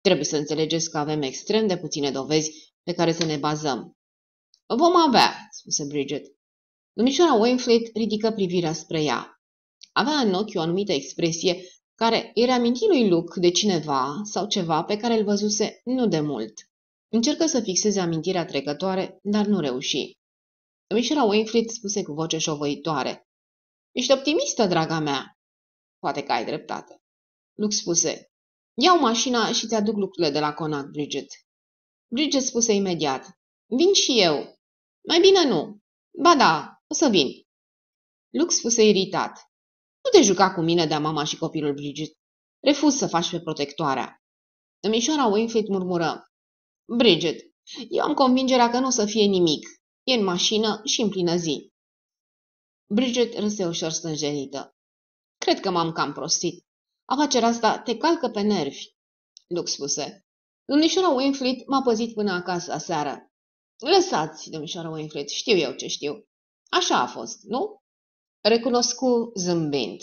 [SPEAKER 1] Trebuie să înțelegeți că avem extrem de puține dovezi pe care să ne bazăm. Vom avea, spuse Bridget. Domnișoara Wainfleet ridică privirea spre ea. Avea în ochi o anumită expresie care îi reaminti lui Luke de cineva sau ceva pe care îl văzuse nu de mult. Încercă să fixeze amintirea trecătoare, dar nu reuși. Domnișoara Wainfleet spuse cu voce șovăitoare. Ești optimistă, draga mea. Poate că ai dreptate. Luke spuse. Iau mașina și ți-aduc lucrurile de la Conac, Bridget. Bridget spuse imediat. Vin și eu. Mai bine nu. Ba da, o să vin. Lux spuse iritat. Nu te juca cu mine de mama și copilul Bridget. Refuz să faci pe protectoarea. Domnișoara Winfield murmură. Bridget, eu am convingerea că nu o să fie nimic. E în mașină și în plină zi. Bridget râse ușor stânjenită. Cred că m-am cam prostit. Afacerea asta te calcă pe nervi. Lux spuse. Domnișoara Winfield m-a păzit până acasă aseară. Lăsați, domnișoara Winfield, știu eu ce știu. Așa a fost, nu? Recunoscu zâmbind.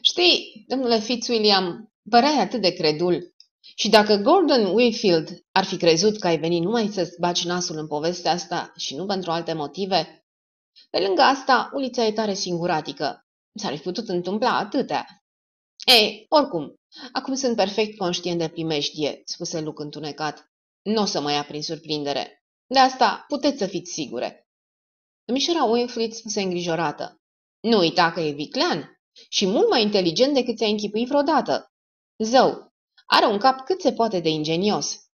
[SPEAKER 1] Știi, domnule Fitzwilliam, păreai atât de credul. Și dacă Gordon Winfield ar fi crezut că ai venit numai să-ți baci nasul în povestea asta și nu pentru alte motive, pe lângă asta, ulița e tare singuratică. S-ar fi putut întâmpla atâtea. Ei, oricum, acum sunt perfect conștient de primejdie, spuse Luc întunecat. Nu o să mă ia prin surprindere. De asta puteți să fiți sigure. Mișora Winfield spuse îngrijorată. Nu uita că e viclean și mult mai inteligent decât ți-ai închipuit vreodată. Zău, are un cap cât se poate de ingenios.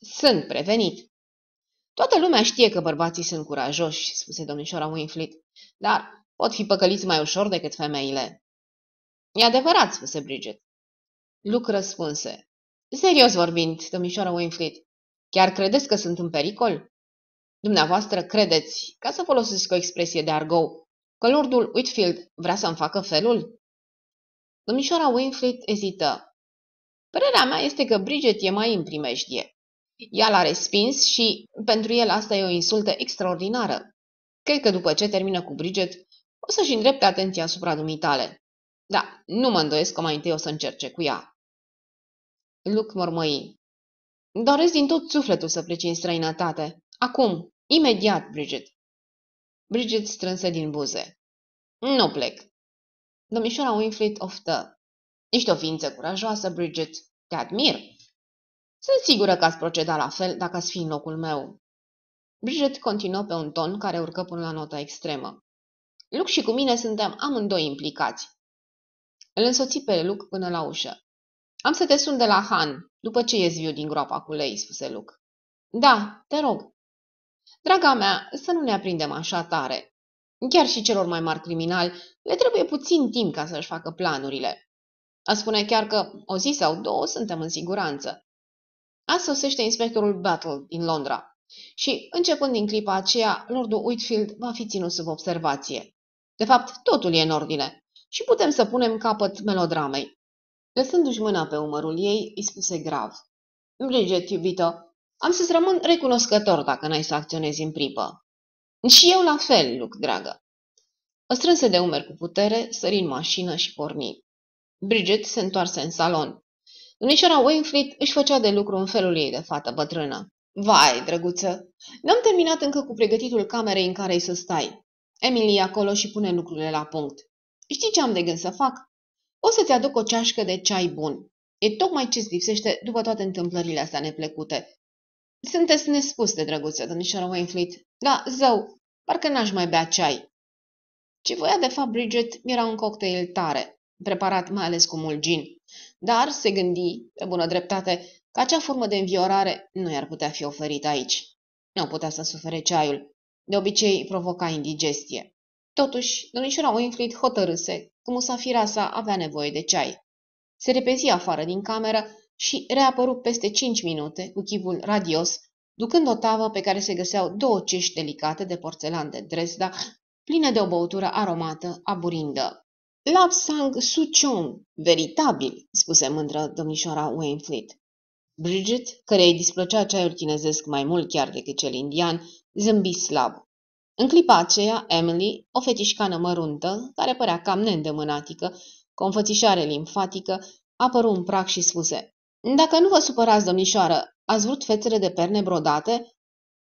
[SPEAKER 1] Sunt prevenit. Toată lumea știe că bărbații sunt curajoși, spuse domnișoara Winfield, dar pot fi păcăliți mai ușor decât femeile. E adevărat, spuse Bridget. Luke răspunse. Serios vorbind, domnișoara Winfield, chiar credeți că sunt în pericol? Dumneavoastră credeți, ca să folosesc o expresie de argou, că lordul Whitfield vrea să-mi facă felul? Domnișoara Winfield ezită. Părerea mea este că Bridget e mai în primejdie. Ea l-a respins și pentru el asta e o insultă extraordinară. Cred că după ce termină cu Bridget, o să-și îndrepte atenția asupra dumitale. Da, nu mă îndoiesc că mai întâi o să încerce cu ea. Luc mormăi. Doresc din tot sufletul să pleci în străinătate. Acum, imediat, Bridget. Bridget strânse din buze. Nu plec. Domnișoara Winfried oftă. Ești o ființă curajoasă, Bridget. Te admir. Sunt sigură că ați proceda la fel dacă ați fi în locul meu. Bridget continuă pe un ton care urcă până la nota extremă. Luc și cu mine suntem amândoi implicați. Îl însoți pe Luc până la ușă. Am să te sun de la Han, după ce ies viu din groapa cu lei, spuse Luc. Da, te rog. Draga mea, să nu ne aprindem așa tare. Chiar și celor mai mari criminali le trebuie puțin timp ca să-și facă planurile. A spune chiar că o zi sau două suntem în siguranță. Azi sosește inspectorul Battle din Londra și, începând din clipa aceea, Lordul Whitfield va fi ținut sub observație. De fapt, totul e în ordine și putem să punem capăt melodramei. Lăsându-și mâna pe umărul ei, îi spuse grav. Bridget, iubito, am să-ți rămân recunoscător dacă n-ai să acționezi în pripă. Și eu la fel, Luc, dragă. O strânse de umeri cu putere, sări în mașină și porni. Bridget se întoarse în salon. Domnișoara Wainfleet își făcea de lucru în felul ei de fată bătrână. Vai, drăguță, n-am terminat încă cu pregătitul camerei în care ai să stai. Emily e acolo și pune lucrurile la punct. Știi ce am de gând să fac? O să-ți aduc o ceașcă de ceai bun. E tocmai ce-ți lipsește după toate întâmplările astea neplecute. Sunteți nespus de drăguță, domnișoara Wainfleet. Da, zău, parcă n-aș mai bea ceai. Ce voia de fapt Bridget era un cocktail tare, preparat mai ales cu mult gin. Dar se gândi, pe bună dreptate, că acea formă de înviorare nu i-ar putea fi oferită aici. Nu putea să sufere ceaiul. De obicei provoca indigestie. Totuși, domnișoara Winfried hotărâse că musafira sa avea nevoie de ceai. Se repezi afară din cameră și reapăru peste cinci minute cu chivul radios, ducând o tavă pe care se găseau două cești delicate de porțelan de Dresda, pline de o băutură aromată, aburindă. Lap sang sucion, veritabil, spuse mândră domnișoara Wainfleet. Bridget, care îi displăcea ceaiul chinezesc mai mult chiar decât cel indian, zâmbi slab. În clipa aceea, Emily, o fetișcană măruntă, care părea cam neîndemânatică, cu o înfățișare limfatică, apăru un prag și spuse Dacă nu vă supărați, domnișoară, ați vrut fețele de perne brodate?"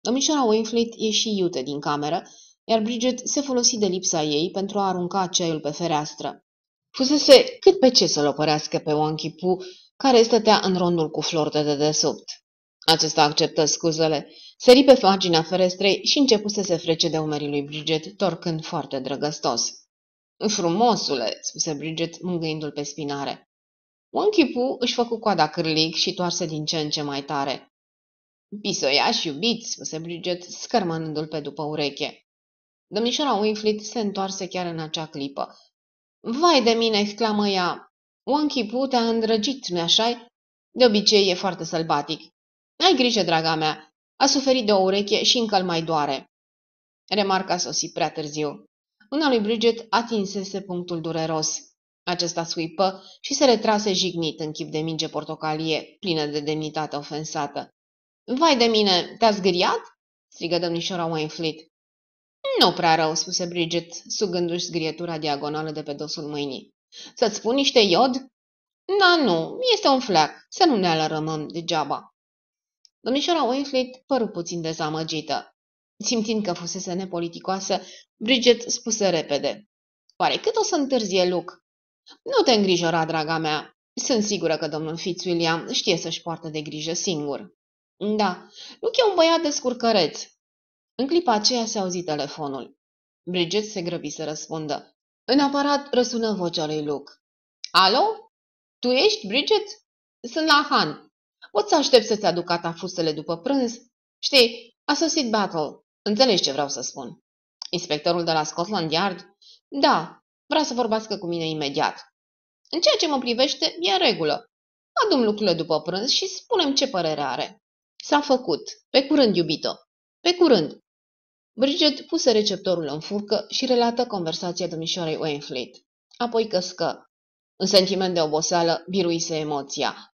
[SPEAKER 1] Domnișoara Wainfleet ieși iute din cameră, iar Bridget se folosi de lipsa ei pentru a arunca ceaiul pe fereastră. Fusese cât pe ce să-l opărească pe Wonky Poo, care stătea în rondul cu flori de dedesubt. Acesta acceptă scuzele, sări pe marginea ferestrei și începu să se frece de umerii lui Bridget, torcând foarte drăgăstos. Frumosule, spuse Bridget, mângâindu-l pe spinare. Wonky Poo își făcu coada cârlig și toarse din ce în ce mai tare. Pisoiași iubiți, spuse Bridget, scărmănându-l pe după ureche. Domnișoara Winfleet se întoarse chiar în acea clipă. Vai de mine, exclamă ea. Wonky Poo te-a îndrăgit, nu așa De obicei e foarte sălbatic. Ai grijă, draga mea. A suferit de o ureche și încă mai doare. Remarca sosi prea târziu. Una lui Bridget atinsese punctul dureros. Acesta scuipă și se retrase jignit în chip de minge portocalie, plină de demnitate ofensată. Vai de mine, te-a zgâriat?" strigă domnișoara Wainfleet. Nu prea rău," spuse Bridget, sugându-și zgrietura diagonală de pe dosul mâinii. Să-ți spun niște iod?" Da, nu, este un fleac, să nu ne alărămăm degeaba." Domnișoara Wainfleet păru puțin dezamăgită. Simțind că fusese nepoliticoasă, Bridget spuse repede. Oare cât o să întârzie Luke? Nu te îngrijora, draga mea. Sunt sigură că domnul Fitzwilliam știe să-și poartă de grijă singur. Da, Luke e un băiat de scurcăreț. În clipa aceea se auzi telefonul. Bridget se grăbi să răspundă. În aparat răsună vocea lui Luke. Alo? Tu ești, Bridget? Sunt la Han. Pot să aștept să-ți aduc catafusele după prânz? Știi, a sosit Battle. Înțelegi ce vreau să spun. Inspectorul de la Scotland Yard? Da, vrea să vorbească cu mine imediat. În ceea ce mă privește, e în regulă. Adum lucrurile după prânz și spunem ce părere are. S-a făcut. Pe curând, iubito. Pe curând. Bridget puse receptorul în furcă și relată conversația domnișoarei Wainfleet. Apoi căscă. În sentiment de oboseală, biruise emoția.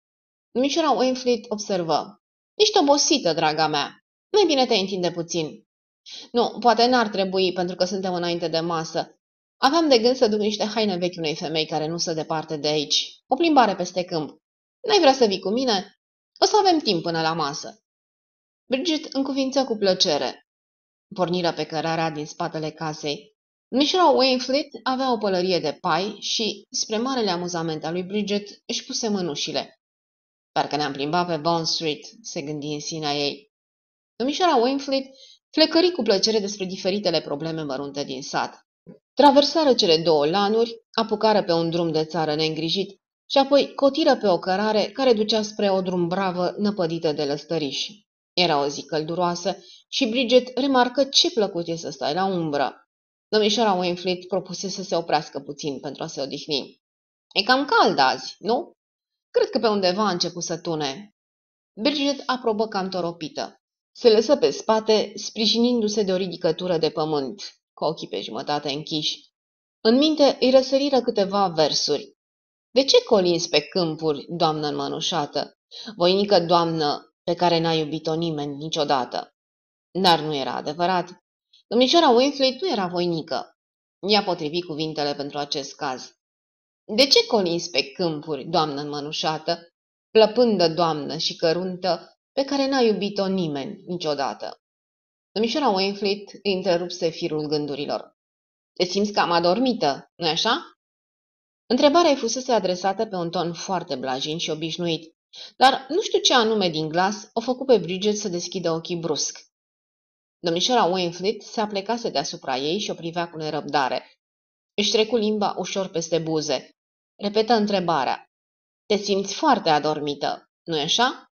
[SPEAKER 1] Domnișoara Wainfleet observă. Ești obosită, draga mea. Mai bine te întinde puțin. Nu, poate n-ar trebui, pentru că suntem înainte de masă. Aveam de gând să duc niște haine vechi unei femei care nu se departe de aici. O plimbare peste câmp. N-ai vrea să vii cu mine? O să avem timp până la masă. Bridget încuvință cu plăcere. Porniră pe cărarea din spatele casei. Mișra Wainfleet avea o pălărie de pai și, spre marele amuzament al lui Bridget, își puse mânușile. Parcă ne-am plimbat pe Bond Street, se gândi în sinea ei. Domnișoara Wainfleet flecări cu plăcere despre diferitele probleme mărunte din sat. Traversară cele două lanuri, apucară pe un drum de țară neîngrijit și apoi cotiră pe o cărare care ducea spre o drum bravă năpădită de lăstăriși. Era o zi călduroasă și Bridget remarcă ce plăcut e să stai la umbră. Domnișoara Winfleet propuse să se oprească puțin pentru a se odihni. E cam cald azi, nu? Cred că pe undeva a început să tune. Bridget aprobă cam toropită. Se lăsă pe spate, sprijinindu-se de o ridicătură de pământ, cu ochii pe jumătate închiși. În minte îi răsăriră câteva versuri. De ce colinzi pe câmpuri, doamnă înmănușată? Voinică doamnă pe care n-a iubit-o nimeni niciodată. Dar nu era adevărat. Domnișoara Winfrey nu era voinică. Ea potrivi cuvintele pentru acest caz. De ce colinzi pe câmpuri, doamnă înmănușată, plăpândă doamnă și căruntă, pe care n-a iubit-o nimeni niciodată? Domnișoara Winfleet îi întrerupse firul gândurilor. Te simți cam adormită, nu-i așa? Întrebarea îi fusese adresată pe un ton foarte blajin și obișnuit, dar nu știu ce anume din glas o făcut pe Bridget să deschidă ochii brusc. Domnișoara Winfleet se aplecase deasupra ei și o privea cu nerăbdare. Își trecu limba ușor peste buze. Repetă întrebarea. Te simți foarte adormită, nu-i așa?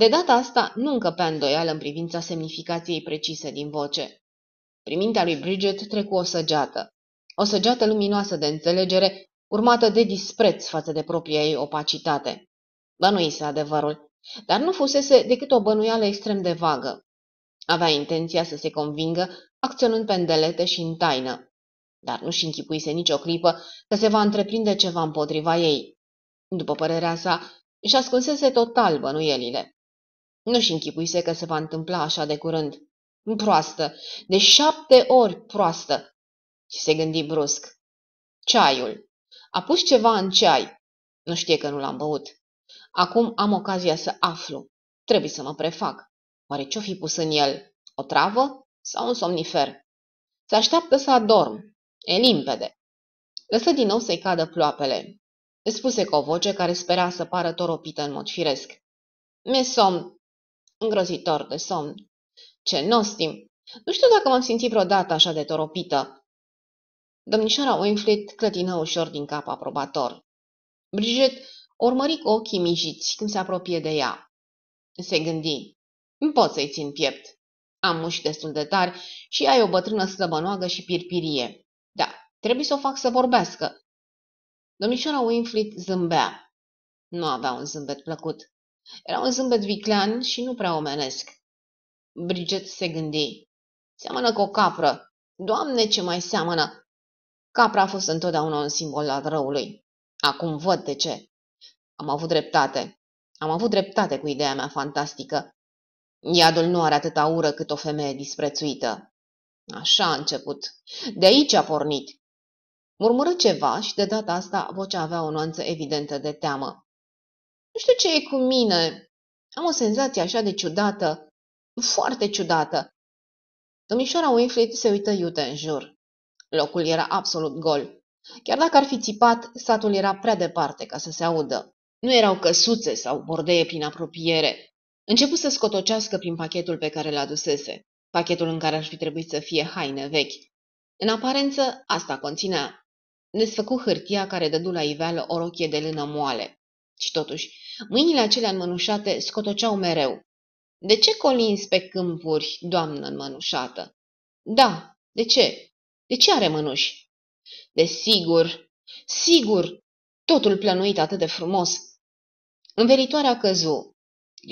[SPEAKER 1] De data asta nu încăpea îndoială în privința semnificației precise din voce. Primintea lui Bridget trecu o săgeată. O săgeată luminoasă de înțelegere, urmată de dispreț față de propria ei opacitate. Bănuise adevărul, dar nu fusese decât o bănuială extrem de vagă. Avea intenția să se convingă, acționând pendelete și în taină, dar nu-și închipuise nicio clipă că se va întreprinde ceva împotriva ei. După părerea sa, își ascunsese total bănuielile. Nu-și închipuise că se va întâmpla așa de curând. Proastă, de șapte ori proastă. Și se gândi brusc. Ceaiul. A pus ceva în ceai. Nu știe că nu l-am băut. Acum am ocazia să aflu. Trebuie să mă prefac. Oare ce-o fi pus în el? O travă sau un somnifer? Se așteaptă să adorm. E limpede. Lăsă din nou să-i cadă ploapele. Îți spuse cu o voce care spera să pară toropită în mod firesc. Mi-e somn. Îngrozitor de somn. Ce nostim! Nu știu dacă m-am simțit vreodată așa de toropită. Domnișoara Winfleet clătină ușor din cap aprobator. Bridget urmări cu ochii mijiți cum se apropie de ea. Se gândi. Pot să-i țin piept. Am muși destul de tari și ai o bătrână slăbănoagă și pirpirie. Da, trebuie să o fac să vorbească. Domnișoara Winfried zâmbea. Nu avea un zâmbet plăcut. Era un zâmbet viclean și nu prea omenesc. Bridget se gândi. Seamănă cu o capră. Doamne, ce mai seamănă! Capra a fost întotdeauna un simbol al răului. Acum văd de ce. Am avut dreptate. Am avut dreptate cu ideea mea fantastică. Iadul nu are atâta ură cât o femeie disprețuită. Așa a început. De aici a pornit. Murmură ceva și de data asta vocea avea o nuanță evidentă de teamă. Nu știu ce e cu mine. Am o senzație așa de ciudată. Foarte ciudată. Domnișoara Winfried se uită iute în jur. Locul era absolut gol. Chiar dacă ar fi țipat, satul era prea departe ca să se audă. Nu erau căsuțe sau bordeie prin apropiere. Începu să scotocească prin pachetul pe care l adusese, pachetul în care ar fi trebuit să fie haine vechi. În aparență, asta conținea. Desfăcu hârtia care dădu la iveală o rochie de lână moale. Și totuși, mâinile acelea înmănușate scotoceau mereu. De ce colinzi pe câmpuri, doamnă înmănușată? Da, de ce? De ce are mânuși? Desigur, sigur, totul plănuit atât de frumos. Înveritoarea căzu.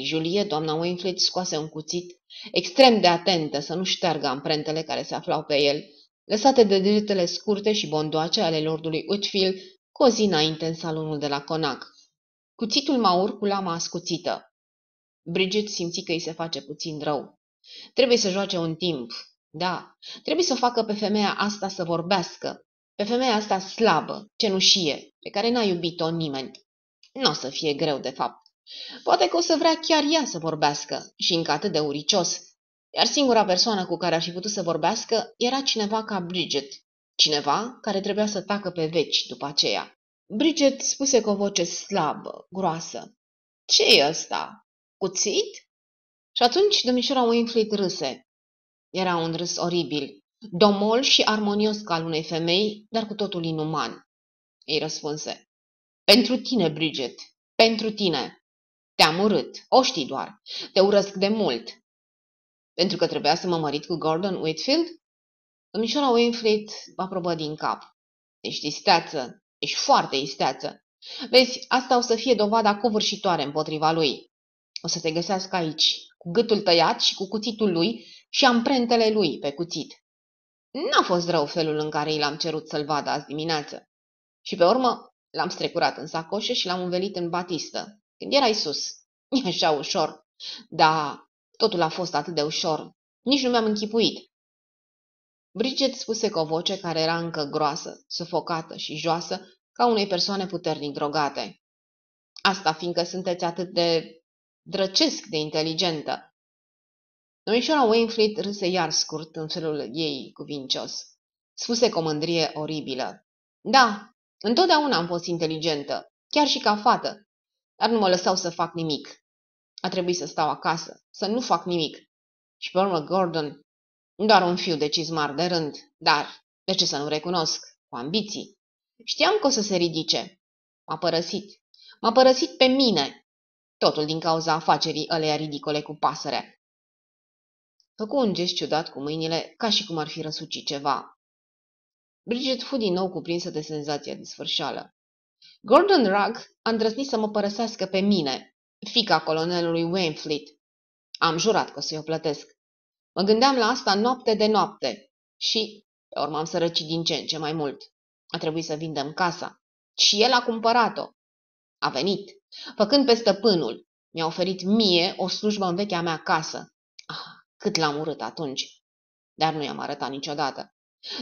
[SPEAKER 1] Julie, doamna Winfried, scoase un cuțit, extrem de atentă să nu șteargă amprentele care se aflau pe el, lăsate de degetele scurte și bondoace ale lordului Whitfield cu o zi înainte în salonul de la Conac. Cuțitul maur cu lama ascuțită. Bridget simți că îi se face puțin rău. Trebuie să joace un timp. Da, trebuie să o facă pe femeia asta să vorbească. Pe femeia asta slabă, cenușie, pe care n-a iubit-o nimeni. Nu o să fie greu, de fapt. Poate că o să vrea chiar ea să vorbească și încă atât de uricios. Iar singura persoană cu care ar fi putut să vorbească era cineva ca Bridget. Cineva care trebuia să tacă pe veci după aceea. Bridget spuse cu o voce slabă, groasă. ce e ăsta? Cuțit? Și atunci domnișoara Winfried râse. Era un râs oribil, domol și armonios ca al unei femei, dar cu totul inuman. Ei răspunse. Pentru tine, Bridget, pentru tine. Te-am urât, o știi doar. Te urăsc de mult. Pentru că trebuia să mă mărit cu Gordon Whitfield? Domnișoara Winfried aprobă din cap. Ești isteață, ești foarte isteață. Vezi, asta o să fie dovada covârșitoare împotriva lui. O să te găsească aici, cu gâtul tăiat și cu cuțitul lui și amprentele lui pe cuțit. N-a fost rău felul în care i l-am cerut să-l vadă azi dimineață. Și pe urmă l-am strecurat în sacoșe și l-am învelit în batistă, când erai sus. E așa ușor. Da, totul a fost atât de ușor. Nici nu mi-am închipuit. Bridget spuse cu o voce care era încă groasă, sufocată și joasă, ca unei persoane puternic drogate. Asta fiindcă sunteți atât de drăcesc de inteligentă. Domnișoara Wainfleet râse iar scurt în felul ei cuvincios. Spuse cu o mândrie oribilă. Da, întotdeauna am fost inteligentă, chiar și ca fată, dar nu mă lăsau să fac nimic. A trebuit să stau acasă, să nu fac nimic. Și pe urmă Gordon, doar un fiu de cizmar de rând, dar, de ce să nu recunosc, cu ambiții. Știam că o să se ridice. M-a părăsit. M-a părăsit pe mine. Totul din cauza afacerii ăleia ridicole cu pasărea. Făcu un gest ciudat cu mâinile, ca și cum ar fi răsucit ceva. Bridget fu din nou cuprinsă de senzația de sfârșeală. Gordon Rugg a îndrăznit să mă părăsească pe mine, fica colonelului Wainfleet. Am jurat că o să-i o plătesc. Mă gândeam la asta noapte de noapte și, pe urmă, am sărăcit din ce în ce mai mult. A trebuit să vindem casa. Și el a cumpărat-o. A venit, făcând pe stăpânul. Mi-a oferit mie o slujbă în vechea mea casă. Ah, cât l-am urât atunci. Dar nu i-am arătat niciodată.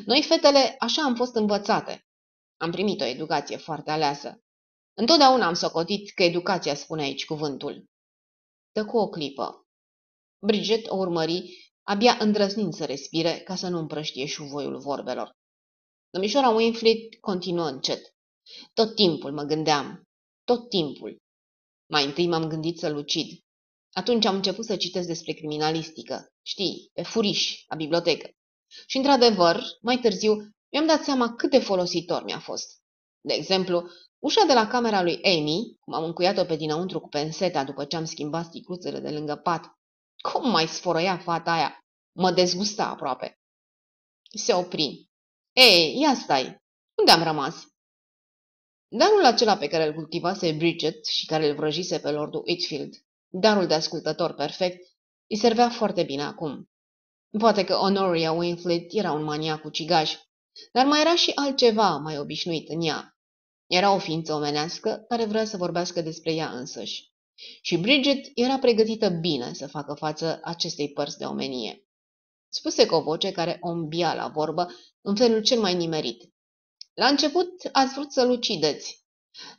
[SPEAKER 1] Noi, fetele, așa am fost învățate. Am primit o educație foarte aleasă. Întotdeauna am socotit că educația spune aici cuvântul. Tăcu o clipă. Bridget o urmări, abia îndrăznind să respire ca să nu împrăștie șuvoiul vorbelor. Domnișoara Winfried continuă încet. Tot timpul mă gândeam. Tot timpul. Mai întâi m-am gândit să lucid. Atunci am început să citesc despre criminalistică, știi, pe furiș, la bibliotecă. Și, într-adevăr, mai târziu, mi-am dat seama cât de folositor mi-a fost. De exemplu, ușa de la camera lui Amy, cum am încuiat-o pe dinăuntru cu penseta după ce am schimbat sticluțele de lângă pat, Cum mai sfărăia fata aia? Mă dezgusta aproape. Se opri. Ei, ia stai. Unde am rămas? Darul acela pe care îl cultivase Bridget și care îl vrăjise pe Lordul Whitfield, darul de ascultător perfect, îi servea foarte bine acum. Poate că Honoria Winfleet era un maniac ucigaș, dar mai era și altceva mai obișnuit în ea. Era o ființă omenească care vrea să vorbească despre ea însăși. Și Bridget era pregătită bine să facă față acestei părți de omenie. Spuse cu o voce care o îmbia la vorbă în felul cel mai nimerit. La început ați vrut să-l ucideți.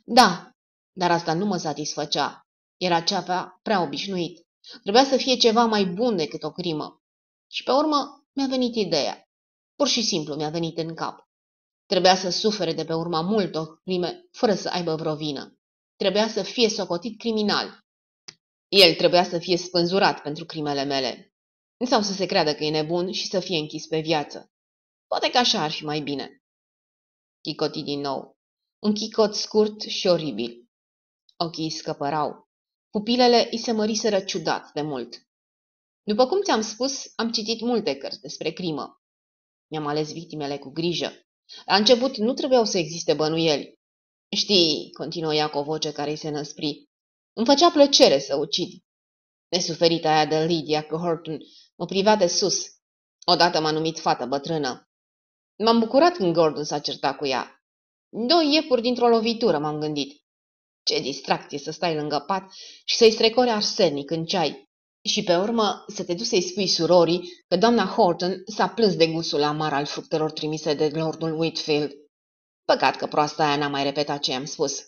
[SPEAKER 1] Da, dar asta nu mă satisfăcea. Era ceva prea obișnuit. Trebuia să fie ceva mai bun decât o crimă. Și pe urmă mi-a venit ideea. Pur și simplu mi-a venit în cap. Trebuia să sufere de pe urma multor crime fără să aibă vreo vină. Trebuia să fie socotit criminal. El trebuia să fie spânzurat pentru crimele mele. Sau să se creadă că e nebun și să fie închis pe viață. Poate că așa ar fi mai bine. Chicoti din nou. Un chicot scurt și oribil. Ochii scăpărau. Pupilele îi se măriseră ciudat de mult. După cum ți-am spus, am citit multe cărți despre crimă. Mi-am ales victimele cu grijă. La început nu trebuiau să existe bănuieli. Știi, continuă ea cu o voce care îi se năspri, îmi făcea plăcere să ucid. Nesuferita aia de Lydia Horton mă privea de sus. Odată m-a numit fată bătrână. M-am bucurat când Gordon s-a certat cu ea. Doi iepuri dintr-o lovitură, m-am gândit. Ce distracție să stai lângă pat și să-i strecori arsenic în ceai. Și pe urmă să te duci să-i spui surorii că doamna Horton s-a plâns de gustul amar al fructelor trimise de lordul Whitfield. Păcat că proasta aia n-a mai repetat ce i-am spus.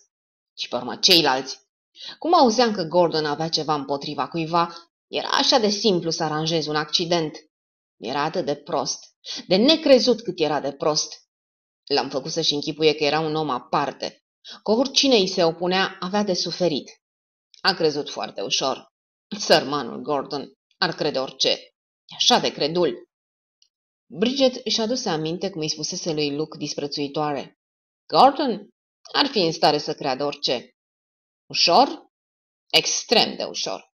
[SPEAKER 1] Și pe urmă ceilalți. Cum auzeam că Gordon avea ceva împotriva cuiva, era așa de simplu să aranjezi un accident. Era atât de prost, de necrezut cât era de prost. L-am făcut să-și închipuie că era un om aparte, că oricine îi se opunea avea de suferit. A crezut foarte ușor. Sărmanul Gordon ar crede orice. E așa de credul. Bridget își aduse aminte cum îi spusese lui Luke disprețuitoare. Gordon ar fi în stare să creadă orice. Ușor? Extrem de ușor.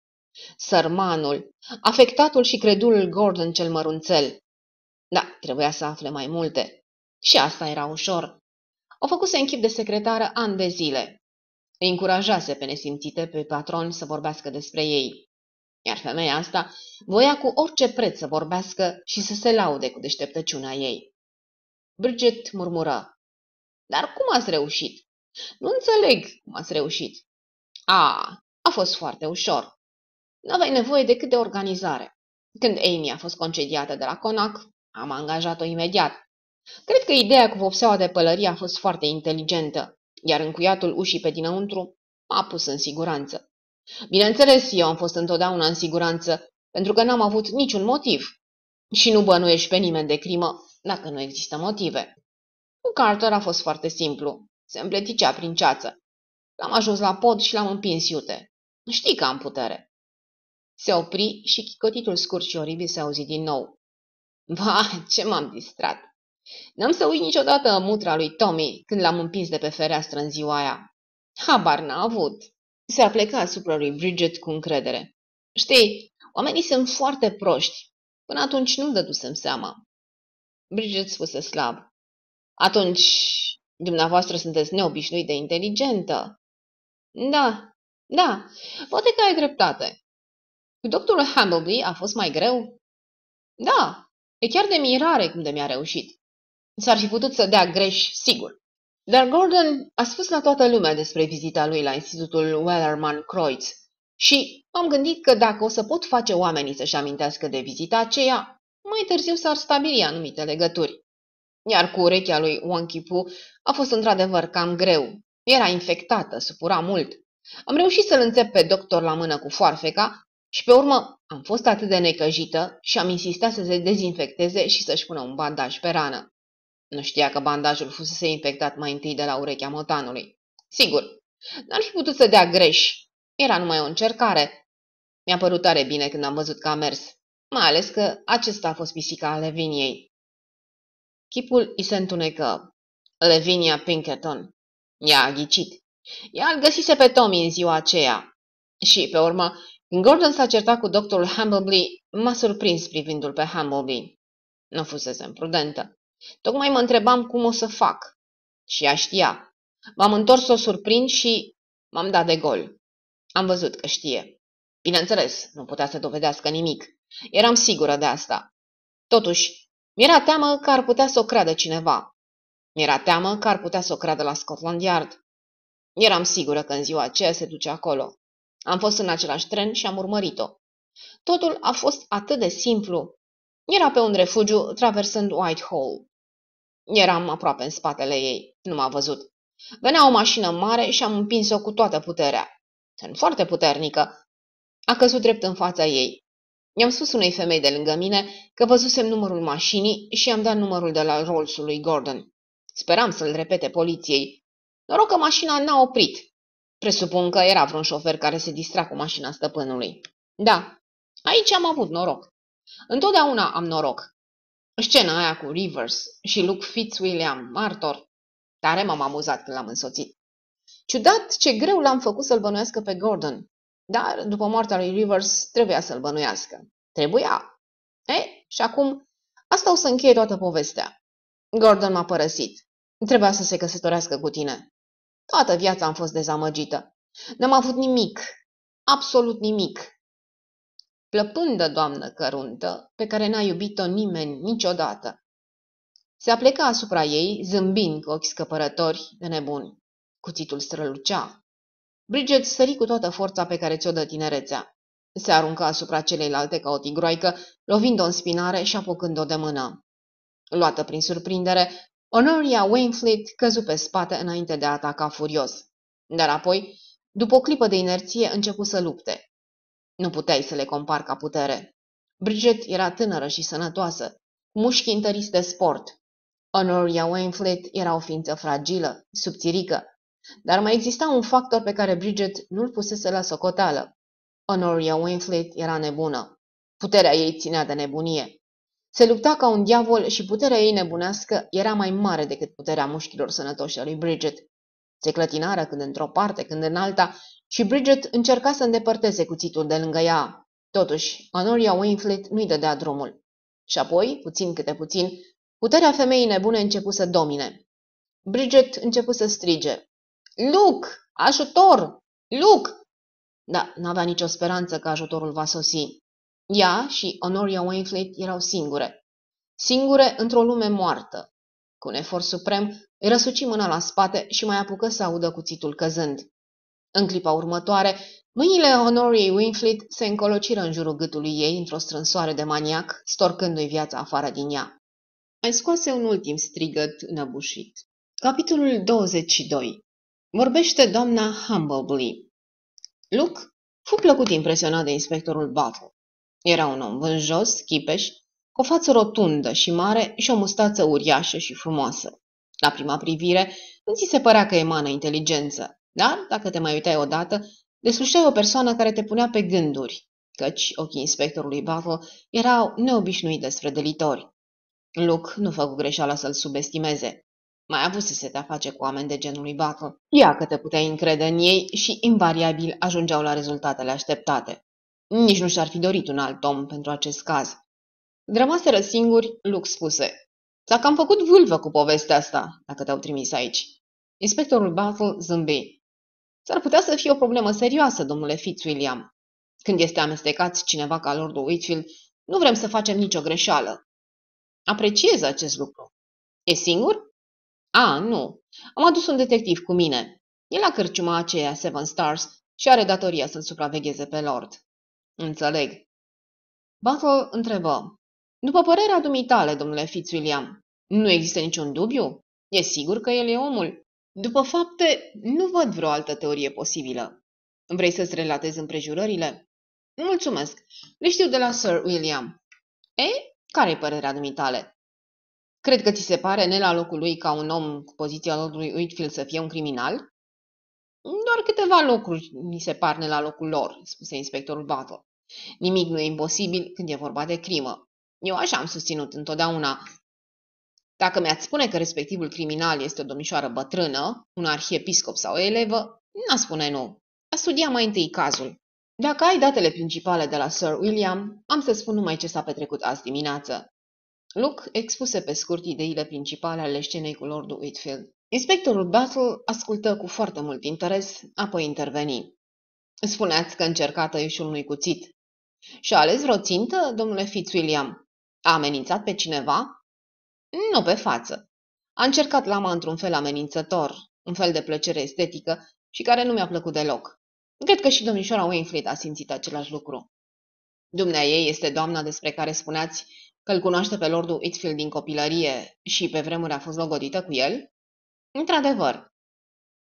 [SPEAKER 1] Sărmanul, afectatul și credulul Gordon cel mărunțel. Da, trebuia să afle mai multe. Și asta era ușor. O făcuse în chip de secretară ani de zile. Îi încurajase pe nesimțite pe patron să vorbească despre ei. Iar femeia asta voia cu orice preț să vorbească și să se laude cu deșteptăciunea ei. Bridget murmură. Dar cum ați reușit? Nu înțeleg cum ați reușit. A, a fost foarte ușor. Nu aveai nevoie decât de organizare. Când Amy a fost concediată de la Conac, am angajat-o imediat. Cred că ideea cu vopseaua de pălărie a fost foarte inteligentă, iar încuiatul ușii pe dinăuntru m-a pus în siguranță. Bineînțeles, eu am fost întotdeauna în siguranță, pentru că n-am avut niciun motiv. Și nu bănuiești pe nimeni de crimă dacă nu există motive. Cu Carter a fost foarte simplu. Se împleticea prin ceață. L-am ajuns la pod și l-am împins iute. Știi că am putere. Se opri și chicotitul scurt și oribil se auzi din nou. Va, ce m-am distrat! N-am să uit niciodată mutra lui Tommy când l-am împins de pe fereastră în ziua aia. Habar n-a avut. Se apleca asupra lui Bridget cu încredere. Știi, oamenii sunt foarte proști. Până atunci nu-mi dădusem seama. Bridget spuse slab. Atunci, dumneavoastră sunteți neobișnuit de inteligentă. Da, da, poate că ai dreptate. Cu doctorul Hambleby a fost mai greu? Da, e chiar de mirare cum de mi-a reușit. S-ar fi putut să dea greș, sigur. Dar Gordon a spus la toată lumea despre vizita lui la Institutul Wellerman-Kreutz și am gândit că dacă o să pot face oamenii să-și amintească de vizita aceea, mai târziu s-ar stabili anumite legături. Iar cu urechea lui Wonky Poo a fost într-adevăr cam greu. Era infectată, supura mult. Am reușit să-l înțep pe doctor la mână cu foarfeca și pe urmă am fost atât de necăjită și am insistat să se dezinfecteze și să-și pună un bandaj pe rană. Nu știa că bandajul fusese infectat mai întâi de la urechea motanului. Sigur, n-ar fi putut să dea greș. Era numai o încercare. Mi-a părut tare bine când am văzut că a mers, mai ales că acesta a fost pisica a Leviniei. Chipul îi se întunecă. Levinia Pinkerton. Ea a ghicit. Ea îl găsise pe Tommy în ziua aceea. Și, pe urmă, Când Gordon s-a certat cu doctorul Hambleby, m-a surprins privindu-l pe Hambleby. Nu fusese prudentă. Tocmai mă întrebam cum o să fac. Și ea știa. M-am întors să o surprind și m-am dat de gol. Am văzut că știe. Bineînțeles, nu putea să dovedească nimic. Eram sigură de asta. Totuși, mi-era teamă că ar putea să o creadă cineva. Mi-era teamă că ar putea să o creadă la Scotland Yard. Eram sigură că în ziua aceea se duce acolo. Am fost în același tren și am urmărit-o. Totul a fost atât de simplu. Era pe un refugiu traversând Whitehall. Eram aproape în spatele ei. Nu m-a văzut. Venea o mașină mare și am împins-o cu toată puterea. Sunt foarte puternică. A căzut drept în fața ei. I-am spus unei femei de lângă mine că văzusem numărul mașinii și i-am dat numărul de la Rolls-ului Gordon. Speram să-l repete poliției. Noroc că mașina n-a oprit. Presupun că era vreun șofer care se distra cu mașina stăpânului. Da, aici am avut noroc. Întotdeauna am noroc. Scena aia cu Rivers și Luke Fitzwilliam, martor. Tare m-am amuzat când l-am însoțit. Ciudat ce greu l-am făcut să-l bănuiască pe Gordon. Dar, după moartea lui Rivers, trebuia să-l bănuiască. Trebuia. E, și acum, asta o să încheie toată povestea. Gordon m-a părăsit. Trebuia să se căsătorească cu tine. Toată viața am fost dezamăgită. N-am avut nimic. Absolut nimic. Plăpândă doamnă căruntă, pe care n-a iubit-o nimeni niciodată. Se aplecă asupra ei, zâmbind cu ochi scăpărători de nebuni. Cuțitul strălucea. Bridget sări cu toată forța pe care ți-o dă tinerețea. Se aruncă asupra celeilalte ca o tigroaică, lovind-o în spinare și apucând-o de mână. Luată prin surprindere, Honoria Wainfleet căzu pe spate înainte de a ataca furios. Dar apoi, după o clipă de inerție, începu să lupte. Nu puteai să le compar ca putere. Bridget era tânără și sănătoasă, cu mușchi întăriți de sport. Honoria Wainfleet era o ființă fragilă, subțirică, dar mai exista un factor pe care Bridget nu-l pusese la socoteală. Honoria Wainfleet era nebună. Puterea ei ținea de nebunie. Se lupta ca un diavol și puterea ei nebunească era mai mare decât puterea mușchilor sănătoși a lui Bridget. Se clătinară când într-o parte, când în alta și Bridget încerca să îndepărteze cuțitul de lângă ea. Totuși, Honoria Wainfleet nu-i dădea drumul. Și apoi, puțin câte puțin, puterea femeii nebune începu să domine. Bridget începu să strige. Luke! Ajutor! Luke! Da, n-avea nicio speranță că ajutorul va sosi. Ea și Honoria Wainfleet erau singure. Singure într-o lume moartă. Cu un efort suprem, îi răsuci mâna la spate și mai apucă să audă cuțitul căzând. În clipa următoare, mâinile Honoriei Winfleet se încolociră în jurul gâtului ei într-o strânsoare de maniac, storcându-i viața afară din ea. Mai scoase un ultim strigăt înăbușit. Capitolul 22 Vorbește doamna Humbleby. Luke fu plăcut impresionat de inspectorul Battle. Era un om vânjos, chipeș, cu o față rotundă și mare și o mustață uriașă și frumoasă. La prima privire, nu ți se părea că emană inteligență, dar, dacă te mai uitai odată, deslușeai o persoană care te punea pe gânduri, căci ochii inspectorului Battle erau neobișnuit despre delitori. Luke nu făcu greșeala să-l subestimeze. Mai avusese de-a face cu oameni de genul lui Battle. Ia că te puteai încrede în ei și invariabil ajungeau la rezultatele așteptate. Nici nu și-ar fi dorit un alt om pentru acest caz. Drămaseră singuri, Luke spuse. S-a cam făcut vâlvă cu povestea asta, dacă te-au trimis aici. Inspectorul Battle zâmbi. S-ar putea să fie o problemă serioasă, domnule Fitzwilliam. Când este amestecat cineva ca Lordul Whitfield, nu vrem să facem nicio greșeală. Apreciez acest lucru. E singur? A, nu. Am adus un detectiv cu mine. E la cărciuma aceea Seven Stars și are datoria să-l supravegheze pe Lord. Înțeleg. Battle întrebă. După părerea dumitale, domnule Fitzwilliam, nu există niciun dubiu? E sigur că el e omul? După fapte, nu văd vreo altă teorie posibilă. Vrei să-ți relatezi împrejurările? Mulțumesc. Le știu de la Sir William. E, care-i părerea dumitale? Cred că ți se pare ne la locul lui ca un om cu poziția lui Whitfield să fie un criminal? Doar câteva lucruri mi se par ne la locul lor, spuse inspectorul Battle. Nimic nu e imposibil când e vorba de crimă. Eu așa am susținut întotdeauna. Dacă mi-ați spune că respectivul criminal este o domnișoară bătrână, un arhiepiscop sau o elevă, n-a spune nu. A studia mai întâi cazul. Dacă ai datele principale de la Sir William, am să spun numai ce s-a petrecut azi dimineață. Luke expuse pe scurt ideile principale ale scenei cu Lordul Whitfield. Inspectorul Battle ascultă cu foarte mult interes, apoi interveni. Spuneați că încerca tăișul unui cuțit. Și-a ales vreo țintă, domnule Fitzwilliam? A amenințat pe cineva? Nu pe față. A încercat lama într-un fel amenințător, un fel de plăcere estetică și care nu mi-a plăcut deloc. Cred că și domnișoara Wainfleet a simțit același lucru. Dumnea ei este doamna despre care spuneați că îl cunoaște pe Lordul Whitfield din copilărie și pe vremuri a fost logodită cu el? Într-adevăr.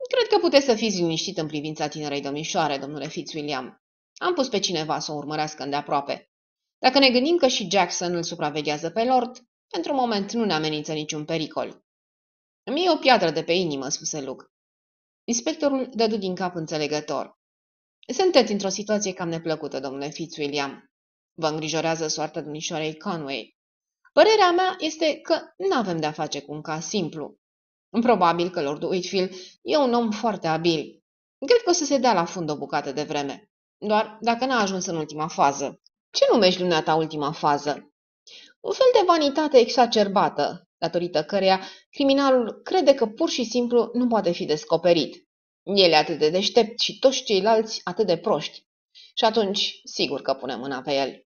[SPEAKER 1] Cred că puteți să fiți liniștit în privința tinerei domnișoare, domnule Fitzwilliam. Am pus pe cineva să o urmărească îndeaproape. Dacă ne gândim că și Jackson îl supraveghează pe Lord, pentru moment nu ne amenință niciun pericol. Mie o piatră de pe inimă, spuse Luke. Inspectorul dădu din cap înțelegător. Sunteți într-o situație cam neplăcută, domnule Fitzwilliam. Vă îngrijorează soarta domnișoarei Conway. Părerea mea este că nu avem de-a face cu un caz simplu. Probabil că Lord Whitfield e un om foarte abil. Cred că o să se dea la fund o bucată de vreme. Doar dacă n-a ajuns în ultima fază. Ce numești dumneata ultima fază? Un fel de vanitate exacerbată, datorită căreia criminalul crede că pur și simplu nu poate fi descoperit. El e atât de deștept și toți ceilalți atât de proști. Și atunci, sigur că punem mâna pe el.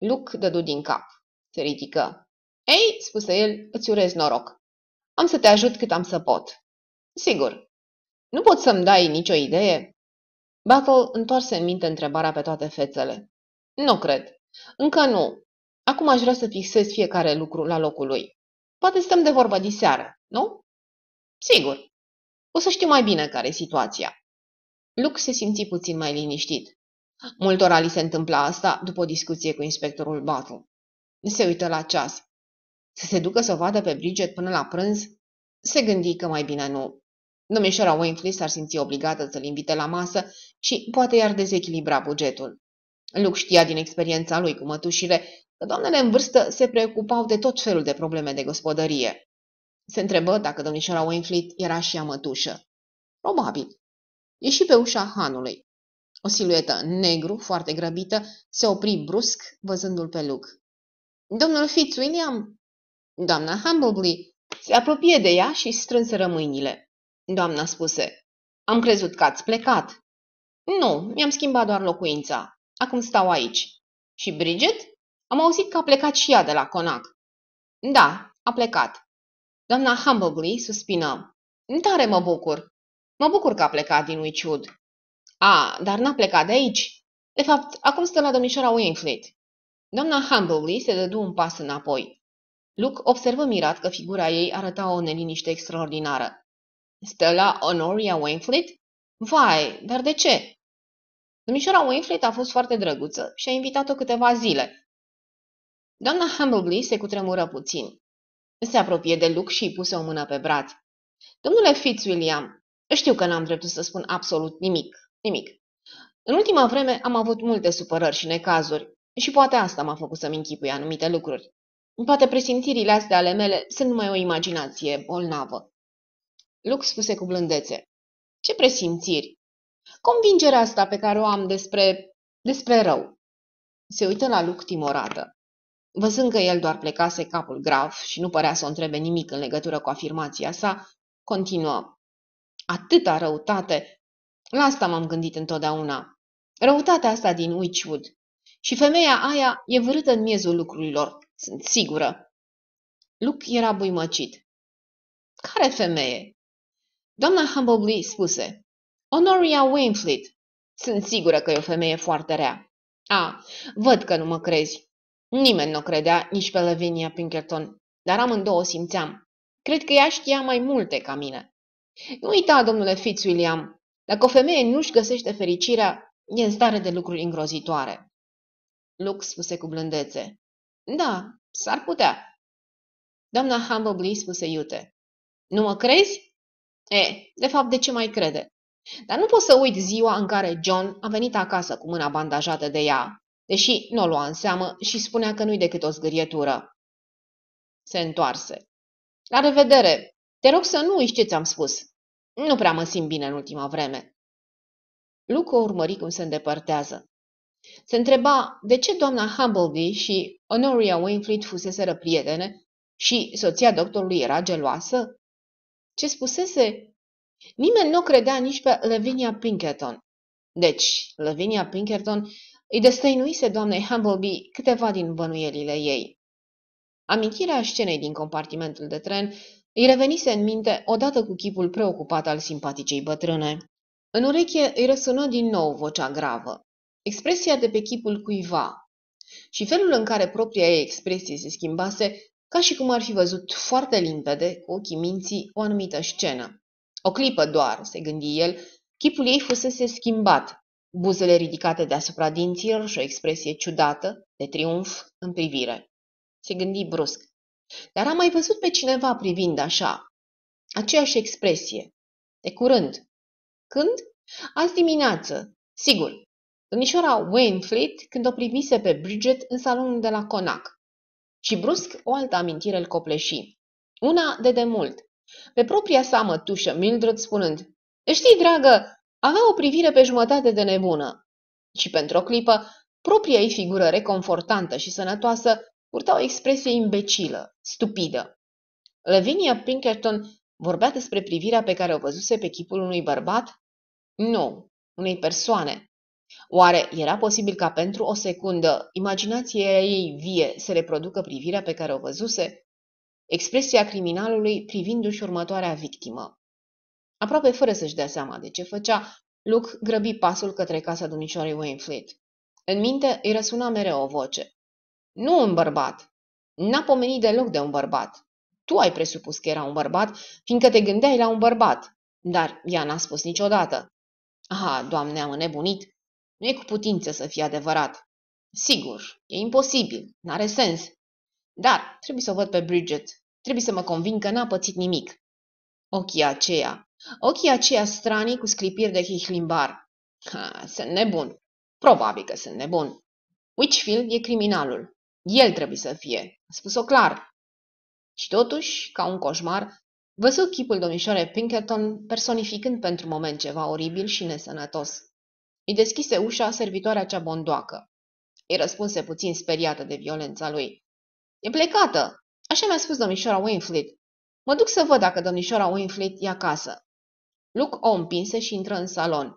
[SPEAKER 1] Luc dădu din cap. Se ridică. Ei, spuse el, îți urez noroc. Am să te ajut cât am să pot. Sigur. Nu pot să-mi dai nicio idee? Battle întoarse în minte întrebarea pe toate fețele. Nu cred. Încă nu. Acum aș vrea să fixez fiecare lucru la locul lui. Poate stăm de vorbă diseară, nu? Sigur. O să știu mai bine care e situația. Luc se simți puțin mai liniștit. Multora li se întâmpla asta după o discuție cu inspectorul Battle. Se uită la ceas. Să se ducă să o vadă pe Bridget până la prânz? Se gândi că mai bine nu. Domnișoara Wainfleet s-ar simți obligată să-l invite la masă și poate i-ar dezechilibra bugetul. Luc știa din experiența lui cu mătușile că doamnele în vârstă se preocupau de tot felul de probleme de gospodărie. Se întrebă dacă domnișoara Wainfleet era și ea mătușă. Probabil. Ieși pe ușa hanului. O siluetă negru, foarte grăbită, se opri brusc, văzându-l pe Luke. Domnul Fitzwilliam? Doamna Humbleby se apropie de ea și strânse rămâinile. Doamna spuse, am crezut că ați plecat. Nu, mi-am schimbat doar locuința. Acum stau aici. Și Bridget? Am auzit că a plecat și ea de la Conac. Da, a plecat. Doamna Humbleby suspină. Tare mă bucur. Mă bucur că a plecat din Witchwood. A, dar n-a plecat de aici. De fapt, acum stă la domnișoara Wainfleet. Doamna Humbleby se dădu un pas înapoi. Luke observă mirat că figura ei arăta o neliniște extraordinară. Stă la Honoria Wainfleet? Vai, dar de ce? Domnișoara Wainfleet a fost foarte drăguță și a invitat-o câteva zile. Doamna Humbleby se cutremură puțin. Se apropie de Luke și îi puse o mână pe braț. Domnule Fitzwilliam, știu că n-am dreptul să spun absolut nimic, nimic. În ultima vreme am avut multe supărări și necazuri și poate asta m-a făcut să-mi închipui anumite lucruri. Poate presimțirile astea ale mele sunt numai o imaginație bolnavă. Luke spuse cu blândețe. Ce presimțiri? Convingerea asta pe care o am despre... despre rău. Se uită la Luke timorată. Văzând că el doar plecase capul grav și nu părea să o întrebe nimic în legătură cu afirmația sa, continuă. Atâta răutate! La asta m-am gândit întotdeauna. Răutatea asta din Witchwood. Și femeia aia e vârâtă în miezul lucrurilor, sunt sigură. Luke era buimăcit. Care femeie? Doamna Humbleby spuse. Honoria Wainfleet. Sunt sigură că e o femeie foarte rea. A, văd că nu mă crezi. Nimeni nu credea, nici pe Lavinia Pinkerton, dar amândouă simțeam. Cred că ea știa mai multe ca mine. Nu uita, domnule Fitzwilliam, dacă o femeie nu-și găsește fericirea, e în stare de lucruri îngrozitoare. Luke spuse cu blândețe. Da, s-ar putea. Doamna Humbleby spuse iute. Nu mă crezi? E, de fapt, de ce mai crede? Dar nu pot să uit ziua în care John a venit acasă cu mâna bandajată de ea deși nu o lua în seamă și spunea că nu-i decât o zgârietură. Se întoarse. La revedere! Te rog să nu uiți ce ți-am spus. Nu prea mă simt bine în ultima vreme. Luke o urmări cum se îndepărtează. Se întreba de ce doamna Humbleby și Honoria Winfleet fuseseră prietene și soția doctorului era geloasă? Ce spusese? Nimeni nu credea nici pe Lavinia Pinkerton. Deci, Lavinia Pinkerton îi destăinuise doamnei Humbleby câteva din bănuielile ei. Amintirea scenei din compartimentul de tren îi revenise în minte odată cu chipul preocupat al simpaticei bătrâne. În ureche îi răsună din nou vocea gravă, expresia de pe chipul cuiva și felul în care propria ei expresie se schimbase, ca și cum ar fi văzut foarte limpede, cu ochii minții, o anumită scenă. O clipă doar, se gândi el, chipul ei fusese schimbat, buzele ridicate deasupra dinților și o expresie ciudată, de triumf, în privire. Se gândi brusc. Dar am mai văzut pe cineva privind așa. Aceeași expresie. De curând. Când? Azi dimineață. Sigur. Domnișoara Wainfleet când o primise pe Bridget în salonul de la Conac. Și brusc o altă amintire îl copleși. Una de demult. Pe propria sa mătușă, Mildred spunând, Știi, dragă, avea o privire pe jumătate de nebună. Și pentru o clipă, propria ei figură reconfortantă și sănătoasă purta o expresie imbecilă, stupidă. Lavinia Pinkerton vorbea despre privirea pe care o văzuse pe chipul unui bărbat? Nu, unei persoane. Oare era posibil ca pentru o secundă imaginația ei vie să reproducă privirea pe care o văzuse? Expresia criminalului privindu-și următoarea victimă. Aproape fără să-și dea seama de ce făcea, Luke grăbi pasul către casa domnișoarei Wainfleet. În minte îi răsuna mereu o voce. Nu un bărbat. N-a pomenit deloc de un bărbat. Tu ai presupus că era un bărbat, fiindcă te gândeai la un bărbat. Dar ea n-a spus niciodată. Aha, doamne, am înnebunit. Nu e cu putință să fie adevărat. Sigur, e imposibil, n-are sens. Dar trebuie să o văd pe Bridget. Trebuie să mă convin că n-a pățit nimic. Ochii aceia, ochii aceia stranii cu sclipiri de hihlimbar. Ha, sunt nebun. Probabil că sunt nebun. Witchfield e criminalul. El trebuie să fie. A spus-o clar. Și totuși, ca un coșmar, văzut chipul domnișoarei Pinkerton personificând pentru moment ceva oribil și nesănătos. Îi deschise ușa servitoarea cea bondoacă. Îi răspunse puțin speriată de violența lui. E plecată! Așa mi-a spus domnișoara Winfleet. Mă duc să văd dacă domnișoara Winfleet e acasă. Luke o împinse și intră în salon.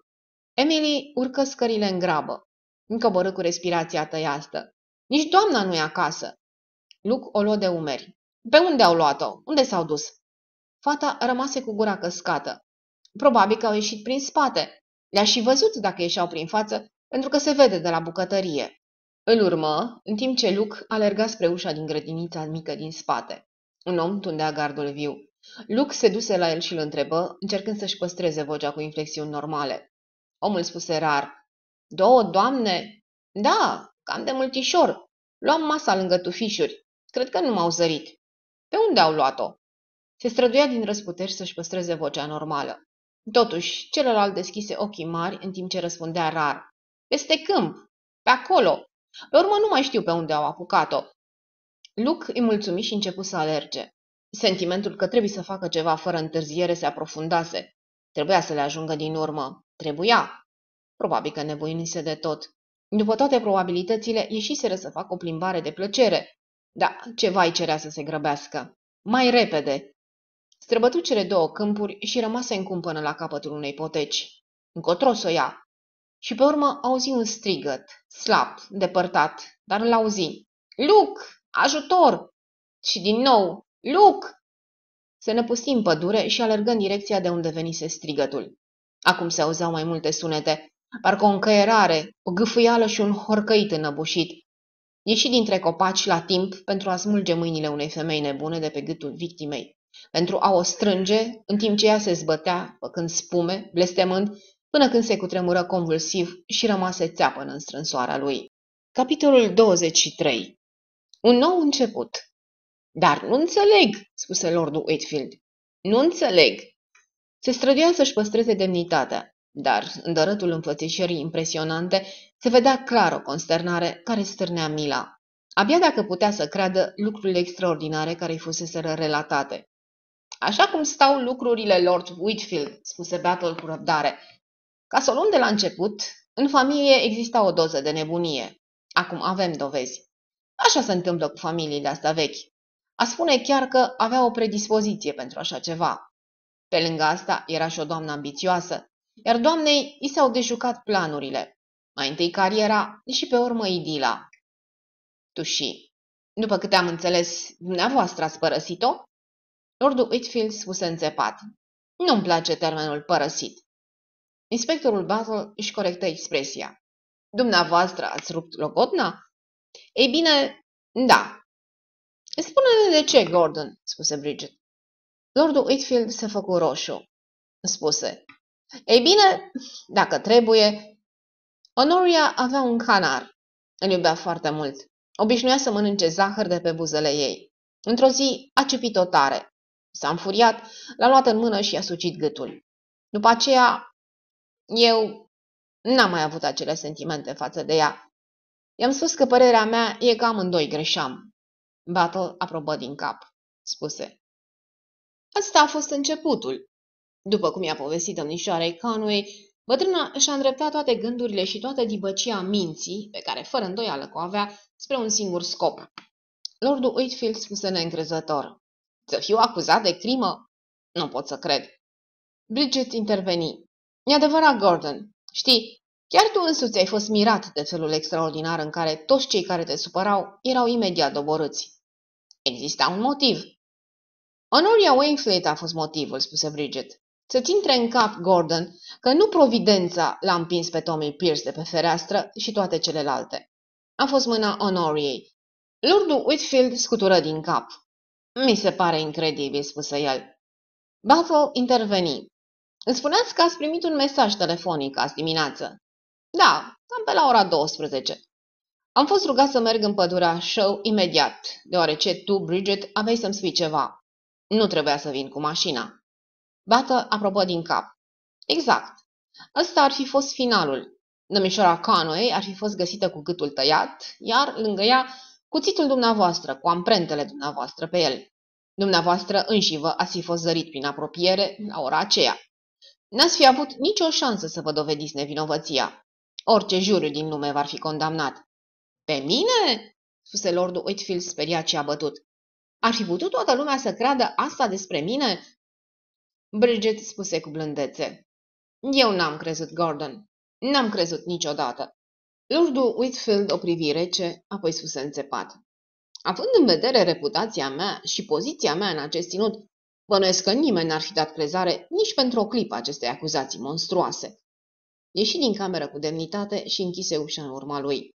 [SPEAKER 1] Emily urcă scările în grabă. Încă coborâ cu respirația tăiastă. Nici doamna nu e acasă. Luc o luă de umeri. Pe unde au luat-o? Unde s-au dus? Fata rămase cu gura căscată. Probabil că au ieșit prin spate. Le-a și văzut dacă ieșeau prin față, pentru că se vede de la bucătărie. Îl urmă, în timp ce Luc alerga spre ușa din grădinița mică din spate. Un om tundea gardul viu. Luc se duse la el și îl întrebă, încercând să-și păstreze vocea cu inflexiuni normale. Omul spuse rar, Două doamne? Da, cam de multișor. Luam masa lângă tufișuri. Cred că nu m-au zărit. Pe unde au luat-o? Se străduia din răsputeri să-și păstreze vocea normală. Totuși, celălalt deschise ochii mari în timp ce răspundea rar. Peste câmp, pe acolo. Pe urmă nu mai știu pe unde au apucat-o. Luc îi mulțumi și început să alerge. Sentimentul că trebuie să facă ceva fără întârziere se aprofundase. Trebuia să le ajungă din urmă. Trebuia. Probabil că nevoinise de tot. După toate probabilitățile, ieșiseră să facă o plimbare de plăcere. Da, ceva îi cerea să se grăbească. Mai repede! Străbătu cele două câmpuri și rămase în cumpănă la capătul unei poteci. Încotro să o ia. Și pe urmă auzi un strigăt, slab, depărtat, dar îl auzi. Luc! Ajutor! Și din nou, Luc! Se năpusti în pădure și alergă în direcția de unde venise strigătul. Acum se auzeau mai multe sunete, parcă o încăierare, o gâfâială și un horcăit înăbușit. Ieși dintre copaci la timp pentru a smulge mâinile unei femei nebune de pe gâtul victimei, pentru a o strânge în timp ce ea se zbătea, făcând spume, blestemând, până când se cutremură convulsiv și rămase țeapă în strânsoarea lui. Capitolul 23 Un nou început Dar nu înțeleg, spuse lordul Whitfield. Nu înțeleg. Se străduia să-și păstreze demnitatea dar în dărătul înfățișării impresionante se vedea clar o consternare care stârnea mila. Abia dacă putea să creadă lucrurile extraordinare care îi fuseseră relatate. Așa cum stau lucrurile, Lord Whitfield, spuse Battle cu răbdare. Ca să o luăm de la început, în familie exista o doză de nebunie. Acum avem dovezi. Așa se întâmplă cu familiile astea vechi. A spune chiar că avea o predispoziție pentru așa ceva. Pe lângă asta era și o doamnă ambițioasă, iar doamnei i s-au dejucat planurile. Mai întâi cariera și pe urmă idila. Tu și, după câte am înțeles, dumneavoastră ați părăsit-o? Lordul Whitfield spuse înțepat. Nu-mi place termenul părăsit. Inspectorul Battle își corectă expresia. Dumneavoastră ați rupt logotna? Ei bine, da. Spune-ne de ce, Gordon, spuse Bridget. Lordul Whitfield se făcu roșu. Spuse. Ei bine, dacă trebuie, Honoria avea un canar. Îl iubea foarte mult. Obișnuia să mănânce zahăr de pe buzele ei. Într-o zi a cipit-o tare. S-a înfuriat, l-a luat în mână și i-a sucit gâtul. După aceea, eu n-am mai avut acele sentimente față de ea. I-am spus că părerea mea e că amândoi greșeam. Battle aprobă din cap, spuse. Asta a fost începutul. După cum i-a povestit domnișoarei Conway, bătrâna și-a îndreptat toate gândurile și toată dibăcia minții, pe care fără îndoială că o avea, spre un singur scop. Lordul Whitfield spuse neîncrezător. Să fiu acuzat de crimă? Nu pot să cred. Bridget interveni. E adevărat, Gordon. Știi, chiar tu însuți ai fost mirat de felul extraordinar în care toți cei care te supărau erau imediat doborâți. Exista un motiv. Honoria Wainfleet a fost motivul, spuse Bridget. Să-ți intre în cap, Gordon, că nu providența l-a împins pe Tommy Pierce de pe fereastră și toate celelalte. A fost mâna Honoriei. Lordul Whitfield scutură din cap. Mi se pare incredibil, spuse el. Buffalo interveni. Îmi spuneați că ați primit un mesaj telefonic azi dimineață. Da, cam pe la ora 12. Am fost rugat să merg în pădurea Show imediat, deoarece tu, Bridget, aveai să-mi spui ceva. Nu trebuia să vin cu mașina. Bată aprobă din cap. Exact. Ăsta ar fi fost finalul. Domnișoara Conway ar fi fost găsită cu gâtul tăiat, iar lângă ea cuțitul dumneavoastră, cu amprentele dumneavoastră pe el. Dumneavoastră înșivă ați fi fost zărit prin apropiere la ora aceea. N-ați fi avut nicio șansă să vă dovediți nevinovăția. Orice juriu din lume v-ar fi condamnat. Pe mine? spuse lordul Whitfield speriat și abătut. Ar fi putut toată lumea să creadă asta despre mine? Bridget spuse cu blândețe. Eu n-am crezut, Gordon. N-am crezut niciodată. Lordul Whitfield o privi rece, apoi spuse înțepat. Având în vedere reputația mea și poziția mea în acest ținut, bănuiesc că nimeni n-ar fi dat crezare nici pentru o clipă acestei acuzații monstruoase. Ieși din cameră cu demnitate și închise ușa în urma lui.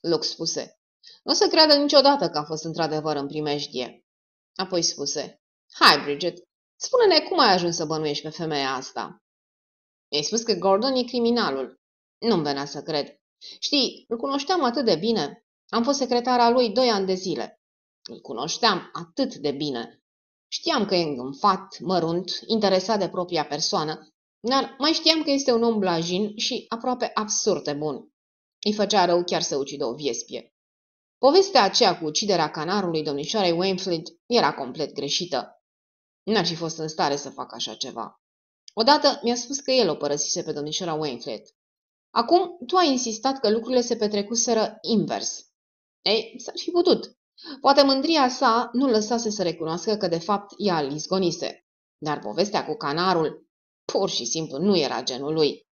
[SPEAKER 1] Lux spuse, nu o să creadă niciodată că a fost într-adevăr în primejdie. Apoi spuse, hai, Bridget, spune-ne cum ai ajuns să bănuiești pe femeia asta. Mi-ai spus că Gordon e criminalul. Nu-mi venea să cred. Știi, îl cunoșteam atât de bine. Am fost secretara lui doi ani de zile. Îl cunoșteam atât de bine. Știam că e îngânfat, mărunt, interesat de propria persoană, dar mai știam că este un om blajin și aproape absurd de bun. Îi făcea rău chiar să ucidă o viespie. Povestea aceea cu uciderea canarului domnișoarei Wainfleet era complet greșită. N-ar fi fost în stare să facă așa ceva. Odată mi-a spus că el o părăsise pe domnișoara Wainfleet. Acum, tu ai insistat că lucrurile se petrecuseră invers. Ei, s-ar fi putut. Poate mândria sa nu lăsase să recunoască că de fapt ea îl izgonise. Dar povestea cu canarul pur și simplu nu era genul lui.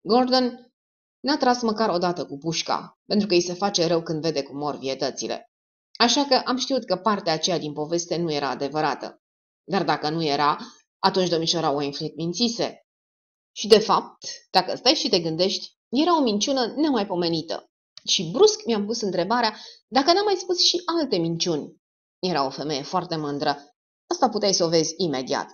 [SPEAKER 1] Gordon n-a tras măcar o dată cu pușca, pentru că îi se face rău când vede cum mor vietățile. Așa că am știut că partea aceea din poveste nu era adevărată. Dar dacă nu era, atunci domnișoara Wainfleet mințise. Și de fapt, dacă stai și te gândești, era o minciună nemaipomenită. Și brusc mi-am pus întrebarea dacă n-am mai spus și alte minciuni. Era o femeie foarte mândră. Asta puteai să o vezi imediat.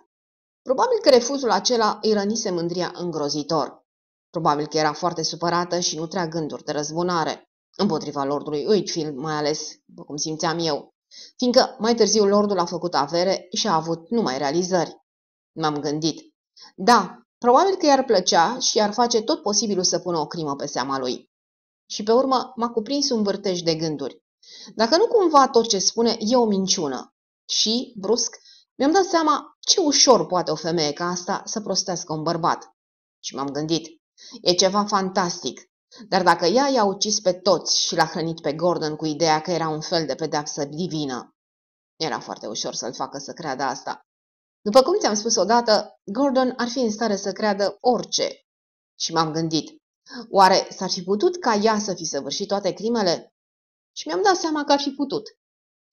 [SPEAKER 1] Probabil că refuzul acela îi rănise mândria îngrozitor. Probabil că era foarte supărată și nu trea gânduri de răzbunare. Împotriva lordului Whitfield, mai ales, după cum simțeam eu. Fiindcă mai târziu lordul a făcut avere și a avut numai realizări. M-am gândit. Da, probabil că i-ar plăcea și i-ar face tot posibilul să pună o crimă pe seama lui. Și pe urmă m-a cuprins un vârtej de gânduri. Dacă nu cumva tot ce spune e o minciună. Și, brusc, mi-am dat seama ce ușor poate o femeie ca asta să prostească un bărbat. Și m-am gândit, e ceva fantastic. Dar dacă ea i-a ucis pe toți și l-a hrănit pe Gordon cu ideea că era un fel de pedeapsă divină, era foarte ușor să-l facă să creadă asta. După cum ți-am spus odată, Gordon ar fi în stare să creadă orice. Și m-am gândit, oare s-ar fi putut ca ea să fi săvârșit toate crimele? Și mi-am dat seama că ar fi putut.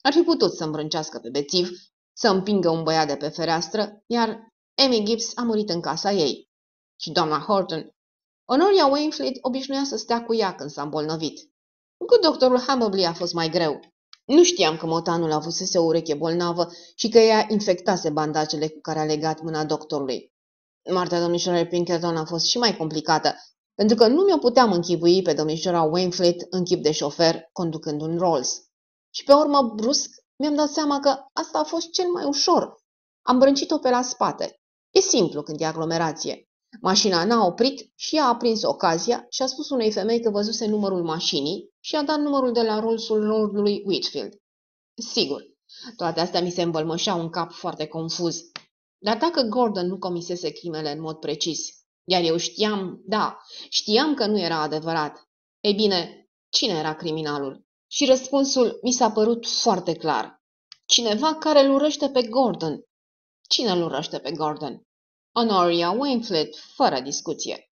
[SPEAKER 1] Ar fi putut să îmbrâncească pe bețiv, să împingă un băiat de pe fereastră, iar Amy Gibbs a murit în casa ei. Și doamna Horton. Honoria Wainfleet obișnuia să stea cu ea când s-a îmbolnăvit. Cu doctorul Hammerbley a fost mai greu. Nu știam că motanul avusese o ureche bolnavă și că ea infectase bandajele cu care a legat mâna doctorului. Moartea domnișoarei Pinkerton a fost și mai complicată, pentru că nu mi-o puteam închipui pe domnișoara Wainfleet în chip de șofer conducând un Rolls. Și pe urmă, brusc, mi-am dat seama că asta a fost cel mai ușor. Am brâncit-o pe la spate. E simplu când e aglomerație. Mașina n-a oprit și ea a prins ocazia și a spus unei femei că văzuse numărul mașinii și a dat numărul de la Rollsul Lordului Whitfield. Sigur, toate astea mi se învălmășeau în cap foarte confuz. Dar dacă Gordon nu comisese crimele în mod precis, iar eu știam, da, știam că nu era adevărat, ei bine, cine era criminalul? Și răspunsul mi s-a părut foarte clar. Cineva care îl urăște pe Gordon. Cine îl urăște pe Gordon? Honoria Wainfleet, fără discuție.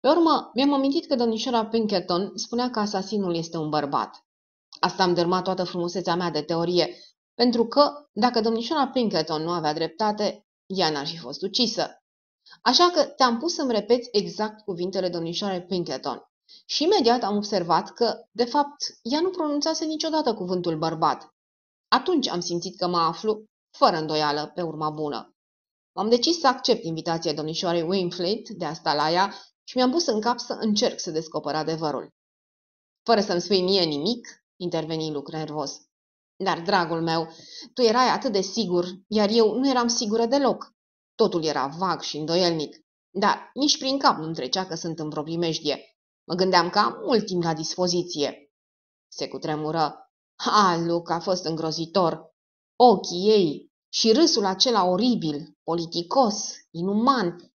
[SPEAKER 1] Pe urmă, mi-am amintit că domnișoara Pinkerton spunea că asasinul este un bărbat. Asta am dărmat toată frumusețea mea de teorie, pentru că, dacă domnișoara Pinkerton nu avea dreptate, ea n-ar fi fost ucisă. Așa că te-am pus să-mi repeți exact cuvintele domnișoarei Pinkerton. Și imediat am observat că, de fapt, ea nu pronunțase niciodată cuvântul bărbat. Atunci am simțit că mă aflu, fără îndoială, pe urma bună. M-am decis să accept invitația domnișoarei Winfleet de a sta la ea și mi-am pus în cap să încerc să descoper adevărul. Fără să-mi spui mie nimic, interveni Luc nervos. Dar, dragul meu, tu erai atât de sigur, iar eu nu eram sigură deloc. Totul era vag și îndoielnic. Dar nici prin cap nu-mi trecea că sunt în proprimejdie. Mă gândeam că am mult timp la dispoziție. Se cutremură. Ha, Luc, a fost îngrozitor. Ochii ei și râsul acela oribil, politicos, inuman.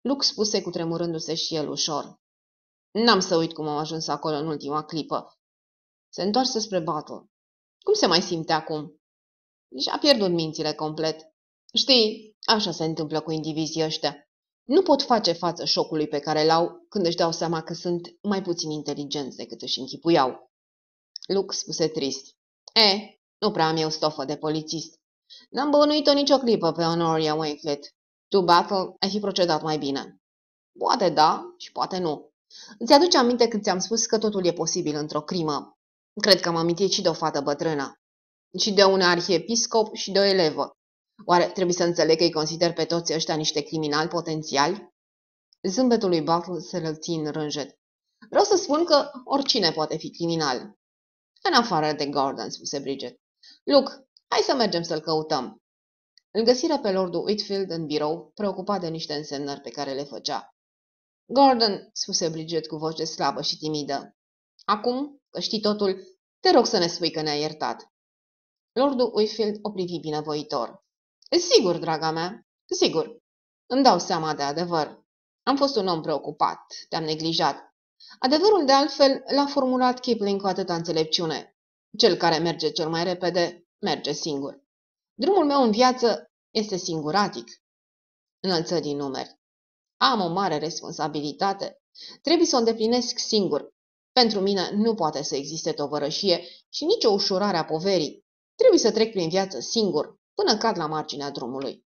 [SPEAKER 1] Luc spuse cutremurându-se și el ușor. N-am să uit cum am ajuns acolo în ultima clipă. Se întoarse spre Battle. Cum se mai simte acum? Și-a pierdut mințile complet. Știi, așa se întâmplă cu indivizii ăștia. Nu pot face față șocului pe care l-au când își dau seama că sunt mai puțin inteligenți decât își închipuiau. Luke spuse trist. E, nu prea am eu stofă de polițist. N-am bănuit-o nicio clipă pe Honoria Wakelet. Tu, Battle, ai fi procedat mai bine. Poate da și poate nu. Îți aduce aminte când ți-am spus că totul e posibil într-o crimă. Cred că am amintit și de o fată bătrână. Și de un arhiepiscop și de o elevă. Oare trebuie să înțeleg că îi consider pe toți ăștia niște criminali potențiali? Zâmbetul lui Buckle se lălți în rânjet. Vreau să spun că oricine poate fi criminal. În afară de Gordon, spuse Bridget. Luke, hai să mergem să-l căutăm. Îl găsiră pe Lordul Whitfield în birou, preocupat de niște însemnări pe care le făcea. Gordon, spuse Bridget cu voce slabă și timidă. Acum că știi totul, te rog să ne spui că ne-ai iertat. Lordul Whitfield o privi binevoitor. Sigur, draga mea, sigur. Îmi dau seama de adevăr. Am fost un om preocupat, te-am neglijat. Adevărul, de altfel, l-a formulat Kipling cu atâta înțelepciune. Cel care merge cel mai repede, merge singur. Drumul meu în viață este singuratic. Înălță din numeri. Am o mare responsabilitate. Trebuie să o îndeplinesc singur. Pentru mine nu poate să existe tovărășie și nicio ușurare a poverii. Trebuie să trec prin viață singur, până cad la marginea drumului.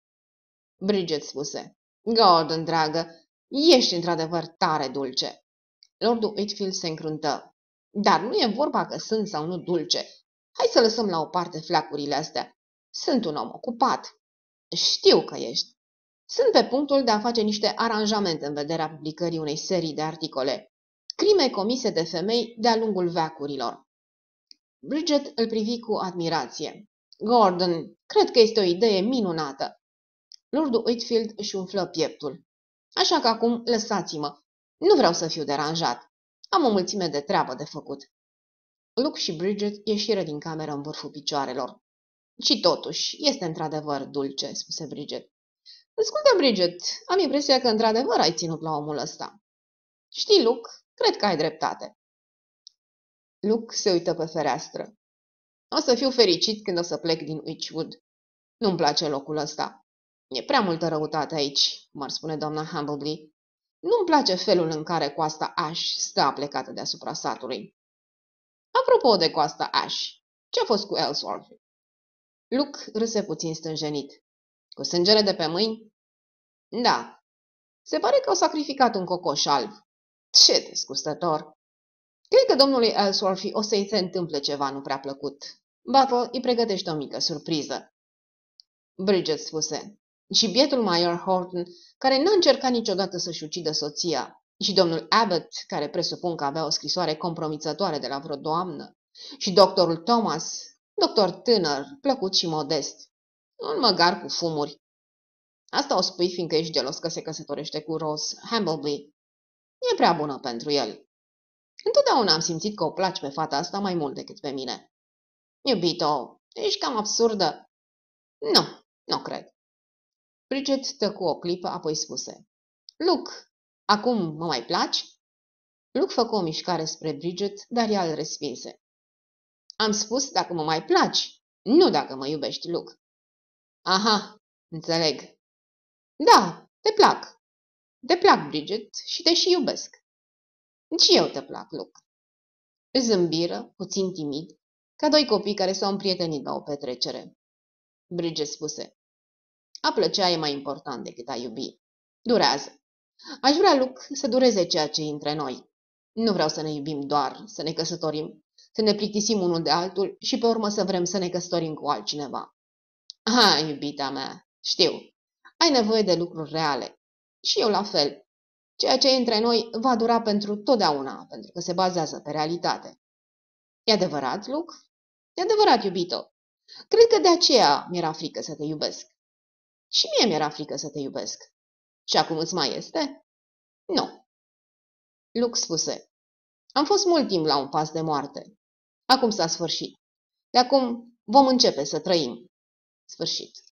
[SPEAKER 1] Bridget spuse, Gordon, dragă, ești într-adevăr tare dulce. Lordul Whitfield se încruntă. Dar nu e vorba că sunt sau nu dulce. Hai să lăsăm la o parte flacurile astea. Sunt un om ocupat. Știu că ești. Sunt pe punctul de a face niște aranjamente în vederea publicării unei serii de articole. Crime comise de femei de-a lungul veacurilor. Bridget îl privi cu admirație. Gordon, cred că este o idee minunată. Lordul Whitfield își umflă pieptul. Așa că acum lăsați-mă. Nu vreau să fiu deranjat. Am o mulțime de treabă de făcut. Luke și Bridget ieșiră din cameră în vârful picioarelor. Și totuși, este într-adevăr dulce, spuse Bridget. Ascultă, Bridget, am impresia că într-adevăr ai ținut la omul ăsta. Știi, Luke, cred că ai dreptate. Luke se uită pe fereastră. O să fiu fericit când o să plec din Witchwood. Nu-mi place locul ăsta. E prea multă răutate aici, cum ar spune doamna Humbleby. Nu-mi place felul în care coasta Ash stă aplecată deasupra satului. Apropo de coasta Ash, ce-a fost cu Ellsworth? Luke râse puțin stânjenit. Cu sângele de pe mâini? Da. Se pare că au sacrificat un cocoș alb. Ce desgustător! Cred că domnului Ellsworth o să-i se întâmple ceva nu prea plăcut. Battle îi pregătește o mică surpriză. Bridget spuse. Și bietul Mayor Horton, care n-a încercat niciodată să-și ucidă soția, și domnul Abbott, care presupun că avea o scrisoare compromițătoare de la vreo doamnă, și doctorul Thomas, doctor tânăr, plăcut și modest, un măgar cu fumuri. Asta o spui fiindcă ești gelos că se căsătorește cu Rose Hambleby. E prea bună pentru el. Întotdeauna am simțit că o placi pe fata asta mai mult decât pe mine. Iubito, ești cam absurdă. Nu, nu cred. Bridget tăcu o clipă, apoi spuse. Luke, acum mă mai placi? Luke făcu o mișcare spre Bridget, dar ea îl respinse. Am spus dacă mă mai placi, nu dacă mă iubești, Luke. Aha, înțeleg. Da, te plac. Te plac, Bridget, și te și iubesc. Și eu te plac, Luke. Îți zâmbiră, puțin timid, ca doi copii care s-au împrietenit la o petrecere. Bridget spuse. A plăcea e mai important decât a iubi. Durează. Aș vrea, Luc, să dureze ceea ce e între noi. Nu vreau să ne iubim doar, să ne căsătorim, să ne plictisim unul de altul și pe urmă să vrem să ne căsătorim cu altcineva. Ha, iubita mea, știu. Ai nevoie de lucruri reale. Și eu la fel. Ceea ce e între noi va dura pentru totdeauna, pentru că se bazează pe realitate. E adevărat, Luc? E adevărat, iubito. Cred că de aceea mi-era frică să te iubesc. Și mie mi-era frică să te iubesc. Și acum îți mai este? Nu. Luc spuse. Am fost mult timp la un pas de moarte. Acum s-a sfârșit. De acum vom începe să trăim. Sfârșit.